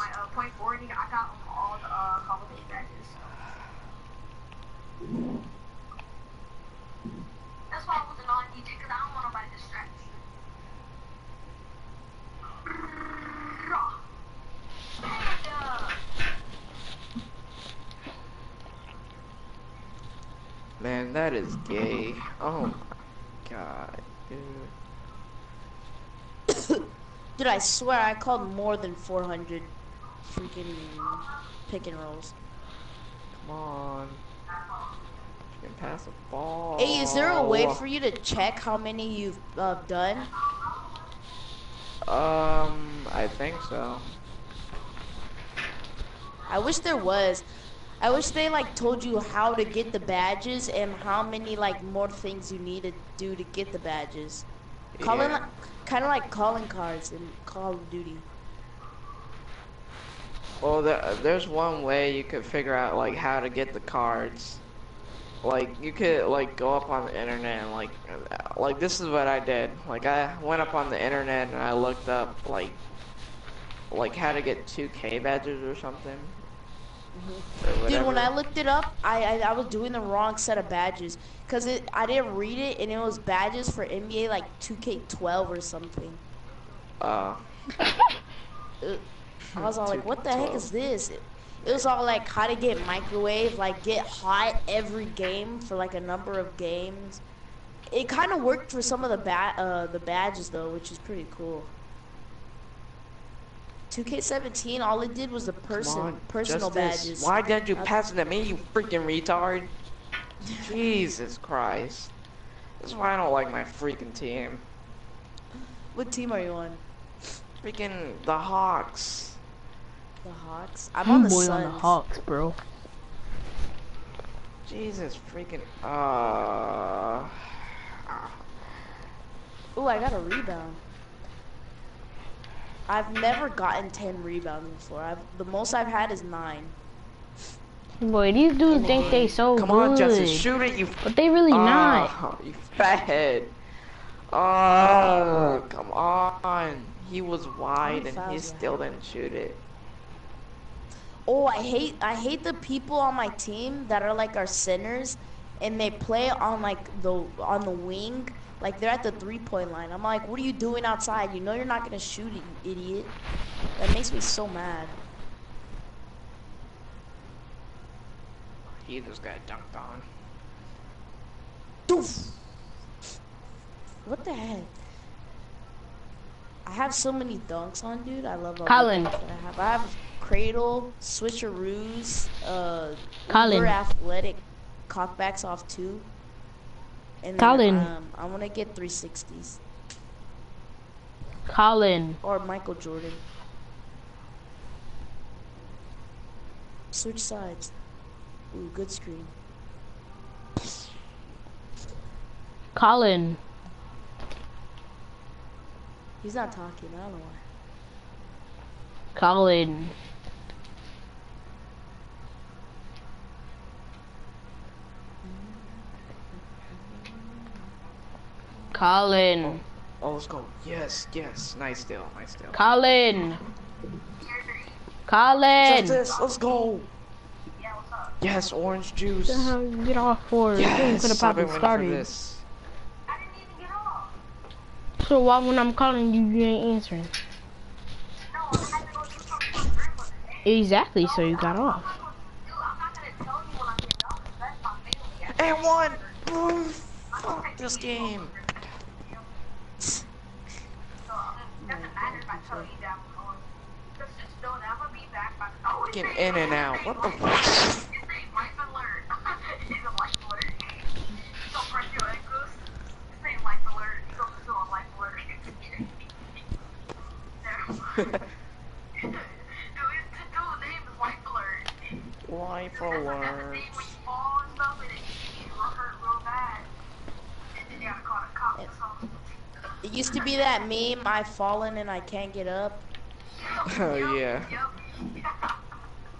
why I wasn't on DJ, because I don't want Man, that is gay. Oh my god, dude. Dude, I swear I called more than 400 freaking pick and rolls. Come on. You can pass the ball. Hey, is there a way for you to check how many you've uh, done? Um, I think so. I wish there was. I wish they like told you how to get the badges and how many like more things you need to do to get the badges. Calling, Yeah. kind of like calling cards in Call of Duty. Well, there, there's one way you could figure out like how to get the cards. Like you could like go up on the internet and like like this is what I did. Like I went up on the internet and I looked up like like how to get 2K badges or something. Dude, when. I looked it up, I, I I was doing the wrong set of badges because it I didn't read it and it was badges for NBA like 2K12 or something. Uh, Uh, I was all like, what the heck is this? It, it was all like how to get microwave, like get hot every game for like a number of games. It kind of worked for some of the ba- uh, the badges though, which is pretty cool. 2K17, all it did was the person on, personal Justice, badges. Why didn't you pass it to me, you freaking retard? Jesus Christ. This is why I don't like my freaking team. What team are you on? Freaking the Hawks. The Hawks. I'm on the boy Suns. on the Hawks, bro. Jesus freaking. Uh. Ooh, I got a rebound. I've never gotten 10 rebounds before. I've, the most I've had is 9. Boy, these dudes think they so Come good. on, Justin, shoot it, you. But they really ah, not. Oh, you fathead. Oh, come on. He was wide and he still didn't shoot it. Oh, I hate I hate the people on my team that are like our centers and they play on like the on the wing. Like they're at the three point line. I'm like, what are you doing outside? You know you're not gonna shoot it, you idiot. That makes me so mad. He just got dunked on. Doof. What the heck? I have so many dunks on, dude. I love all the Colin. dunks that I have. I have cradle, switcheroos, uh, Colin. uber athletic, cockbacks off two. And then, Colin. um, I want to get 360s Colin. or Michael Jordan. Switch sides. Ooh, good screen. Colin. He's not talking. I don't know why. Colin. Colin. Oh, oh, let's go. Yes, yes. Nice deal. Nice deal. Colin. Colin. Justice, let's go. Yes, orange juice. The get off for? You Yes, could have I've probably been waiting for started. this. So why when I'm calling you, you ain't answering? Exactly. So you got off. And one. Boom. Fuck this game. Getting in and out. What the fuck? Life alert. It used to be that meme, I've fallen and I can't get up. Oh yeah.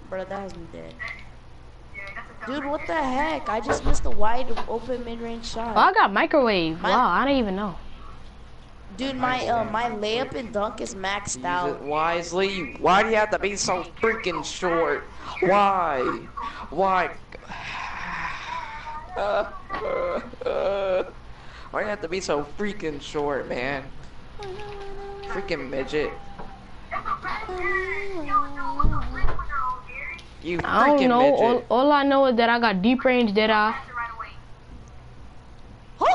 Bro, that has me dead. Dude, what the heck? I just missed a wide open mid-range shot. Oh, I got microwave. My- wow, I didn't even know. Dude, my uh, my layup and dunk is maxed Use out. it wisely. Why do you have to be so freaking short? Why? Why? Uh, uh, uh. Why do you have to be so freaking short, man? Freaking midget. You freaking I don't know. All, midget. all I know is that I got deep range dead eye.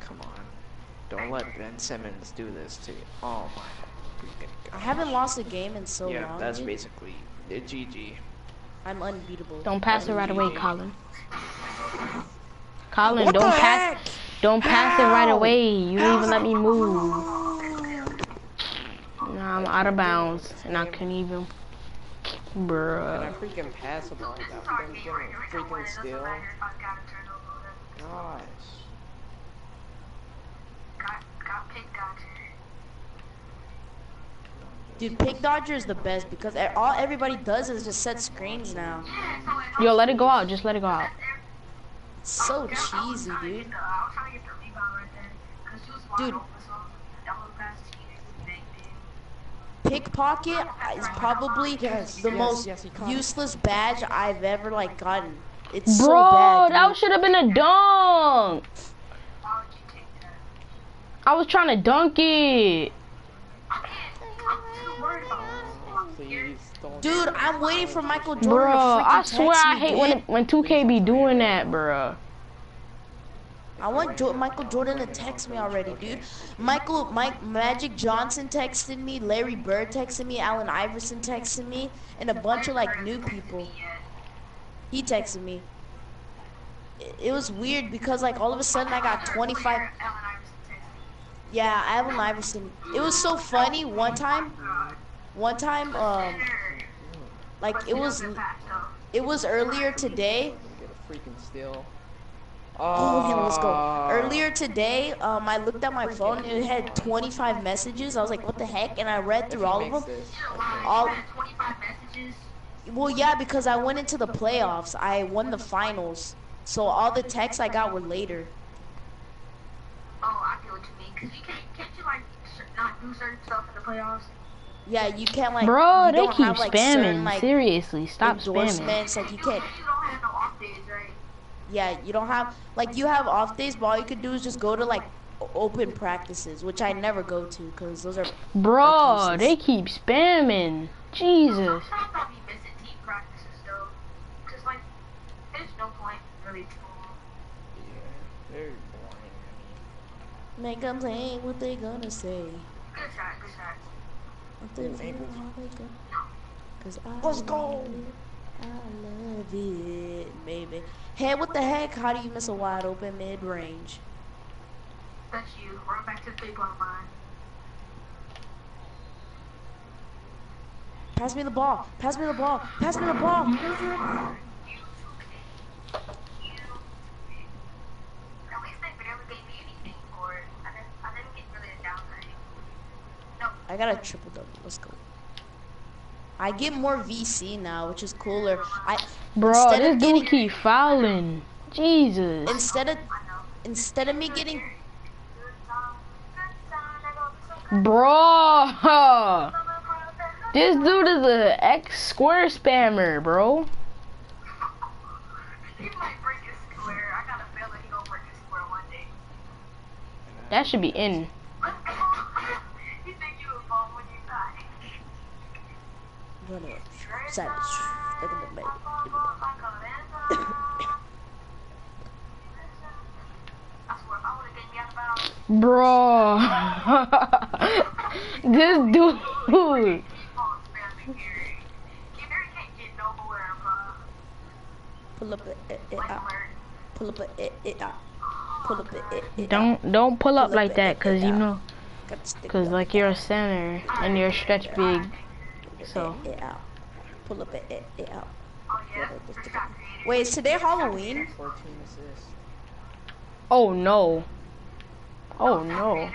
Come on. Don't let Ben Simmons do this to you. Oh my freaking god. I haven't lost a game in so yeah, long. that's dude. basically the GG. I'm unbeatable. Don't pass it right away, Colin. Colin, What don't pass. heck? Don't pass it right away. You didn't even let me move. Nah, I'm out of bounds, and I couldn't even. And I freaking pass the ball without them getting a freaking steal. Gosh. Dude, pick dodger is the best because all everybody does is just set screens now. Yo, let it go out. Just let it go out. It's so cheesy, dude. Dude. Pickpocket is probably the yes, most yes, he caught it. useless badge I've ever like gotten. It's Bro, so bad. Bro, that should have been a dunk. I was trying to dunk it. Dude, I'm waiting for Michael Jordan Bro, to freaking I swear text I hate dude. when when 2K be doing that, bro. I want jo- Michael Jordan to text me already, dude. Michael, Mike, Magic Johnson texted me, Larry Bird texted me, Allen Iverson texted me, and a bunch of like new people. He texted me. It, it was weird because like all of a sudden I got 25. Yeah, Allen Iverson. It was so funny one time. One time, um, like it was, it was earlier today. Get a freaking steal. Oh, okay, let's go. Ah. Earlier today, um, I looked at my phone and it had 25 messages. I was like, what the heck? And I read through all of them. All. twenty-five messages. Well, yeah, because I went into the playoffs. I won the finals. So all the texts I got were later. Oh, I feel what you mean. Cause you can't, can't you like not do certain stuff in the playoffs? Yeah, you can't like. Bro, you they don't keep have, like, spamming. certain, like, Seriously, stop spamming. Like you can't. You don't have no off days, right? Yeah, you don't have like you have off days, but all you could do is just go to like open practices, which I never go to because those are. Bro, Excuses. they keep spamming. Jesus. Sometimes I be missing team practices though. Cause like, there's no point really to Yeah, very boring. Make them think what they gonna say. Good shot, good shot. What they feel, how they go. Cause I Let's go. I love it, baby. Hey, what the heck? How do you miss a wide open mid range? That's you. Run back to the three point line. Pass me the ball. Pass me the ball. Pass me the ball. I got a triple double. Let's go. I get more VC now, which is cooler. I Bro, this of dude keep fouling. Jesus. instead of instead of me getting Bro. This dude is a X square spammer, bro. He might break his square. I got a feeling he gonna break his square one day. That should be in. you think you a bum when you die? Savage. Look at the baby. I swear, if I would've been out about Bro. this dude. Pull up it, it, it out. Pull up it, it, it out. Pull up it, it, it. Don't don't pull up like that, cause you know, Got to stick cause like you're a center and you're stretch big. So it, it out. Pull up it, it, it out. Wait, is today Halloween? oh no, oh no.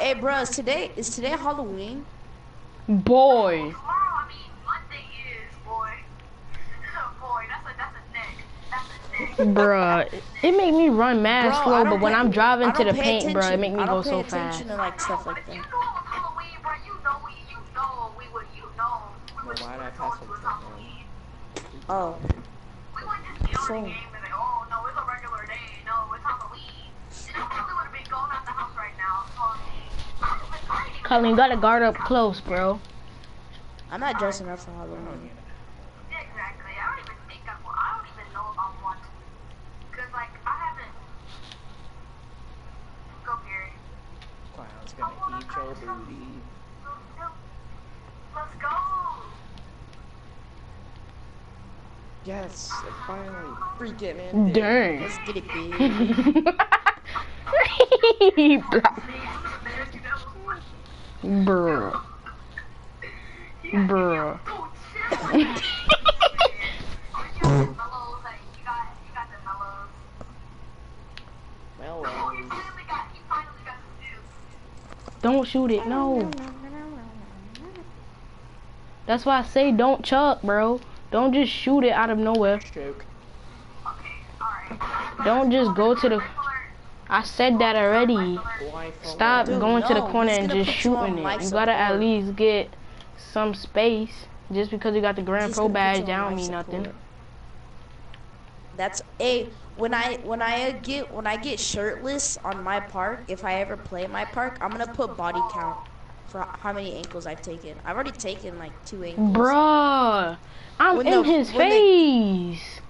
Hey, bro, is today is today Halloween? Boy. Bruh, it make me run mad Bro, slow, but when pay- I'm driving to the don't pay paint, bro, it attention. make me I go don't so pay fast. attention to like stuff like that. Why did I pass it to him? Oh. Phone. Colin, gotta guard up close, bro. I'm not dressing up for Halloween. Exactly. I don't even think I will. I don't even know if I want to. Cause like I haven't. Go Gary. Clown's gonna eat your booty. Let's go. Yes, like, finally. Freaking in. Dang. Let's get it, big. Bruh. Bruh. Mellows. Don't shoot it, no. That's why I say don't chuck, bro. Don't just shoot it out of nowhere. Don't just go to the. I said that already. Stop Dude, going to the corner and just put you on shooting it. You gotta at least get some space. Just because you got the Grand He's Pro badge, you that on don't mean nothing. That's a when I when I get when I get shirtless on my park. If I ever play my park, I'm gonna put body count for how many ankles I've taken. I've already taken like two ankles. Bruh. I'm When in the- his when the- face.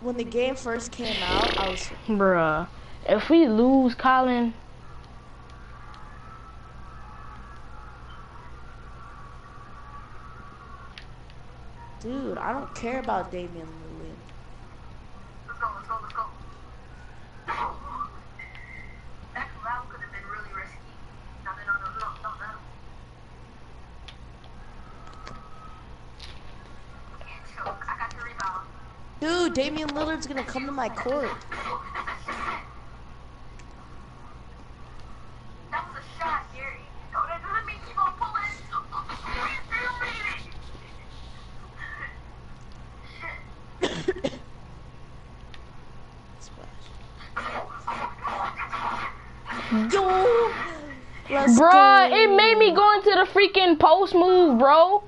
When the game first came out, I was Bruh. If we lose Colin, dude. I don't care about Damian Lillard. Let's go. Let's go. Let's go. That route could have been really risky. No, no, no, no, no, no, no. Can't choke. I got the rebound. Dude, Damian Lillard's gonna come to my court. That was a shot, Gary. No, that doesn't mean keep on pulling. Yo, let's bruh, go. it made me go into the freaking post move, bro.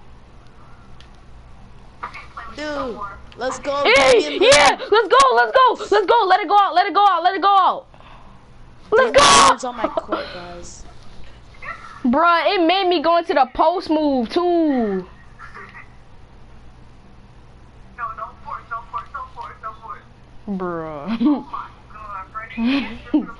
Dude, let's go. Eh, hey, yeah, let's go, let's go, let's go. Let it go out, let it go out, let it go out. Let's go. Lillard's on my court, guys. Bruh, it made me go into the post move too. No,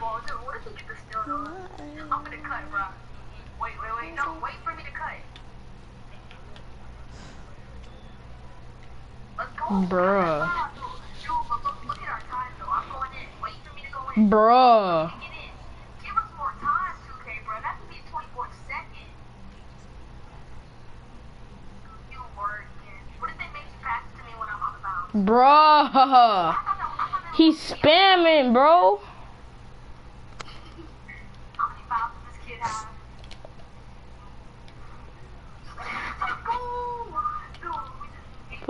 the bounce? Bruh. He's spamming, bro.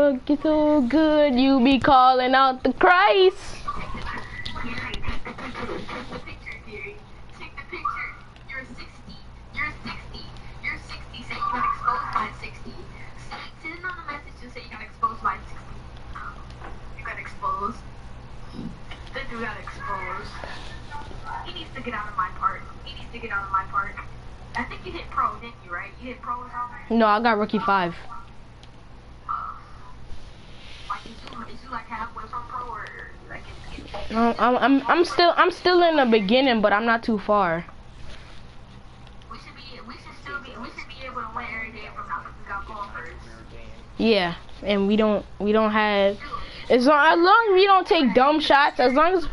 Fuck you so good, you be calling out the Christ. Take the picture. Take the picture, Gary. Take the picture. You're 60. You're 60. You're 60. Say you got exposed by 60. Send him a message to say you got exposed by 60. You got exposed. Then you got exposed. He needs to get out of my park. He needs to get out of my park. I think you hit pro, didn't you, right? You hit pro or? No, I got rookie five. Like, is you, is you like halfway from pro or like in No, I'm, I'm, I'm still, I'm still in the beginning, but I'm not too far. We should be, we should still be, we should be able to win every game from got first. Yeah, and we don't, we don't have, as long, as long as we don't take dumb shots, as long as,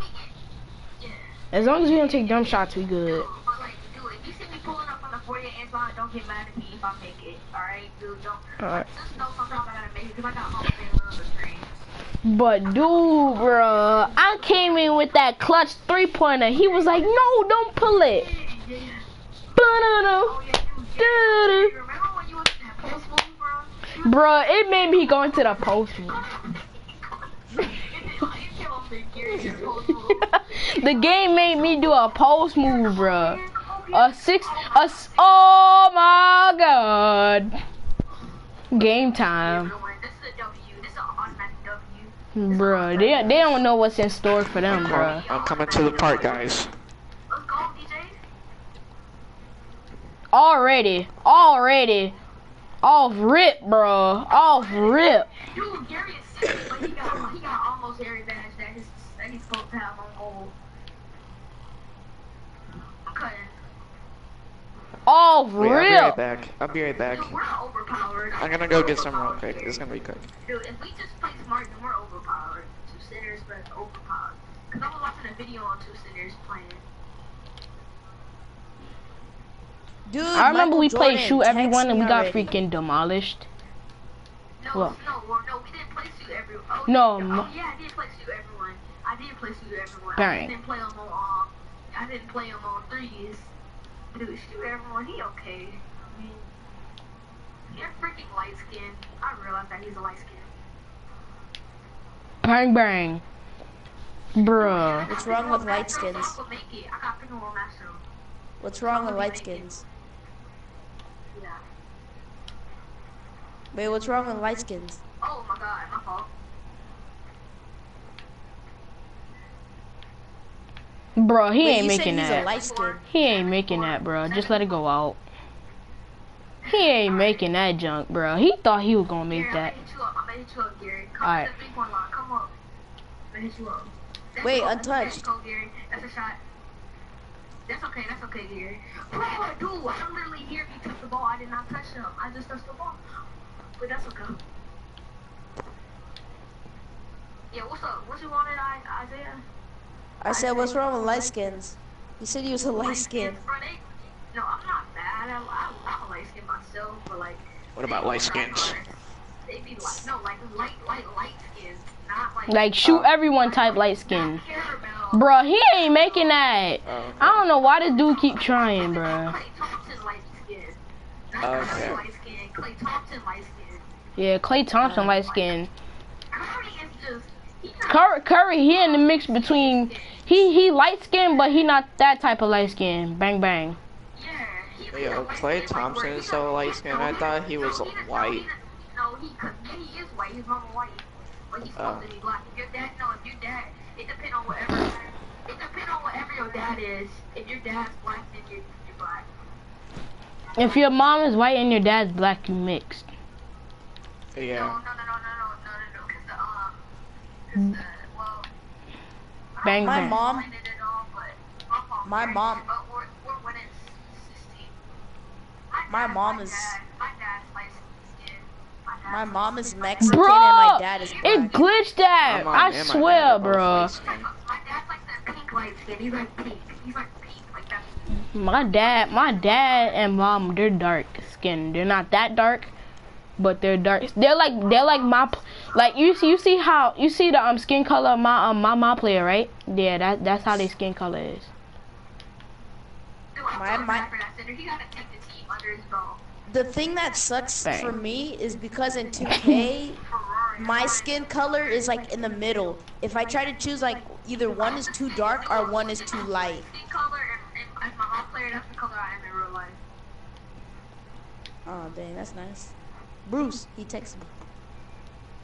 as long as we don't take dumb shots, we good. But like, dude, if you see me pulling up on the 48 inch line, don't get mad at me if I make it. Alright, dude, don't. But dude, bruh, I came in with that clutch three pointer. He was like, "No, don't pull it." Bruh, it made me go into the post. the game made me do a post move, bruh. A six, a oh my god. Game time. Bruh, they, they don't know what's in store for them, bruh. I'm coming to the park, guys. Already, already. Off rip, bruh. Off rip. Dude, Gary is 60, but he got, he got almost every badge that he's, that he's supposed to have on gold. I'm cutting. Off Wait, I'll be rip. right back. I'll be right back. Dude, I'm gonna go get some real quick. It's gonna be quick. Dude, if we just play smart, then we're overpowered. Two sinners, but overpowered. Cause I was watching a video on two sinners playing. Dude, I remember Michael we played shoot everyone and we got already. freaking demolished. No, Well, no, well, no, we didn't play shoot everyone. Oh, No, oh, yeah, I did play shoot everyone. I did play shoot everyone. I Bang. just didn't play him on. Um, I didn't play him on threes. Dude, shoot everyone. He okay. I mean, he's freaking light skinned. I realized that he's a light skinned. bang bang. Bruh. What's wrong with light skins? I would make it. I got finger on that show. What's wrong with light skins? Yeah. Wait, what's wrong with light skins? Oh my god, my fault. Bruh, he Wait, ain't making that. He ain't making that, bruh. Just let it go out. He ain't making that junk, bruh. He thought he was gonna make Gary, that. I'm gonna hit you up. I'm gonna hit you up, Gary. Come Alright. to the three point line. Come up. I'm gonna hit you up. That's Wait, untouched. That's a goal, Gary. That's a shot. That's okay. That's okay, Gary. Bro, dude, I'm literally here. He touched the ball. I did not touch him. I just touched the ball. But that's okay. Yeah, what's up? What you wanted, Isaiah? I said, what's wrong with light skins? You said he was a light skin. No, I'm not bad. I, I, I'm a light skin myself, but like, What about light skins? they be like, no, like light, light, light skins, not like. Like shoot oh. everyone type light skin. Bruh, he ain't making that. Oh, I don't know why this dude keep trying, bruh. Klay Thompson light skin. Oh, okay. Light skin. Klay Thompson light skin. Yeah, Klay Thompson light skin. Curry. Curry, he in the mix between he he light skin, but he not that type of light skin. Bang bang. Yo, Klay Thompson is so light skinned. I thought he was white. No, he, he is white. His mama white, but he's supposed to be black. If your dad, no, if your dad, it depends on whatever. It depends on whatever your dad is. If your dad's black, then you're, you're black. If your mom is white and your dad's black, you mixed. Yeah. Bang My bang. mom. My mom. My mom is. My mom is Mexican and my dad is black. it glitched out. I and my swear, dad bro. Pink light skin. He's like pink. He's like pink, like that. My dad, my dad and mom, they're dark skinned. They're not that dark, but they're dark. They're like they're like my like you see you see how you see the um skin color of my um my my player right? Yeah, that that's how their skin color is. My, my, For that center, he gotta take the team under his belt. the thing that sucks Bang. for me is because in 2K, my skin color is like in the middle. If I try to choose like either one is too dark or one is too light. Skin color and, and if my home player, that's the color I am in real life. Oh dang, that's nice. Bruce, he texted me.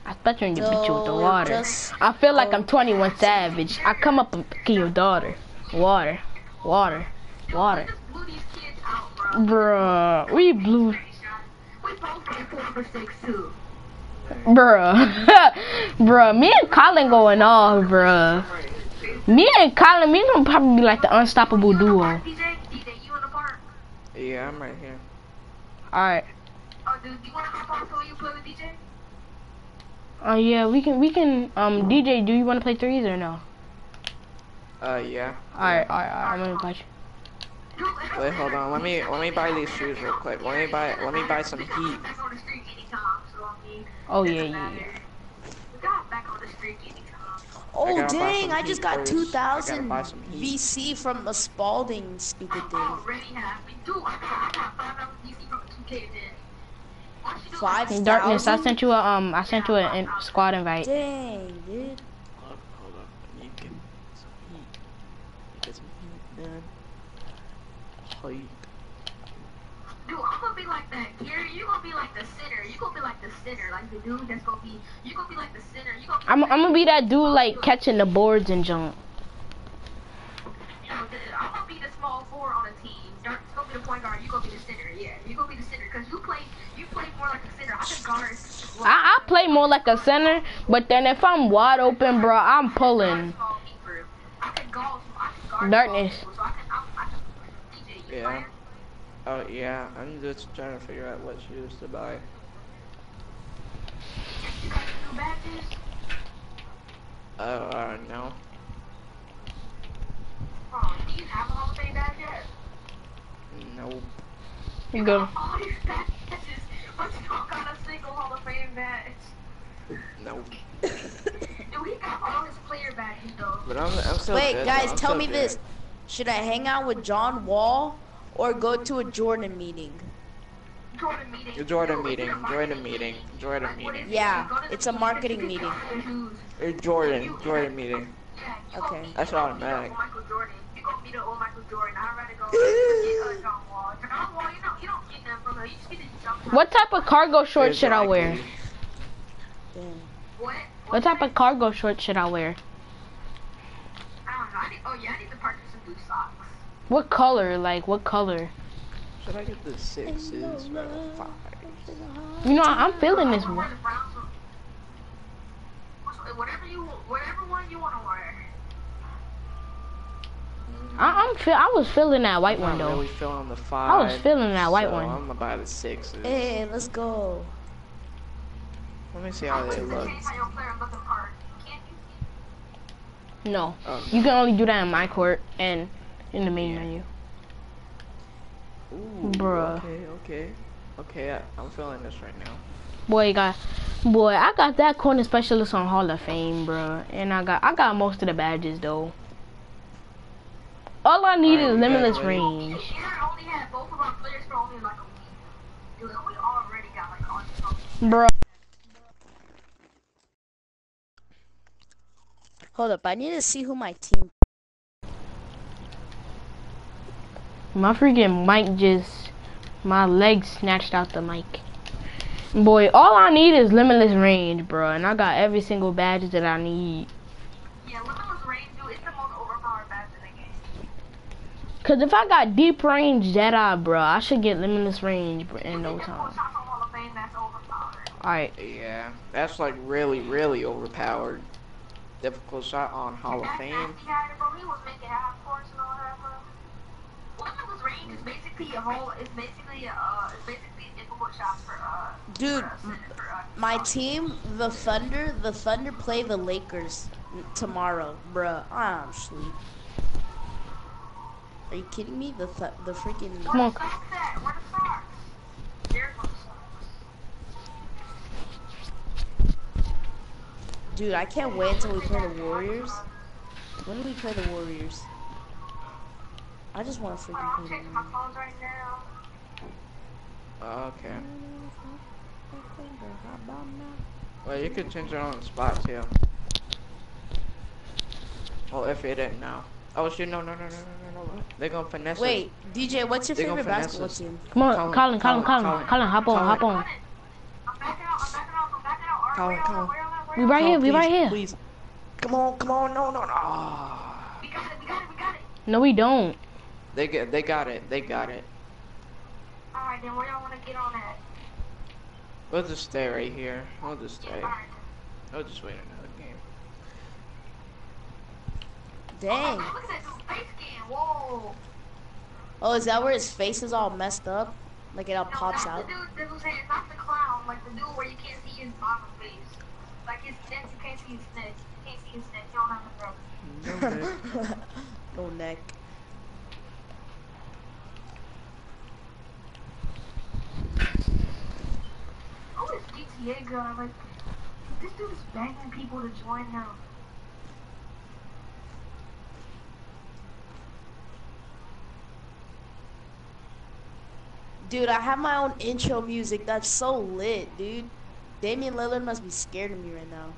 I threatened to beat you with the oh, water. I feel like oh. I'm 21 Savage. I come up and kill your daughter. Water. Water. Water. Blew these kids out, bro. Bruh. We blew. We both get four for six too. Bruh. bruh. Me and Colin going off, bruh. Me and Colin, me gonna probably be like the unstoppable duo. DJ, DJ, you in the park? Yeah, I'm right here. Alright. Oh, you wanna hop on so you play with DJ? Oh yeah, we can we can um DJ, do you wanna play threes or no? Uh, yeah. Alright, alright, alright, I'm gonna invite you. Wait, hold on. Let me let me buy these shoes real quick. Let me buy let me buy some heat. Back on the street anytime, so I mean, Oh yeah, yeah, yeah. we got back on the street anytime. Oh gotta dang, I just got first. 2000 I gotta buy some heat. VC from the Spalding stupid thing. five dollars DC from 2K then. Why she do Five In darkness, I sent you a um I sent you a in- squad invite. Dang, dude. Hold up, hold up. Let me get some heat. Get some heat, man. Heat. Dude, I'm gonna be like that. Gary, you gonna be like the center. You gonna be like the center, like the dude that's gonna be. You gonna be like the center. You gonna. Be I'm like, I'm gonna be that dude like catching the boards and junk. I. I, play more like a center, but then if I'm wide open, bro, I'm pulling. small keeper. I can guard. I can guard. Darkness. small people, So I can. I, I can. DJ, you Yeah. Oh yeah, I'm just trying to figure out what shoes to buy. Got? Uh, uh no. Oh, do you have a Hall of Fame badge yet? Nope. You go. All these badges, but got a single Hall of Fame badge. Nope. Dude, he got all his player badges though. But I'm I'm still Wait, good, guys, I'm tell still me good. this. Should I hang out with John Wall or go to a Jordan meeting? Jordan meeting. Jordan meeting, Jordan meeting, Jordan meeting. Yeah, it's a marketing meeting. Or Jordan, Jordan meeting. Okay. That's automatic. Michael Jordan. You gonna meet an old Michael Jordan. I'd rather go get uh, John Wall. John Wall, you know, you don't get them from her. You just get the jump. What type of cargo shorts should I wear? What? What type of cargo shorts should I wear? I don't know. I need, oh yeah, I need to purchase some new socks. What color? Like what color? Should I get the sixes or the fives? You know, I'm feeling this one. the Browns one. Which- Whatever you, whatever one you wanna wear. I, I'm feel. I was feeling that white I'm one though. really feeling the I was feeling that white so one. I'm gonna buy the sixes. Hey, let's go. Let me see how they look. Change how your player looking card. Can't you? No, you can only do that in my court and in the main menu. Ooh, Bruh. Okay, okay, okay. I, I'm feeling this right now. Boy, got, boy, I got that corner specialist on Hall of Fame, bruh. And I got, I got most of the badges though. All I need Alright, is limitless ready. range, Aaron only had both of our players for only like a week. Dude, we already got like all this stuff. bruh. Hold up, I need to see who my team. My freaking mic just, my leg snatched out the mic. Boy, all I need is limitless range, bro, And I got every single badge that I need. Yeah, limitless range, dude, it's the most overpowered badge in the game. Cause if I got deep range Jedi, bro, I should get limitless range in no Difficult time. shots on Hall of Fame, that's overpowered. Alright. Yeah, that's like really, really overpowered. Difficult shot on Hall of Fame. nasty bro, he was making half courts and all that, bro. Limitless range is basically a whole, it's basically, uh, it's basically difficult shots for, uh, Dude, for, uh, center- for, my team, the Thunder, the Thunder play the Lakers tomorrow, bro. I'm asleep. Are you kidding me? The th- the freaking. Come on. socks at? Where the socks? There's no socks. Dude, I can't wait until we play the Warriors. When do we play the Warriors? I just want to freaking I'm play checking the my right now. Okay. Well, you could change it on the spot too. Well, if it didn't now. Oh shit! No, no, no, no, no, no, no. They're gonna finesse. us. Wait, DJ, what's your They gonna favorite basketball us. team? Come on, Colin, Colin, Colin, Colin, Colin, Colin, Colin, hop on, hop on. Colin, Colin. We right here, we please, right here. Please. Come on, come on, no, no, no. We got it, we got it, we got it. No, we don't. They get, they got it, they got it. Alright, then where y'all wanna get on at? We'll just stay right here. We'll just stay. We'll just wait another game. Dang. Look at that dude's face scan. Whoa. Oh, is that where his face is all messed up? Like it all pops no, out? The dude, the dude saying not the clown, like the dude where you can't see his bottom face. Like his neck, you can't see his neck. You can't see his neck. You don't have the throat. no neck. Oh, this GTA girl, like, this dude is begging people to join him. Dude, I have my own intro music. That's so lit, dude. Damian Lillard must be scared of me right now.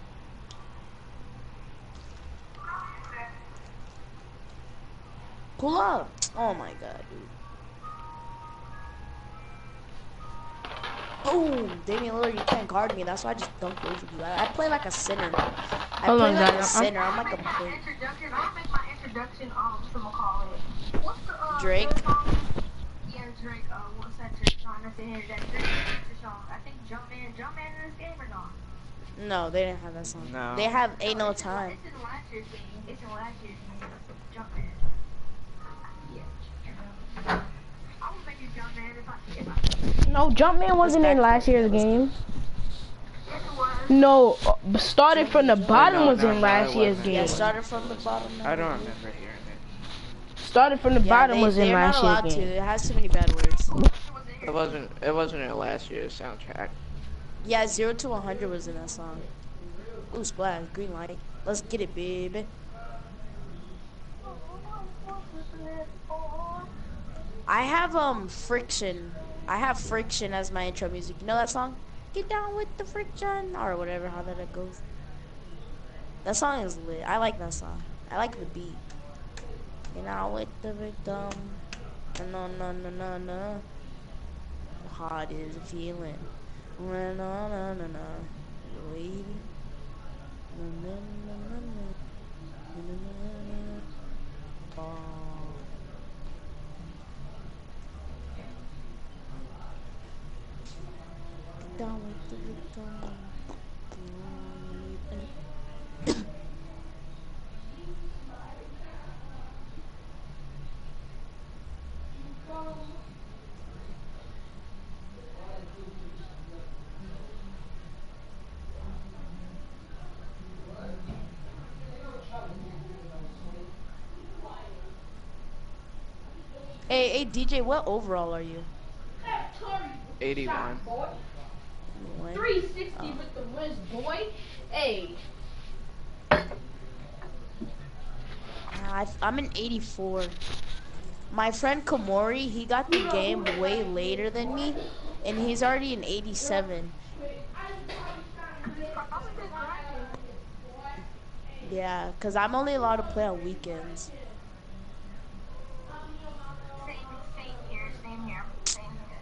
Pull up. Oh my god, dude. Oh, Damian Lillard, you can't guard me. That's why I just dunked over you. I, I play like a center. I Hold play on, like a guys, I'm- I'm like a My big Drake song? That's the end of that Drake song. I think Jumpman, Jumpman in this game or not? No, they didn't have that song. No. They have Ain't No It's Time. It's in last year's game. It's in last year's game. Jumpman. Yeah. I would make it Jumpman if I, if I, No, Jumpman wasn't in last year's game. yes it was. No, uh, started from the bottom no, was in no, last year's wasn't. Yeah, game. started from the bottom. I don't remember hearing it. Started from the Yeah, bottom they, was in last year's they're last not allowed year's to. game. It has too many bad words. It wasn't. It wasn't in last year's soundtrack. Yeah, zero to 100 was in that song. Ooh, splash, green light. Let's get it, baby. I have um friction. I have friction as my intro music. You know that song? Get down with the friction or whatever, how that goes. That song is lit. I like that song. I like the beat. Get down with the victim. No, no, no, no, no. Hard is feeling. No, no, no, no. Waiting. No, no, no, no, no. No, no, no, no. Oh. Down with the victim. Hey, hey, DJ, what overall are you? 81. 360 Oh. with the wrist, boy. Hey. Ah, I, I'm an 84. My friend Komori, he got the game way later than me, and he's already an 87. Yeah, because I'm only allowed to play on weekends. Same, same here, same here, same here.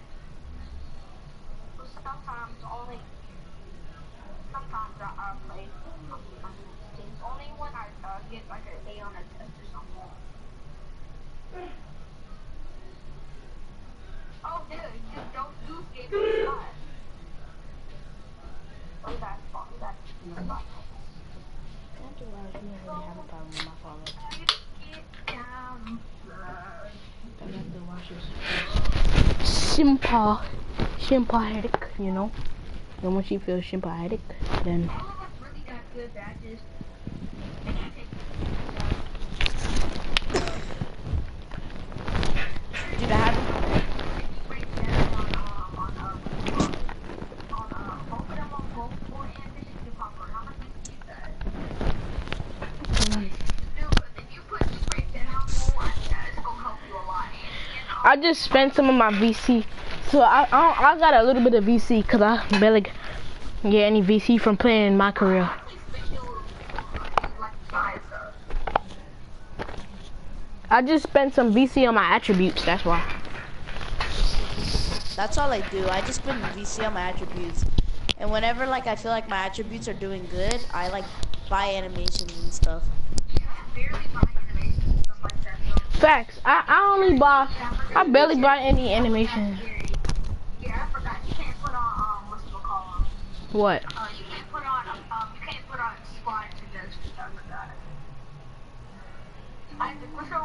But sometimes only, sometimes I, I play on on things. Only when I uh, get like an A on a test or something. Oh, dude, just don't do skate for the spot. Play basketball, play basketball. Simpa, sympathetic, you know. And when she feels sympathetic, then really got good badges. Dude, I I just spent some of my VC. So I I, I got a little bit of VC because I barely get any VC from playing in my career. I just spent some VC on my attributes, that's why. That's all I do. I just spend VC on my attributes. And whenever like I feel like my attributes are doing good, I like buy animations and stuff. Facts. I, I only buy, I barely buy any animation. Yeah, I forgot. You can't put on, um, what's it called? What? Uh, you can't put on, um, you can't put on squad introductions. I forgot. Isaac, what's your?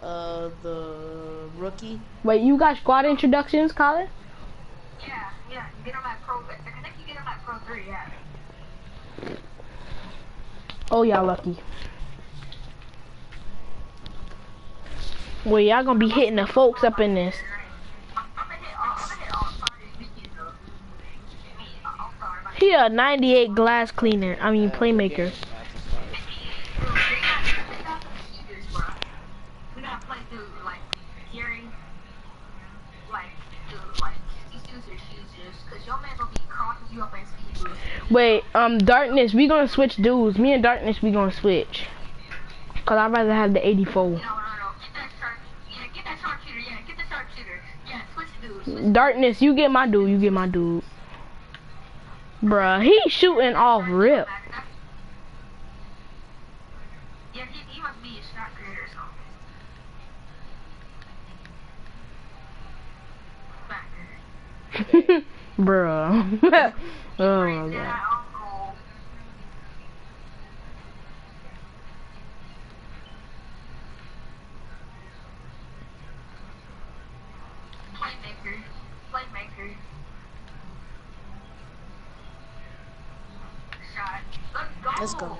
Uh, the rookie. Wait, you got squad introductions, Colin? Yeah, yeah. You get them at Pro, I think you get them at Pro 3, yeah. Oh, y'all lucky. Well, y'all gonna be hitting the folks up in this. He a 98 glass cleaner. I mean playmaker. Wait, um, Darkness, we gonna switch dudes. Me and Darkness, we gonna switch. Cause I'd rather have the 84. Darkness, you get my dude, you get my dude. Bruh, he shooting off rip. Bruh. oh my god. Playmaker. Playmaker. Shot. Let's go. Let's.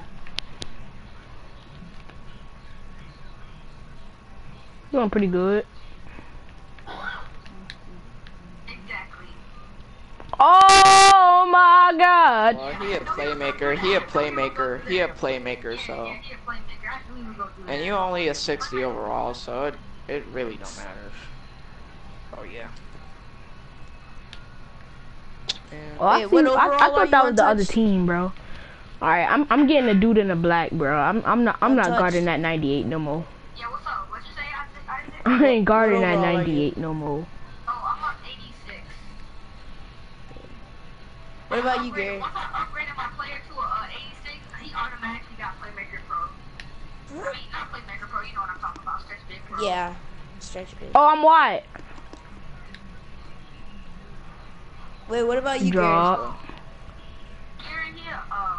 Doing pretty good. Exactly. Oh my god. Well, he a playmaker. He a playmaker. He a playmaker. So, He a playmaker. I knew he was gonna do and you only a 60 overall, so it it really don't matter. Oh yeah. Oh, I, Wait, see, I, I thought that was the other team, bro. All right, I'm I'm getting a dude in the black, bro. I'm I'm not I'm not Untouched. guarding that 98 no more. Yeah, what's up? What you say, Isaac? Isaac? I ain't guarding that overall are you? 98 no more. Oh, I'm on 86. What about you, Gary? Once I upgraded my player to a uh, 86, he automatically got Playmaker Pro. I mean, not Playmaker Pro, you know what I'm talking about, Stretch Big Pro. Yeah. Stretch big. Oh, I'm white. Wait, what about you, Drop. Gary, he, um,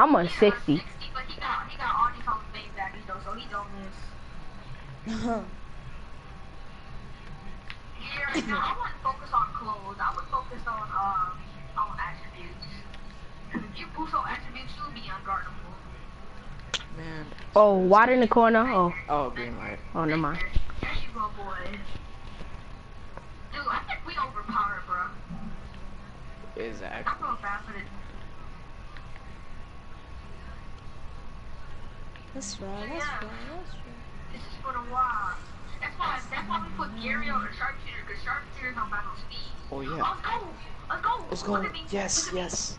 I'm a he, uh, 60. 60, but he got, he got all these Hall of Fame though, so he don't miss. Gary? Gary, no, I wouldn't focus on clothes. I would focus on, um, on attributes. 'Cause if you boost on attributes, you'll be unguardable. Man. Oh, water in the corner. Oh, Oh, green light. oh, never mind. There you go, boy. Dude, I think we overpowered, bro. Is that? I feel bad for this. That's right. That's right. That's right. This is for the wild. That's why, that's why we put Gary on the sharpshooter, because sharpshooters don't got speed. Oh yeah. Let's go! Let's go! Let's Look go. at me. Yes, Look at me. yes.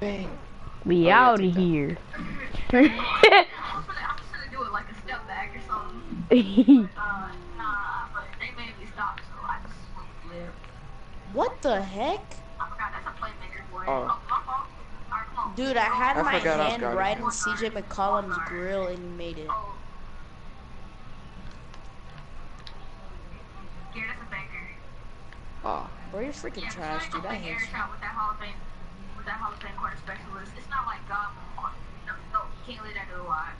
Bang. We Oh, out of here. I was gonna, I was gonna do it like a step back or something. Uh, nah, but they made me stop, so I just flip. What the heck? I forgot, that's a playmaker, boy. Oh. my fault. Alright, come on. Dude, I had I my forgot I was hand right in CJ McCollum's grill and he made it. Ah. Oh. Here, that's a banger. Oh. Bro, you're freaking Yeah, trash, dude. I I hate you. with that Hall of Fame, with that Hall of Fame corner specialist. It's not like God. No, no, you can't let that go wide.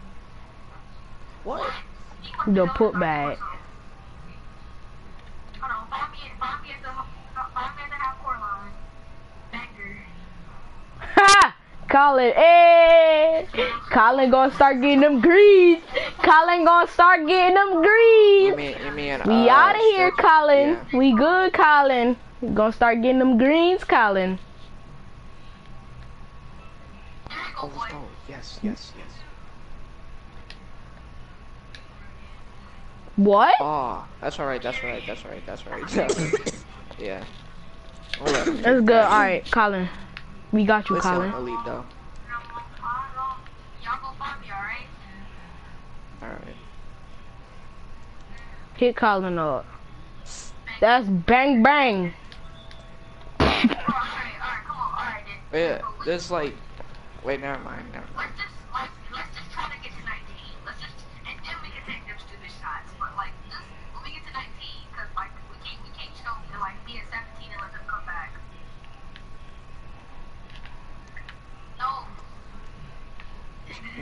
What? The putback. Hold on, find me, find me at the, find me at the half court line. Banger. Ha! Colin, hey! Colin gonna start getting them greens. Colin gonna start getting them greens. mean you mean? We uh, out of here, Colin. Yeah. We good, Colin. We gonna start getting them greens, Colin. Oh, let's. Yes, yes, yes. What? Oh, that's alright. That's alright. That's alright. That's alright. yeah. That's good. Alright, Colin. We got you, see Colin. lead though. Y'all go find me, alright? Alright. Hit Colin up. That's bang bang. Yeah, there's like. Wait, never mind. Never mind. Let's just, let's, let's just try to get to 19. Let's just, and then we can take them stupid shots. But like, just when we get to 19, cause like we can't, we can't choke to like be at 17 and let them come back. No.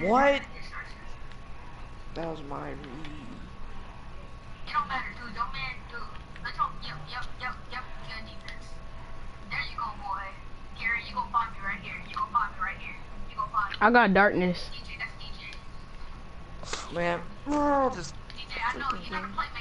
What? That was my read. It don't matter, dude. Don't man, dude. Let's hope. Yep, yep, yep, yep. Good defense. There you go, boy. Gary, you gonna find me right here. You gonna find me right here. You find me. I got darkness. DJ, that's DJ. Man, oh, just. DJ, I know you're not a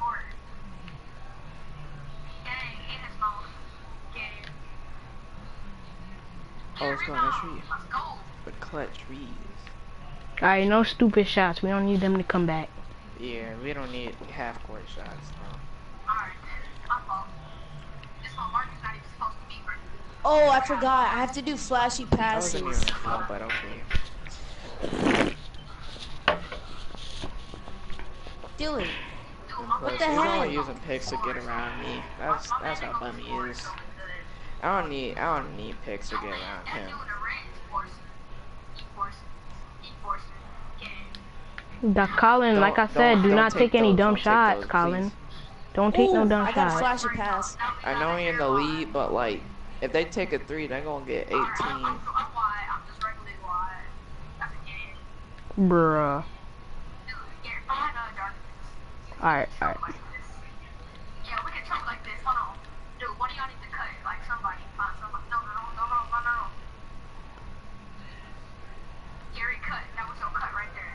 court. Dang, it is no game. Oh, it's going to tree. Let's. But clutch reads. Alright, no stupid shots. We don't need them to come back. Yeah, we don't need half court shots. No. Alright, then. My fault. This one Marcus not even supposed to be right. Oh, I forgot. I have to do flashy passes. fault, but okay. Dylan. What the he's only using picks to get around me. That's that's how bum he is. I don't need I don't need picks to get around him. The Colin, like I Don't- said, don't- do don't take take any those, dumb shots, those, Colin. please. Don't take no Ooh, dumb I got a shots. flashy pass. I know he in the lead, but like if they take a three, they're gonna get 18. Bruh. Alright, alright. Yeah, we can talk like this. Hold on. Dude, what do y'all need to cut? Like somebody. Find somebody. No, no, no, no, no, no, no, no. Gary cut. That was your cut right there.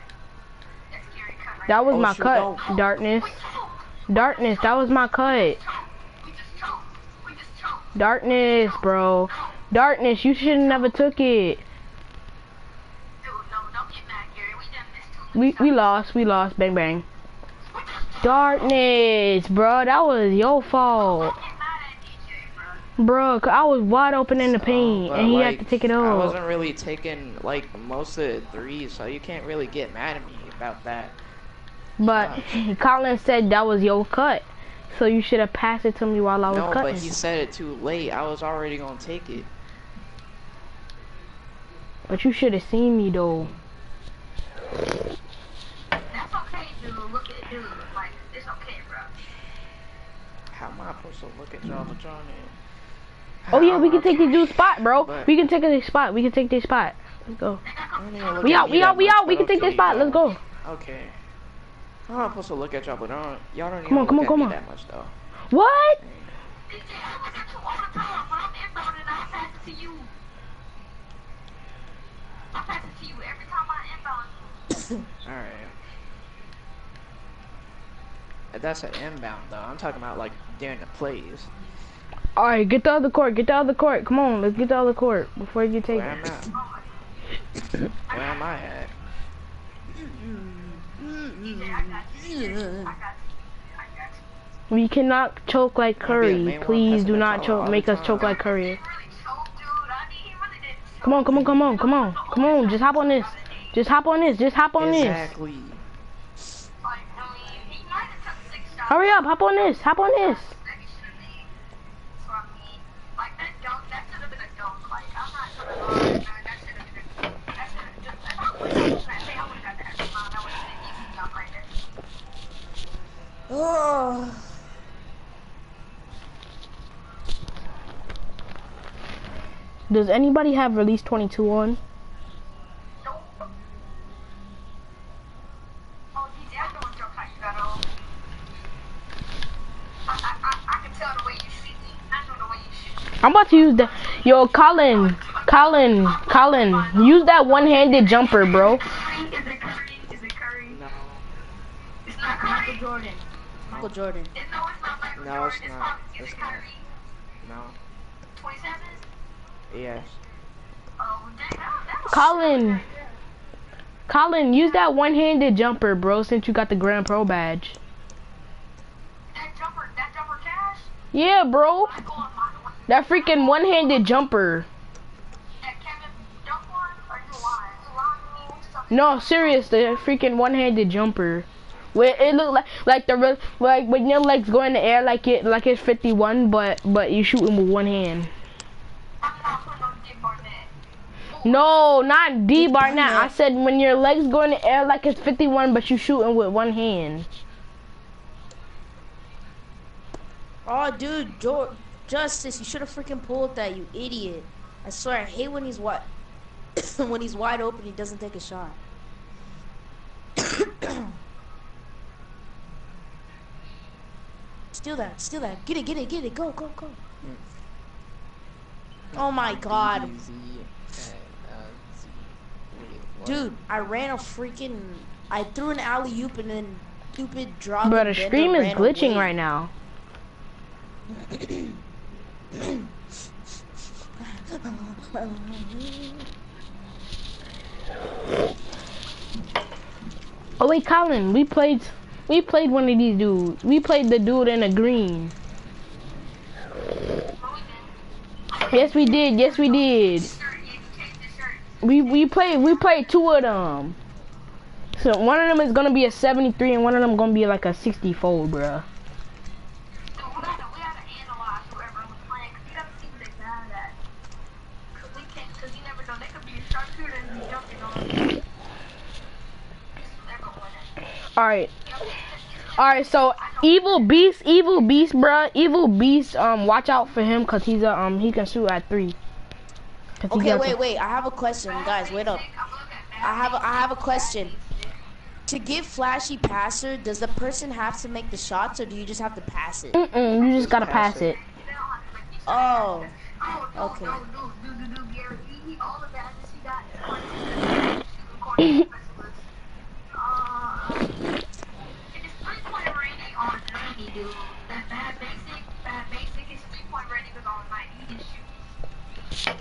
That's Gary cut right That was Oh, my shoot, cut, don't. Darkness. Darkness, that was my cut. Darkness, bro. Darkness, you should have never took it. We we lost, we lost, bang bang. Darkness, bro, that was your fault. Bro, 'cause I was wide open in the paint, But, and he like, had to take it I wasn't really taking like most of the threes, so you can't really get mad at me about that. But Colin said that was your cut, so you should have passed it to me while I was No, cutting. but he said it too late. I was already gonna take it. But you should have seen me though. That's okay, dude. Look at dude. Like, it's okay, bro. How am I supposed to look at y'all with y'all? Oh yeah, we can take the dude's spot, bro. But- We can take this spot. We can take this spot. Let's go. don't even look We out. We out. We out. We can take this spot. Let's go. Okay. I'm not supposed to look at y'all, but I don't, y'all don't Come on, even come look on, at come me on. that much though. What? DJ, I look at you all the time. When I'm inbounding, I pass it to you. I pass it to you every time I inbound. Alright. That's an inbound though. I'm talking about like during the plays. All right, get the other court. Get the other court. Come on, let's get the other court before you take Where am it. I? Where am I at? We cannot choke like I'll be the Curry. Please do not choke. Make us choke like Curry. Come on, come on, come on, come on, come on. Just hop on this. Just hop on this. Just hop on this. Exactly. Hurry up. Hop on this. Hop on this. Does anybody have release 22 on? I'm about to use that. Yo, Colin, Colin, Colin, use that one-handed jumper, bro. Is it Curry? Is it Curry? No. It's not Michael Jordan. Michael Jordan. No, it's not. It's not. No. 27? Yes. Colin. Colin, use that one-handed jumper, bro, since you got the Grand Pro badge. That jumper, that jumper cash? Yeah, bro. That freaking one-handed jumper. No, serious, the freaking one-handed jumper. Where it look like like the like when your legs go in the air like it like it's 51, but but you shooting with one hand. I'm not putting on Dick Barnett. No, not D Dick Barnett. I said when your legs go in the air like it's 51, but you shooting with one hand. Oh, dude, jo- Justice, you should have freaking pulled that, you idiot. I swear, I hate when he's wide. when he's wide open, he doesn't take a shot. Steal that, steal that. Get it, get it, get it. Go, go, go. Oh my god. Easy. and, uh, Z. Wait, what? Dude, I ran a freaking. I threw an alley oop and then stupid drop. Bro, the stream is glitching right now. Oh wait, Colin, we played, we played one of these dudes. We played the dude in the green. Yes, we did. Yes, we did. We we played we played two of them. So one of them is gonna be a 73 and one of them gonna be like a 64, bruh. So All right. So evil beast, evil beast, bruh, evil beast. Um, watch out for him, cause he's a um he can shoot at three. Okay, wait, wait. I have a question, guys. Wait up. I have a, I have a question. To give flashy passer, does the person have to make the shots, or do you just have to pass it? Mm-mm, you just gotta pass it. Oh, Oh, Okay. no, no, no, no, no, Gary, he, he, all the badges he got, corner specialist. Uh, it is three-point rating on 90, dude. That bad basic, bad basic, his three-point rating is on 90. He can shoot.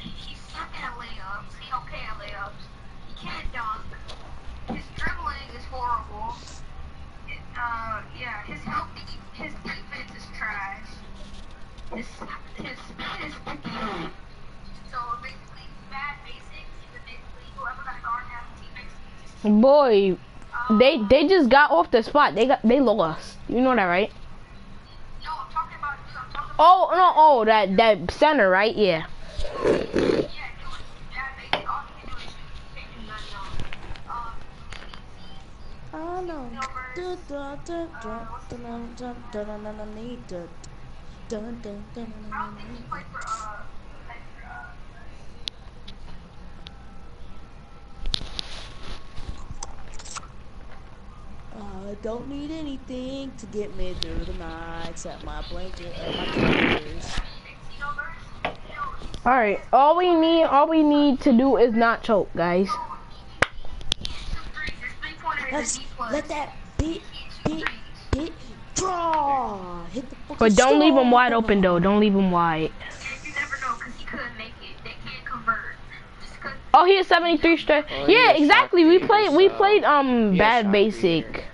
He suck at layups. He okay at layups. He can't dunk. His dribbling is horrible. It, uh, yeah, his help, his defense is trash. His, his spin is sticky. So basically, bad basics. Basically whoever got guard. Boy, they they just got off the spot. They got they lost. You know that, right? No, I'm talking about you. I'm talking Oh no, oh that that center, right? Yeah. yeah, it was bad basic. All he can do is shoot. He can't do nothing else. Um, I don't uh, uh. Need anything to get me through the night except my blanket and my covers. All right. All we need, all we need to do is not choke, guys. Let's let that beat beat beat draw. Hit the but don't leave him wide open though. Don't leave him wide. Oh, he has 73 straight. Oh, yeah, exactly. We played. We played um bad basic.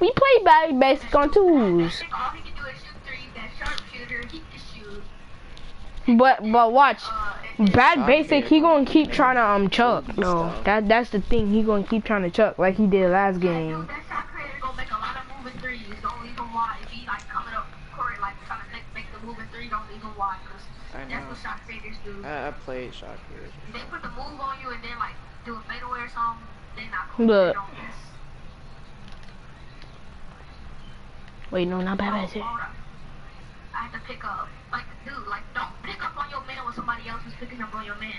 We played bad basic on twos. But but watch. Uh, Bad Basic, he gonna keep trying to um chuck. No, that that's the thing. He gonna keep trying to chuck like he did last game. I know. That's what shot creators do. I, I played shot creators. They put the move on you and then like do a fadeaway or something. They not cool. Look. Wait, no, not bad. Oh, I had to pick up. Like, dude, like, don't pick up on your man when somebody else is picking up on your man.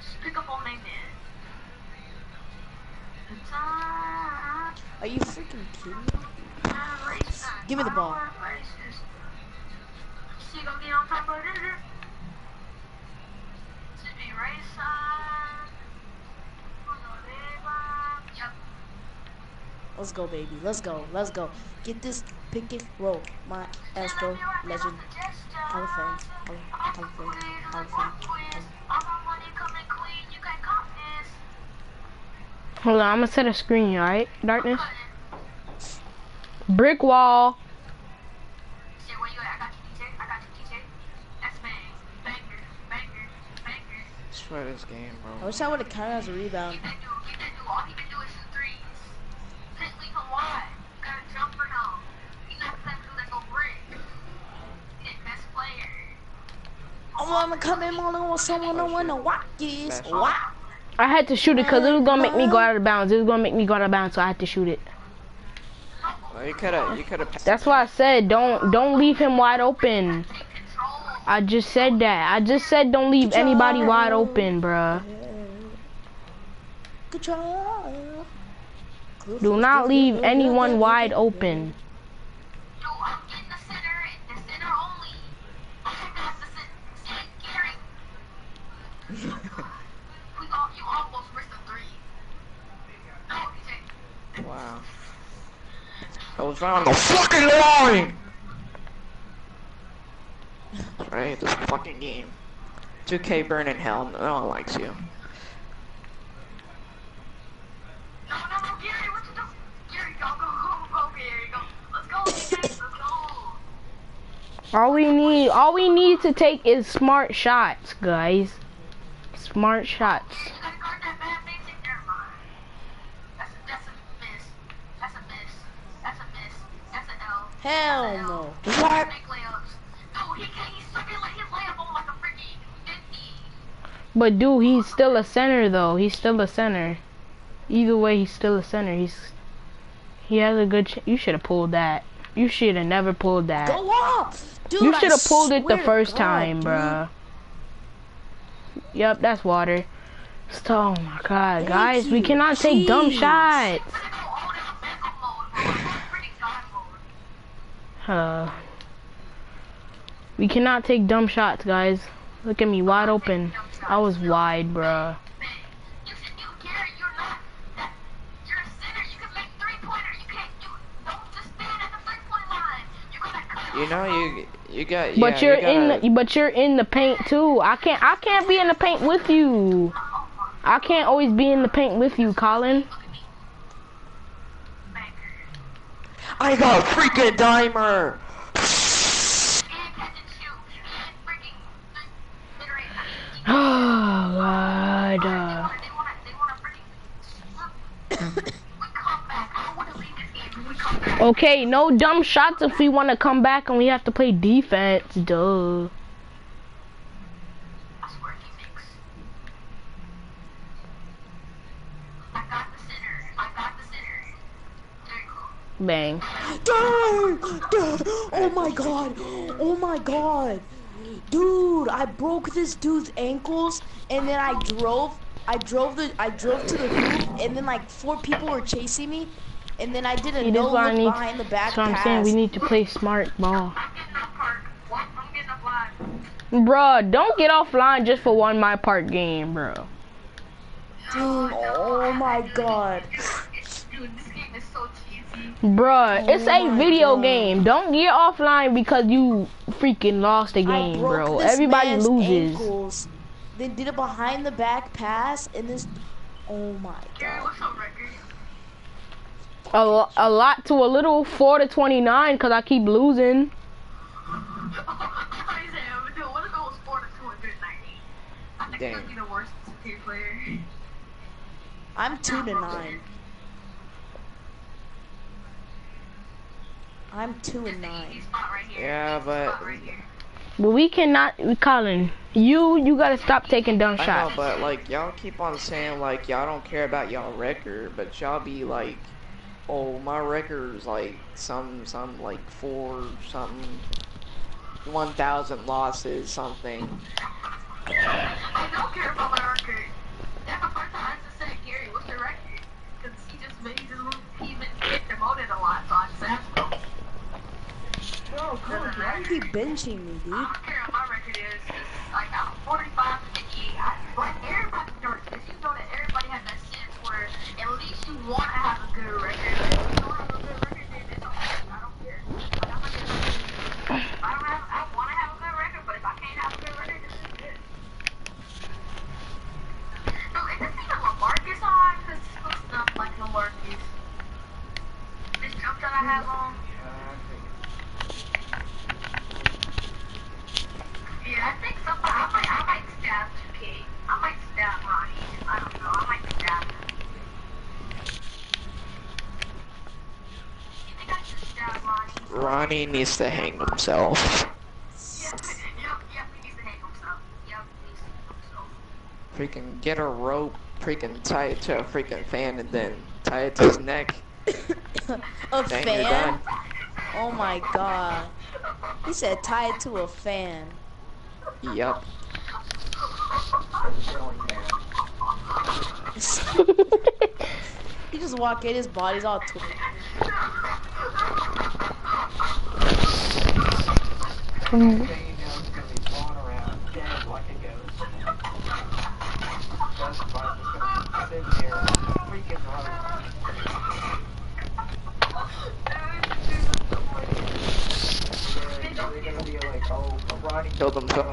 Just pick up on their man. Time. Are you freaking kidding me? Give me the ball. She gonna get on top of it. Let's go, baby. Let's go. Let's go. Get this pick and roll. My Astro legend. Hall of Fame. Hall Hall of Fame. Hall of Fame. Hold on, I'm gonna set a screen, alright? Darkness. Brick wall. Swear this game, I wish I would have counted as a rebound. I wanna come in morning with someone I wanna watch this. What? I had to shoot it because it was gonna make me go out of bounds. It was gonna make me go out of bounds, so I had to shoot it. Well, you coulda, you coulda. That's why I said don't don't leave him wide open. I just said that. I just said don't leave anybody wide open, bruh. Good job. Do not leave anyone wide open. Wow. I was right on the fucking line! Right, this fucking game. 2K burn in hell, no one likes you. All we need, all we need to take is smart shots, guys. Smart shots. Hell no. What? But dude, he's still a center though. He's still a center. Either way, he's still a center. He's he has a good. Ch you should have pulled that. You should have never pulled that. Go off! Dude, you should have pulled it the first God, time, dude. bruh. Yep, that's water. So, oh my god, guys, we you. cannot take dumb shots. Uh, we cannot take dumb shots, guys. Look at me, wide open. I was wide, bruh. You know, you you got. But yeah, you're you gotta, in the, but you're in the paint too. I can't I can't be in the paint with you. I can't always be in the paint with you, Colin. I got a freaking dimer! Oh god. okay, no dumb shots if we want to come back and we have to play defense. Duh. Bang. Dang! Dang! Oh my god! Oh my god! Dude, I broke this dude's ankles and then I drove I drove the I drove to the hoop and then like four people were chasing me and then I did a See, this no is why I look need. behind the back So I'm pass. saying we need to play smart ball. Bruh, don't get offline just for one my part game, bro. Dude, oh my god. Dude, this game is so cheesy. Bruh, oh it's a Oh video God. game. Don't get offline because you freaking lost a I game, bro. Everybody loses. Ankles, then did a behind the back pass and this oh my god. A, lo- a lot to a little, 4 to 29 because I keep losing. Damn. I'm two to nine. I'm two and nine. Yeah, but But we cannot, Colin, you, you gotta stop taking dumb shots. I know, shots. but like y'all keep on saying like y'all don't care about y'all record, but y'all be like, oh my record's like some some like four something, one thousand losses something. I don't care about my record. That's the first time I just Gary, what's your record? Because he just made he just he get demoted a lot, so I just asked him. Bro, come on, why do you keep benching me, dude? I don't care what my record is. It's like I'm 45 to 58. I like at least you want to have a good record. I don't have. I want to have a good record, but if I can't have a good record, good. Is this even LaMarcus on? Cause this stuff like LaMarcus. This jump that I. Yeah, I think somebody, I might, I might stab 2K. I might stab Ronnie. I don't know, I might stab him. Ronnie needs to hang himself. Freaking get a rope, freaking tie it to a freaking fan, and then tie it to his neck. A you're fan? Oh my god. He said tie it to a fan. Yup. he just walk in, his body's all twisted. Mm. Killed himself.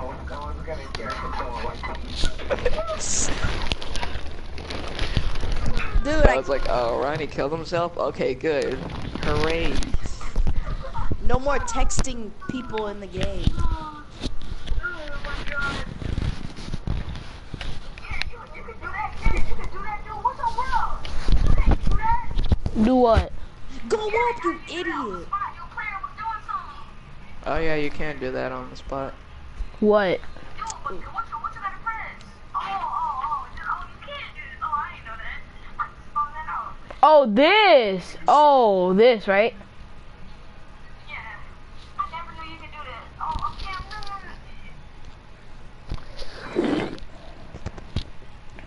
Dude, I was like, oh, Ronnie killed himself? Okay, good. Hooray. No more texting people in the game. Do what? Go up, you idiot. Oh yeah, you can't do that on the spot. What? Oh, this. Oh, this, right?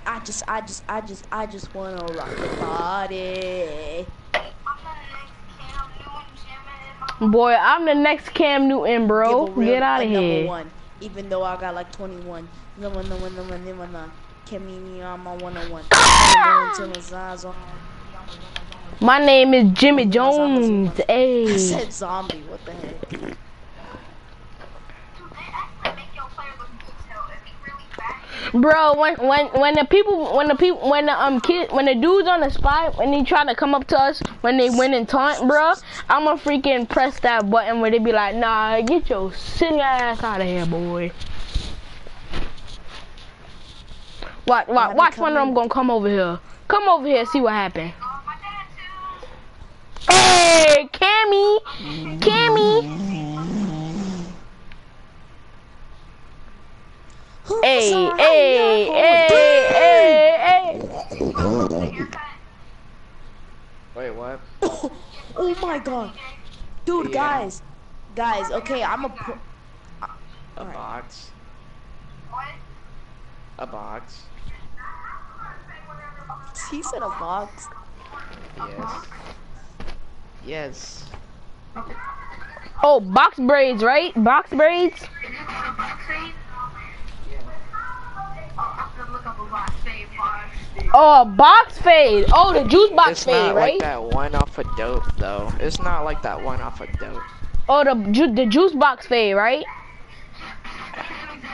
I just, I just, I just, I just wanna rock the body. Boy, I'm the next Cam Newton, bro. A real- Get out of number here. One, even though I got like 21. Number, number, number, number, number. Kimi, I'm on 101. Until my eyes ah! on- My name is Jimmy Jones. I Hey. said zombie, what the heck? Bro, when when when the people when the people when the um kid when the dudes on the spot when they try to come up to us when they win and taunt, bro, I'ma freaking press that button where they be like, nah, get your silly ass out of here, boy. Watch, watch, watch one of them gonna come over here. Come over here, see what happened. Hey, Cammy, Cammy. Hey, hey, hey, hey, hey. Wait, what? Oh my god. Dude, Yeah. guys. Guys, okay, I'm a pro- uh, A box. A box. He said a box. Yes. Yes. Oh, box braids, right? Box braids. Oh, box fade. Oh, the juice box It's fade, not like that one off of dope though. It's not like that one off of dope. Oh, the ju the juice box fade, right?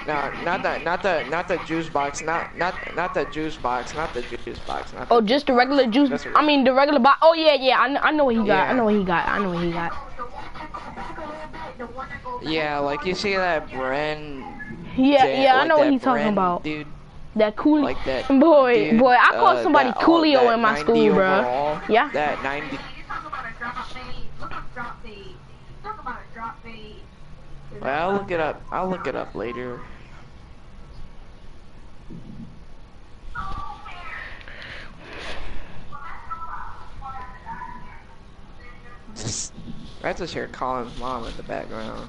No, not the not the not the juice box, not not not the juice box, not the juice box, not Oh, just the regular juice. That's a- I mean, the regular box. Oh yeah, yeah. I, kn- I know what he got. I know what he got. I know what he got. Yeah, like you see that Bren Yeah, Jan- yeah. I know what he's talking about. Dude, That Coolio. like that boy, dude, boy. I called uh, somebody that- Coolio that in my 90 school, bro. Yeah. That 90 Well, I'll look it up. I'll look it up later. I just hear Colin's mom in the background.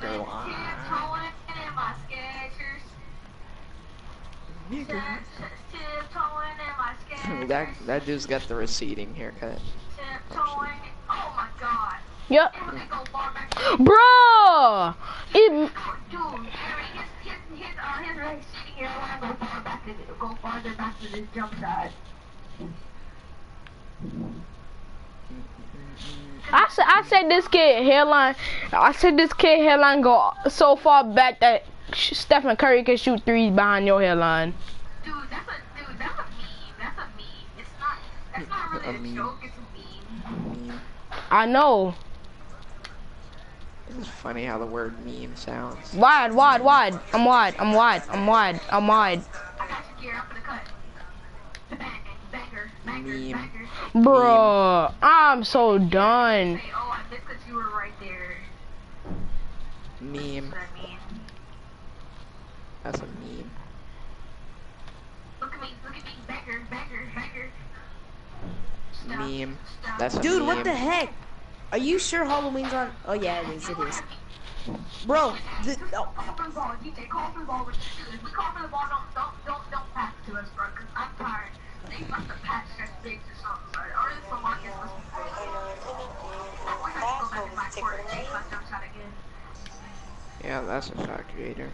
Ah. that that dude's got the receding haircut. Yep. Bruh. It, I said I said this kid hairline. I said this kid hairline go so far back that Stephen Curry can shoot threes behind your hairline. Dude, that's a dude, that's a meme. That's a meme. It's not that's not really A a, meme. joke, it's a meme. I know. It's funny how the word meme sounds. Wide, wide, wide. I'm wide. I'm wide. I'm wide. I'm wide. I got you gear up for the cut. Bang, banger, banger, Meme. banger. Bruh, I'm so done. Say, oh, I missed because you were right there. Meme. What I mean. That's a meme. Look at me, look at me, banger, banger, banger. Stop, Meme. stop. That's a Dude, meme. what the heck? Are you sure Halloween's on? Oh yeah, it is. It is. Bro, the, oh, Call for the ball, DJ, call for the ball. If we call for the ball, don't, don't, don't, don't pass it to us, bro, because I'm tired. They must have passed us bigs or something, sorry. Or it's LaMarcus must be crazy. We have to go back in my court and take my jump shot again. Yeah, that's a shot creator.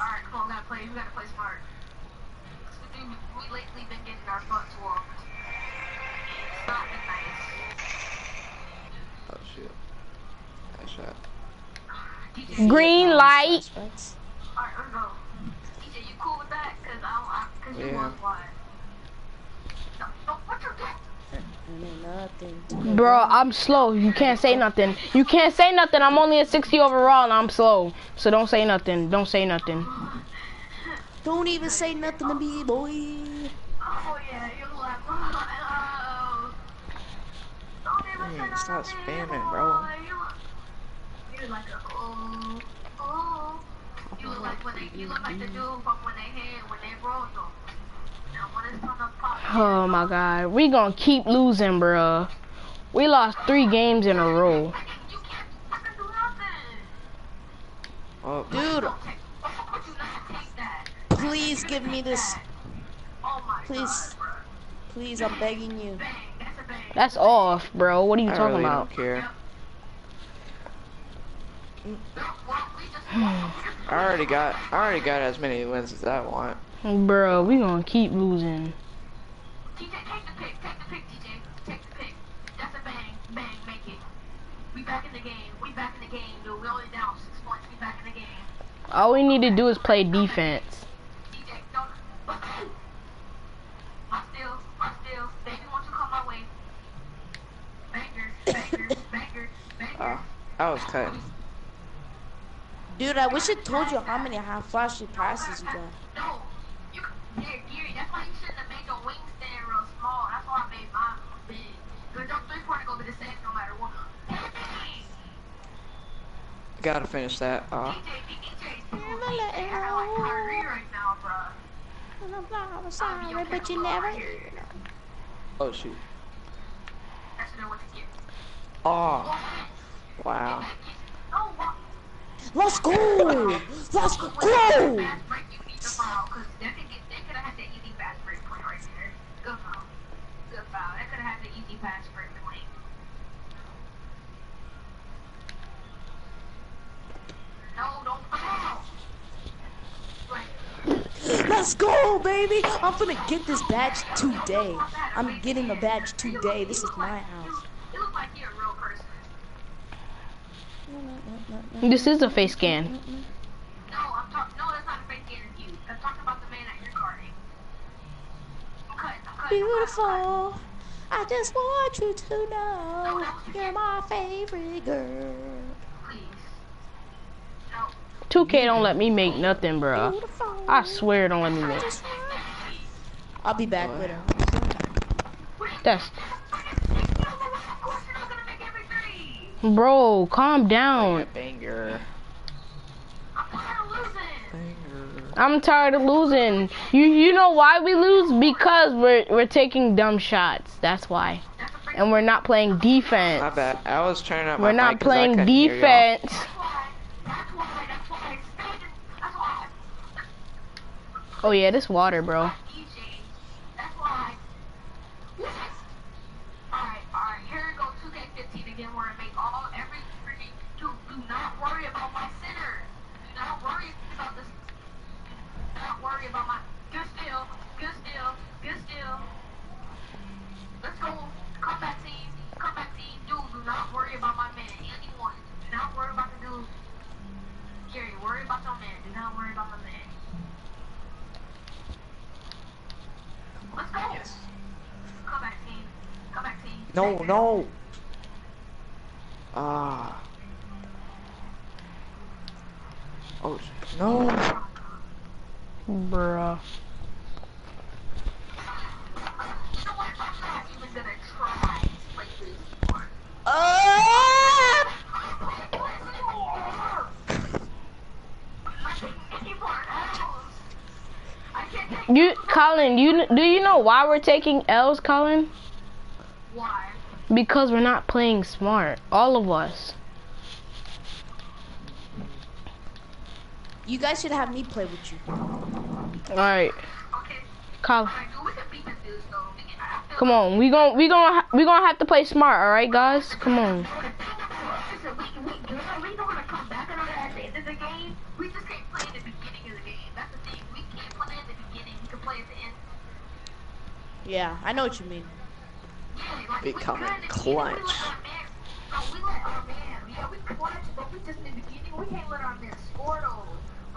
Alright, come on, we gotta play, we gotta play smart. Oh, we, we lately been getting our butts whooped. It's not been nice. Oh shoot. That shot. Green light. Alright, let's go. DJ, you cool with that? Cause I don't, I, cause you Yeah. want. No, no, what you nothing. Bro, I'm slow. You can't say nothing. You can't say nothing. I'm only a 60 overall and I'm slow. So don't say nothing. Don't say nothing. Don't even say nothing to me, boy. Oh yeah, you like, oh. Don't even say Hey, stop spamming, bro. You, you like oh, oh. You look like when they, you look like the dude from when they hit, when they rolled them. Now when it's on the pop. Oh my god. We gonna keep losing, bruh. We lost three games in a row. You can't fucking do nothing. Oh, Dude, Don't take, why would you not take that? please give me this. Oh Please. Please, I'm begging you. That's a bang. That's off, bro. What are you I talking really about? don't care. Well, we just I already got I already got as many wins as I want. Bro, we gonna keep losing. TJ, take the pick, take the pick, TJ. Take the pick. That's a bang, bang, make it. We back in the game. We back in the game, dude. We only down six points. We back in the game. All we need to do is play defense. TJ, don't. My still, my still. Baby, won't you come my way? Banger, banger, banger, banger. Oh, I was cut. Dude, I wish it told you how many high flashy passes you got. No, you, Gary, Gary, that's why you shouldn't have made your wings stand real small. That's why I made mine big. Cause your three pointer gonna be the same no matter what. Gotta finish that. Uh, DJ, DJ's cool. DJ, I right now, bro. I'm sorry, but you never. oh shoot. I should know what to get. Oh, wow. Let's go! Let's go! Let's go, baby! I'm gonna get this badge today. I'm getting the badge today. This is my house. you look like you're a real person. This is a face scan. No, I'm talking. No, that's not a fake interview. I'm talking about the man that you're guarding. I'm cutting. I'm cutting. I'm I'm cutting. Beautiful. I just want you to know you're my favorite girl. Please. No. 2K don't let me make nothing, bro. I swear don't let me make. I'll be back later. That's Bro, calm down. Banger. I'm tired of losing. You you know why we lose? Because we're we're taking dumb shots. That's why. And we're not playing defense. My bad. I was turning up my We're not mic 'cause I playing couldn't hear y'all. defense. Oh yeah, this water, bro. worry about my... Good still. Good still. Good still. Let's go. Come team. Come team. Dude, do not worry about my man. Anyone. Do not worry about the dude. Gary, worry about your man. Do not worry about my man. Let's go. Yes. Come team. Come team. No, Take no. Ah. Oh, no. Bruh. You know what? I'm not even gonna try to play this part. You, Colin, you do you know why we're taking L's, Colin? Why? Because we're not playing smart. All of us. You guys should have me play with you. All right. Colin, Alright, dude, we can beat this dude, though. We can- I feel come on. We gon' we gon' we gonna have to play smart. All right, guys. Come on. Listen, we, we, we know how to come back on at the end of the game. We just can't play in the beginning of the game. That's the thing. We can't play in the beginning. We can play at the end. Yeah, I know what you mean. Yeah, like, Becoming clutch. We let our man, no, we let our man, yeah, we clutch, but we just in the beginning, we can't let our man score though.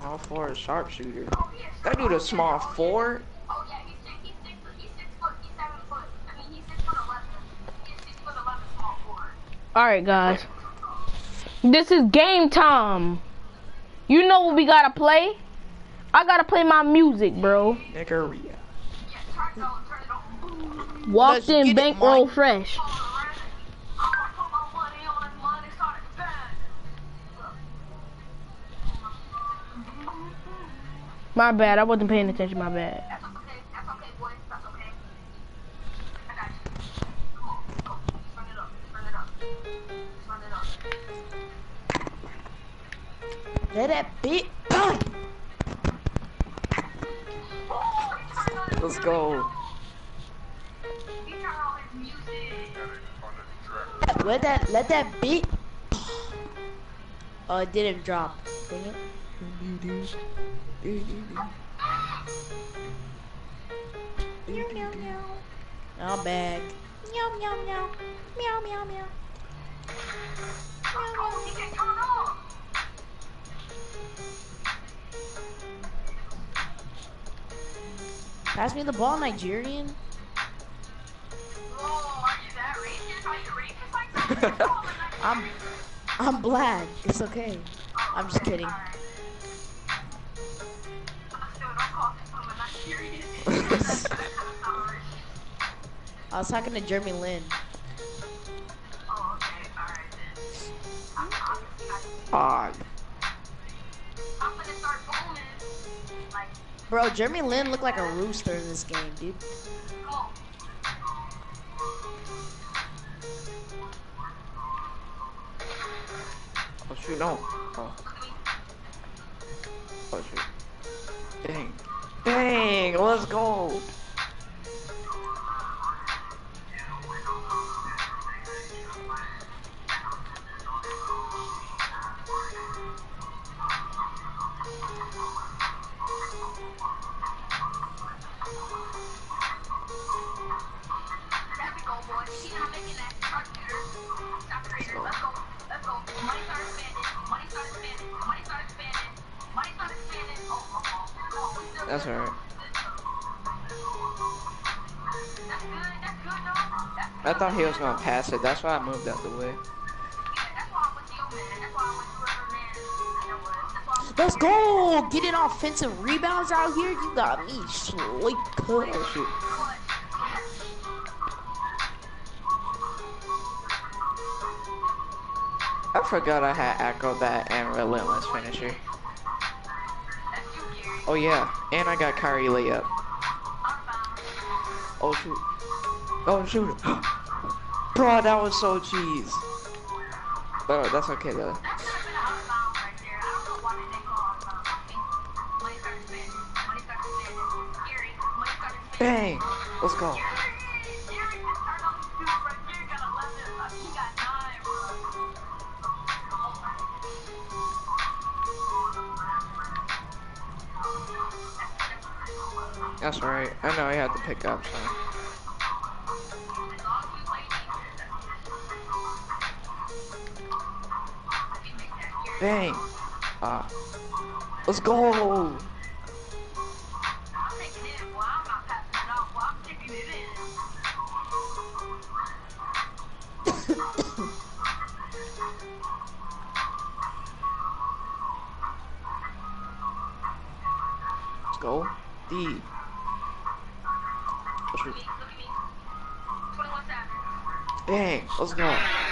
small four sharpshooter. That dude a small four? Oh yeah, he's six, he's six, he's six foot, he's seven foot. I mean, he's six foot eleven. He's six foot eleven, small forward. All right, guys. This is game time. You know what we gotta play? I gotta play my music, bro. Niggeria. Walked Let's in, bankroll Mike. fresh. My bad. I wasn't paying attention. My bad. That's okay, that's okay, boy. That's okay. I got you. Come on, go. Just run it up. Just run it up. Just run it up. Let that bit. Let's go. He turned on his music. Let that let that beat. Oh, it didn't drop. Dang it. Meow meow meow. Now back. Meow meow meow. Meow meow meow. He can turn. Pass me the ball, Nigerian. Oh, are you that racist? Are you racist? I'm I'm black. It's okay. I'm just kidding. I was talking to Jeremy Lin. Odd. Bro, Jeremy Lin looked like a rooster in this game, dude. Oh shoot, no. Oh. Oh shoot. Dang. Dang, let's go. That's alright. That's good. That's good, though. That's I thought he was gonna pass it. That's why I moved out the way. that's why I went to your man. That's why I went to whoever man that was. That's why I went Let's go! Getting offensive rebounds out here. You got me cut. Oh shoot. I forgot I had acrobat and relentless finisher. Oh yeah, and I got Kyrie layup. Oh shoot. Oh shoot. Bro, that was so cheese. Oh, that's okay though. Bang! Let's go. That's right. I know I had to pick up some. Bang! Ah. Let's go! Go. D. Bang! Let's go.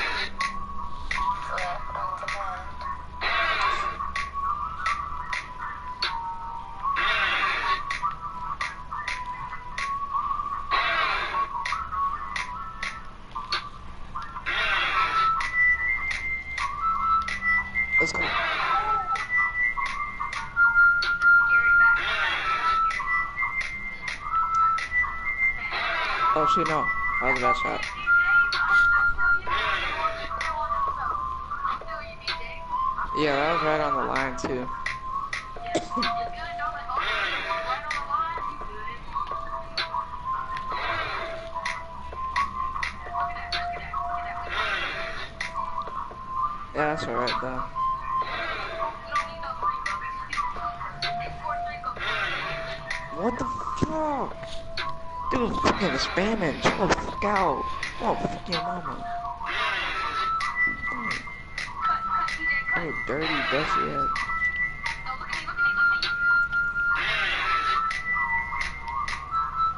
Shit, no. That was a bad shot. Yeah, that was right on the line too. Yeah, that's alright though. What the fuck? Dude, fucking spamming. Chill the fuck out. Oh, fuck your mama. Oh, dirty, dusty head.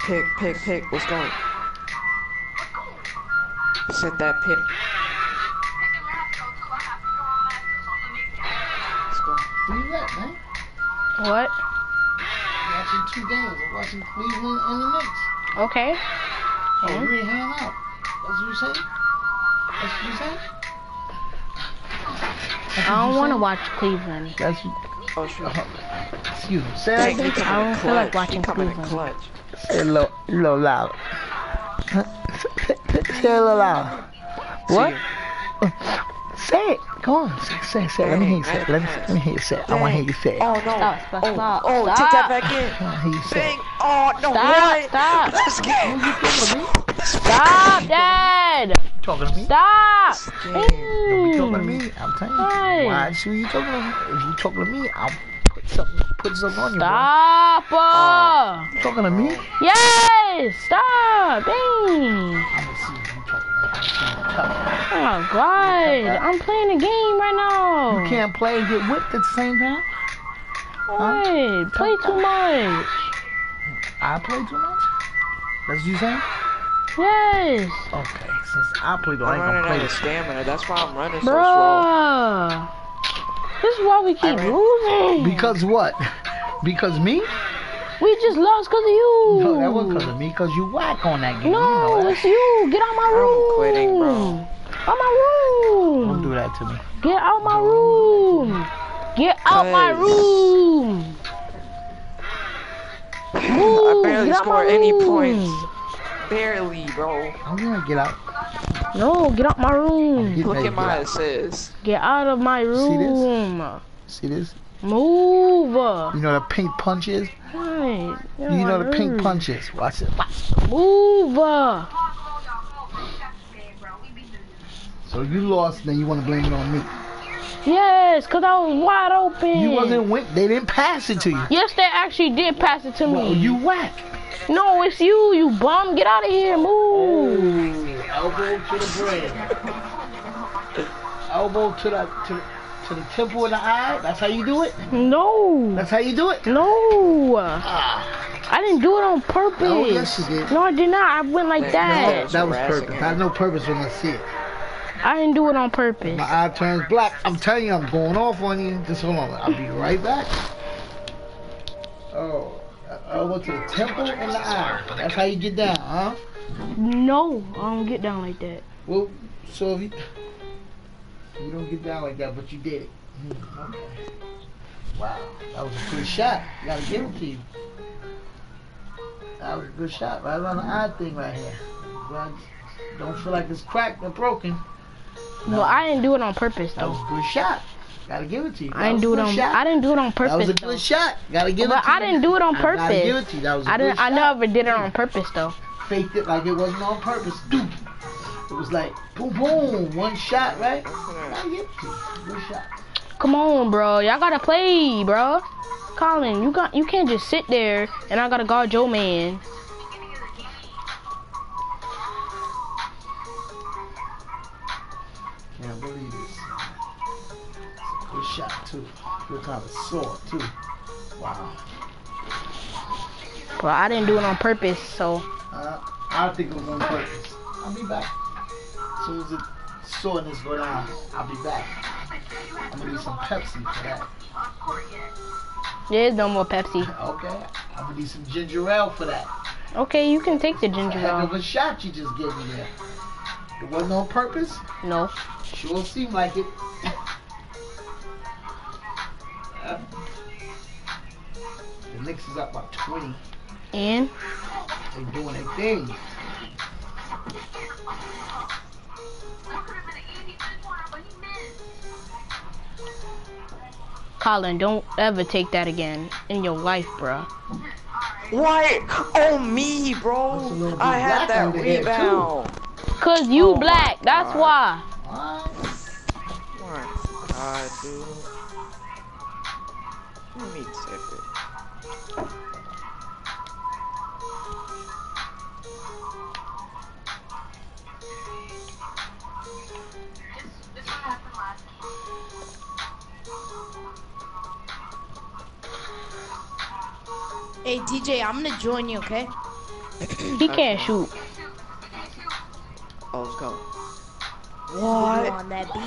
Pick, pick, pick. Let's go. Set that pick. Let's go. Where you at, man? What? Watching two games. I'm watching Cleveland and the Knicks. Okay. Oh, And? you ain't hanging out. That's what you say? That's what you say? That's I don't want to watch Cleveland. That's Oh shoot. Uh-huh. Excuse me. Say I that again. don't feel like watching Cleveland. clutch. Say it a little, little loud. Say it a little loud. What? Say it. Go on. Say, say, say. it. Let me hear you say it. Let me, let me hear you say it. I want to hear you say it. Oh no. Stop, stop, oh, stop. oh, take that back in. I want to hear you say Bang. It. Oh no. Stop, what? stop. Let's get. Stop, Dad! Talking to me? Stop! Don't be talking to me. I'm telling you. Hey. Watch who you talking to. me? If you talking to me, I'll put something, put something on you, bro. Stop! uh. You talking to me? Yes! Stop! Dang! I'm gonna see if you talking to me. I'm seeing it tough. Oh my god! I'm playing a game right now! You can't play and get whipped at the same time? What? Play too much! I play too much? That's what you saying? Yes! Okay, since I play, though, I I'm ain't gonna running play out of stamina. That's why I'm running so slow. Bruh! This is why we keep losing! Because what? Because me? We just lost because of you! No, that wasn't because of me, because you whack on that game. No, you know it's you! Get out my room! I'm quitting, bro. Out my room! Don't do that to me. Get out my room! Get out my room! I barely Get scored any points. Barely, bro. I'm gonna get out. No, get out my room! Get Look at my get out. assists. Get out of my room! See this? Move! You know the pink punch is? Hey, You know the pink punch is. Watch it. Watch. Move! So you lost, then you want to blame it on me. Yes, cause I was wide open. You wasn't win. They didn't pass it to you. Yes, they actually did pass it to me. Well, you whack. No, it's you, you bum. Get out of here. Move. Elbow to the brain. Elbow to the to the, to the temple of the eye. That's how you do it. No. That's how you do it. No. Ah, I didn't do it on purpose. No, yes, you did. No, I did not. I went like no, that. that was purpose. I had no purpose when I see it. I didn't do it on purpose. My eye turns black. I'm telling you, I'm going off on you. Just hold on. I'll be right back. Oh, elbow to the temple and the eye. That's how you get down, huh? No, I don't get down like that. Well, so if you you don't get down like that, but you did it. Hmm, Okay. Wow, that was a good shot. You gotta give it to you. That was a good shot, right on the eye thing right here. Don't feel like it's cracked or broken. Well, I didn't do it on purpose That was though. a good shot. Gotta give it to you. I didn't do it on. shot. I didn't do it on purpose. That was a though. good shot. Gotta give But it to I you. But I didn't do it on I purpose. gotta give it to you. That was a I good didn't. I shot. never did it on purpose though. Faked it like it wasn't on purpose. Dude. It was like boom, boom, one shot, right? Gotta give it to you. Good shot. Come on, bro. Y'all gotta play, bro. Colin, you got. You can't just sit there and I gotta guard your man. Can't believe this. It's a good shot too. Good kind of sword too. Wow. But I didn't do it on purpose, so Uh, I think it was on purpose. I'll be back. As soon as the soreness go down, I'll be back. I'm gonna need some Pepsi for that. there's no more Pepsi. Okay. I'm gonna need some ginger ale for that. Okay, you can take the ginger Heck of ale. a shot you just gave me there. It wasn't on purpose. No. Sure seemed like it. Uh, the Knicks is up by 20. And They're doing their thing. Colin, don't ever take that again in your life, bro. What? Oh me, bro. I had that under rebound. Cause you Oh black, that's God. why. My God, dude. Let me tip it. Hey DJ, I'm gonna join you, okay? He can't shoot. Oh, let's go. Boo boo on that beat.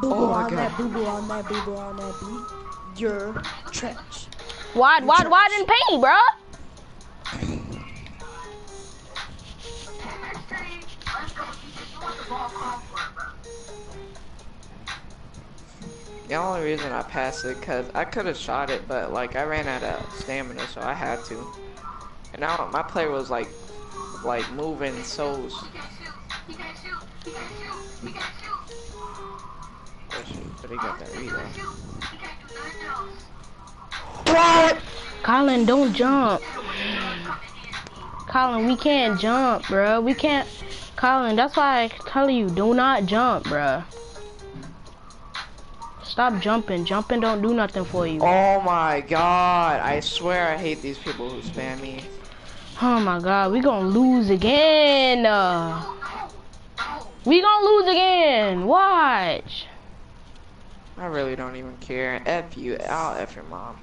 Boo boo Oh on God. that boo boo on that boo boo on that beat. You're trash. Wide, wide, wide in paint, bro. The only reason I passed it, cause I could have shot it, but like I ran out of stamina, so I had to. And now my player was like, like moving so. S- Oh, shoot, But he got that rebound. Colin, don't jump. Colin, we can't jump, bro. We can't. Colin, that's why I tell you, do not jump, bro. Stop jumping. Jumping don't do nothing for you. Oh my god! I swear I hate these people who spam me. Oh my god, we gonna lose again. Uh, we gonna lose again. Watch. I really don't even care. F you. I'll F your mom.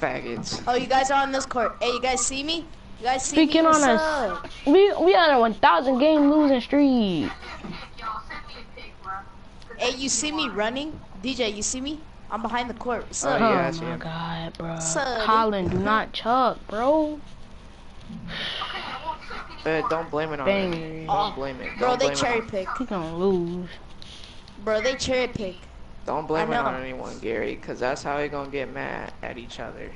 Faggots. Oh, you guys are on this court. Hey, you guys see me? You guys see Speaking me? on What's us, up? we we on a 1,000 game losing streak. Hey, you see me running? DJ, you see me? I'm behind the court. What's Oh, up? yeah, I oh see my him. god, bro. Son. Colin, do not chuck, bro. Uh, don't blame it on Bang. me. Don't blame it. Bro, Don't they cherry pick. He gonna lose. Bro, they cherry pick. Don't blame it on anyone, Gary, because that's how they gonna get mad at each other.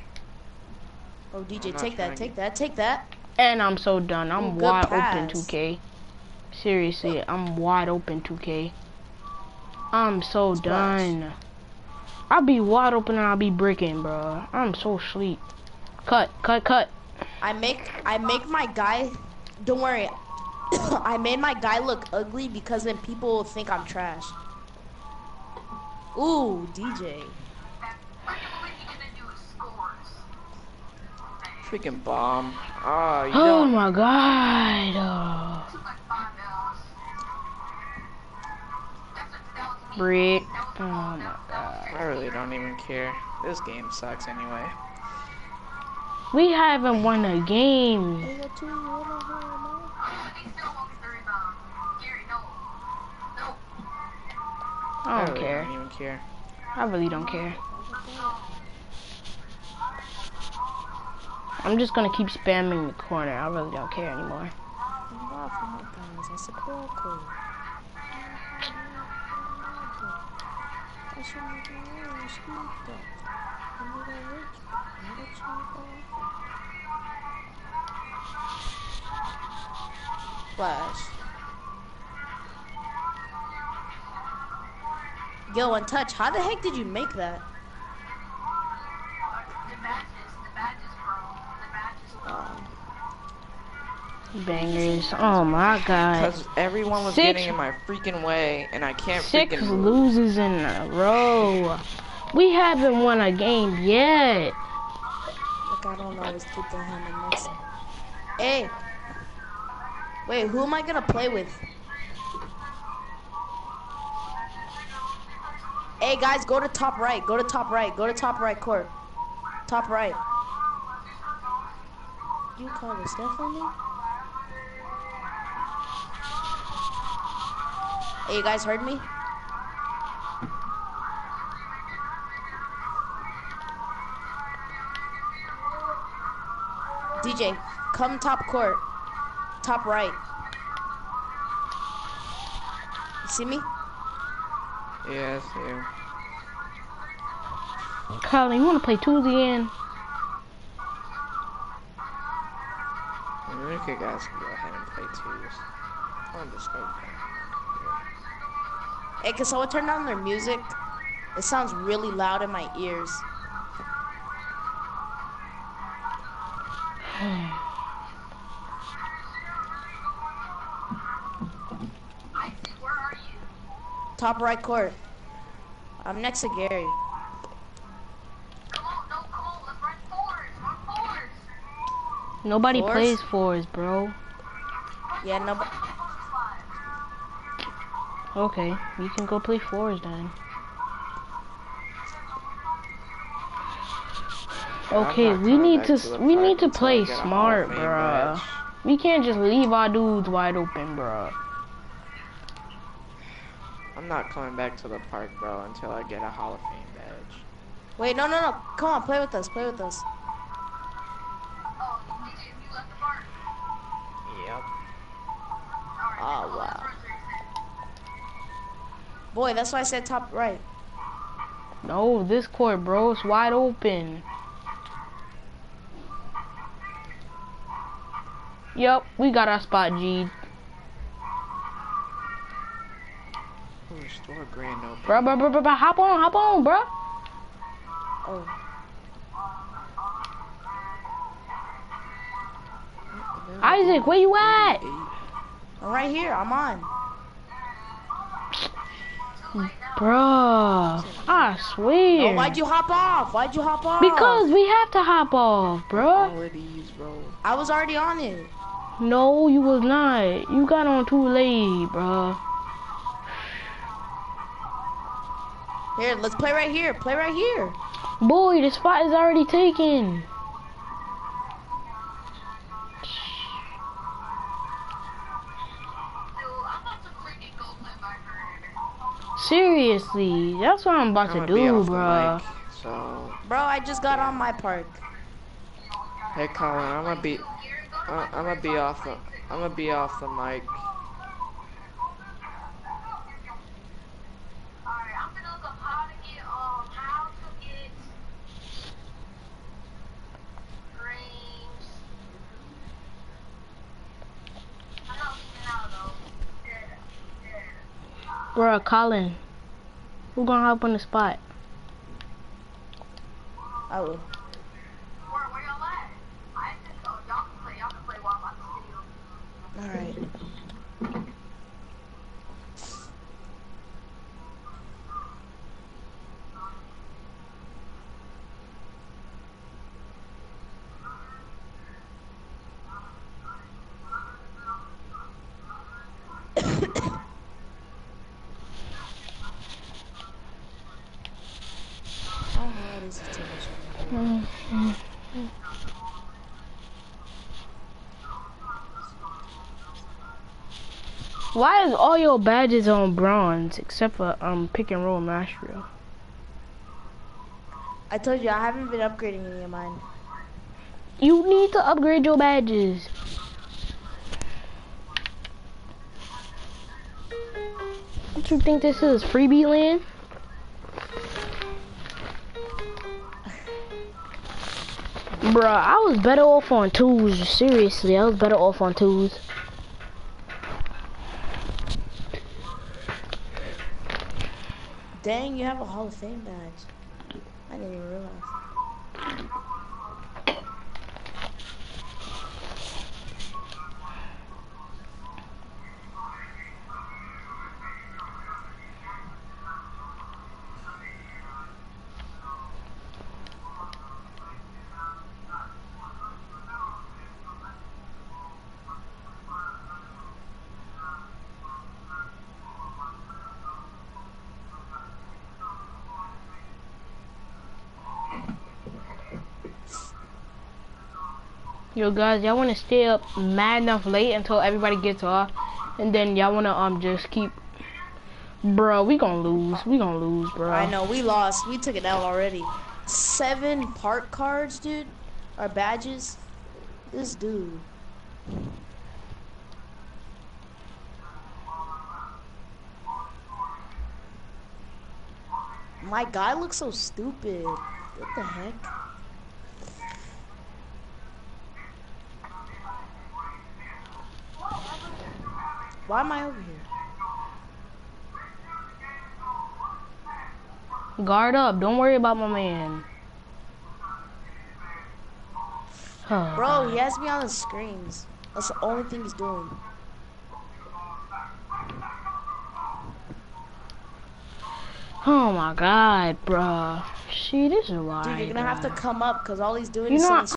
Oh, DJ, take that, take that, take that. And I'm so done. I'm Ooh, good wide open, 2K. Seriously, I'm wide open, 2K. I'm so done. I'll be wide open and I'll be breaking, bro. I'm so sleep. Cut, cut, cut. I make I make my guy. Don't worry. I made my guy look ugly because then people think I'm trash. Ooh, DJ. Freaking bomb. Ah, oh, you Oh my god. Oh. Brick. Oh my god. I really don't even care. This game sucks anyway. We haven't won a game. I don't really care. don't even care. I really don't care. I'm just gonna keep spamming the corner. I really don't care anymore. Flash. Yo, untouched. How the heck did you make that? Oh. Bangers. Oh my god. Because everyone was six, getting in my freaking way and I can't six freaking. Six loses in a row. We haven't won a game yet. Like, I don't always keep the hand in. Hey. Wait, who am I gonna play with? Hey guys, go to top right. Go to top right. Go to top right court. Top right. You called a stuff on me? Hey, you guys heard me? DJ, come top court. Top right. You see me? Yes, yeah. Colin, you wanna play twos again? You could guys can go ahead and play twos. On the scope. Hey, can someone turn down their music? It sounds really loud in my ears. Top right court. I'm next to Gary. Nobody Fours? plays fours, bro. Yeah, no. Okay, you can go play fours then. Okay, we need to to we need to play get a Hall smart, of bruh. badge. We can't just leave our dudes wide open, bruh. I'm not coming back to the park, bro, until I get a Hall of Fame badge. Wait, no, no, no. Come on, play with us. Play with us. Oh, you left the park. Yep. Oh wow. Boy, that's why I said top right. No, this court, bro, it's wide open. Yup, we got our spot, G. Oh, store grand open. Bruh, bruh, bruh, bruh, bruh, hop on, hop on, bruh. Oh. Isaac, where you at? I'm right here. I'm on. Bruh, I swear. Oh, why'd you hop off? Why'd you hop off? Because we have to hop off, bruh. Oh, All of these, bro. I was already on it. No, you was not. You got on too late, bruh. Here, let's play right here. Play right here. Boy, the spot is already taken. Seriously, that's what I'm about I'm to do, off the bruh. mic, so Bro, I just got on my park. hey, Colin, I'm gonna be, uh, I'm gonna be off the, I'm gonna be off the mic. Bruh, Colin. Who gonna hop on the spot? I will. Alright. How hard is it to measure? Why is all your badges on bronze except for um pick and roll mastery? I told you I haven't been upgrading any of mine. You need to upgrade your badges. What you think this is? Freebie land? Bruh, I was better off on twos. Seriously, I was better off on twos. Dang, you have a Hall of Fame badge. I didn't even realize. Yo guys, y'all wanna stay up mad enough late until everybody gets off, and then y'all wanna um just keep. Bro, we gonna lose. We gonna lose, bro. I know, we lost. We took it out already. Seven park cards, dude. Our badges. This dude. My guy looks so stupid. What the heck? Why am I over here? Guard up. Don't worry about my man. Oh, Bro, he has me on the screens. That's the only thing he's doing. Oh my god, bro. See, this is why. Dude, you're gonna have to uh, come up because all he's doing You is